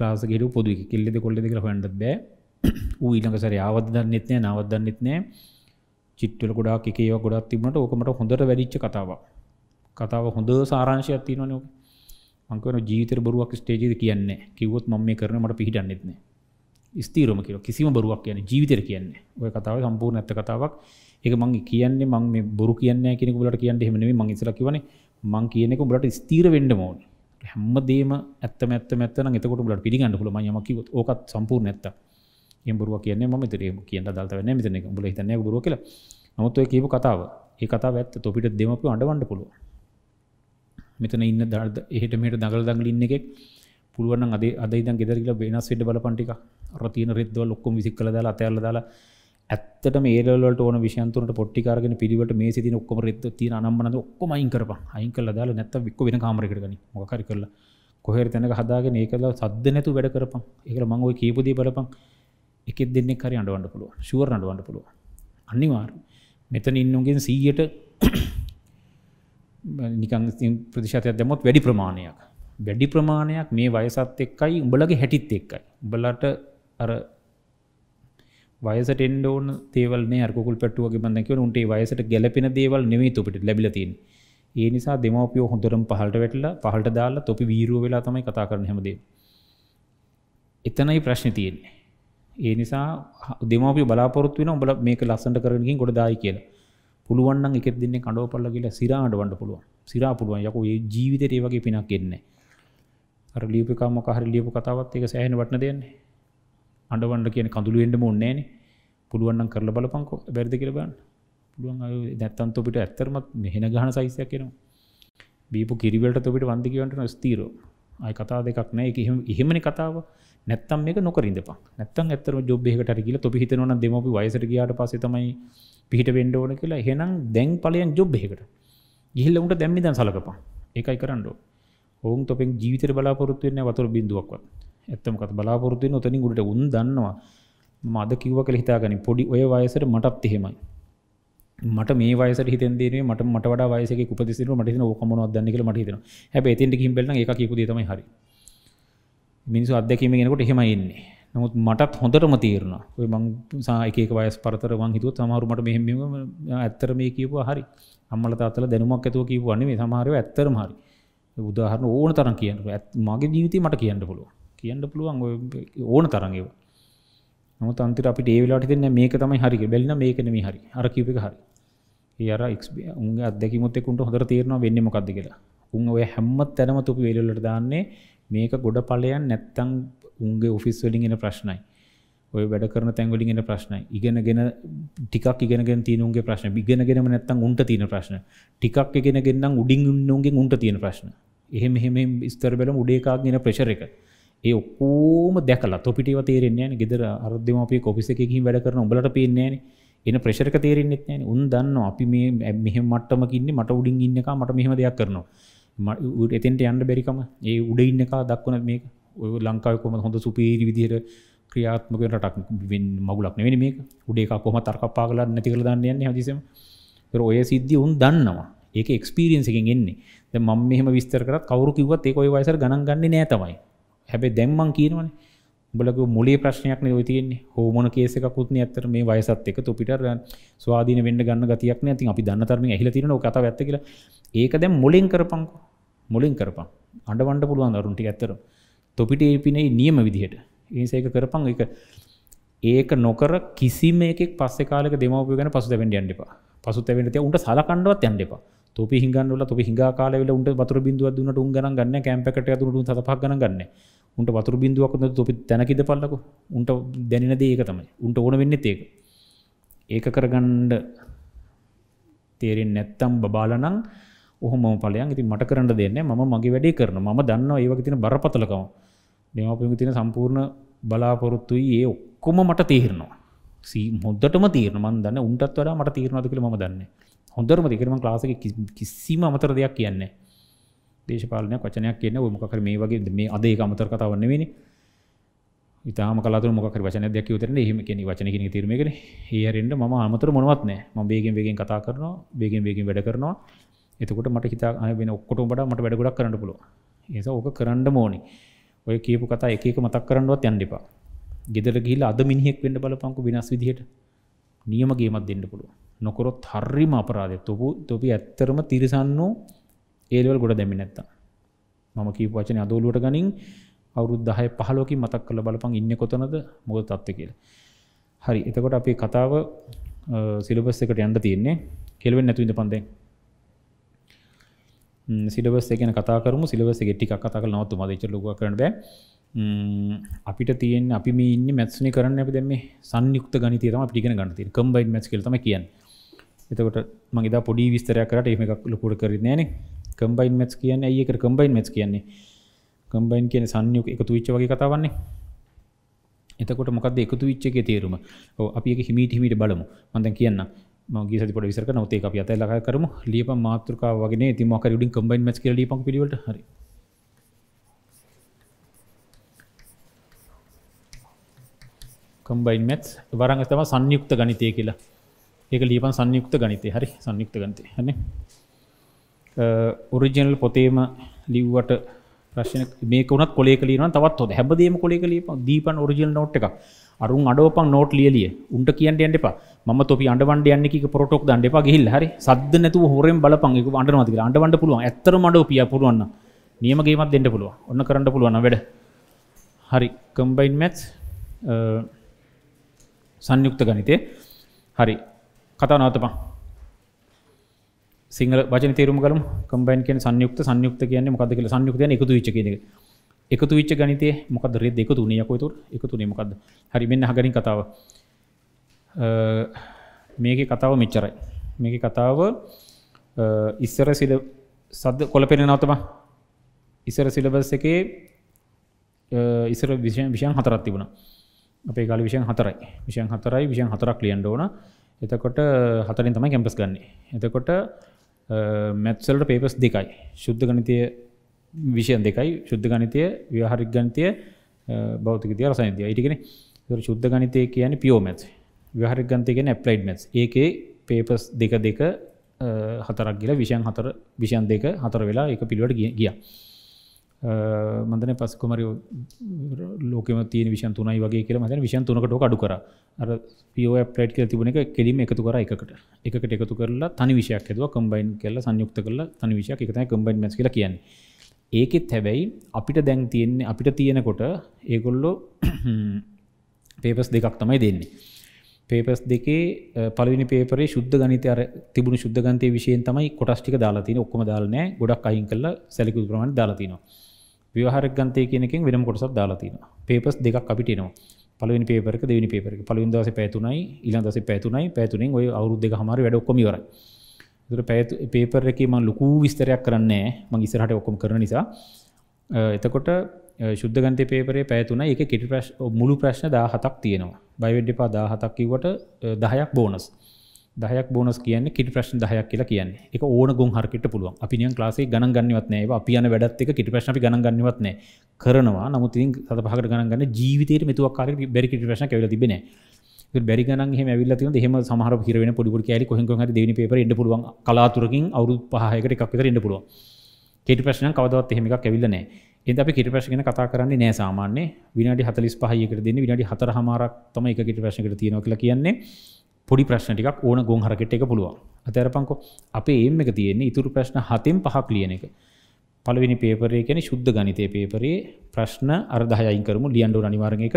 ලාසගෙට පොදු කෙල්ලෙද කොල්ලෙ කර හන්ඩ බෑ. ඌ ඊළඟ සැර ආවද දන්නෙත් නෑ නවත් දන්නෙත් නෑ. චිට්ටල ගොඩක් එක ඒව ගොඩක් තිබනට ඕකමට හොඳට වැඩිච්ච කතාව කතාව හොඳ සාරංශයක් තියනන මංකවන ජීතර බරුවක් ස්ටේජද කියන්නේ කිවොත් ම මේ කරන මට පිහිටන්නෙත්න ස්තීරම කිය කිසිම බරුවක් කියන ජීවිතර කියන්නේ ඔය කතාව සම්පූර්ණ ඇත්ත කතාවක්. එක මං කියන්නේ මං මේ බොරු කියන්න කෙනෙක ලට කියන්න හෙමනේ මං ඉසලක් වන මං කියනෙක බලට ස්තීර වෙන්ඩ මෝන හැම දේම ඇත්ත ඇත්ත ඇත්තන එතකොට ලට පිළිගන්න පුල මයමකිවත් ඕකත් සම්පූර්ණ ඇත්තා එම්බරුව කියන්න ම තර කියන්න දල්ත වන්න මෙතන බල හිතනය බරුව කියලා. නොත්ව කියපු කතාව ඒ කතා ඇත්ත තොපිට දෙමපු අඩවන්න පුළුව මෙතන ඉන්න දර්ද එහට මේට දගල් දඟල ඉන්න එකෙක් පුළුවන් අද අදයිදන් ගෙදරල වෙනස් වට බල පටික රතින රෙද්ව ලොක්කොම විසික් කළ දාලා අතඇල්ල දාලා ඇත්තට මේලවලට ඕන විෂයන්තුනට පොට්ටිකාරගෙන පිළිවට මේ සිතින ඔක්කොම රෙත් තින අනම්මනද ඔක්කොම අයින් කරප අයින් කල දාලා නැත්ත වික්ක වෙන කාමරකරගනි මොකරි කරලා. කොහෙර තැනක හදාගෙන ඒකල සද්ද නැතු වැඩ කරපන්. ඒකල මංගව කීපදී බලපන්. එකෙ දෙන්නෙ හරි අඩුවන්ට පුළුව ශුවර් අඩුවන්ට පුළුව අනිවාර් මෙතන ඉන්නුගෙන් සීයට [COUGHS] නිකං ප්‍රතිශතයක් දැමොත් වැඩි ප්‍රමාණයක්. වැඩි ප්‍රමාණයක් මේ වයසත් එක්කයි උඹලගේ හැටිත් එක්කයි. උඹලට අර වයසට එන්ඩෝන තේවල් අරකුල් පටුවගේ බඳකව උන්ටේ වයසට ගැලපෙන දේවල් නෙවේ තුපට ලැබිලතින් ඒ නිසා දෙමවපියෝ හොඳරම් පහලට වැටලා පහලට දාලා තොපි වීරුව වෙලා තමයි කතා කරන හැමදේ. එතනයි ප්‍රශ්න තියෙන්නේ. ඒ නිසා දෙමවපිය බලාපොරොත්තු වෙන උඹලා මේක ලස්සනට කරගෙන ගිහින් ගොඩ දායි කියලා. පුළුවන් නම් එකෙක් දෙන්නේ කඩවපල්ලා කියලා සිරා අඬවන්න පුළුවන්. සිරා පුළුවන්. යකෝ මේ ජීවිතේට ඒ වගේ පිනක් එන්නේ අර ලියපු එකම මොකක් හරි ලියපු කතාවත් ඒක සෑහෙන වටන දෙන්නේ. අඬවන්න කියන කඳුළු වෙන්නම ඕනේ නෑනේ. පුළුවන් නම් කරලා බලපන්කෝ. බැරිද කියලා බලන්න. පුළුවන් අය නැත්තම් තොපිට ඇත්තරමත් මෙහෙන ගහන සයිසයක් එනවා. බීපු කිරිවලට තොපිට වන්දි කියවන්න ස්ථීරෝ. ආයි කතා දෙකක් නෑ. ඒක එහෙම එහෙමනේ කතාව. නැත්තම් මේක නොකර ඉඳපන්. නැත්තම් ඇත්තටම ජොබ් එකකට හරි ගිහලා තොපි හිතනවා නම් දෙමෝපි වයසට ගියාට පස්සේ තමයි පිහිට වෙන්න ඕන කියලා. එහෙනම් දැන් ඵලයන් ජොබ් එකකට. ගිහිල්ලා උන්ට දැම්මි දැන් සලකපන්. ඒකයි කරන්න ඕන. ඔවුන් තොපෙන් ජීවිතේට බලාපොරොත්තු වෙන්නේ වතුර බින්දුවක්වත්. ඇත්තම කත බලාපොරොත්තු වෙන උතනින් උඩට උන් දන්නවා. මම අද කිව්වා කියලා හිතාගනි. පොඩි ඔය වයසට මටත් එහෙමයි. මට මේ වයසට හිතෙන් දෙන්නේ මට මට වඩා වයසක උපදෙස් දෙනවා මට හිතෙනවා ඕක මොනවද දන්නේ කියලා මට හිතෙනවා. හැබැයි එතෙන්ට ගිහින් බැලුවනම් ඒක කියපු දේ තමයි හරි. මිනිස්සු අත්දැකීමෙන් එනකොට එහෙමයි ඉන්නේ. නමුත් මටත් හොඳටම තේරුණා. ඔය මං එක එක වයස් පරතර මං හිතුවත් සමහරු මට මෙහෙම මෙහෙම ඇත්තට මේ කියපුවා හරි. අම්මලා තාත්තලා දැනුමක් ඇතුව කියපුවා නෙමෙයි සමහරව ඇත්තටම හරි. උදාහරණ ඕන තරම් කියන්න මගේ ජීවිතේ මට කියන්න පුළුවන්. කියන්න පුළුවන් ඔය ඕන තරම් ඒවා. නමුත් අන්තිමට අපිට ඒ වෙලාවට හිතෙන්නේ මේක තමයි හරි කියලා. බැලිනම් මේක නෙමෙයි හරි. අර කියප එක හරි. ඒ අර උන්ගේ අත්දැකීමත් එක්ක උන්ට හොඳට තේරෙනවා වෙන්නේ මොකද්ද කියලා. උන් ඔය හැම තැනම තුපි වේලවලට දාන්නේ මේක ගොඩ ඵලයන් නැත්තම් උන්ගේ ඔෆිස් වලින් එන ප්‍රශ්නයි. ඔය වැඩ කරන තැන් වලින් එන ප්‍රශ්නයි. ඉගෙනගෙන ටිකක් ඉගෙනගෙන තියෙන උන්ගේ ප්‍රශ්න. ඉගෙනගෙනම නැත්තම් උන්ට තියෙන ප්‍රශ්න. ටිකක් ඉගෙනගෙන නම් උඩින් ඉන්න උන්ගෙන් උන්ට තියෙන ප්‍රශ්න. එහෙම එහෙම විස්තර බලමු උඩ එකක් එන ප්‍රෙෂර් එක. ඒ ඔක්කොම දැකලා තොපිට ඒවා තේරෙන්නේ නැහැ නේ. ගෙදර අර දෙමාපියෙක් ඔෆිස් එකේ ගිහින් වැඩ කරන උඹලට පේන්නේ නැහැ නේ. එන ප්‍රෙෂර් එක තේරෙන්නෙත් නැහැ නේ. උන් දන්නවා අපි මේ මෙහෙම මට්ටමක ඉන්නේ මට උඩින් ඉන්න එක මට මෙහෙම දෙයක් කරනවා. එතෙන්ට යන්න බැරිකම ඒ උඩ ඉන්න එක දක්වන මේක. ඔය ලංකාව කොම හොඳ සුපීරි විදිහට ක්‍රියාත්මක රටක් මගුලක් නෙවෙයි මේක. උඩේ එකක් කොහොම තර්කප්පා කරලා නැති කරලා දාන්න යන්නේ හැදිසෙම ඒතර ඔය සිද්ධිය උන් දන්නවා. ඒක එක්ස්පීරියන්ස් එකකින් එන්නේ. දැන් මම මෙහෙම විස්තර කරත් කවුරු කිව්වත් ඒක ඔය වයසට ගණන් ගන්නෙ නෑ තමයි. හැබැයි දැන් මං කියනවනේ. උඹලගේ මුලේ ප්‍රශ්නයක් නේ ඔය තියෙන්නේ. හෝමෝන කේස් එකකුත් නේ ඇත්තට මේ වයසත් එක්ක. තොපිට ස්වාධීන වෙන්න ගන්න ගතියක් නෑ. ඉතින් අපි දන්න තරමින් ඇහිලා තියෙනවා ඔය කතාව ඇත්ත කියලා. ඒක දැන් මුලින් කරපන්කෝ. මුලින් කරපන් අඬවන්න පුළුවන් දරුන් ටික ඇත්තට තොපිට ඒපිනේ නියම විදිහට ඒසේක කරපං එක ඒක නොකර කිසිම එකෙක් පස්සේ කාලෙක දෙමව්පිය ගැන පසුතැවෙන්න යන්න එපා. පසුතැවෙන්න තියා උන්ට සලකන්නවත් යන්න එපා. තොපි හිඟන්නවල තොපි හිඟා කාලේ වෙල උන්ට වතුර බින්දුවක් දුන්නට උන් ගණන් ගන්න කැම්ප් එකට යදුනට උන් සත පහක් ගණන් ගන්න. උන්ට වතුර බින්දුවක් දුන්නට තොපි තැනක ඉඳපල්ලකෝ. උන්ට දැනෙන දේ ඒක තමයි. උන්ට ඕන වෙන්නේත් ඒක. ඒක කරගන්න තේරෙන්නේ නැත්තම් බබාලා නම් ඔහොම ඵලයන් ඉතින් මට කරන්න දෙන්නේ මම මගේ වැඩේ කරනවා. මම දන්නවා ඒ වගේ තියෙන බරපතලකම. දෙමාපියන්ගේ තියෙන සම්පූර්ණ බලාපොරොත්තුයි ඒ ඔක්කොම මට තේරෙනවා. සී හොඳටම තේරෙනවා. මම දන්නේ උන්ටත් වඩා මට තේරෙනවද කියලා මම දන්නේ. හොඳටම තේරෙනවා මම ක්ලාස් එකේ කිසිම අමතර දෙයක් කියන්නේ නැහැ. දේශපාලනයක් වචනයක් කියන්නේ ඔය මොකක් හරි මේ වගේ මේ අද ඒක අමතර කතාවක් නෙවෙයිනේ. ඉතාම කලාතුර මොකක් හරි වචනයක් දෙයක් කිව්වතරනේ එහෙම කියන්නේ වචන කියන එක තීරණය මේකනේ. ඒ හැරෙන්න මම අමතර මොනවත් නැහැ. මම වේගෙන් වේගෙන් කතා කරනවා, වේගෙන් වේගෙන් වැඩ කරනවා. එතකොට මට හිතා වෙන ඔක්කොටම වඩා මට වැඩ ගොඩක් කරන්න පුළුවන්. ඒ නිසා ඕක කරන්න ඕනේ. ඔය කියපු කතා එක එක මතක් කරන්නවත් යන්න එපා. ගෙදර ගිහිල්ලා අද මිනිහෙක් වෙන්න බලපන්කෝ විනාශ විදිහට. නියම ගේමක් දෙන්න පුළුවන්. නොකරොත් හරිම අපරාධය. තොපු තොපි ඇත්තරම තිරසන්නෝ ඒ ලෙවල් ගොඩ දැම්මේ නැත්තම්. මම කියපු වචනේ අද ඔලුවට ගනින් අවුරුදු 10 15කින් මතක් කරලා බලපන් ඉන්නේ කොතනද මොකද තත්ත්වය කියලා. හරි. එතකොට අපි කතාව සිලබස් එකට යන්න තියෙන්නේ. කෙලවෙන්නේ නැතුව ඉඳපන් දැන්. සිලබස් එකන කතා කරමු. සිලබස් එක ටික් කතා කල නවත්තු මදච ලොක කරන බෑ. අපිට තියෙන් අපි මේ ඉන්න මැත්සනි කරන්න අප දෙම සංයුක්ත ගනිතය තම පිටිගෙන ගන්නති කම්බයින් මැස් කලතම කියන්න. එතකොට මගේද පොඩි විස්තරයක් කරට එම එකක් ලොකුට කරනෑන කම්බයින් මැස් කියන්න ඒකට කම්බයින් මැස් කියන්නේ? කම්බයින් කියන සංයුක එකතු විච්ච වගේ කතාවන්නේ. එතකොට මොකද එකතු විච්චගේ තේරුම? අපි හිමීට හිමිට බලමු. මඳ කියන්න මගේ සති පොඩ විසර නවතේ අපි අත ලක කරමු. ලියප මාතෘකාව වගේ ති මොක ඩින් කම්බයින් මස් කියල ලිපක් පිළිවට හරි. කම්බයින් මැත්ස් වරංග තම සංයුක්ත ගනිතය කියලා. ඒක ලියපන් සංයුක්ත ගනිතය හරි. සංයුක්ත ගනිතය හන ඔරිජනල් පොතේම ලිව්වට ප්‍රශ්න මේක උනත් කොලේ කලීන තවත් හොද හැබදේම කොලේ කලීප දීපන් ඔරිජිනල් නෝට් එක අරුන් අඩෝපන් නෝට් ලියලිය උන්ට කියන්න යන්න එපා. මම තොපි අන්ඩවන්ඩ යන්නක පොටොක් දන්න එපා. ගහිල් හරි. සද්ද නැතුව හොරෙන් බලපන්. එක අන්ඩනවතික අන්ඩවන්ඩ පුළුවන්. ඇත්තර මඩ පිය පුළුවන්න නියමගේමත් දෙන්න පුළුව ඔන්න කරන්න පුළුවන්න වැඩ. හරි. කම්බයින් මැත්ස් uh, සංයුක්ත ගනිතේ හරි. කතා නවතපා සිංහල වචන තේරුම් කළමු කම්බයින් කියන සංයුක්ත සංයුක්ත කියන්නේ මොකද්ද කියලා සංයුක්ත කියන්නේ එකතු වෙච්ච කියන එක. එකතු වෙච්ච ගණිතයේ මොකද්ද රෙද්ද එකතු වුණේ යකෝ ඒතකොට එකතු වුණේ මොකද්ද? හරි මෙන්න අහගනින් කතාව. මේකේ කතාව මෙච්චරයි. මේකේ කතාව ඉස්සර සිල සද්ද කොළ පෙන්නනව තමයි. ඉස්සර සිලබස් එකේ ඉස්සර විෂයන් විෂයන් හතරක් තිබුණා. අපේ කාලේ විෂයන් හතරයි. විෂයන් හතරයි විෂයන් හතරක් ලියන්න ඕන. එතකොට හතරින් තමයි කැම්පස් ගන්න. එතකොට මැත්සල්ට පේපස් දෙකයි. ශුද්ධ ගනිතය විෂයන් දෙකයි. ශුද්ධ ගනිතය ව්‍යහරික් ගනිතය බෞතිකතිය රසනිතිය ඉටිගෙන ශුද්ධ ගනිතය කියන පියෝමැත් ව්‍යහරික් ගන්තය කියෙන ඇප්ලයිඩ් මැස් ඒකේ පේපස් දෙක දෙක හතරක් ගිල විෂයන් හතර විෂයන් දෙක හතර වෙලා එක පිළිවට ගිය. මදන පස්කොමරි ලෝකම තිය විෂන් තුනයි වගේ කියල මතන විෂන් තුනකට අඩු කර. අර පියෝ පලට් කියල තිබුණ එක කෙලීම එකතු කර එකකට. එකට එකතු කරලා තනි විෂයක් ඇදව කම්බයින් කරලා සංයුක්ත කරලා තනි විෂයක්. එකතයි කම්බයින් මස් කියල කියන්න. ඒකෙත් හැබැයි අපිට දැන් තියෙන්නේ අපිට තියෙනකොට ඒගොල්ලෝ [CLEARS THROAT] පේපස් දෙකක් තමයි දෙන්නේ. පේපස් දෙකේ පලවිනි පේපරේ ශුද්ධ ගනිත අර තිබුණු ශුද්ධ ගන්තය විශයෙන් තමයි කොටස්ටික දාලාතින ඔක්කොම දාලනෑ ගොඩක් අයින් කල්ලා සැලිකු ප්‍රමාණ දාලාතිනවා විවාහරක් ගන්තය කියනකින් වෙනම කොටසක් දාලාතින පේපස් දෙකක් අපිටනවා පලවෙනි පේපරක දෙවනි පේපර පලවින් දස පැතුනයි ඉලන් දස පැතුනයි පැතුනින් ඔය අවුරුද්ධ හමර වැඩ ඔක්කොමිවර තුර පැතු පේපර එක ම ලොකු විස්තරයක් කරන්නේ මං ඉස්සරහට ඔක්කොම කරන නිසා. එතකොට ශුද්ධගන්තය පේපරේ පැතුන එක කෙටි ප්‍රශ් මුළු ප්‍රශ්න දාහතක් තියෙනවා. බයිවෙඩ්ඩිපා දාහතක් කිවට දහයක් බෝනස් දහයක් බෝනස් කියන්න කිට ප්‍රශ්න දහයක් කියලා කියන්න. එක ඕන ගොන් හරකට පුළුවන්. අපිනියන් ලාසේ ගණ ගන්නවත්නෑ අපි යන වැඩත් එක කිට ප්‍රශ්න ගණ ගන්නවත්නෑ කරනවා. නමුතින් සත පහකට ගණගන්න ජීවිතයට මෙතුවක්කාර බැරිකට ප්‍රශ්න කැවල තිබෙන බැරි ගන ඇවිල ති හෙම සමහර හිරවෙන පොඩිපුර කෑලි කොහෙක හරි දෙවනි පේපර එන්න පුළුවන්. කලාතුරකින් අවුරු පහයකට එකක් විතර එන්න පුළුවන්. කෙටි ප්‍රශ්න කවදවත් එහෙම එකක් ඇවිල්ලනෑ එද අපි කිට ප්‍රශ්ගෙන කතා කරන්නේ නෑ සාමාන්‍ය විනාඩි හතලිස් පහයකට දෙන්න. විනාඩි හතර හමාරක් තම එක කිට ප්‍රශ්නකට තියෙනවා කියලා කියන්නේ. පොඩි ප්‍රශ්න ටිකක් ඕන ගොන් හරකට එක පුළුවන්. අතරපංකො අපේ ඒම් එක තියෙන්නේ ඉතුරු ප්‍රශ්න හතෙන් පහක් ලියන එක. පළවෙනි පේපරේ කැන ශුද්ධ ගනිතය පේපරේ ප්‍රශ්න අර්දහයයින් කරමු ලියන්ඩෝ අනිවාරණ එක.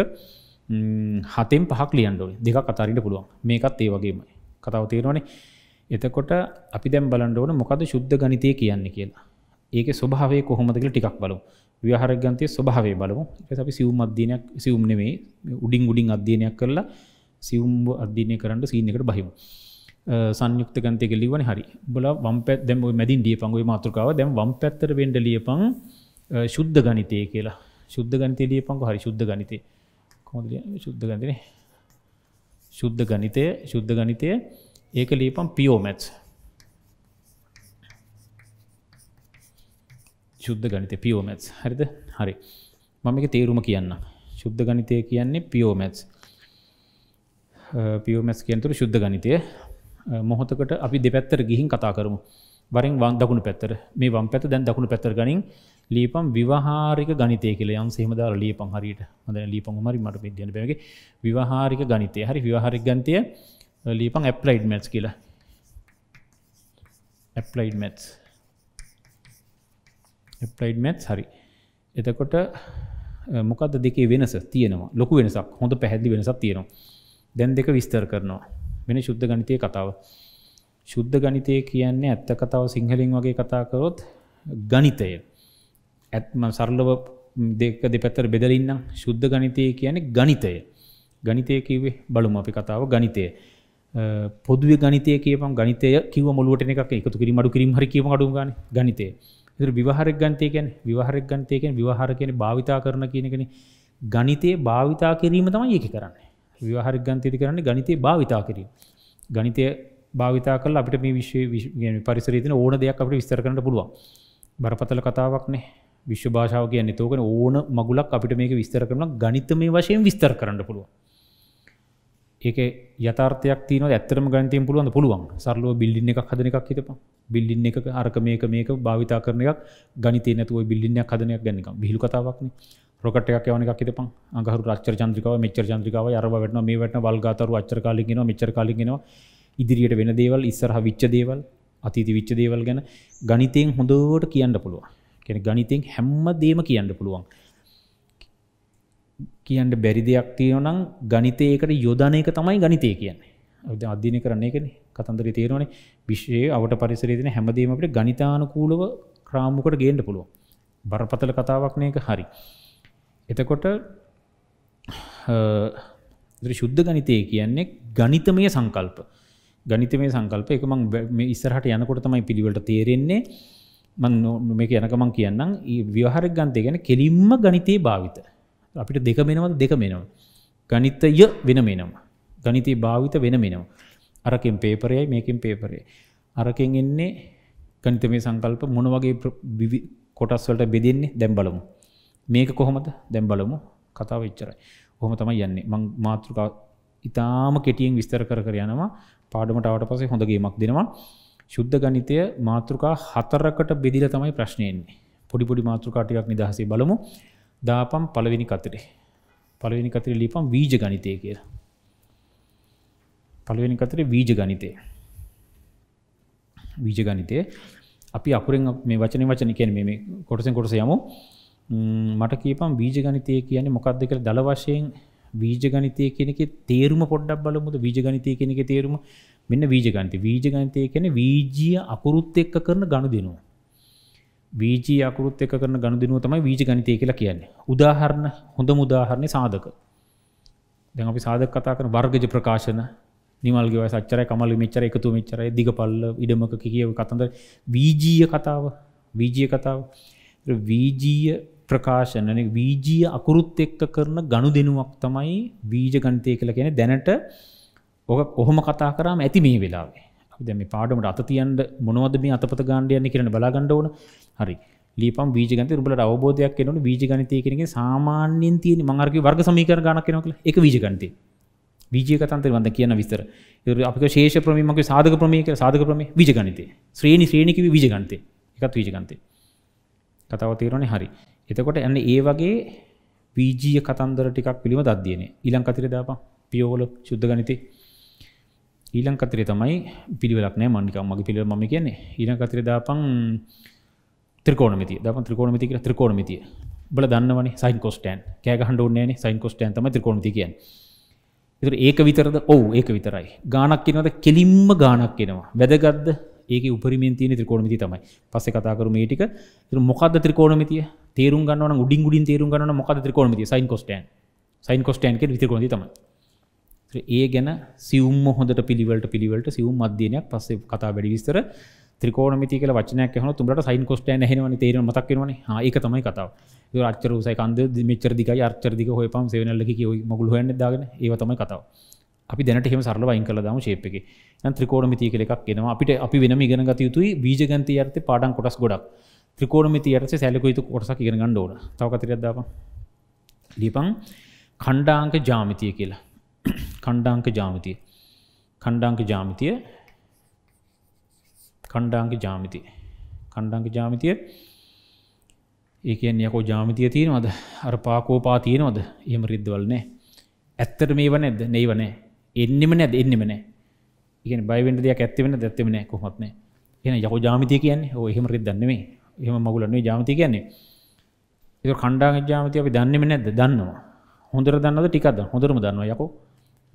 හතෙන් පහක් ලියන්ඩෝන දෙක කතාරිට පුළුවන්. මේකත් ඒ වගේමයි. කතාව තේරවානේ එතකොට අපි දැම් බලන්ඩෝන මොකද ශුද්ධ ගනිතය කියන්න කියලා. ඒක ස්වභාවය කොහොමදකල ටිකක් බලු ව්‍යහරගන්තය ස්වභාවේ බලමු. අපි සිවුම් අධ්‍යනයක් සිවුම් නෙමේ උඩින් උඩින් අධ්‍යනයක් කරලා සිවුම්බ අධ්‍යනය කරන්න සීන එකට බහිම. සංයුක්ත ගන්තය ලිවන හරි. බල වම් පැත් දැම මැදින් දිය පංගුව මාතෘකාව. දැම් වම් පැත්තර වෙන්ඩ ලියපං ශුද්ධ ගනිතය කියලා. ශුද්ධ ගනිතය ලියපංක හරි ශුද්ධ ගනිතය කොද ශුද්ධ ගන්තන ශුද්ධ ගනිතය ශුද්ධ ගනිතය ඒක ලියපම් පියෝමැත්ස් ශුද්ධ ගනිත පියෝමැත්ස් හරිද? හරි. මම එක තේරුම කියන්න ශුද්ධ ගනිතය කියන්නේ පියෝමැත්ස් පියෝමැස් කියන්තුර ශුද්ධ ගනිතය මොහොතකට අපි දෙපැත්තර ගිහින් කතා කරමු. වරින් වන් දකුණු පැත්තර මේ වම් පැත දැන් දකුණු පැත්තර ගනින් ලීපම් විවාහාරික ගනිතය කියල. යම් සේමදාර ලීපං හරිට හොඳ ලීපං මරි මට පිදියන බැගේ විවාහාරික ගනිතය හරි විවාහරික් ගන්තය ලීපං ඇප්ලයිඩ් මැට් කියලා. ඇප්ලයිඩ් මැත්ස් ඇප්ලයිඩ් මැත්ස් හරි. එතකොට මොකද දෙකේ වෙනස? තියෙනවා. ලොකු වෙනසක්. හොඳ පැහැදිලි වෙනසක් තියෙනවා. දැන් දෙක විස්තර කරනවා වෙන ශුද්ධ ගනිතය කතාව. ශුද්ධ ගනිතය කියන්නේ ඇත්ත කතාව සිංහලින් වගේ කතාකරොත් ගනිතය. ඇත්ම සරලව දෙක දෙපැත්තර බෙදලින්නම් ශුද්ධ ගනිතය කියන්නේ ගනිතය. ගනිතය කිවේ බලුම අපි කතාව ගනිතය. පොදුව ගනිතය කියපම් ගනිතය කිව මුලුවට එක එකතු කිරි මඩු කිරීම හරි කියීම අඩු ගන ගනිතය. එ විවාහරක් ගන්තයකැන් විවාහරක් ගන්තයකෙන් විවාහර කියන භාවිතා කරන කියනකෙන ගනිතය භාවිතා කිරීම තමයි ඒක කරන්නේ. විවාහරි ගන්තති කරන්න ගනිතය භාවිතා කිරීම. ගනිතය භාවිතා කල අපිට මේ විශ්ව පරිසරතින ඕන දෙයක් අපට විස්තර කරන්න පුළුවන්. බරපතල කතාවක්නේ විශ්ව භාෂාව කිය නතෝකන ඕන මගුලක් අපිට මේක විස්තර කරන ගනිත මේ වශයෙන් විස්තර කරන්න පුළුව. ඒක යථර්ථයක් තියන ඇත්තරම ගන්තයෙන් පුළුවන් පුළුවන්. සරලුව බිල්ලින්න එකක් හදන එකක් හිතප බිල්ලින්න එක අරක මේක මේක භාවිතා කරන එකක්. ගනිතය නැතුව බිල්ලින්නයක් හදනයක් ගන්නක බිහි කතාවක්න රොකටයක් යවන එකක් හිතපන් අඟහරු රච්චර චන්ද්‍රිකාව මෙච්චර චන්ද්‍රිකාව අරව වෙටන මේ වැටන වල්ගාතරු අච්චර කාලිගෙන මෙච්චර කාලිගෙනවා ඉදිරියට වෙන දේවල් ඉස්සරහ විච්ච දේවල් අතීති විච්ච දේවල් ගැන ගනිතයෙන් හොඳෝට කියන්න පුළුවන්. කෙන ගනිතෙන් හැම්ම දේම කියන්න පුළුවන්. කියන්න බැරි දෙයක් තියෙනනම් ගනිතයකට යොදන එක තමයි ගනිතය කියන්නේ. අධ්‍යනය කරන්නේ එකන කතන්දර තේරවනේ විශ්ෂය අවට පරිසරේතින හැමදීමට ගනිතානුකූලව ක්‍රාමුකට ගේන්ට පුළුව බරපතල කතාවක්නය එක හරි. එතකොට ශුද්ධ ගනිතය කියන්නේ ගනිතමය සංකල්ප ගනිතමය සංකල්ප එක මං මේ ඉස්සරහට යනකොට තමයි පිළිවලට තේරෙන්නේ මං මේක යනකමං කියන්නම් ව්‍යහරක් ගන්තය ගැන කෙලින්ම ගනිතයේ භාවිත අපිට දෙක මෙනවද දෙක මෙනවා. ගනිතය වෙන මෙනවා. ගනිතය භාවිත වෙන මෙනවා. අරකින් පේපරයයි මේකින් පේපරේ. අරකින් එන්නේ ගනිත මේ සංකල්ප මොන වගේ කොටස් වලට බෙදෙන්නේ දැන් බලමු. මේක කොහොමද? දැන් බලමු. කතාව ඉච්චරයි. ඔහොම තමයි යන්නේ. මං මාතෘකා ඉතාම කෙටියෙන් විස්තර කර කර යනවා. පාඩමට අවට පසේ හොඳ ගේමක් දෙනවා. ශුද්ධ ගනිතය මාතෘකා හතරකට බෙදිල තමයි ප්‍රශ්නයන්නේ පොඩිපොඩි මාතෘකාටියක් නිදහසේ බලමු. දාපම් පළවෙනි කතරේ. පළවෙනි කතරේ ලිපම් වීජ ගනිතය කිය පළවෙනි කතරේ වීජ ගනිතය වීජ ගනිතය අපි අකුරෙන් මේ වචන වචන කියන මේ කොටසෙන් කොටස යමු. මට කියපම් වීජ ගනිතය කියන්නේ මොකක්ද කළ දළ වශයෙන් වීජ ගනිතය කෙනෙක තේරුම පොඩ්ඩක් බලමුද? වීජ ගනිතය කෙනෙක තේරුම? මෙන්න වීජ ගනිත වීජ ගනිතය කියන වීජිය අකුරුත් එක්ක කරන ගණු දෙනවා. වීජී අකුරුත් එක කරන ගණුදිනුව තමයි වීජ ගනිතය කියලා කියන්නේ. උදාහරණ හොඳ මුදාහරණය සාධක. දැන් අපි සාධක කතා කරන වර්ගජ ප්‍රකාශන නිමල්ගව සච්චර කමල මෙච්චර එකතු මෙච්චරයි දිග පල්ල ඉඩමක කියව කතන්ද වීජීය කතාව. වීජිය කතාව. වීජීය ප්‍රකාශන වීජීය අකුරුත් එක්ක කරන ගණු දෙනුවක් තමයි වීජ ගනිතය කියලා කියෙන දැනට ඕක ඔහොම කතා කරාම ඇති මේ වෙලාවේ. දැම පාඩමට අත තියන්ට මොනවද මේ අතපත ගාණ්ඩයන්න කරන බලාගණ්ඩ ඕන. හරි. ලීපම් බීජගත රුබලට අවබෝධයක් කෙනු බීජගනිතය කෙනෙ සාමාන්‍යෙන් තියෙන මංගර්ග වර්ග සමීකර ගණක් කෙනක එක වීජගන්තය වීජකතන්තර වඳ කියන විස්තර. අප ශේෂ ප්‍රමීමක සාධක ප්‍රමීක සාධක ප්‍රම විජගනිතය ශ්‍රේණි ශ්‍රේණික විජගන්තය එකත් වීජගන්තය කතාව තේරනේ හරි. එතකොට ඇන්න ඒ වගේ වීජීය කතන්දර ටිකක් පිළිම දද්දියන ඉලං කතිර දාපා පියෝවල ශුද්ධ ගනිතේ ඊළං කතරේ තමයි පිළිවෙලක් නෑ. මන්නිකක් මගේ පිළිවෙල මම කියන්නේ. ඊළං කතරේ දාපන් ත්‍රිකෝණමිතිය. දාපන් ත්‍රිකෝණමිතිය කියලා ත්‍රිකෝණමිතිය. බල දන්නවනේ සයින් කොස්ටෑන් කෑ ගහන්න ඕනේ නෑනේ. සයින් කොස්ටෑන් තමයි ත්‍රිකෝණමිතිය කියන්නේ. ඒතර ඒක විතරද? ඔව් ඒක විතරයි. ගානක් කියනවාද කෙලින්ම ගානක් එනවා. වැදගත්ද? ඒක උපරිමෙන් තියෙන ත්‍රිකෝණමිතිය තමයි. පස්සේ කතා කරමු මේ ටික. ඒතර මොකද්ද ත්‍රිකෝණමිතිය තේරුම් ගන්නවා නම් උඩින් උඩින් තේරුම් ගන්නවා නම් මොකද්ද ත්‍රිකෝණමිතිය සයින් කොස්ටෑන් සයින් කොස්ටෑන් කියන ත්‍රිකෝණමිතිය තමයි. ඒ ගැන සිවුම් හොඳට පිළිවලට පිළිවලට සිවුම් අධ්‍යනයක් පස්සේ කතා වැඩි විස්තර. ත්‍රිකෝණමිති කියලා වචනයක් හන තුමට සයින් කොස්ටයන් හෙනවන තේර මතක් වෙනවන. ඒක තමයි කතාව. අච්චර සයි කන්ද මෙචර දික අර්චර දික හොය පම් සේවනල්ලක මගුල හොයන්න දාගෙන ඒ තමයි කතාව. අපි දැනට එහෙම සරල වයින් කළ දම ශේප් එක. නම් ත්‍රිකෝණමිතිය කියලා එකක් එනවා. අපිට අපි වෙනම ඉගෙන ගත යුතුයි බීජගන්තය යර්ථ පාඩම් කොටස් ගොඩක්. ත්‍රිකෝණමිති යර්ථ සැලක යුතු කොටසක් ඉගෙන ගන්න ඕන. තව කතරයක් දාපන්. ලියපන් ඛණ්ඩාංක ජාමිතිය කියලා. [CLEARS THROAT] කණ්ඩාංක ජාමිතිය. කණ්ඩාංක ජාමිතිය. කණ්ඩාංක ජාමිතිය. කණ්ඩාංක ජාමිතිය. ඒ කියන්නේ යකෝ ජාමිතිය තියෙනවද? අර පාකෝපා තියෙනවද? එහෙම රිද්දවල් නෑ. ඇත්තට මේව නැද්ද? නෙයිව නෑ. එන්නෙම නැද එන්නෙම නෑ. ඉගෙන බයිවෙන්ට දෙයක් ඇත්තවෙන දැත්තෙම නෑ කොහොත් නෑ. එන යකෝ ජාමිතිය කියන්නේ ඕ එහෙම රිද්දන්නේ මේ එහෙම මගුලන්නේ ජාමිතිය කියන්නේ. ඒ කණ්ඩාංග ජාමිතිය අපි දන්නෙම නැද්ද දන්නවා. හොඳර දන්නද ටිකක්ද හොඳරම දන්නවා යකෝ.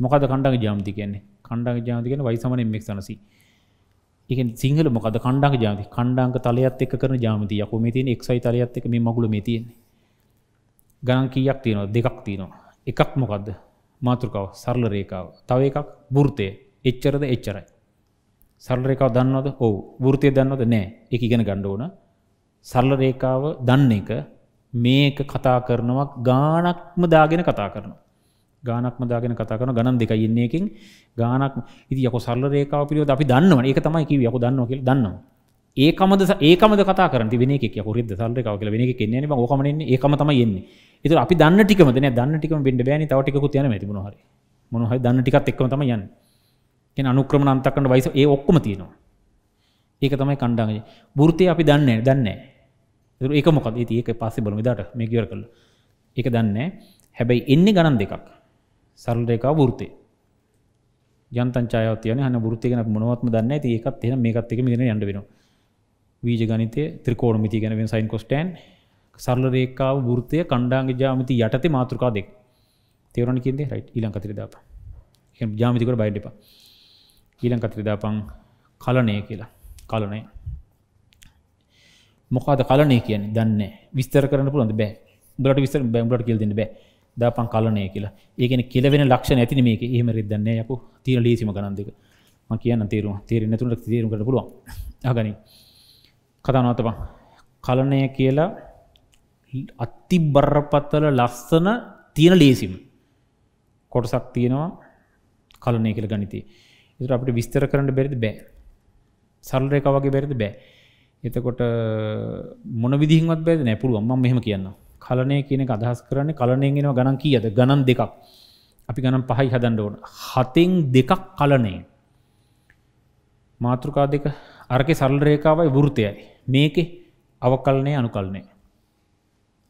මොකද කණ්ඩාග ජාමති කියන්නේ? කණ්ඩාග ජාති කියන වයිසමන එක් සනසි. එක සිංහල මොකද කණ්ඩාග ජාති කණ්ඩාංක තලයත් එක් කරන ජාමති යකු. මේ තියෙන එක්සයි තලයත් එක මේ මගුල මේ තියෙන්නේ. ගණන් කීයක් තියෙනවා දෙකක් තියෙනවා. එකක් මොකක්ද මාතෘකාව සරල රේකාව තව එකක් වෘතය එච්චරද එච්චරයි. සරල රේකාව දන්නවද? ඔවු. වෘතය දන්නවද? නෑ. එක ඉගෙන ගණ්ඩ ඕන. සරල රේකාව දන්න එක මේක කතා කරනවා ගානක්ම දාගෙන කතා කරනවා. ගානක්ම දාගෙන කතා කරන ගණන් දෙකයි ඉන්න එකකින් ගානක් ඉති යක සරල රේකාව පිළිවෙත අපි දන්නවා ඒක තමයි කිව්වේ. යකෝ දන්නවා කියලා දන්නවා. ඒකමද ඒකමද කතා කරන්නේ? වෙන එකක් යකෝ රිද්ද සරල රේකාව කියලා වෙන එකක් එන්නේ නැහැ ඕකම එන්නේ ඒකම තමයි එන්නේ. ඒතර අපි දන්න ටිකමද? නෑ දන්න ටිකම වෙන්න බෑනේ තව ටිකකුත් යනවා ඇති මොනවා හරි. මොනහයි දන්න ටිකත් එක්කම තම යන්න. එන අනුක්‍රම අන්තක්කට වයිස ඒ ඔක්කොම තියෙනවා. ඒක තමයි කණ්ඩාග ෘතිය අපි දන්නේ දන්නේ ඒක මොකද? ඒක පස්සේ බලම. දට මේ කියර කළ එක දන්නේ හැබැයි එන්නේ ගණන් දෙකක්. සරල්රේකා ෘතේ ජන්තංචායවතියන හන ෘතියගෙන මොනවත්ම දන්න ඇති ඒකත් එන මේකත් එක මිගෙන යන්න වෙන වීජ ගනිතය ත්‍රිකෝණ මිති ගැනවෙන් සයින් කොස්ටන් සරල රේකාව ෘතය කණ්ඩාංග ජාමති යටතේ මාතෘකා දෙක්. තේරණ කින්ද රයි් ඊලං කතිර දාප ජාමිතිකට බයිඩපා ඊලං කතිර දාපං කලනය කියලා. කලනය මොකාද කලනය කියන දන්න විස්තර කරන පුළන්ද බෑ. බට විස්තර බැම්බට කියල්දන්න බෑ. දාපන් කලනය කියලා. ඒකන කෙලවෙන ලක්ෂ ඇති මේක ඒම රිදන්න යකු. තිීන ලීසිම ගනන්දක ම කියන්න තේරුම. තේරෙන තුළට තේරුම් කර පුළුවන්. අගනි කතානවතපා කලනය කියලා අත්ති බරපත්තල ලස්සන තියෙන ලේසිම. කොටසක් තියෙනවා කලනය කියල ගනිතේ එතුර අපට විස්තර කරන්න බැරිද? බෑ. සල්රයක වගේ බැරිද? බෑ. එතකොට මොන විදිහත් බැද නෑ පුළුවන්. ම මෙහෙම කියන්න කලනය කියන අදහස් කරන්නේ කලනයෙන්ෙනවා ගණන් කියද? ගණන් දෙකක්. අපි ගනම් පහයි හදන්න ඕන. හතෙන් දෙකක් කලනේ මාතෘකා දෙක අරක සල්රේකාවයි වෘතයයි මේකෙ අවකල්නය අනුකල්නය.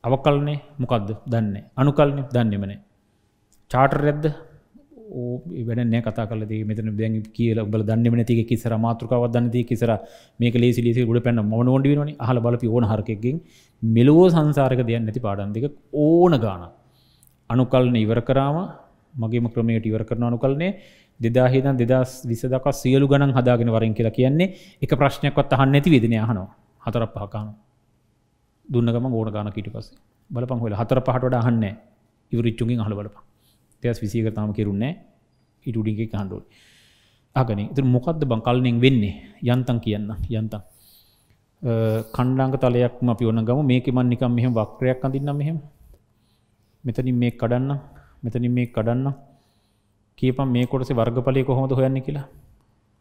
අවකල්නේ මොකක්ද දන්නේ. අනුකල්නය දන්නෙමනේ චාටර් ඇද්ද වැඩ කතා කල මෙතන දැන් කියල බල දන්නම තික කිසර මාතෘකාව දන්නති කිසර මේක ලේසි ලෙසි ගුඩ පැන්න ම ොඩ වන හල බලපි ඕන හරකෙක්ගෙන්. මෙලෝ සංසාරක දෙයක් නැති පාඩන්දික ඕන ගාන අනුකල්න ඉවර කරාම මගේම ක්‍රමයට ඉවර කරන අනුකල්නේ දෙදාහිදන් දෙදස් විස දක සියලු ගණන් හදාගෙන වරින් කියලා කියන්නේ එක ප්‍රශ්නයක්වත් අහන්න නැති වෙදෙන යහනවා හතර පහකාන දුන්නගම ඕන ගාන කිට පස බලපං හොල හතර පහට අහන්න ඉවරිච්චුගින් හල බලපා. තැස් විසික තාම කෙරුන්නේ ඉටුඩිගේ කණ්ඩුවල් අගන ඉතුර මොකක්ද බං කල්නෙන් වෙන්නේ? යන්තන් කියන්න. යන්තන් කණ්ඩාංග තලයක්ම අපි ඔන්න ගම. මේක මන් නිකම් මෙහම වක්‍රයක් අඳන්න මෙහෙම. මෙතනින් මේ කඩන්න. මෙතනින් මේ කඩන්න. කියපම් මේ කොටස වර්ගපලය කොහොමද හොයන්න කියලා.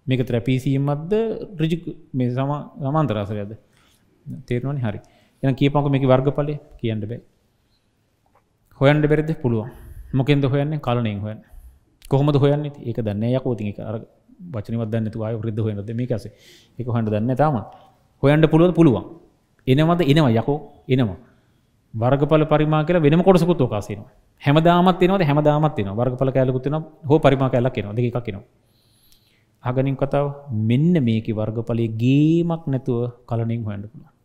මේක ත්‍රැපීසිීමත්ද රජි මේ සම සමාන්තරාසරයද තේරනවනි? හරි. එන කියපංක මේක වර්ගපලය කියන්න බෑ. හොයන්ට බෙරෙද? පුළුවන්. මොකෙන්ද හොයන්නේ? කලනයෙන් හොයන්න. කොහොමද හොයන්න? ඒක දන්න යකෝති අර වචනවත් දන්න තුවාය ෘද්ධ හොයනද මේ කස එක හොට දන්න තාම හොයන්ට පුළුවන් පුළුවන්. එනවද? එනවා. යකෝ. එනවා. වර්ගපල පරිමා කියල වෙනම කොටසකුත් ෝකාසයන හැමදාමත් එනවද? හැමදාමත් එන වර්ගපල කෑලකුත්තින හෝ පරිමා කැල්ලක් කියෙන දෙක එකක් කියෙනවා අගනින් කතාව. මෙන්න මේක වර්ගපලය ගේමක් නැතුව කලනින් හොයන්ට පුළුවන්.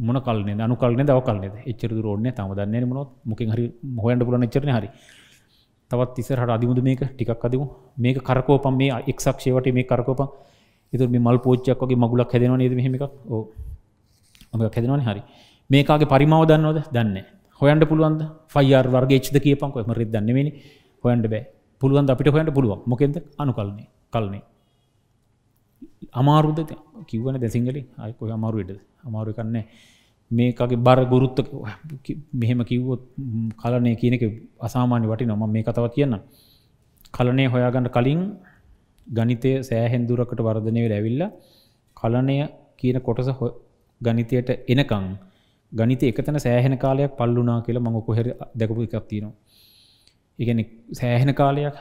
මොන කල්න අනු කල්න දව කල්න එච්චර රෝඩන තම දන්න මොත් මොකින් හරි හොයන්ට පුලන චරන හරි. තවත් ඉසරහට අදිමුද මේක? ටිකක් අදමු. මේක කරකෝපම් මේ එක්ක් ෂේවට මේ කරකෝප එතුර මේ මල් පෝච්චක් වගේ මගුලක් හැදෙනවා නේද මෙහෙම එකක්? ඕ ඔම හැදෙනවන හරි. මේකාගේ පරිමාව දන්නවද? දන්න හොයන්ට පුළුවන්ද? ෆයිර් වර්ගේ ච්ද කියපන්කො ම රිද දන්නවෙනි හොයන්ට බෑ. පුළුවන් අපිට හොයන්ට පුළුවන්? මොකෙද අනුකල්න්නේ කල්නේ අමාරුද? කිවන දැසිංගලි අයකො අමාරුවටද අමාරු කන්නේ මේකගේ බර ගුරුත්ත මෙහෙම කිව්වොත් කලනය කියනක අසාමාන්‍ය වටි නොම මේ කතව කියන්න කලනය හොයාගන්න කලින් ගනිතය සෑහෙන්දුරකට වර්ධනය ඇවිල්ල කලනය කියන කොටස ගනිතයට එනකං ගනිත එකතන සෑහෙන කාලයක් පල්ලුනා කියලා මඟ කොහෙර දැකපු එකක් තියෙනවා. ඉගැන සෑහෙන කාලයක්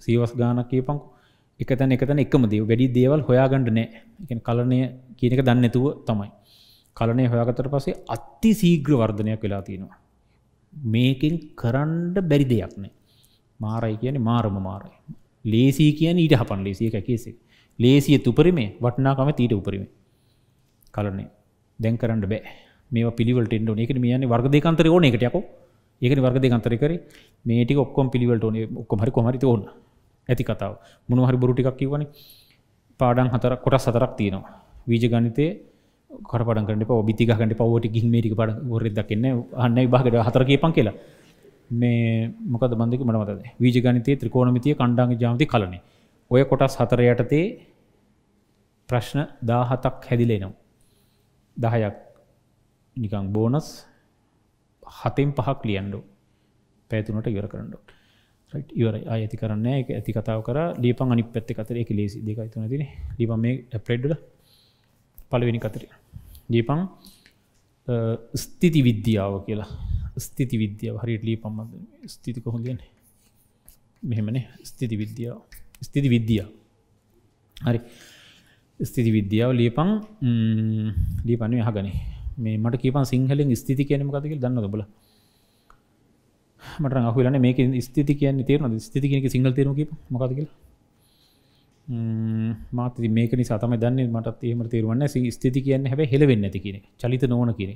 සීවස් ගානක් කියපංකු. එකතන එකතන එකම දේ වැඩි දේවල් හොයාගණඩ නෑ එක කලනය කියනක දන්නතුව තමයි. කලනය හොයාගතර පසේ අත්ති සීග්‍ර වර්ධනයක් වෙලා තියෙනවා. මේකින් කරන්ඩ බැරි දෙයක් නෑ. මාරයි කියන මාරම මාරයි. ලේසී කියන ඊට හපන් ලේසිය කැකේසේ. ලේසිය තුපරිමේ වටනාකම තීට උපරිම. කලනේ දැන් කරන්න බෑ මේ පිළිවලට ෙන්ඩ එක මියන්නේ වර්ගදකන්තර ඕන එකට යකෝ ඒක වර්ගදකන්තර කර මේටික ඔක්කොම් පිළිවලට ඕන ඔක්කොම හරි කොමරිත ඕන්න ඇති කතාව. මොනහරි බොරු ටිකක් කිවන පාඩන් හතර කොටස් සතරක් තියෙනවා. වීජ ගනිතය කරපඩ කරට ඔබිති ගට පවට ගින් මේටික පඩ ොර දක්න්න අන්න භාගට හතර කියපන් කියලා. මේ මොකද බන්ධක මටමතද වීජ ගනිතය ත්‍රිකෝණමිතිය කණ්ඩාංග ජාමති කලන ඔය කොටස් හතර යටතේ ප්‍රශ්න දාහතක් හැදිලේනවා. දහයක් නිකං බෝනස් හතෙන් පහක් ලියන්ඩු පැතුනට ඉවර කරන්නඩු ඉවර ඇති කරන්න එක ඇති කතාව කර. ලියපන් අනි පැත්ති කතර. එක ලේසි දෙකයි තුන තින ලිප මේ ප්‍රෙඩ්ඩල පලවෙනි කතර. දීපං ස්තිති විද්‍යාව කියලා. ස්තිති විද්‍යාව. හරිට ලී පම්ම ස්තිති කොහොඳන්නේ මෙහෙමනේ. ස්තිති විද්‍යාව. ස්තිති විද්‍යා. හරි. ස්තිති විද්‍යාව ලියපං ලියපන්න හගන මේ මට කියපන් සිංහලෙන් ස්තිති කියනම කතක දන්න බල මට අහුලන මේක ස්තිති කියන්න තේරන ස්තිති කියනක සිංහල තේරුම මොකද කියලා? මාත මේක නිසා තම දන්න මටත් ඒම තේරුවන්න ස්තිති කියන්න හැබ හෙලවෙන්න ඇති කියන චලිත නොවන කියන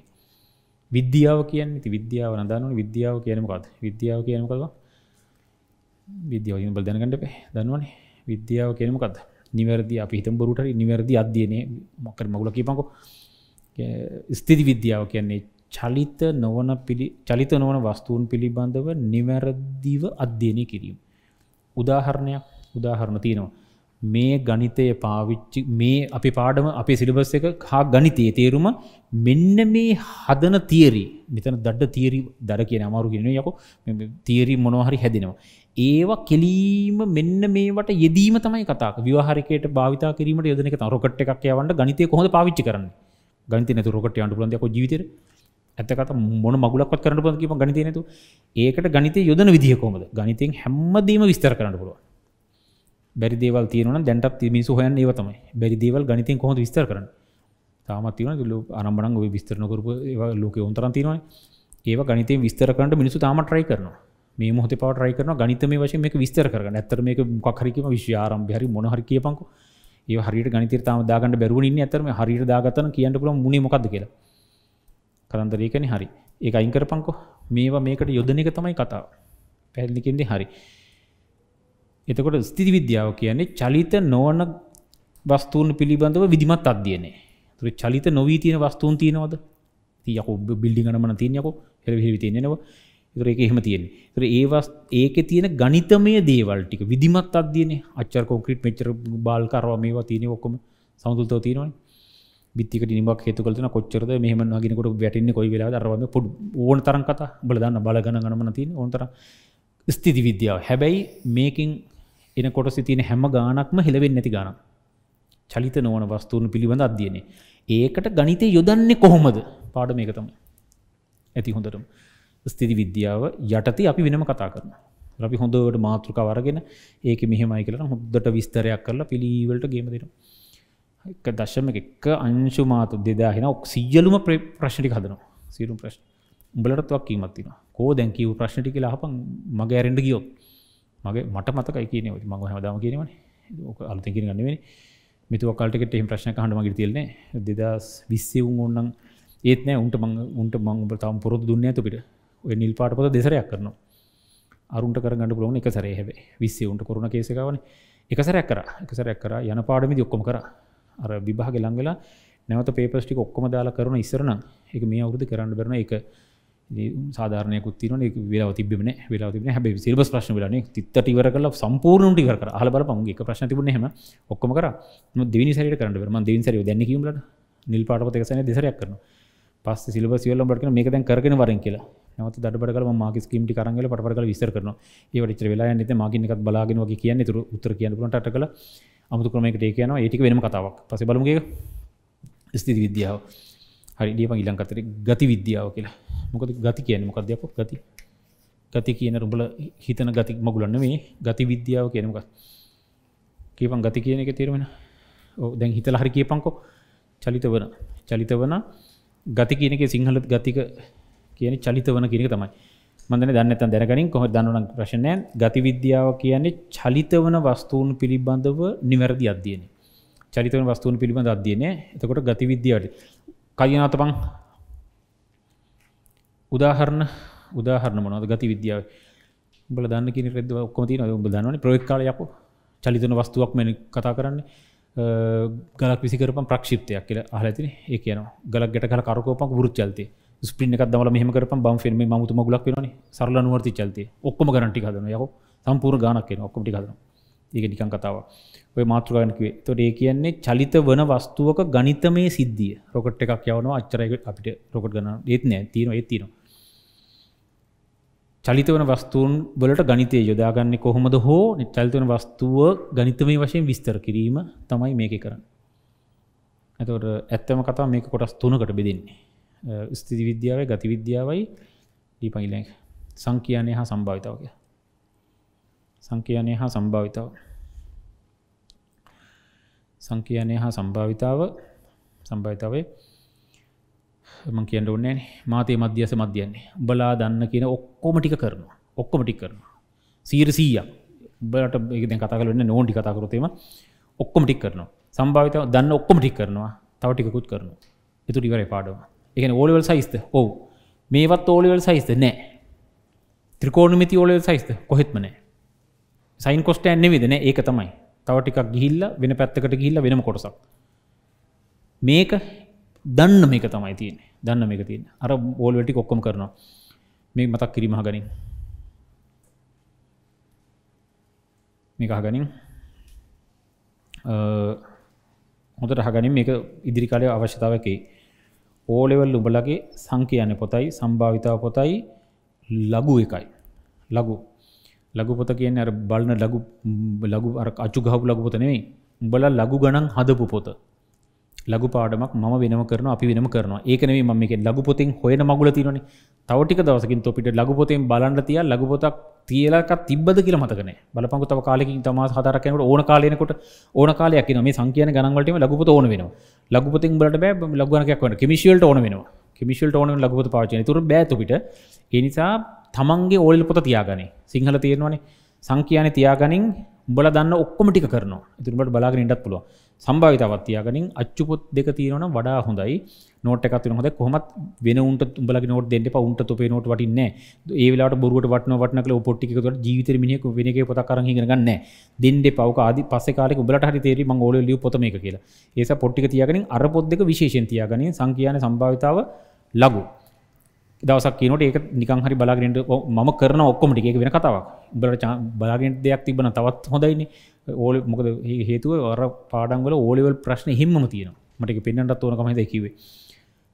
විද්‍යාව කියන්න ති විද්‍යාව නදන්නන විද්‍යාව කියනමකත් විද්‍යාව කියනම කවා විද්‍යාව බල දැනගන්නට පේ දන්නවනේ. විද්‍යාව කියනමකක්ද නිවැරදි අපි හිතම් බොරුට නිවැරදි අධ්‍යයනය. මොකර මගුල කියපකු ස්තිති විද්‍යාව කියන්නේ චලිත නොවන පිළි චලිත නොවන වස්තුූන් පිළිබඳව නිවැරදිව අධ්‍යයනය කිරීම. උදාහරණයක් උදාහරණ තියෙනවා. මේ ගනිතය පාවිච්චි මේ අපි පාඩම අපේ සිලිබස් එක හා ගනිතයේ තේරුම මෙන්න මේ හදන තියරි මෙතන දඩ තීරි දර කියන අමාරු කියෙන යකු තීරි මොනොහරි හැදෙනවා. ඒවා කෙලීම මෙන්න මේට යෙදීම තමයි කතා විවාහරිකයට භාවිතා කිරීමට යදනක රොකට එකක් යවන්ට ගනිතය කොහොද පාවිච්චි කරන්න ගනිත නතු රොකට අන්ට ලන්දක ජීවිතර ඇතකට මොන මගුලක්ත් කරන්න පොකිම ගනිතය නතු ඒකට ගනිතය යොදන විදිහ කොමද ගනිතෙන් හැම්මදීම විස්තර කරන්න පුළුව බැරිදේවල් තියන දැන්ටත් මිසු හොයන් ඒව තමයි. බැරිදේවල් ගනිතෙන් කොහොද විස්තර කරන්න? තාමත් තියන ල අනම්බන ඔය විස්තරනකරපු ඒ ලෝක උන්තරන් තියනවා ඒව ගනිතේ විස්තර කරට මිනිසු තාම ට්‍රයි කරනවා. මේ මොහොත පව ට්‍රයි කරන ගනිතම වශය මේක විස්තර කරන ඇතර මේක කොක්හරිකම විශ්‍යාරම් හරි මොනහර කියපංකු ඒ හරිට ගනිතර තාම දාගට බැරුවනින් ඇතරම හරිට දාගතන කියන්න පුළ මුණේ මොකක්ද කියලා. කතන්දරේකන හරි. ඒ අයිංකර පංකෝ මේවා මේකට යොදන එක තමයි කතාව. පැල්ලිකින්ද හරි. එතකොට ස්තිති විද්‍යාව කියන්නේ චලිත නොවන වස්තුූන් පිළිබඳව විදිමත් අධ්‍යයනය. තුර චලිත නොවී තියෙන වස්තුූන් තියෙනවද? තියක ඔබ බිල්ඩි ගනමන තියනයකො හෙරවිහි තියෙනෙනවා තුර එක එහෙම තියෙන තුර ඒවස් ඒක තියෙන ගනිතමය දේවල්ටික විදිමත් අධ්‍යයන අච්චර කොක්‍රිට මෙච්චර බාල් කරවා මේවා තියෙන ඔක්කොම සමුතුල්තව තියෙනවන. බිත්තික නිමක් හේතු කලන කොච්චරද මෙහම නගෙනකොට වැටන්න? කොයි වෙලා දරවම පොඩ් ඕන තරන් කතා. බලදන්න බලගන ගනමන තින ඕන්තර ස්තිති විද්‍යාව. හැබැයි මේකින් එන කොටස තියෙන හැම ගානක්ම හෙලවෙන්න නැති ගාන චලිත නොවන වස්තුූන් පිළිබඳ අධ්‍යයනය. ඒකට ගනිතය යොදන්නේ කොහොමද? පාඩ මේක තම ඇති හොඳටම. ස්තිති විද්‍යාව යටති අපි වෙනම කතා කරන අපි හොඳට මාතෘක වරගෙන ඒක මෙහෙමයි කියලා හොද්දට විස්තරයක් කරලා පිළිවලට ගේම දෙෙන එක දශම එක අංශු මාතු දෙදාහෙන ඔක් සියලුම ප්‍රශ්ටි හදනවා. සිරුම් ප්‍රශ්න. උඹලටත්වක් කීමත්තින කෝ දැන්කිව ප්‍රශ්නටි කියලා හපන් මගේ ඇරෙන්ඩ ගියොත්. මගේ මට මතකයි කියන මඟ හැමදාම කියනවන. ඕක අලුත කියෙන ගන්නවෙන මිතුව කල්ටකට එහම ප්‍රශ්න කහට මගර තියල්න්නේ දෙදස් විස්සවුන් ඔන්නන් ඒත්නෑ උන්ට මං උන්ට මං තම පොරොදු දුන්න ඇතුකට ඔය නිල් පාට පොත දෙසරයක් කරනවා. අරුන්ට කරගන්න පුලුවන් එක සරේ හැබේ විස්සේ උන්ට කරුණ කේසකවන එකසරයක් කර. එකසරයක් කර. යන පාඩමිදි ඔක්කොම කර. අර විභාග ලංවෙලා නැවත පේපස්ටික ඔක්කොම දාලා කරන ඉස්සරන එක මේ අවුදු කරන්න බරන එක සාධාරනයකුත් තින වෙලා තිබෙන වෙලා තිබෙන හැබ සිල්බස් ප්‍රශ්න වෙලන තිත්ත ඉවර කල සම්පූර්ණට ඉවර හල බල පන්ගේ ප්‍රශ්න තිබුණ හෙම ඔක්කොම කර. දෙවනි සරට කරන්න ම දෙවි සර දැන්නකීමට නිල් පාටපත එකසන දෙසරයක් කරන පස් සිල්බ සිවල්ල බටන මේක දැන් කරගෙන වරෙන් කියලා. නවත් දඩබඩ මගේ ස්කීමටි කරගල පටකල විස්තර කරන ඒවට වෙලා නත මගින් එකත් බලාගෙන වගේ කියන්න. තුර උත්තර කියන්න ට කල අමුතු ක්‍රමයකට ඒ කියන ඒටික වෙනම කතාවක්. පස බලමගේ ස්තිති විද්‍යාව. හරි ඩියම ඉලංකතර ගති විද්‍යාව කියලා. මොකද ගති කියන මොකක්දයක් ගති. ගති කියන රුබල හිතන ගති මගුලන්න මේ ගති විද්‍යාව කියනමක කියපන් ගති කියන එක තේරෙන දැන් හිතල හරි කියපංකො චලිත වන. චලිත වන ගති කියනක සිංහලත් ගතික කියන චලිත වන කියනක තමයි. මදන දන්නත දැනගනින්. කොහ දන්නන ප්‍රශ්නයන් ගති විද්‍යාව කියන්නේ චලිත වන වස්තුූන් පිළිබඳව නිවැරදි අධ්‍යයන චලිතවන වස්තුූන් පිළිබඳ අධ්‍යයනය. එතකොට ගති විද්‍යාවට කයනතපං උදාහරණ උදාහරණ මොනද ගති විද්‍යාව බල දන්න කින රෙද ඔක්කොමති න ඔබ දන්නවන ප්‍රොෙක් කාලයපු චලිතන වස්තුවක් මෙ කතා කරන්න. ගලක් විසිකරප ප්‍රක්ෂිප්තයක් කියල අහලතින ඒ කියන ගලක් ගෙට කල කරකෝපක් වරුත් චල්තේ ස්පින් එකක් දමල මෙහම කර බම් ෆිල්ම් මතු මගලක් වෙන සරල නුවර්ති චල්තේ ඔක්කොම ගරන්ටි හදන යක. සම්පූර් ගානක් කියන ඔක්කොටි හදන ඒක නිකන් කතාව ඔය මාතෘගානකවේ තොට ඒ කියන්නේ චලිත වන වස්තුවක ගනිතමය සිද්ධිය. රොකට එකක් යවන අච්චරයක අපිට රොකට ගන්න ඒත් නෑ. තියෙන ඒත්තිනවා චලිතවන වස්තුූන් වලට ගනිතය යොදාගන්නේ කොහොමද හෝ චලිතවන වස්තුව ගනිතමේ වශයෙන් විස්තර කිරීම තමයි මේක කරන්න. ඇතවට ඇත්තම කතා මේක කොටස් තුනකට බෙදන්නේ. ස්තිති විද්‍යාව ගති විද්‍යාවයි ඩීපයිලක් සංකයනය හා සම්භාවිතාවක. සංකයනය හා සම්භාවිතාව. සංකයනය හා සම්භාවිතාව සම්භාවිතාවේ මං කියන්න ඕන්නෑ මාතේ මධ්‍යස මධ්‍යයන්නේ උඹලා දන්න කියන ඔක්කොම ටික කරනවා. ඔක්කොම ටික් කරනවා. සීර සීයක්. උඹලට ඒකද කතා කරන්න නෝන්ටි කතා කරතේම ඔක්කොම ටික් කරනවා. සම්භාවිතාව දන්න ඔක්කොම ටික් කරනවා. තව ටිකුත් කරනවා. එතු ටිවර පාඩවා එකන ඕලවල් සයිස්ත ඔවු. මේවත් ඕලවල් සයිස්ත නෑ. ත්‍රිකෝණමිති ඕලවල් සයිස්ත කොහෙත්මනෑ සයින් කොස්ට ඇන්න විදන ඒක තමයි. තව ටිකක් ගිහිල්ල වෙන පැත්තකට ගිහිල්ල වෙනම කොටසක්. මේක දන්න මේක තමයි තියෙන දන්න මේක තියන අර බෝල්වැටි කොක්කොම කරනවා. මේ මතක් කිරීමහ ගනින් මේක අහගනින්. හොඳට හගනින් මේක ඉදිරි කාලය අවශ්‍යතාවකේ ඕලෙවල් උඹලගේ සංකයන පොතයි සම්භාවිතාව පොතයි ලඝු එකයි. ලඝු. ලඝු පොත කියන්නේ අර බලන ලඝු ලඝු අර අචු ගහපු ලඝු පොත නෙවෙයි උඹලා ලඝු ගණන් හදපු පොත. ලඝු පාඩමක් මම වෙනම කරනවා අපි වෙනම කරනවා. ඒක නෙවෙයි මම මේකේ ලඝු පොතෙන් හොයන මගුල තියෙනවනේ. තව ටික දවසකින් තොපිට ලඝු පොතෙන් බලන්න තියා ලඝු පොතක් තියලා එකක් තිබ්බද කියලා මතක නැහැ. බලපංකෝ තව කාලෙකින් තමාස් හතරක් යනකොට ඕන කාලෙනකොට ඕන කාලයක් එනවා. මේ සංඛ්‍යාන ගණන් වලටම ලඝු පොත ඕන වෙනවා. ලඝු පොතෙන් බලන්න බෑ ලඝු ගණකයක් වෙනවා කෙමිෂි වලට ඕන වෙනවා. කෙමිෂි වලට ඕන වෙන ලඝු පොත පාවිච්චි කරනවා ඒතර බෑ තොපිට. ඒ නිසා තමන්ගේ ඕල් පොත තියාගනේ සිංහල තියෙනවනේ. සංඛ්‍යාන තියාගනින් උඹල දන්න ඔක්කොම ටික කරනවා. ඉතිරිබට බලාගෙන ඉටත් පුළුව සම්භාවිතවත් තියාගනින්. අච්චුපොත් දෙක තියෙනවන වඩා හොඳයි. නෝට එකත් හොද කොමත් වෙන උන්ට උඹල නෝට දෙන්න උන්ට තොපේ නොට වටින්න ඒලාට බොරුවට වටන වටනකල පොට්ටිකට ජීවිත මිනික වෙනක පොත කරහි ගන්න දෙන්ඩ පවක ආද පස කාලෙ උබලට හරි තේරි මං ඕල ලිය පොතම එක කියලා. ඒස පොට්ටික තියාගනින්. අර පොද්දක විශේෂන් තියාගනින්. සංකයාන සම්භාවිතාව ලගු දවසක් කියනට ඒක නිකං හරි බලාගෙනට ම කරන ඔක්කොමට එක වෙන කතාවක්. බට බලාගෙන් දෙයක් තිබන තවත් හොඳයින. ඕල මොකද හේතුව අර පාඩන්වල ඕලෙවල් ප්‍රශ්න හිම තියෙන මට පෙන්න්නට ඕන කමයි දැකිවේ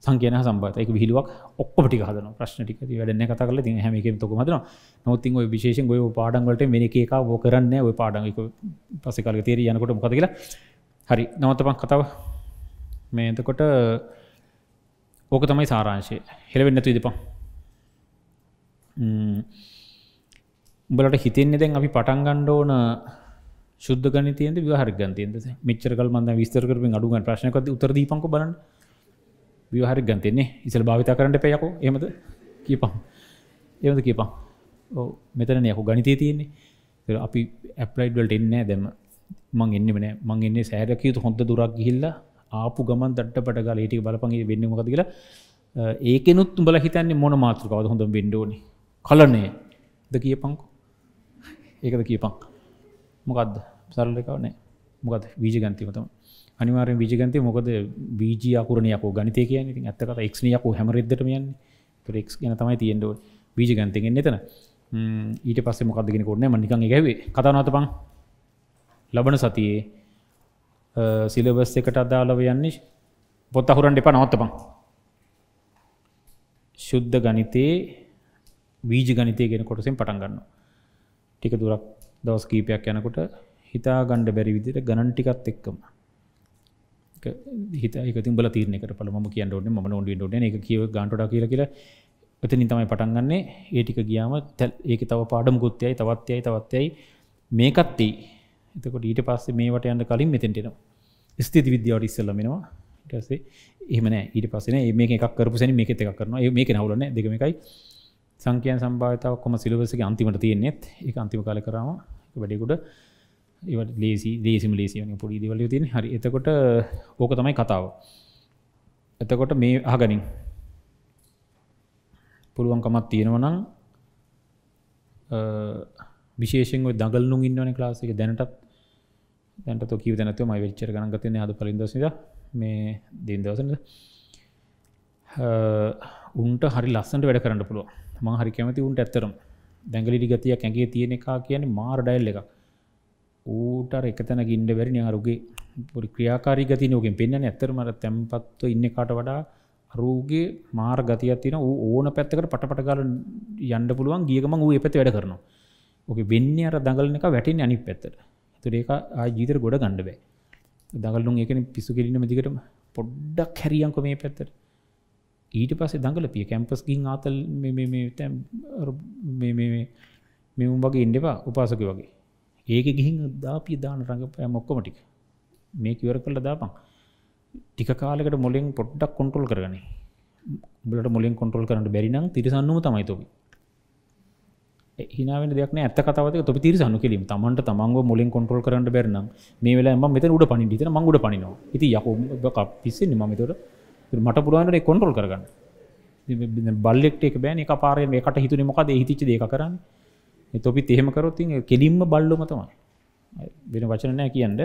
සංකයන සම්බත එක විහිලුවක් ඔක්කොටි හදන ප්‍රශ්න ටික වැඩන්න කත කල ති හැමක තොක මදන නොතින් ඔය විශේෂෙන් ගොය පාඩන්වලට වෙන එක ෝ කරන්න ඔය පාඩන් පසකාල තේර යනකොට මොකද කියලා. හරි. නවතපන් කතාව. මේ එතකොට ඕක තමයි සාරංශය. හෙළවෙන්න තු ඉදිපා උඹලට හිතෙන්නේ දැන් අපි පටන් ගණ්ඩ ඕන ශුද්ධ ගනිතයද විහර ගන්තයද මෙච්චරකල් මන්ද විස්තර කරෙන් අඩුගන් ප්‍රශ්නකද උතර දීපංක බලන්න. විහරි ගන්තයන්නේ ඉසල් භාවිතා කරන්නට පැයකෝ එමද කීපම් එමද කීපම් ඕ මෙතන යකු ගනිතය තියෙන්නේ. අපි ඇප්ලයිඩ්වලට එන්නේ දැම මං එන්න වෙන මං එන්නේ සෑරකයුතු හොඳ දුරක් ගිහිල්ලා ආපු ගමන් දට පට ගල ඒටික බලපගේ වෙන්න මොකද කියලා. ඒකෙනුත් උඹල හිතන්නේ මොන මාතෘකාවද හොඳ වෙන්ඩෝනි කලනේ ද කියපංකු ඒකද කියපං මොකක්ද සරලකවනේ මොකද වීජ ගන්තිමතම අනිවාරෙන් විජගන්තය මොකද? බීජ අකුරණයකෝ ගනිතය කියන ඉතින් ඇත්තකට එක්නියකු හැමරෙද්දටම යන්නේ. ප්‍රෙක් ගැන තමයි තියෙන්ඩෝ බීජ ගන්තගෙන් එතන. ඊට පස්සේ මොකක්දගෙන කොන්න මනිකන් ගැවේ කතානත පං ලබන සතියේ සිලබස් එකට අදාළව යන්නේ පොත් අහුරන් එපා නවත්තපං ශුද්ධ ගනිතයේ වීජ ගනිතය ගෙන කොටසෙන් පටන් ගන්න ටික දුරක් දවස් කීපයක් යනකොට හිතා ගණ්ඩ බැරි විදිට ගණන්ටිකත් එක්කම. හිත බල තීරනක පල ම කිය ොට ම නොඩ ොට එක කියව ගන්ටඩ කියල කියලා එතනින් තමයි පටන්ගන්නේ ඒටික ගියාම තැල් ඒක තව පාඩම් ගොත්තයයි තවත්යයි තවත්යයි මේකත්තේ එතකොට ඊට පස්සේ මේවට යන්න කලින් මෙතෙන්ටෙනවා ස්තිති විද්‍යාවට ඉස්සල්ලමෙනවා ටසේ එහමන ඊට පසන මේ එකක් කරපුසන මේක එකක් කරනවා. මේක නවලන දෙකම එකයි. සංකයන් සම්භාතාව කොම සිලවසගේ අන්තිමට තියෙන්නේෙත් එක අන්තිම කාල කරම වැඩිකුට ඒවට ලේසි දේසිම ලේසිවන පොඩි දිවල තින හරි එතකොට ඕක තමයි කතාව. එතකොට මේ අහගනින්. පුළුවන්කමත් තියෙනවනං විශේෂෙන් දගල්නු ඉන්නවන ලාසික දැනටත්. දැන්ට කිව දැනතු මයි වෙච්චර ගන ගතන අද පලින්දසිද මේ දෙදවසද උන්ට හරි ලස්සට වැඩ කරන්න පුළුව ම හරි කැමති උන්ට ඇත්තරම් දැඟලිඩි ගතියක් ඇගේ තියෙන එකා කියන්නේ මාර් ඩයිල් එක ඌට එකතන ගින්ඩ වැරි අරුගේ පොඩි ක්‍රියාකාරී ගති නෝකෙන් පෙන්න්න ඇතරමට තැම්පත්ව ඉන්න කාට වඩා අරූගේ මාර් ගතියක් තින ඕන පැත්තකට පටපට කාල යන්ඩ පුළුවන් ගියකම වූ එපැති වැඩ කරනවා ඕක වෙන්න අර දඟලන එක වැටින් අනි පැත්තට තුරේක ආජීතර ගොඩ ගණ්ඩ බෑ දඟලුන් එකන පිසු කිරන්න මදිකටම පොඩ්ඩක් හැරියංකො මේ පැත්තට ඊට පස්සේ දඟල පිය කැම්පස් ගින් ආතල් මෙ උම් වගේ ඉන්නවා උපාසක වගේ ඒක ගිහින් දාපිය දාන රඟපෑ මොක්කොම ටික. මේ කිවර කල්ල දාපන්. ටික කාලෙකට මොලෙන් පොඩ්ඩක් කොන්ට්‍රෝල් කරගන. බලට මොලින් කොන්ට්‍රෝල් කරට බැරිනම් තිරසන්නුම තමයි තොබි හිනාවෙන දෙයක් ඇත කතාවක තොපි තිරසන්නු කෙලීම තමන්ට තමන්ව මුලින් කොන්ට්‍රෝල් කරන්න බැරනම් මේ වෙලා ම මෙත උඩ පනි ට මංගුඩ පනිනවා. ඉති යක පිස්සෙන්නේ මමතොට මට පුරුවන්ට කොන්ට්‍රෝල් කරගන්න. බල්ලෙක්ට එක බෑන. එක පාරය මේකට හිතුන මොකද? හිතිච දෙක කරන්න. තොපි එහෙම කරොත්ති කෙලින්ම බල්ලොම තමයි. වෙන වචන නෑ කියන්න.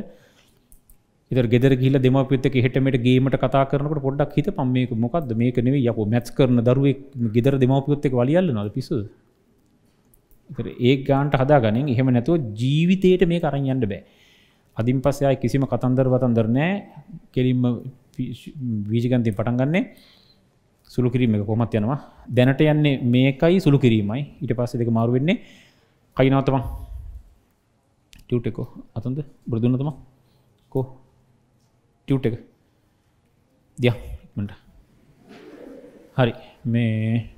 ඉර ගෙදර ගිල දෙමපිත හෙටමට ගේමට කතා කරනකට පොඩ්ඩක් හිත පම්මේක මොකක්ද මේක නෙවේ යක මැත්ස් කරන දරුවෙක් ගෙදර දෙමපියොත්තෙක් වලියල්ල නද පිසු ඒ ගාන්ට හදාගනින්. එහෙම නැතුව ජීවිතයට මේ කරන්න යන්න බෑ. අදින් පස්සයයි කිසිම කතන්දර වතන්දර නෑ කෙලින්ම වීජගන්තින් පටන් ගන්නේ. සුළු කිරීම එක කොමත් යනවා. දැනට යන්නේ මේකයි සුළු කිරීමයි. ඊට පස්සේ දෙක මාරු වෙන්නේ කයිනවතමන් ටියුට් එකෝ අතන්ද? බෘදුන්නතම කෝ? ටියුට් එක. දියමට හරි මේ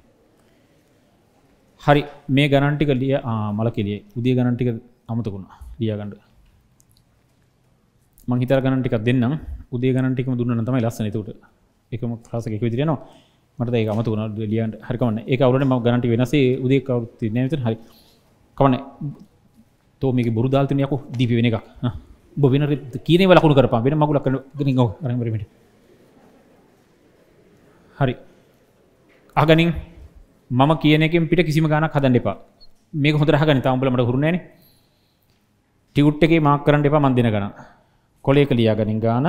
හරි මේ ගණන්ටික ලිය මල කෙලිය උදිය ගණන්ටික අමතකුණා ලියගණ්ඩ මංහිතර ගණන්ටික දෙන්නම්. උදේ ගණන්ටිකම දුන්න තමයි ලස්සන. තුට එකම කාසක එක විදිරනවා මට ඒ අමතුුණ ලියන්ට හරිකවන්න ඒ අවුලන ම ගණට වෙනසේ උදේ කවුත් නැත හරි. කවන තෝ මේක බුරුදාල්තනයකු දීපි වෙන එක බොවින කියන වලකුණු කරපා වෙන මගුලක් ග රමට හරි. අගනින් මම කියනකින් පිට කිසිම ගානක් හදන්න එපා. මේක හොඳ හගනි තම්බලමට හුරුණන ටිකුට්ටගේ මාක් කරන්න එපා මන්දින ගන කොලේක ලියාගනින් ගාන.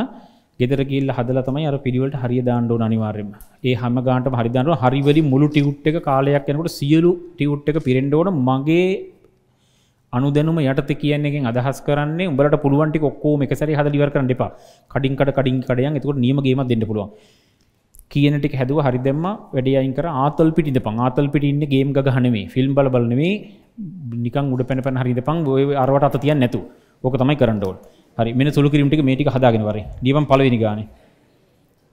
ගෙදර කියල්ල හදල තමයි අර පිළිවලට හරි දාණ්ඩෝ අනිවාර්යම ඒ හම ගාන්ට හරිදන්නව හරිවලි මුළු ටිකුට් එක කාලයක් යනකට සියලු ටිකුට් එක පිරෙන්ඩෝන මගේ අනුදැනුම යටත කියනෙන් අදහස් කරන්නේ උඹලට පුළුවන්ටි ඔක්කෝ එකසරි හද ලිවර කරන්න එපා. කඩින්කට කඩින් කඩයන් එතකොට නියමගේම දෙන්න පුළුවන්. කියනට හැදුව හරි දෙම වැඩියයින් කර ආතල් පිටි පං ආතල් පිටි ඉන්න ගේම් ගහනේ ෆිල්ම් බල බලනේ නිකන් උඩ පැන පැන හරිද පං ඔය අරවට අත තියන්න නැතු ඕක තමයි කරන්නඩෝල් හරි මෙන සුළු කිරීමටික මේටික හදාගෙන වරේ. නිවම් පලවෙනි ගාන.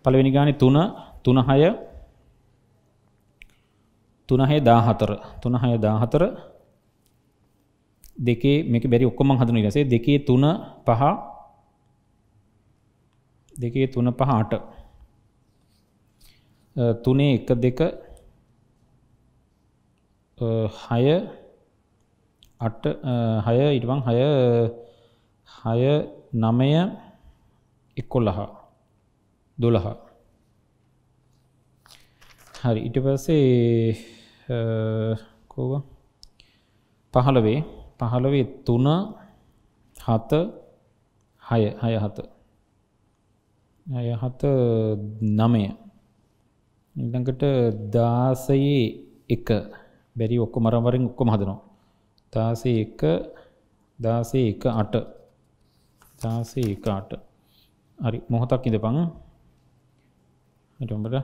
පළවෙනි ගාන තුන තුනහය තුනහය දාහතර. තුනහය දාහතර. දෙකේ මේක බැරි ඔක්කොම හදන ලසේ දෙකේ තුන පහ දෙකේ තුන පහ අට. තුනේ එක දෙක හය අට හය ඉටවන් හය හය නමය එක්කොල්ලහ දොළහ. හරි ඉට පස්සේ කෝව පහළවේ පහළවේ තුන හත හය හය හත. අය හත නමය ඉළඟට දාසයේ එක. බැරි ඔක්කො මරවරින් ඔක්කොම හදනවා. දාසේ එක දාසේ එක අට. දාසේ එක අට. හරි මොහොතක් ඉඳපං ටඹට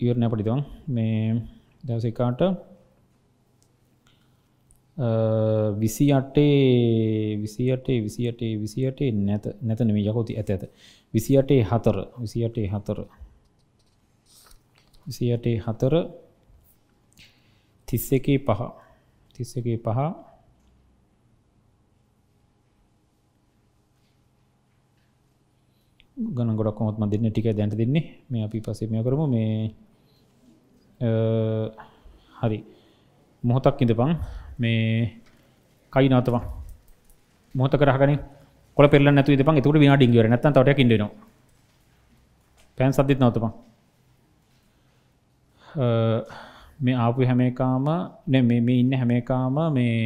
ඉවරණය පටිතවන් මේ දවසකාට විසි අටේ විසි අටේ විසි අටේ විසි අටේ නැත නැතනම යකොති ඇත ඇත විසි අටේ හතර විසි අටේ හතර විසි අටේ හතර තිස්ස එකේ පහ තිස්ස එකේ පහ ගන ගොඩක් කොමත්ම දෙන්න ටික දැන්ට දෙන්නේ මේ අපි පසේ මෙය කරමු මේ හරි මොහොතක් ඉඳපං මේ කයි නවතවා මොහත කරහගන කොල පෙල්ල නැතු පන් තුට විනාඩි ගර නැත තට ඉඩන පැන් සද්ධිත් නවතපා මේ ආපු හැමේකාම මේ ඉන්න හැමේකාම මේ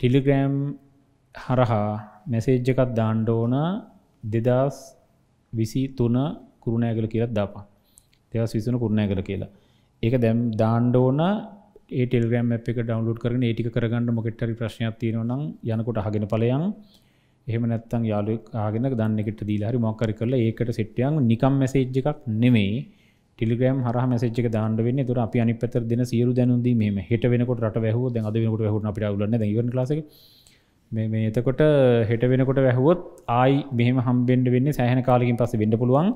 ටිලිග්‍රෑම් හරහා මැසේජ් එකත් දාණ්ඩෝන දෙදස් විසි තුන කුරුණෑගල කියලත් දාපා දෙවස් විසුන කුරුණෑගල කියලා. ඒක දැම් දාණ්ඩෝන ඒ ටෙල්ග්‍රම් එක ඩවන්ලෝඩ් කරන ඒටික කරගන්න මොකෙටරි ප්‍රශ්නයක් තියෙනවනම් යනකොට අහගෙන පලයන් එහෙම නැත්තං යාලු ආගෙන දන්නෙට දීලාහරි මොක්කරි කරලා ඒකට සෙට්ටියන් නිකම් මැසේජ් එකක් නෙමේ ටිලිග්‍රම් හර මැසේජ් එක දාන්න වෙන්නේ. තුර අපි අනිත් පැත්තට දෙන සියලු දැනුම් දීම මෙහෙම හෙට වෙනකොට රට වැහුවොත් දැන් අද වෙනකොට වැහුණා අපිට අවුලක් නැහැ. දැන් ඉවරන ක්ලාස් එකේ. මේ මේ එතකොට හෙට වෙනකොට වැහුවොත් ආයි මෙහෙම හම්බෙන්න වෙන්නේ සෑහෙන කාලෙකින් පස්සේ වෙන්න පුළුවන්.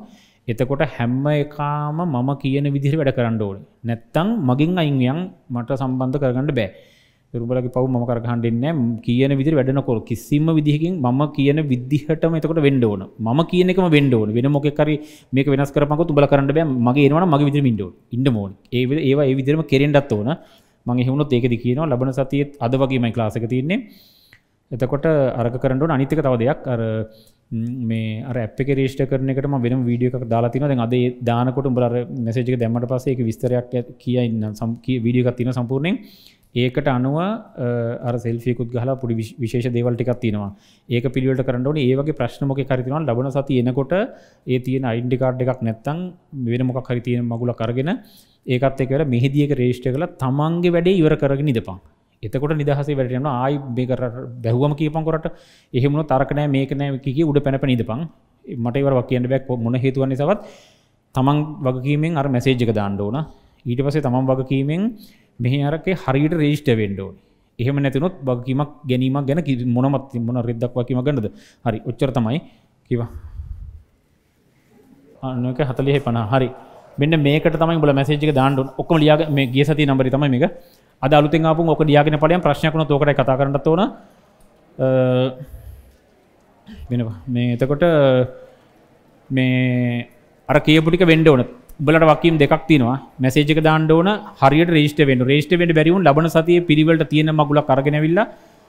එතකොට හැම්ම එකාම මම කියන විදිහට වැඩ කරන්න ඕන. නැත්තං මගින් අයින්යන් මට සම්බන්ධ කරගන්න බෑ. එරුඹලගේ පව් ම කරගහන්ඩෙන්න කියන විදි වැඩනකොල් කිසිම විදිහකින් මම කියන විදිහටම එතකොට වෙන්ඩ ඕන. ම කියනකම වෙන්ඩ ඕන. වෙන මොකකරි මේක වෙනස් කරමක තුබල කරන්න බෑ. මගේ ඒවන මගේ විදිර මින්ඩෝ ඉන්න මෝන් ඒ ඒවා ඒ විදිරම කෙරෙන්ඩත් ඕන. මගේ හුණු ඒකද කියනවා ලබන සතියත් අද වගේමයි ලාසක තියන්නේ. එතකොට අරක කරන්නට අනිතික තව දෙයක්. අර මේ ඇප රේෂ්ට කරනකට වෙන වීඩිය එකක් දාලාතින දැන් අද දානකොට බල මෙසේජක දැමට පසේ එක විස්තරයක් කියන්න සම් වීඩියකක් තින සම්පූර්ණයෙන්. ඒකට අනුව අර සෙල්ෆිකුත් ගහලා පුඩි විශේෂ දේවල්ටිකක් තියෙනවා. ඒක පිළිවට කරන්නට ඒවගේ ප්‍රශ්නමොක කරිතිනවා ලබන සති එනකොට ඒ තියෙන අයින්ඩිකාඩ් එකක් නැත්තං වෙන මොක් හරි තියෙන මගුල කරගෙන ඒකත් එකට මෙහිදියක රේෂ්ට කළ තමන්ගේ වැඩේ ඉවර කරගෙන නිදපන් එතකොට නිදහසේ වැටෙන ආයි බේකර බැහුවම කියපන් කොරට. එහෙමුණ තරකනෑ මේකනෑ කිය උඩ පැනප නිදපන් මට ඉවර කියන්න බැක් මොන හේතුවන්නේ සවත් තමන් වගකීමෙන් අර මැසේජ්ක දාණ්ඩ ඕන. ඊට පසේ තමන් වගකීමෙන් මෙහි අරකේ හරියට රේෂ්ට වෙන්ඩෝන් එහෙම නැතිනොත් බගකීමක් ගැනීමක් ගැන මොනමත් මොන රෙද්දක් වකීම ගන්නද හරි ඔච්චර තමයි. කිව අන්නක හතලිහ පන හරි. මෙන්න මේකට තමයි බල මැසේජික දාන්නු ඔක්කම ලියග මේ ගිය සති නම්බරි තමයි මේක. අද අලුතින් ආපු ඔක ලියාගෙන පලයන් ප්‍රශ්නයක්න තෝකට කතා කරන්නත් ඕන. වෙනවා. මේ එතකොට මේ අර කියපුටික වෙන්ඩ ඕන. බලට වකීම් දෙක් තිනවා මැසේජක දාන්නඩෝන හරියට රේෂ්ට වෙන රේෂ්ට වෙන බැරිවුන් ලබන සතිය පිළිවලට තියෙන මගුල කරගෙනවිල්ල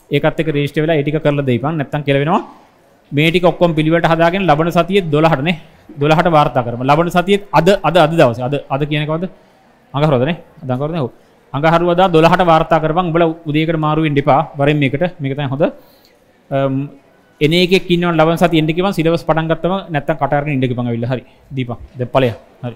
ඒකත් රේෂ්ට වෙලා ඒටික කරල දෙපන් නැත්තන් කෙලවෙනවා. මේටික ඔක්කොම් පිළිවට හදාගෙන ලබන සතිය දොලහටනේ දොලහට වාර්තා කරම. ලබන සතියත් අද අද අද දවස. අද අද කියනකවද අඟහරදනේ දකරන හෝ අඟහරුවදා දොලහට වාර්තා කරබන් බල උදේකට මාරුවෙන් ඩිපා වරෙන් මේකට. මේකතයි හොඳ. එනක කින්න ලබ සති එන්ඩිකව සිලවස් පටන්ගත්තම නැත්ත කටරන ඉඩි පඟ විල්ල හරි. දීප. දෙ පලය හරි.